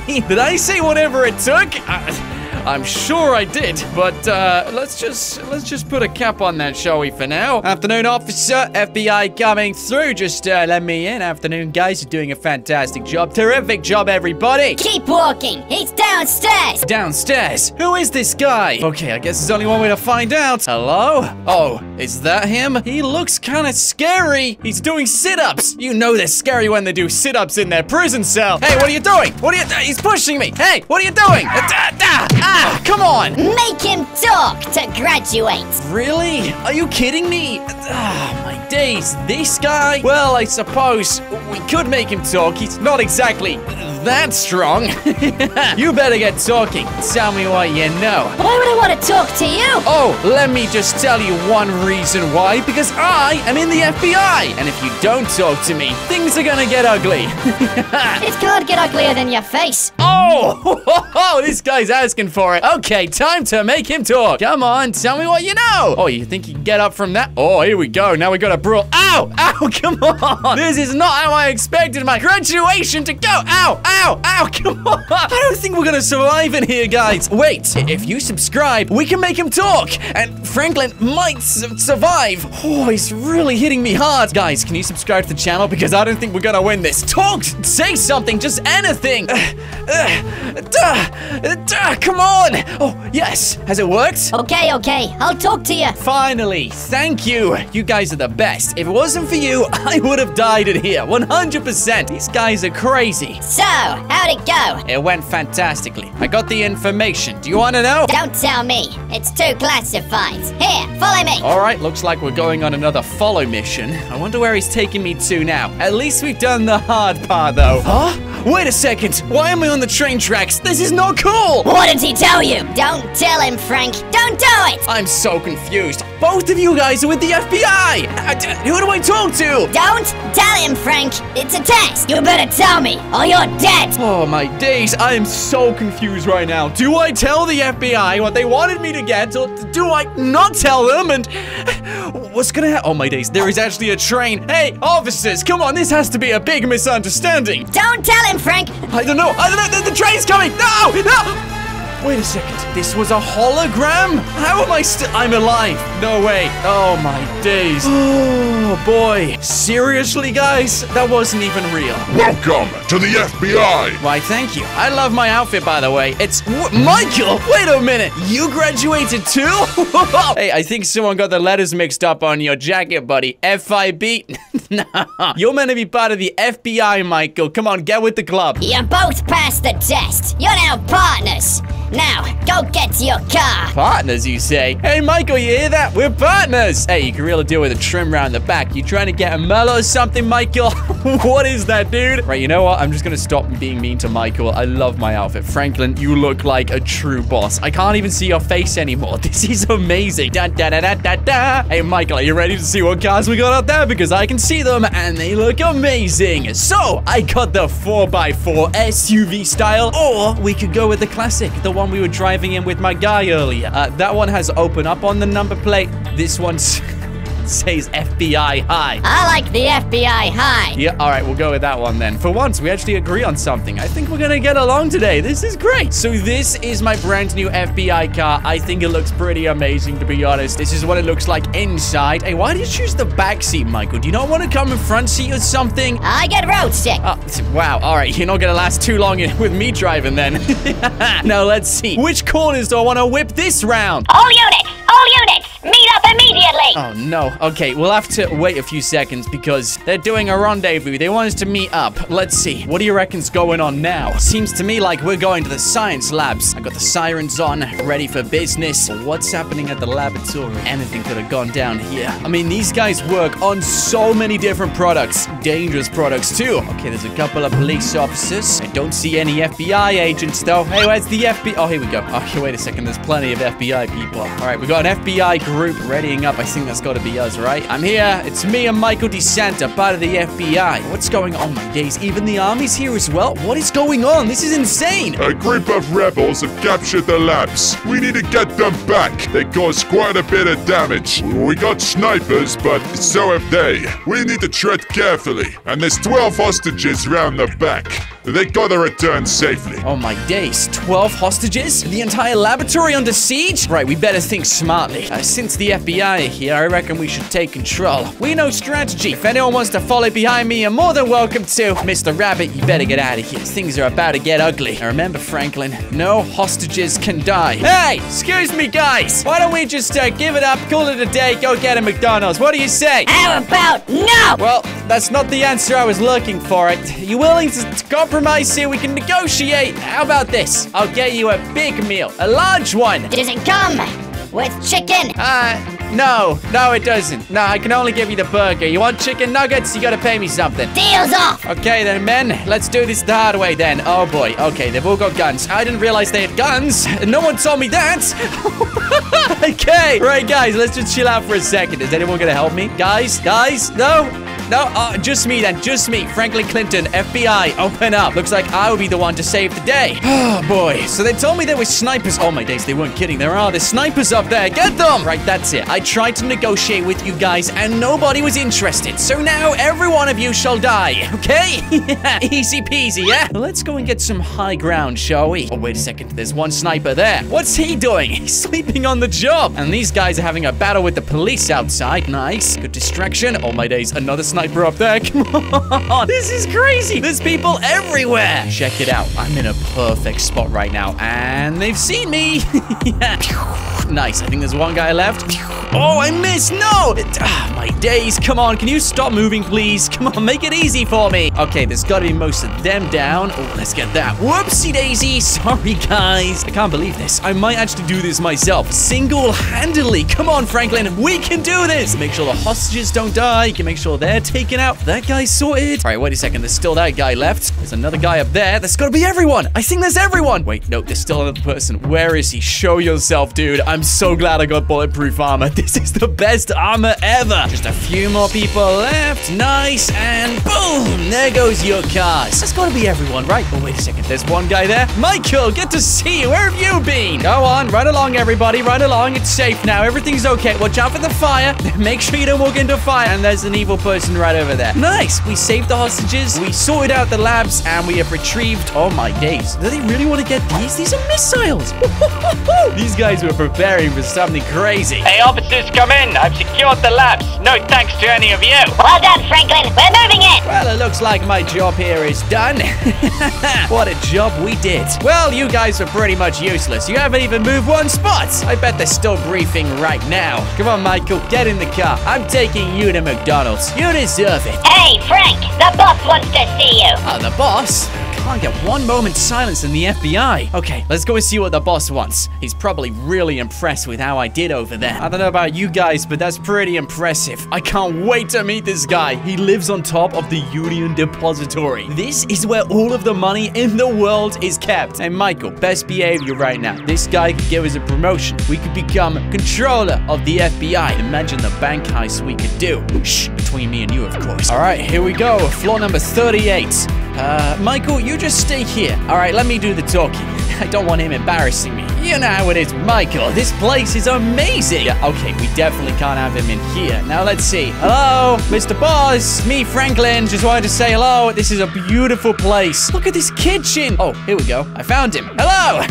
did I say whatever it took? I, I'm sure I did, but uh, let's just let's just put a cap on that, shall we? For now. Afternoon, officer. FBI coming through. Just uh, let me in. Afternoon, guys. You're doing a fantastic job. Terrific job, everybody. Keep walking. He's downstairs. Downstairs. Who is this guy? Okay, I guess there's only one way to find out. Hello? Oh, is that him? He looks kind of scary. He's doing sit-ups. You know they're scary when they do sit-ups in their prison cell. Hey, what are you doing? What are you? He's pushing me. Hey, what are you doing? Ah, ah, ah. Ah, come on! Make him talk to graduate. Really? Are you kidding me? Ah, my days. This guy? Well, I suppose we could make him talk. He's not exactly that strong. you better get talking. Tell me what you know. Why would I want to talk to you? Oh, let me just tell you one reason why. Because I am in the FBI. And if you don't talk to me, things are gonna get ugly. It can't get uglier than your face. Oh, this guy's asking for it. Okay, time to make him talk. Come on, tell me what you know. Oh, you think you can get up from that? Oh, here we go. Now we got a brawl. Ow, ow, come on. This is not how I expected my graduation to go. Ow, ow, ow, come on. I don't think we're gonna survive in here, guys. Wait, if you subscribe, we can make him talk. And Franklin might su- survive. Oh, he's really hitting me hard. Guys, can you subscribe to the channel? Because I don't think we're gonna win this. Talk, say something, just anything. Uh, uh, duh, duh, come on. Oh, yes. Has it worked? Okay, okay, I'll talk to you. Finally, thank you. You guys are the best. If it wasn't for you, I would have died in here. 100%. These guys are crazy. So, how'd it go? It went fantastically. I got the information. Do you want to know? Don't tell me. It's too classified. Here, follow me. All right, looks like we're going on another follow mission. I wonder where he's taking me to now. At least we've done the hard part, though. Huh? Wait a second. Why am I on the train tracks? This is not cool. What did he tell you? Don't tell him, Frank. Don't do it. I'm so confused. Both of you guys are with the FBI. I uh, d- who do I talk to? Don't tell him, Frank. It's a test. You better tell me, or you're dead. Oh my days, I am so confused right now. Do I tell the FBI what they wanted me to get, or do I not tell them? And what's gonna happen? Oh my days, there is actually a train. Hey, officers, come on, this has to be a big misunderstanding. Don't tell him, Frank. I don't know, I don't know, the, the train's coming. No, no. Wait a second, this was a hologram? How am I still- I'm alive. No way. Oh my days. Oh boy. Seriously, guys? That wasn't even real. Welcome to the FBI. Why, thank you. I love my outfit, by the way. It's wh- Michael. Wait a minute. You graduated too? hey, I think someone got the letters mixed up on your jacket, buddy. FIB. nah. You're meant to be part of the FBI, Michael. Come on, get with the club. You both passed the test. You're now partners. Now, go get to your car. Partners, you say? Hey, Michael, you hear that? We're partners. Hey, you can really deal with a trim round the back. You trying to get a mellow or something, Michael? what is that, dude? Right, you know what? I'm just gonna stop being mean to Michael. I love my outfit. Franklin, you look like a true boss. I can't even see your face anymore. This is amazing. Da da da da da da. Hey, Michael, are you ready to see what cars we got out there? Because I can see them and they look amazing. So, I got the 4x4 SUV style, or we could go with the classic, the one we were driving in with my guy earlier. Uh, that one has open up on the number plate. This one's says FBI High. I like the FBI high. Yeah, all right, we'll go with that one then. For once, we actually agree on something. I think we're gonna get along today. This is great. So this is my brand new FBI car. I think it looks pretty amazing, to be honest. This is what it looks like inside. Hey, why did you choose the back seat, Michael? Do you not want to come in front seat or something? I get road sick. Oh, wow, all right, you're not gonna last too long with me driving then. now, let's see. Which corners do I want to whip this round? All units, all units, meet up immediately. Oh, no. Okay, we'll have to wait a few seconds because they're doing a rendezvous. They want us to meet up. Let's see. What do you reckon's going on now? Seems to me like we're going to the science labs. I got the sirens on, ready for business. What's happening at the laboratory? Anything could have gone down here. I mean, these guys work on so many different products. Dangerous products, too. Okay, there's a couple of police officers. I don't see any FBI agents, though. Hey, where's the FBI? Oh, here we go. Okay, oh, wait a second. There's plenty of FBI people. All right, we got an FBI group readying up. I think that's got to be us, right? I'm here. It's me and Michael DeSanta, part of the FBI. What's going on, my days? Even the army's here as well? What is going on? This is insane. A group of rebels have captured the labs. We need to get them back. They caused quite a bit of damage. We got snipers, but so have they. We need to tread carefully. And there's 12 hostages round the back. They gotta return safely. Oh my days, 12 hostages? The entire laboratory under siege? Right, we better think smartly. Uh, since the FBI are here, I reckon we should take control. We know strategy. If anyone wants to follow behind me, you're more than welcome to. Mr. Rabbit, you better get out of here. Things are about to get ugly. And remember, Franklin, no hostages can die. Hey, excuse me, guys. Why don't we just uh, give it up, call it a day, go get a McDonald's? What do you say? How about no? Well, that's not the answer I was looking for. It. You willing to, to compromise here? we can negotiate. How about this? I'll get you a big meal, a large one. Does it come with chicken? Uh, no, no, it doesn't. No, I can only give you the burger. You want chicken nuggets? You gotta pay me something. Deals off! Okay then, men, let's do this the hard way then. Oh boy, okay, they've all got guns. I didn't realize they had guns. No one told me that. okay, right, guys, let's just chill out for a second. Is anyone gonna help me? Guys, guys, no? No, uh, just me then, just me. Franklin Clinton, FBI, open up. Looks like I will be the one to save the day. Oh boy, so they told me there were snipers. Oh my days, they weren't kidding. There are. There's snipers up there. Get them! Right, that's it. I tried to negotiate with you guys and nobody was interested. So now every one of you shall die, okay? Easy peasy, yeah? Let's go and get some high ground, shall we? Oh, wait a second. There's one sniper there. What's he doing? He's sleeping on the job. And these guys are having a battle with the police outside. Nice. Good distraction. Oh my days, another sniper up there. Come on. This is crazy. There's people everywhere. Check it out. I'm in a perfect spot right now. And they've seen me. Nice. I think there's one guy left. Oh, I missed. No. Ah, my days. Come on. Can you stop moving, please? Come on. Make it easy for me. Okay, there's got to be most of them down. Oh, let's get that. Whoopsie daisy. Sorry, guys. I can't believe this. I might actually do this myself. Single-handedly. Come on, Franklin. We can do this. Make sure the hostages don't die. You can make sure they're taken out. That guy's sorted. All right, wait a second. There's still that guy left. There's another guy up there. There's got to be everyone. I think there's everyone. Wait, no, there's still another person. Where is he? Show yourself, dude. I'm so glad I got bulletproof armor. This is the best armor ever. Just a few more people left. Nice. And boom. There goes your cars. That's got to be everyone, right? Oh, wait a second. There's one guy there. Michael, good to see you. Where have you been? Go on. Right along, everybody. Right along. It's safe now. Everything's okay. Watch out for the fire. Make sure you don't walk into fire. And there's an evil person right over there. Nice. We saved the hostages. We sorted out the labs. And we have retrieved... Oh, my days. Do they really want to get these? These are missiles. these guys were preparing for something crazy. Hey, officers, come in. I've secured the labs. No thanks to any of you. Well done, Franklin. We're moving it. Well, it looks like my job here is done. what a job we did. Well, you guys are pretty much useless. You haven't even moved one spot. I bet they're still briefing right now. Come on, Michael, get in the car. I'm taking you to McDonald's. You deserve it. Hey, Frank, the boss wants to see you. Ah, the boss? Can't get one moment's silence in the FBI. Okay, let's go and see what the boss wants. He's probably really impressed with how I did over there. I don't know about you guys, but that's pretty impressive. I can't wait to meet this guy. He lives on top of the Union Depository. This is where all of the money in the world is kept. Hey, Michael, best behavior right now. This guy could give us a promotion. We could become controller of the FBI. Imagine the bank heist we could do. Shh, between me and you, of course. All right, here we go. Floor number 38. Uh, Michael, you just stay here. All right, let me do the talking. I don't want him embarrassing me. You know how it is, Michael. This place is amazing. Yeah, okay, we definitely can't have him in here. Now, let's see. Hello, Mr. Boss. Me, Franklin. Just wanted to say hello. This is a beautiful place. Look at this kitchen. Oh, here we go. I found him. Hello.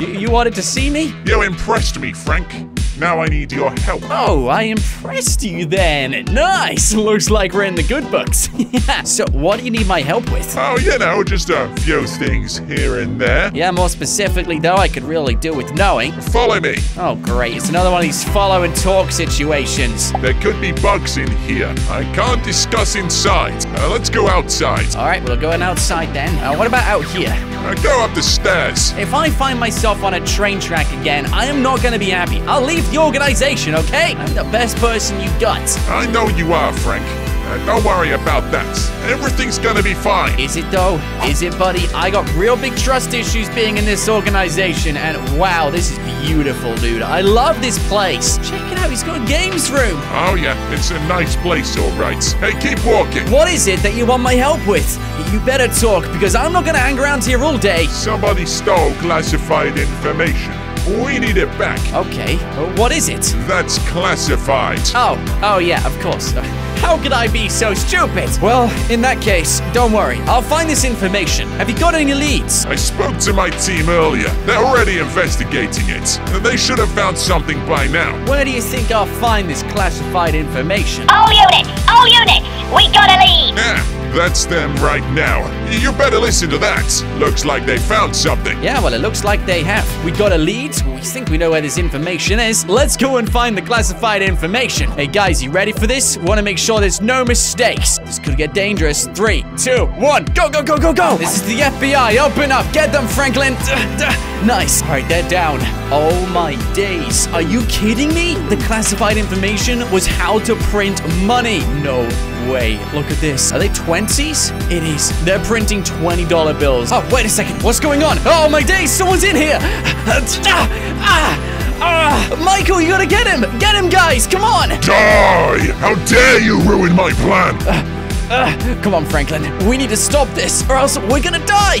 you, you wanted to see me? You impressed me, Frank. Now I need your help. Oh, I impressed you then. Nice. Looks like we're in the good books. yeah. So, what do you need my help with? Oh, you know, just a few things here and there. Yeah, more specifically, though, I could really do with knowing. Follow me. Oh, great. It's another one of these follow and talk situations. There could be bugs in here. I can't discuss inside. Uh, let's go outside. All right, we're going outside then. Uh, what about out here? Uh, go up the stairs. If I find myself on a train track again, I am not going to be happy. I'll leave the organization, okay? I'm the best person you got. I know you are, Frank. Uh, don't worry about that. Everything's gonna be fine. Is it though? Is it, buddy? I got real big trust issues being in this organization, and wow, this is beautiful, dude. I love this place. Check it out, he's got a games room. Oh, yeah, it's a nice place, all right. Hey, keep walking. What is it that you want my help with? You better talk, because I'm not gonna hang around here all day. Somebody stole classified information. We need it back. Okay, what is it? That's classified. Oh, oh yeah, of course. How could I be so stupid? Well, in that case, don't worry. I'll find this information. Have you got any leads? I spoke to my team earlier. They're already investigating it. They should have found something by now. Where do you think I'll find this classified information? All units, all units, we got a lead. Yeah, that's them right now. You better listen to that. Looks like they found something. Yeah, well, it looks like they have. We got a lead. We think we know where this information is. Let's go and find the classified information. Hey, guys, you ready for this? We Want to make sure there's no mistakes. This could get dangerous. Three, two, one, go, go, go, go, go! This is the FBI. Open up. Get them, Franklin. Nice. All right, they're down. Oh my days. Are you kidding me? The classified information was how to print money. No way. Look at this. Are they 20s? It is. They're printing $20 bills. Oh, wait a second. What's going on? Oh my days. Someone's in here. Ah, ah, ah. Michael, you gotta get him. Get him, guys. Come on. Die! How dare you ruin my plan! Uh, come on, Franklin. We need to stop this, or else we're gonna die.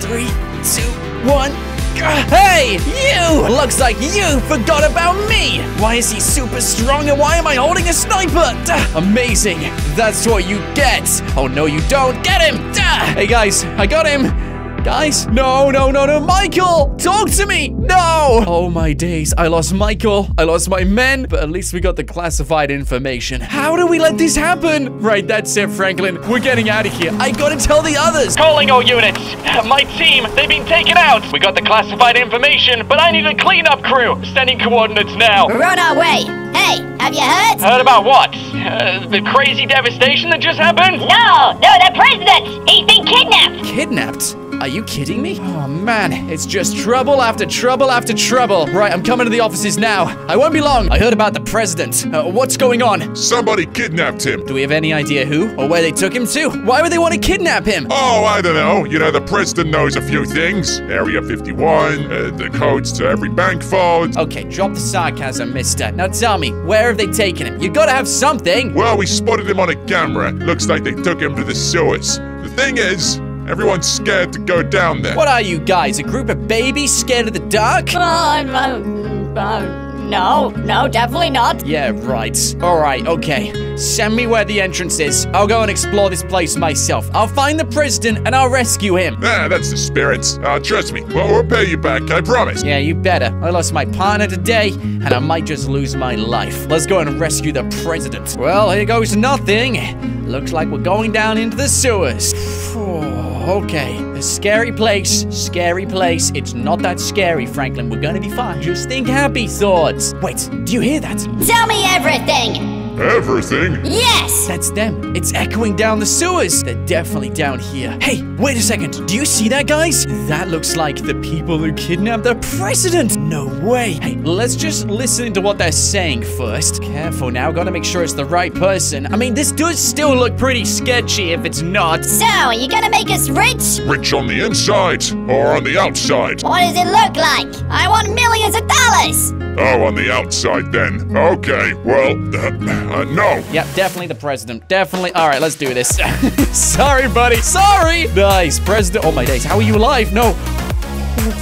Three, two, one. Hey, you! Looks like you forgot about me! Why is he super strong and why am I holding a sniper? Duh, amazing! That's what you get! Oh no, you don't! Get him! Duh. Hey guys, I got him! Guys, no, no, no, no, Michael! Talk to me! No! Oh my days, I lost Michael, I lost my men, but at least we got the classified information. How do we let this happen? Right, that's it, Franklin. We're getting out of here. I gotta tell the others. Calling all units. My team, they've been taken out. We got the classified information, but I need a cleanup crew. Sending coordinates now. We're on our way. Hey, have you heard? Heard about what? Uh, the crazy devastation that just happened? No, no, the president! He's been kidnapped! Kidnapped? Are you kidding me? Oh man, it's just trouble after trouble after trouble. Right, I'm coming to the offices now. I won't be long. I heard about the president. Uh, what's going on? Somebody kidnapped him. Do we have any idea who or where they took him to? Why would they want to kidnap him? Oh, I don't know. You know, the president knows a few things. Area 51, uh, the codes to every bank phone. Okay, drop the sarcasm, mister. Now tell me, where have they taken him? You gotta have something. Well, we spotted him on a camera. Looks like they took him to the sewers. The thing is, everyone's scared to go down there. What are you guys, a group of babies scared of the dark? Uh, uh, no, no, definitely not. Yeah, right. Alright, okay. Send me where the entrance is. I'll go and explore this place myself. I'll find the president and I'll rescue him. Ah, that's the spirit. Uh, trust me. Well, we'll pay you back, I promise. Yeah, you better. I lost my partner today, and I might just lose my life. Let's go and rescue the president. Well, here goes nothing. Looks like we're going down into the sewers. okay, a scary place, scary place. It's not that scary, Franklin. We're gonna be fine. Just think happy thoughts. Wait, do you hear that? Tell me everything! Everything? Yes! That's them. It's echoing down the sewers. They're definitely down here. Hey, wait a second. Do you see that, guys? That looks like the people who kidnapped the president. No way. Hey, let's just listen to what they're saying first. Careful now. Gotta make sure it's the right person. I mean, this does still look pretty sketchy if it's not. So, are you gonna make us rich? Rich on the inside or on the outside? What does it look like? I want millions of dollars! Oh, on the outside then. Okay, well, uh, Uh, no. Yep, definitely the president. Definitely. All right, let's do this. Sorry, buddy. Sorry. Nice. President. Oh, my days. How are you alive? No.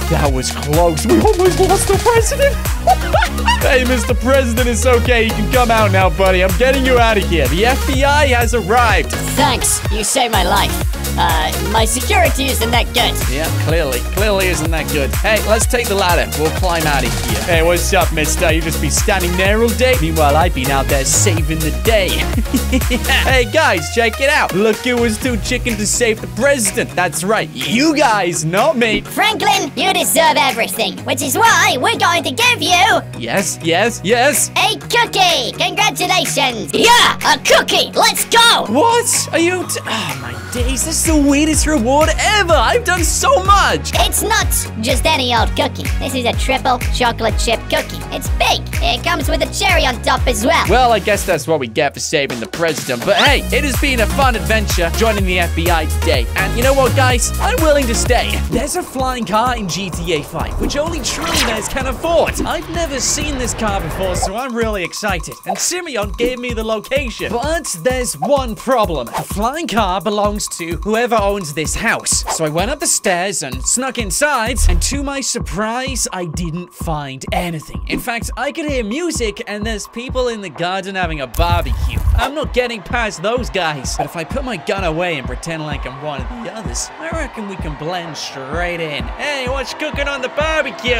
That was close. We almost lost the president. hey, Mr. President, it's okay. You can come out now, buddy. I'm getting you out of here. The FBI has arrived. Thanks, you saved my life. Uh, my security isn't that good. Yeah, clearly. Clearly isn't that good. Hey, let's take the ladder. We'll climb out of here. Hey, what's up, mister? You just be standing there all day? Meanwhile, I've been out there saving the day. hey, guys, check it out. Look, it was too chicken to save the president. That's right. You guys, not me. Franklin, you deserve everything, which is why we're going to give you Yes, yes, yes. a cookie! Congratulations! Yeah, a cookie! Let's go! What? Are you... T- oh, my days. This is the weirdest reward ever. I've done so much. It's not just any old cookie. This is a triple chocolate chip cookie. It's big. It comes with a cherry on top as well. Well, I guess that's what we get for saving the president. But hey, it has been a fun adventure joining the FBI today. And you know what, guys? I'm willing to stay. There's a flying car in GTA 5, which only trillionaires can afford. I've never seen this car before, so I'm really excited. And Simeon gave me the location. But there's one problem. The flying car belongs to whoever owns this house. So I went up the stairs and snuck inside, and to my surprise, I didn't find anything. In fact, I could hear music, and there's people in the garden having a barbecue. I'm not getting past those guys. But if I put my gun away and pretend like I'm one of the others, I reckon we can blend straight in. Hey, what's cooking on the barbecue?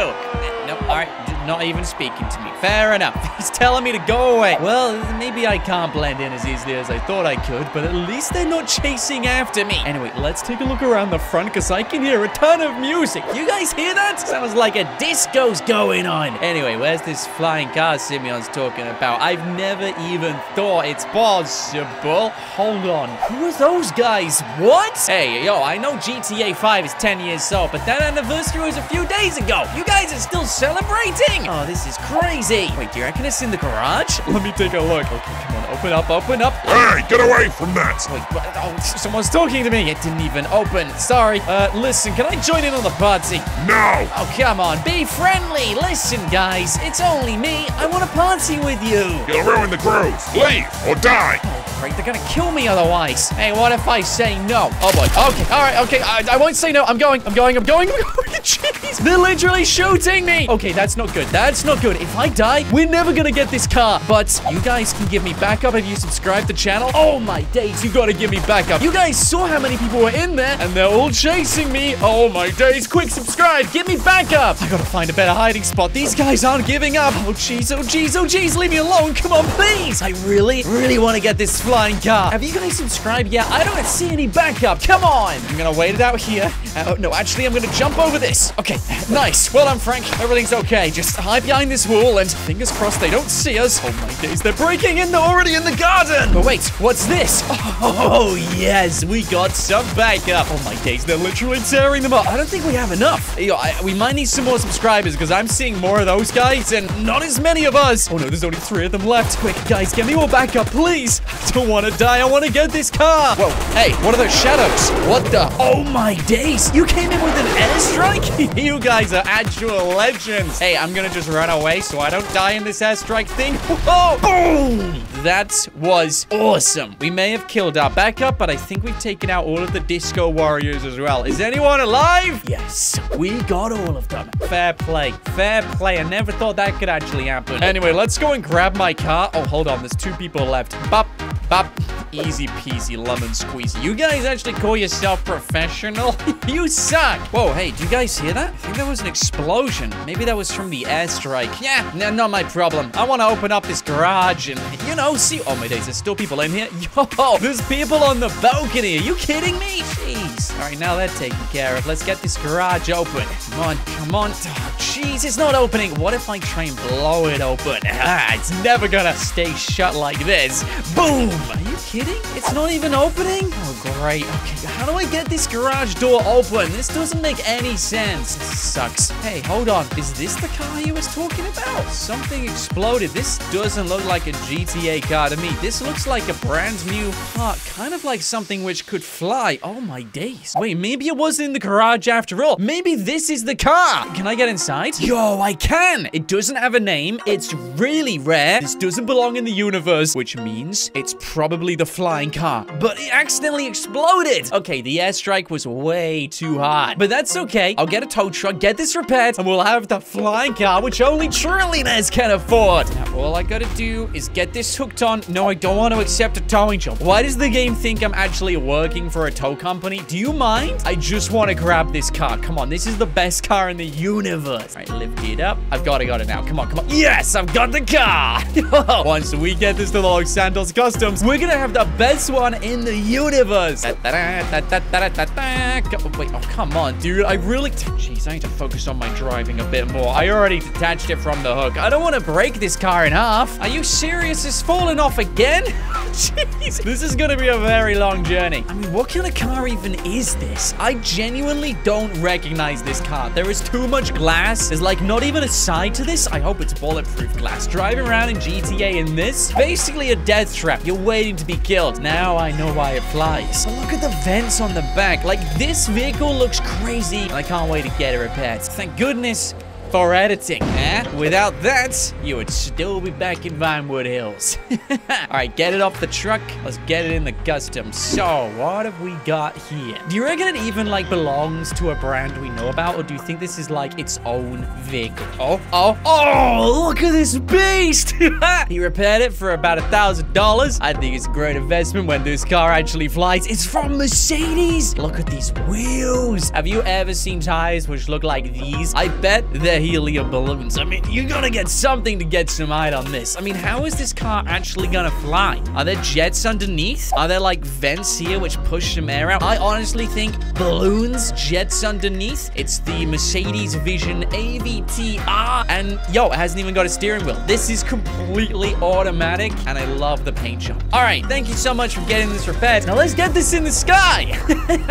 no, all right, d- not even speaking to me. Fair enough. He's telling me to go away. Well, maybe I can't blend in as easily as I thought I could, but at least they're not chasing after me. Anyway, let's take a look around the front because I can hear a ton of music. You guys hear that? Sounds like a disco's going on. Anyway, where's this flying car Simeon's talking about? I've never even thought it's possible. Hold on. Who are those guys? What? Hey, yo, I know GTA 5 is 10 years old, but that anniversary was a few days ago. You guys are still celebrating? Oh, this is crazy. Wait, do you reckon it's in the garage? Let me take a look. Okay, come on, open up, open up. Hey, get away from that! Wait, what? Oh, someone's talking to me. It didn't even open. Sorry. Uh, listen, can I join in on the party? No! Oh, come on, be friendly. Listen, guys, it's only me. I want to party with you. You'll ruin the groove. Leave or die! Great, they're gonna kill me otherwise. Hey, what if I say no? Oh boy. Okay, all right, okay. I, I won't say no. I'm going. I'm going. I'm going. I'm going. Jeez, they're literally shooting me. Okay, that's not good. That's not good. If I die, we're never gonna get this car. But you guys can give me backup if you subscribe to the channel. Oh my days, you gotta give me backup. You guys saw how many people were in there, and they're all chasing me. Oh my days, quick subscribe. Give me backup. I gotta find a better hiding spot. These guys aren't giving up. Oh jeez, oh jeez, oh jeez, leave me alone. Come on, please. I really, really want to get this flying car. Have you guys subscribed yet? I don't see any backup. Come on. I'm gonna wait it out here. Uh, oh, no, actually, I'm gonna jump over this. Okay, nice. Well done, Frank. Everything's okay. Just hide behind this wall and fingers crossed they don't see us. Oh my days, they're breaking in. They're already in the garden. But wait, what's this? Oh, yes, we got some backup. Oh my days, they're literally tearing them up. I don't think we have enough. Yo, I, we might need some more subscribers because I'm seeing more of those guys and not as many of us. Oh no, there's only three of them left. Quick, guys, get me more backup, please. I don't want to die. I want to get this car. Whoa, hey, what are those shadows? What the? Oh my days. You came in with an airstrike? you guys are actual legends. Hey, I'm gonna just run away so I don't die in this airstrike thing. Whoa, boom. That was awesome. We may have killed our backup, but I think we've taken out all of the disco warriors as well. Is anyone alive? Yes, we got all of them. Fair play. Fair play. I never thought that could actually happen. Anyway, let's go and grab my car. Oh, hold on. There's two people left. Bop, bop. Easy peasy lemon squeezy. You guys actually call yourself professional? you suck. Whoa, hey, do you guys hear that? I think that was an explosion. Maybe that was from the airstrike. Yeah, no, not my problem. I want to open up this garage and, you know, see. Oh my days, there's still people in here. Yo, there's people on the balcony. Are you kidding me? Jeez. All right, now they're taken care of. Let's get this garage open. Come on, come on. Oh, jeez, it's not opening. What if I try and blow it open? Ah, it's never gonna stay shut like this. Boom. Are you kidding? It's not even opening? Oh, great. Okay, how do I get this garage door open? This doesn't make any sense. This sucks. Hey, hold on. Is this the car he was talking about? Something exploded. This doesn't look like a GTA car to me. This looks like a brand new car, kind of like something which could fly. Oh my days. Wait, maybe it was in the garage after all. Maybe this is the car. Can I get inside? Yo, I can. It doesn't have a name. It's really rare. This doesn't belong in the universe, which means it's probably the flying car. But it accidentally exploded. Okay, the airstrike was way too hard. But that's okay. I'll get a tow truck, get this repaired, and we'll have the flying car, which only trillionaires can afford. Now, all I gotta do is get this hooked on. No, I don't want to accept a towing job. Why does the game think I'm actually working for a tow company? Do you mind? I just want to grab this car. Come on, this is the best car in the universe. All right, lift it up. I've got to got it now. Come on, come on. Yes, I've got the car. Once we get this to the Los Santos Customs, we're gonna have the best one in the universe. Wait, oh, come on, dude. I really... Jeez, I need to focus on my driving a bit more. I already detached it from the hook. I don't want to break this car in half. Are you serious? It's falling off again? Jeez. This is gonna be a very long journey. I mean, what kind of car even is this? I genuinely don't recognize this car. There is too much glass. There's like not even a side to this. I hope it's bulletproof glass. Driving around in GTA in this, basically a death trap. You're waiting to be killed. Now I know why it flies. But look at the vents on the back. Like this vehicle looks crazy. I can't wait to get it repaired. Thank goodness for editing. Eh? Without that, you would still be back in Vinewood Hills. All right, get it off the truck. Let's get it in the custom. So, what have we got here? Do you reckon it even like belongs to a brand we know about, or do you think this is like its own vehicle? Oh, oh, oh! Look at this beast! he repaired it for about a thousand dollars. I think it's a great investment when this car actually flies. It's from Mercedes. Look at these wheels. Have you ever seen tires which look like these? I bet they're helium balloons. I mean, you gotta get something to get some height on this. I mean, how is this car actually gonna fly? Are there jets underneath? Are there like vents here which push some air out? I honestly think balloons, jets underneath. It's the Mercedes Vision AVTR. And yo, it hasn't even got a steering wheel. This is completely automatic and I love the paint job. All right, thank you so much for getting this repaired. Now let's get this in the sky.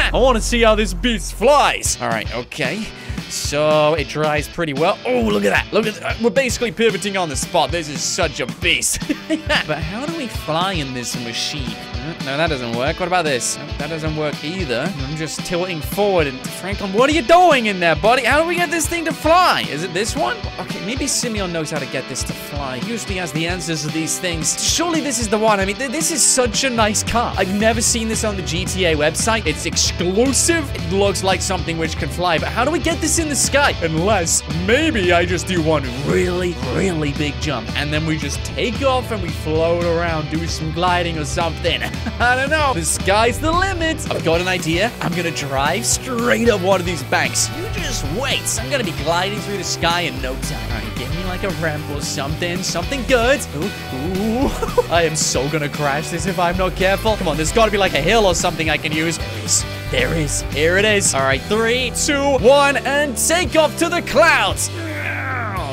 I want to see how this beast flies. All right, okay. So it dries pretty well. Oh, look at that. Look at that. We're basically pivoting on the spot. This is such a beast. but how do we fly in this machine? No, that doesn't work. What about this? That doesn't work either. I'm just tilting forward. And Franklin, what are you doing in there, buddy? How do we get this thing to fly? Is it this one? Okay, maybe Simeon knows how to get this to fly. He usually has the answers to these things. Surely this is the one. I mean, th this is such a nice car. I've never seen this on the GTA website. It's exclusive. It looks like something which can fly. But how do we get this in the sky? Unless maybe I just do one really, really big jump. And then we just take off and we float around, do some gliding or something. I don't know. The sky's the limit. I've got an idea. I'm gonna drive straight up one of these banks. You just wait. I'm gonna be gliding through the sky in no time. All right, give me like a ramp or something. Something good. Ooh, ooh. I am so gonna crash this if I'm not careful. Come on, there's gotta be like a hill or something I can use. There is. Here it is. All right, three, two, one, and take off to the clouds.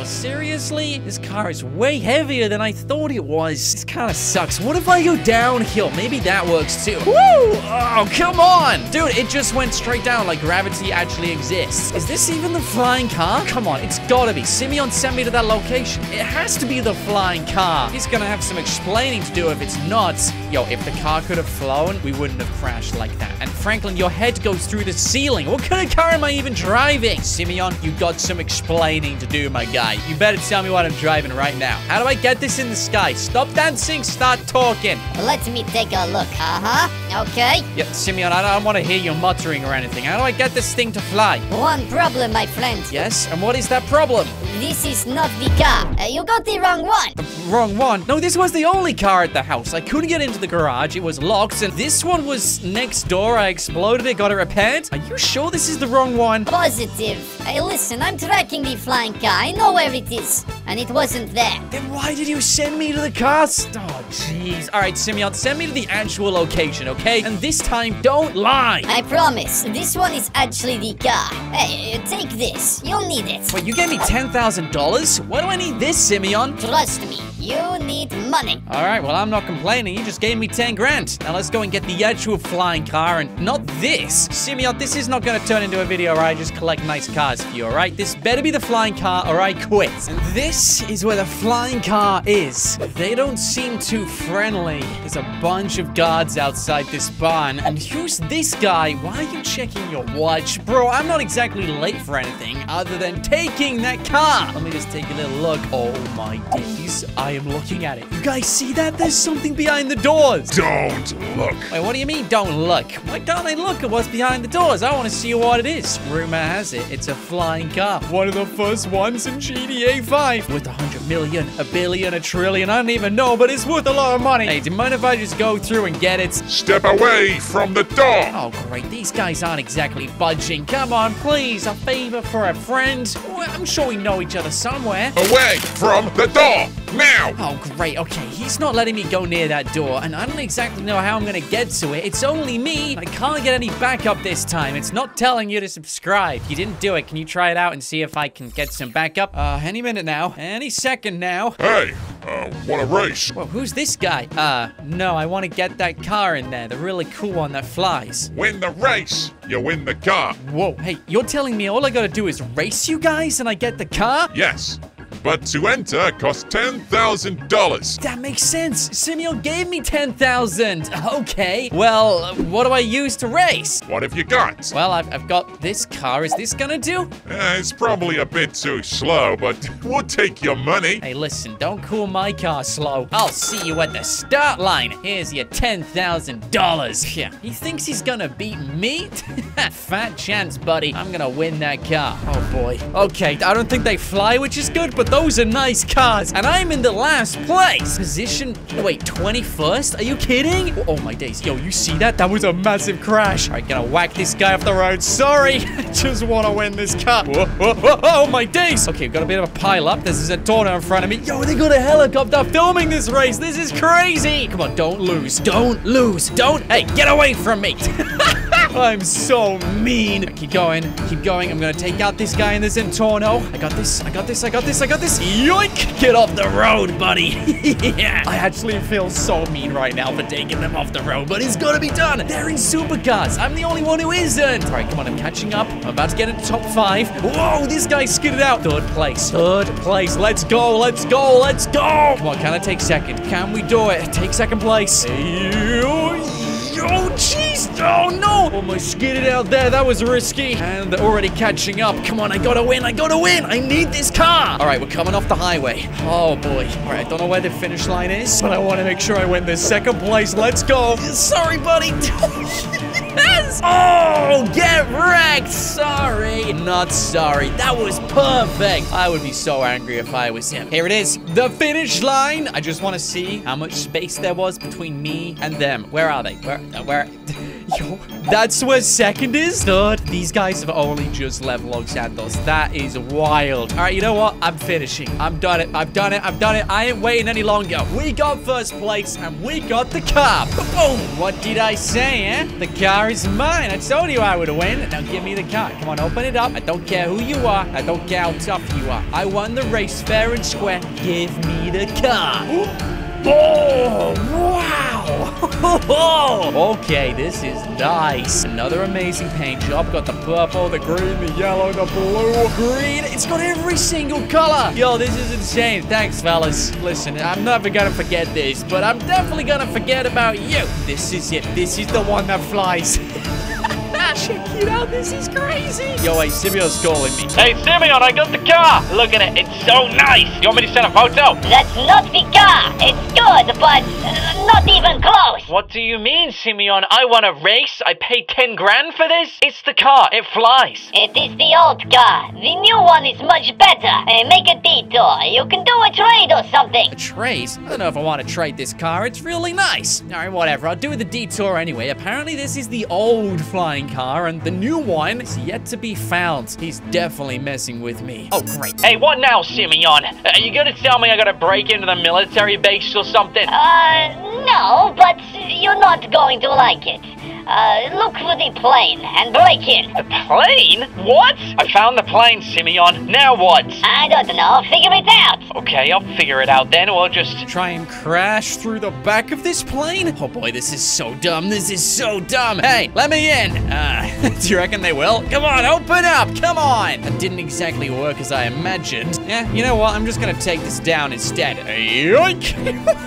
Seriously? This car is way heavier than I thought it was. This kind of sucks. What if I go downhill? Maybe that works too. Woo! Oh, come on! Dude, it just went straight down like gravity actually exists. Is this even the flying car? Come on, it's gotta be. Simeon sent me to that location. It has to be the flying car. He's gonna have some explaining to do if it's not. Yo, if the car could have flown, we wouldn't have crashed like that. And Franklin, your head goes through the ceiling. What kind of car am I even driving? Simeon, you got some explaining to do, my guy. You better tell me what I'm driving right now. How do I get this in the sky? Stop dancing, start talking. Let me take a look. Uh-huh. Okay. Yeah, Simeon, I don't want to hear you muttering or anything. How do I get this thing to fly? One problem, my friend. Yes, and what is that problem? This is not the car. Uh, you got the wrong one. Wrong one. No, this was the only car at the house. I couldn't get into the garage. It was locked, and this one was next door. I exploded it, got it repaired. Are you sure this is the wrong one? Positive. Hey, listen, I'm tracking the flying car. I know where it is. And it wasn't there. Then why did you send me to the car? Oh, jeez. All right, Simeon, send me to the actual location, okay? And this time, don't lie. I promise. This one is actually the car. Hey, uh, take this. You'll need it. Wait, you gave me $10,000? Why do I need this, Simeon? Trust me. You need money. All right, well, I'm not complaining. You just gave me 10 grand. Now let's go and get the actual flying car and not this. Simeon, this is not going to turn into a video where I just collect nice cars for you, all right? This better be the flying car or I quit. And this is where the flying car is. They don't seem too friendly. There's a bunch of guards outside this barn. And who's this guy? Why are you checking your watch? Bro, I'm not exactly late for anything other than taking that car. Let me just take a little look. Oh my days. I am looking at it. You guys see that? There's something behind the doors. Don't look. Wait, what do you mean, don't look? Why don't I look at what's behind the doors? I want to see what it is. Rumor has it, it's a flying car. One of the first ones in GTA 5. Worth a hundred million, a billion, a trillion, I don't even know, but it's worth a lot of money. Hey, do you mind if I just go through and get it? Step away from the door. Oh, great. These guys aren't exactly budging. Come on, please. A favor for a friend. Well, I'm sure we know each other somewhere. Away from the door. Now. Oh, great. Okay, he's not letting me go near that door, and I don't exactly know how I'm gonna get to it. It's only me. I can't get any backup this time. It's not telling you to subscribe. You didn't do it. Can you try it out and see if I can get some backup? Uh, any minute now. Any second now. Hey, uh, want a race? Well, who's this guy? Uh, no, I want to get that car in there. The really cool one that flies. Win the race. You win the car. Whoa, hey, you're telling me all I gotta do is race you guys and I get the car? Yes. But to enter costs $10,000. That makes sense. Simeon gave me 10,000. Okay. Well, what do I use to race? What have you got? Well, I've, I've got this car. Is this gonna do? Eh, it's probably a bit too slow, but we'll take your money. Hey, listen, don't call my car slow. I'll see you at the start line. Here's your $10,000. Yeah, he thinks he's gonna beat me? Fat chance, buddy. I'm gonna win that car. Oh, boy. Okay, I don't think they fly, which is good, but those are nice cars. And I'm in the last place. Position, wait, 21st? Are you kidding? Oh, oh my days. Yo, you see that? That was a massive crash. All right, gonna whack this guy off the road. Sorry. Just want to win this car. Whoa, whoa, whoa, oh my days. Okay, we've got a bit of a pile up. There's a tornado in front of me. Yo, they got a helicopter filming this race. This is crazy. Come on, don't lose. Don't lose. Don't. Hey, get away from me. I'm so mean. Keep going. Keep going. I'm gonna take out this guy in this Intorno. I got this. I got this. I got this. I got this. Yoink! Get off the road, buddy. yeah. I actually feel so mean right now for taking them off the road, but it's gonna be done. They're in supercars. I'm the only one who isn't. All right, come on. I'm catching up. I'm about to get into top five. Whoa, this guy skidded out. Third place. Third place. Let's go. Let's go. Let's go. Come on. Can I take second? Can we do it? Take second place. Oh, jeez. Oh, no. Almost skidded out there. That was risky. And they're already catching up. Come on. I gotta win. I gotta win. I need this car. All right. We're coming off the highway. Oh, boy. All right. I don't know where the finish line is, but I want to make sure I win this second place. Let's go. Sorry, buddy. Oh, Oh, get wrecked! Sorry. Not sorry. That was perfect. I would be so angry if I was him. Here it is. The finish line. I just want to see how much space there was between me and them. Where are they? Where? Uh, where? Yo, that's where second is? Third. These guys have only just left Los Santos. That is wild. All right, you know what? I'm finishing. I'm done it. I've done it. I've done it. I ain't waiting any longer. We got first place and we got the car. Boom. What did I say, eh? The car is mine. I told you I would win. Now give me the car. Come on, open it up. I don't care who you are. I don't care how tough you are. I won the race fair and square. Give me the car. Oh, wow. okay, this is nice. Another amazing paint job. Got the purple, the green, the yellow, the blue, green. It's got every single color. Yo, this is insane. Thanks, fellas. Listen, I'm never gonna forget this, but I'm definitely gonna forget about you. This is it. This is the one that flies. Check it out. This is crazy. Yo, hey, Simeon's calling me. Hey, Simeon, I got the car. Look at it. It's so nice. You want me to send a photo? That's not the car. It's good, but uh, not even close. What do you mean, Simeon? I want a race. I paid 10 grand for this. It's the car. It flies. It is the old car. The new one is much better. Uh, make a detour. You can do a trade or something. A trade? I don't know if I want to trade this car. It's really nice. All right, whatever. I'll do the detour anyway. Apparently, this is the old flying car, and the new one is yet to be found. He's definitely messing with me. Oh, great. Hey, what now, Simeon? Are you gonna tell me I gotta break into the military base or something? Uh, no, but you're not going to like it. Uh, look for the plane and break in. The plane? What? I found the plane, Simeon. Now what? I don't know. Figure it out. Okay, I'll figure it out then. We'll just... Try and crash through the back of this plane? Oh boy, this is so dumb. This is so dumb. Hey, let me in. Uh, do you reckon they will? Come on, open up. Come on. That didn't exactly work as I imagined. Yeah, you know what? I'm just gonna take this down instead. Yoink.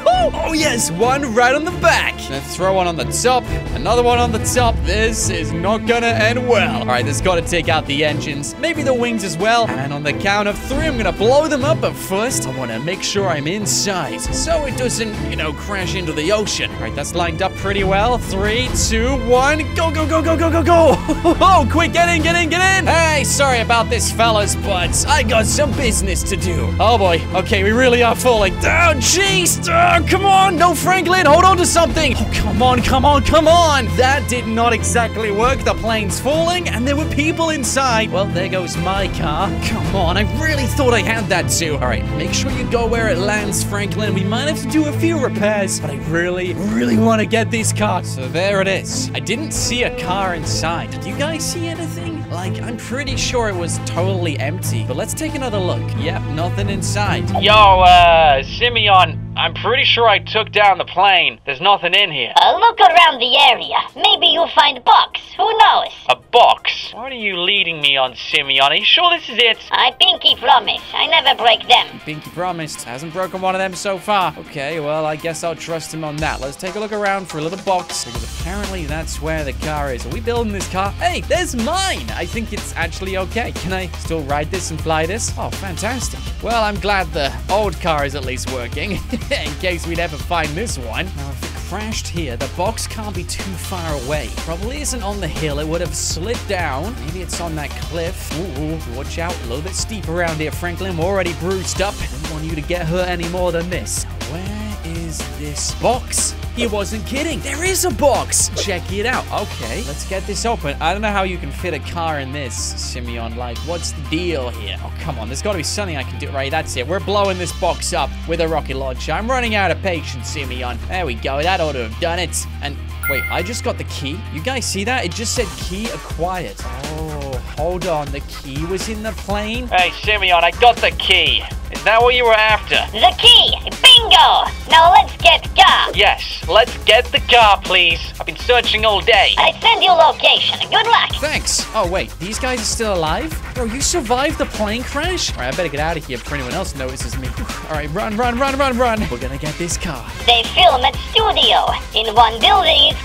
oh yes, one right on the back. Then throw one on the top. Another one on the top. This is not gonna end well. All right, this got to take out the engines. Maybe the wings as well. And on the count of three, I'm gonna blow them up. But first, I want to make sure I'm inside so it doesn't, you know, crash into the ocean. All right, that's lined up pretty well. Three, two, one, go, go, go, go, go, go, go. Oh, quick, get in, get in, get in. Hey, sorry about this, fellas, but I got some business to do. Oh boy. Okay, we really are falling. Oh, jeez. Oh, come on. No, Franklin, hold on to something. Oh, come on, come on, come on. That did not exactly work. The plane's falling, and there were people inside. Well, there goes my car. Come on, I really thought I had that too. All right, make sure you go where it lands, Franklin. We might have to do a few repairs, but I really, really want to get this car. So there it is. I didn't see a car inside. Did you guys see anything? Like, I'm pretty sure it was totally empty. But let's take another look. Yep, nothing inside. Yo, uh, Simeon, I'm pretty sure I took down the plane. There's nothing in here. Uh, look around the area. Maybe you'll find a box. Who knows? A box? What are you leading me on, Simeon? Are you sure this is it? I pinky promise. I never break them. Pinky promised. Hasn't broken one of them so far. Okay, well, I guess I'll trust him on that. Let's take a look around for a little box, because apparently that's where the car is. Are we building this car? Hey, there's mine! I think it's actually okay. Can I still ride this and fly this? Oh, fantastic. Well, I'm glad the old car is at least working, in case we never find this one. Now, if it crashed here. The box can't be too far away. Probably isn't on the hill. It would have slid down. Maybe it's on that cliff. Ooh, ooh, watch out. A little bit steep around here, Franklin. We're already bruised up. I Don't want you to get hurt any more than this. Where is this box? He wasn't kidding. There is a box. Check it out. Okay, let's get this open. I don't know how you can fit a car in this, Simeon. Like, what's the deal here? Oh, come on. There's got to be something I can do. Right, that's it. We're blowing this box up with a rocket launcher. I'm running out of patience, Simeon. There we go. That ought to have done it. And wait, I just got the key. You guys see that? It just said key acquired. Oh, hold on. The key was in the plane? Hey, Simeon, I got the key. Is that what you were after? The key! Bingo! Now let's get car! Yes, let's get the car, please. I've been searching all day. I send you location. Good luck! Thanks. Oh, wait. These guys are still alive? Bro, you survived the plane crash? All right, I better get out of here before anyone else notices me. All right, run, run, run, run, run. We're gonna get this car. They film at studio. In one building is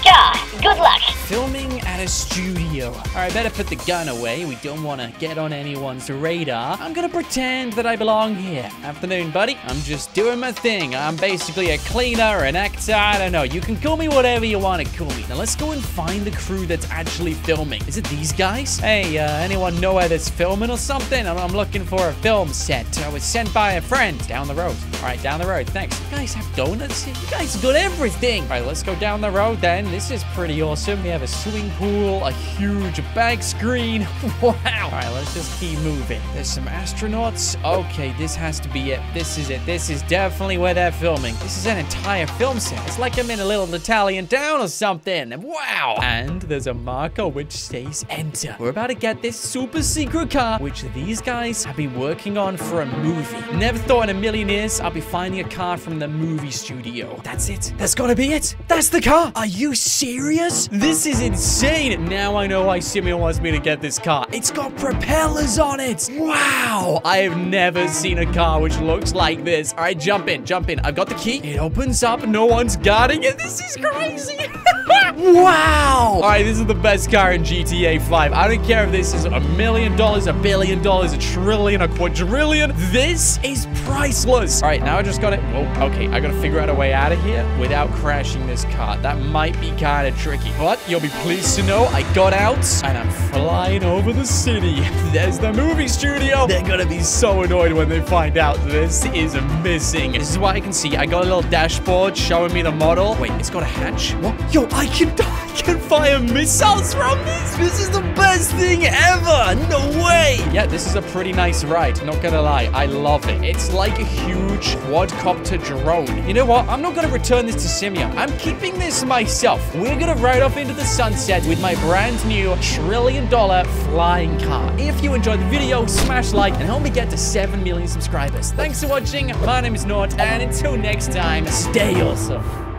Good luck! Filming at a studio. All right, better put the gun away. We don't want to get on anyone's radar. I'm gonna pretend that I belong here. Afternoon, buddy. I'm just doing my thing. I'm basically a cleaner, an actor. I don't know. You can call me whatever you want to call me. Now let's go and find the crew that's actually filming. Is it these guys? Hey, uh, anyone know where that's filming or something? I'm, I'm looking for a film set. I was sent by a friend down the road. All right, down the road. Thanks. You guys have donuts? You guys got everything. All right, let's go down the road then. This is pretty awesome. We have a swimming pool, a huge bag screen. wow. All right, let's just keep moving. There's some astronauts. Okay, this has to be it. This is it. This is definitely where they're filming. This is an entire film set. It's like I'm in a little Italian town or something. Wow. And there's a marker which says enter. We're about to get this super secret car, which these guys have been working on for a movie. Never thought in a million years I'll be finding a car from the movie studio. That's it. That's gotta be it. That's the car. Are you serious? This is insane. Now I know why Simeon wants me to get this car. It's got propellers on it. Wow. I have never seen a car which looks like this. All right, jump in, jump in. I've got the key. It opens up. No one's guarding it. This is crazy. wow. All right, this is the best car in GTA 5. I don't care if this is a million dollars, a billion dollars, a trillion, a quadrillion. This is priceless. All right, now I just got it. Oh, okay. I got to figure out a way out of here without crashing this car. That might be kind of tricky. But you'll be pleased to know I got out and I'm flying over the city. There's the movie studio. They're going to be so annoyed when they find out this is missing. This is what I can see. I got a little dashboard showing me the model. Wait, it's got a hatch. What? Yo, I can, can fire missiles from this. This is the best thing ever. No way. Yeah, this is a pretty nice ride. Not gonna lie. I love it. It's like a huge quadcopter drone. You know what? I'm not gonna return this to Simeon. I'm keeping this myself. We're gonna ride off into the sunset with my brand new trillion dollar flying car. If you enjoyed the video, smash like and help me get to 7 million subscribers. Thanks for watching. My name is Nought, and until next time, stay awesome.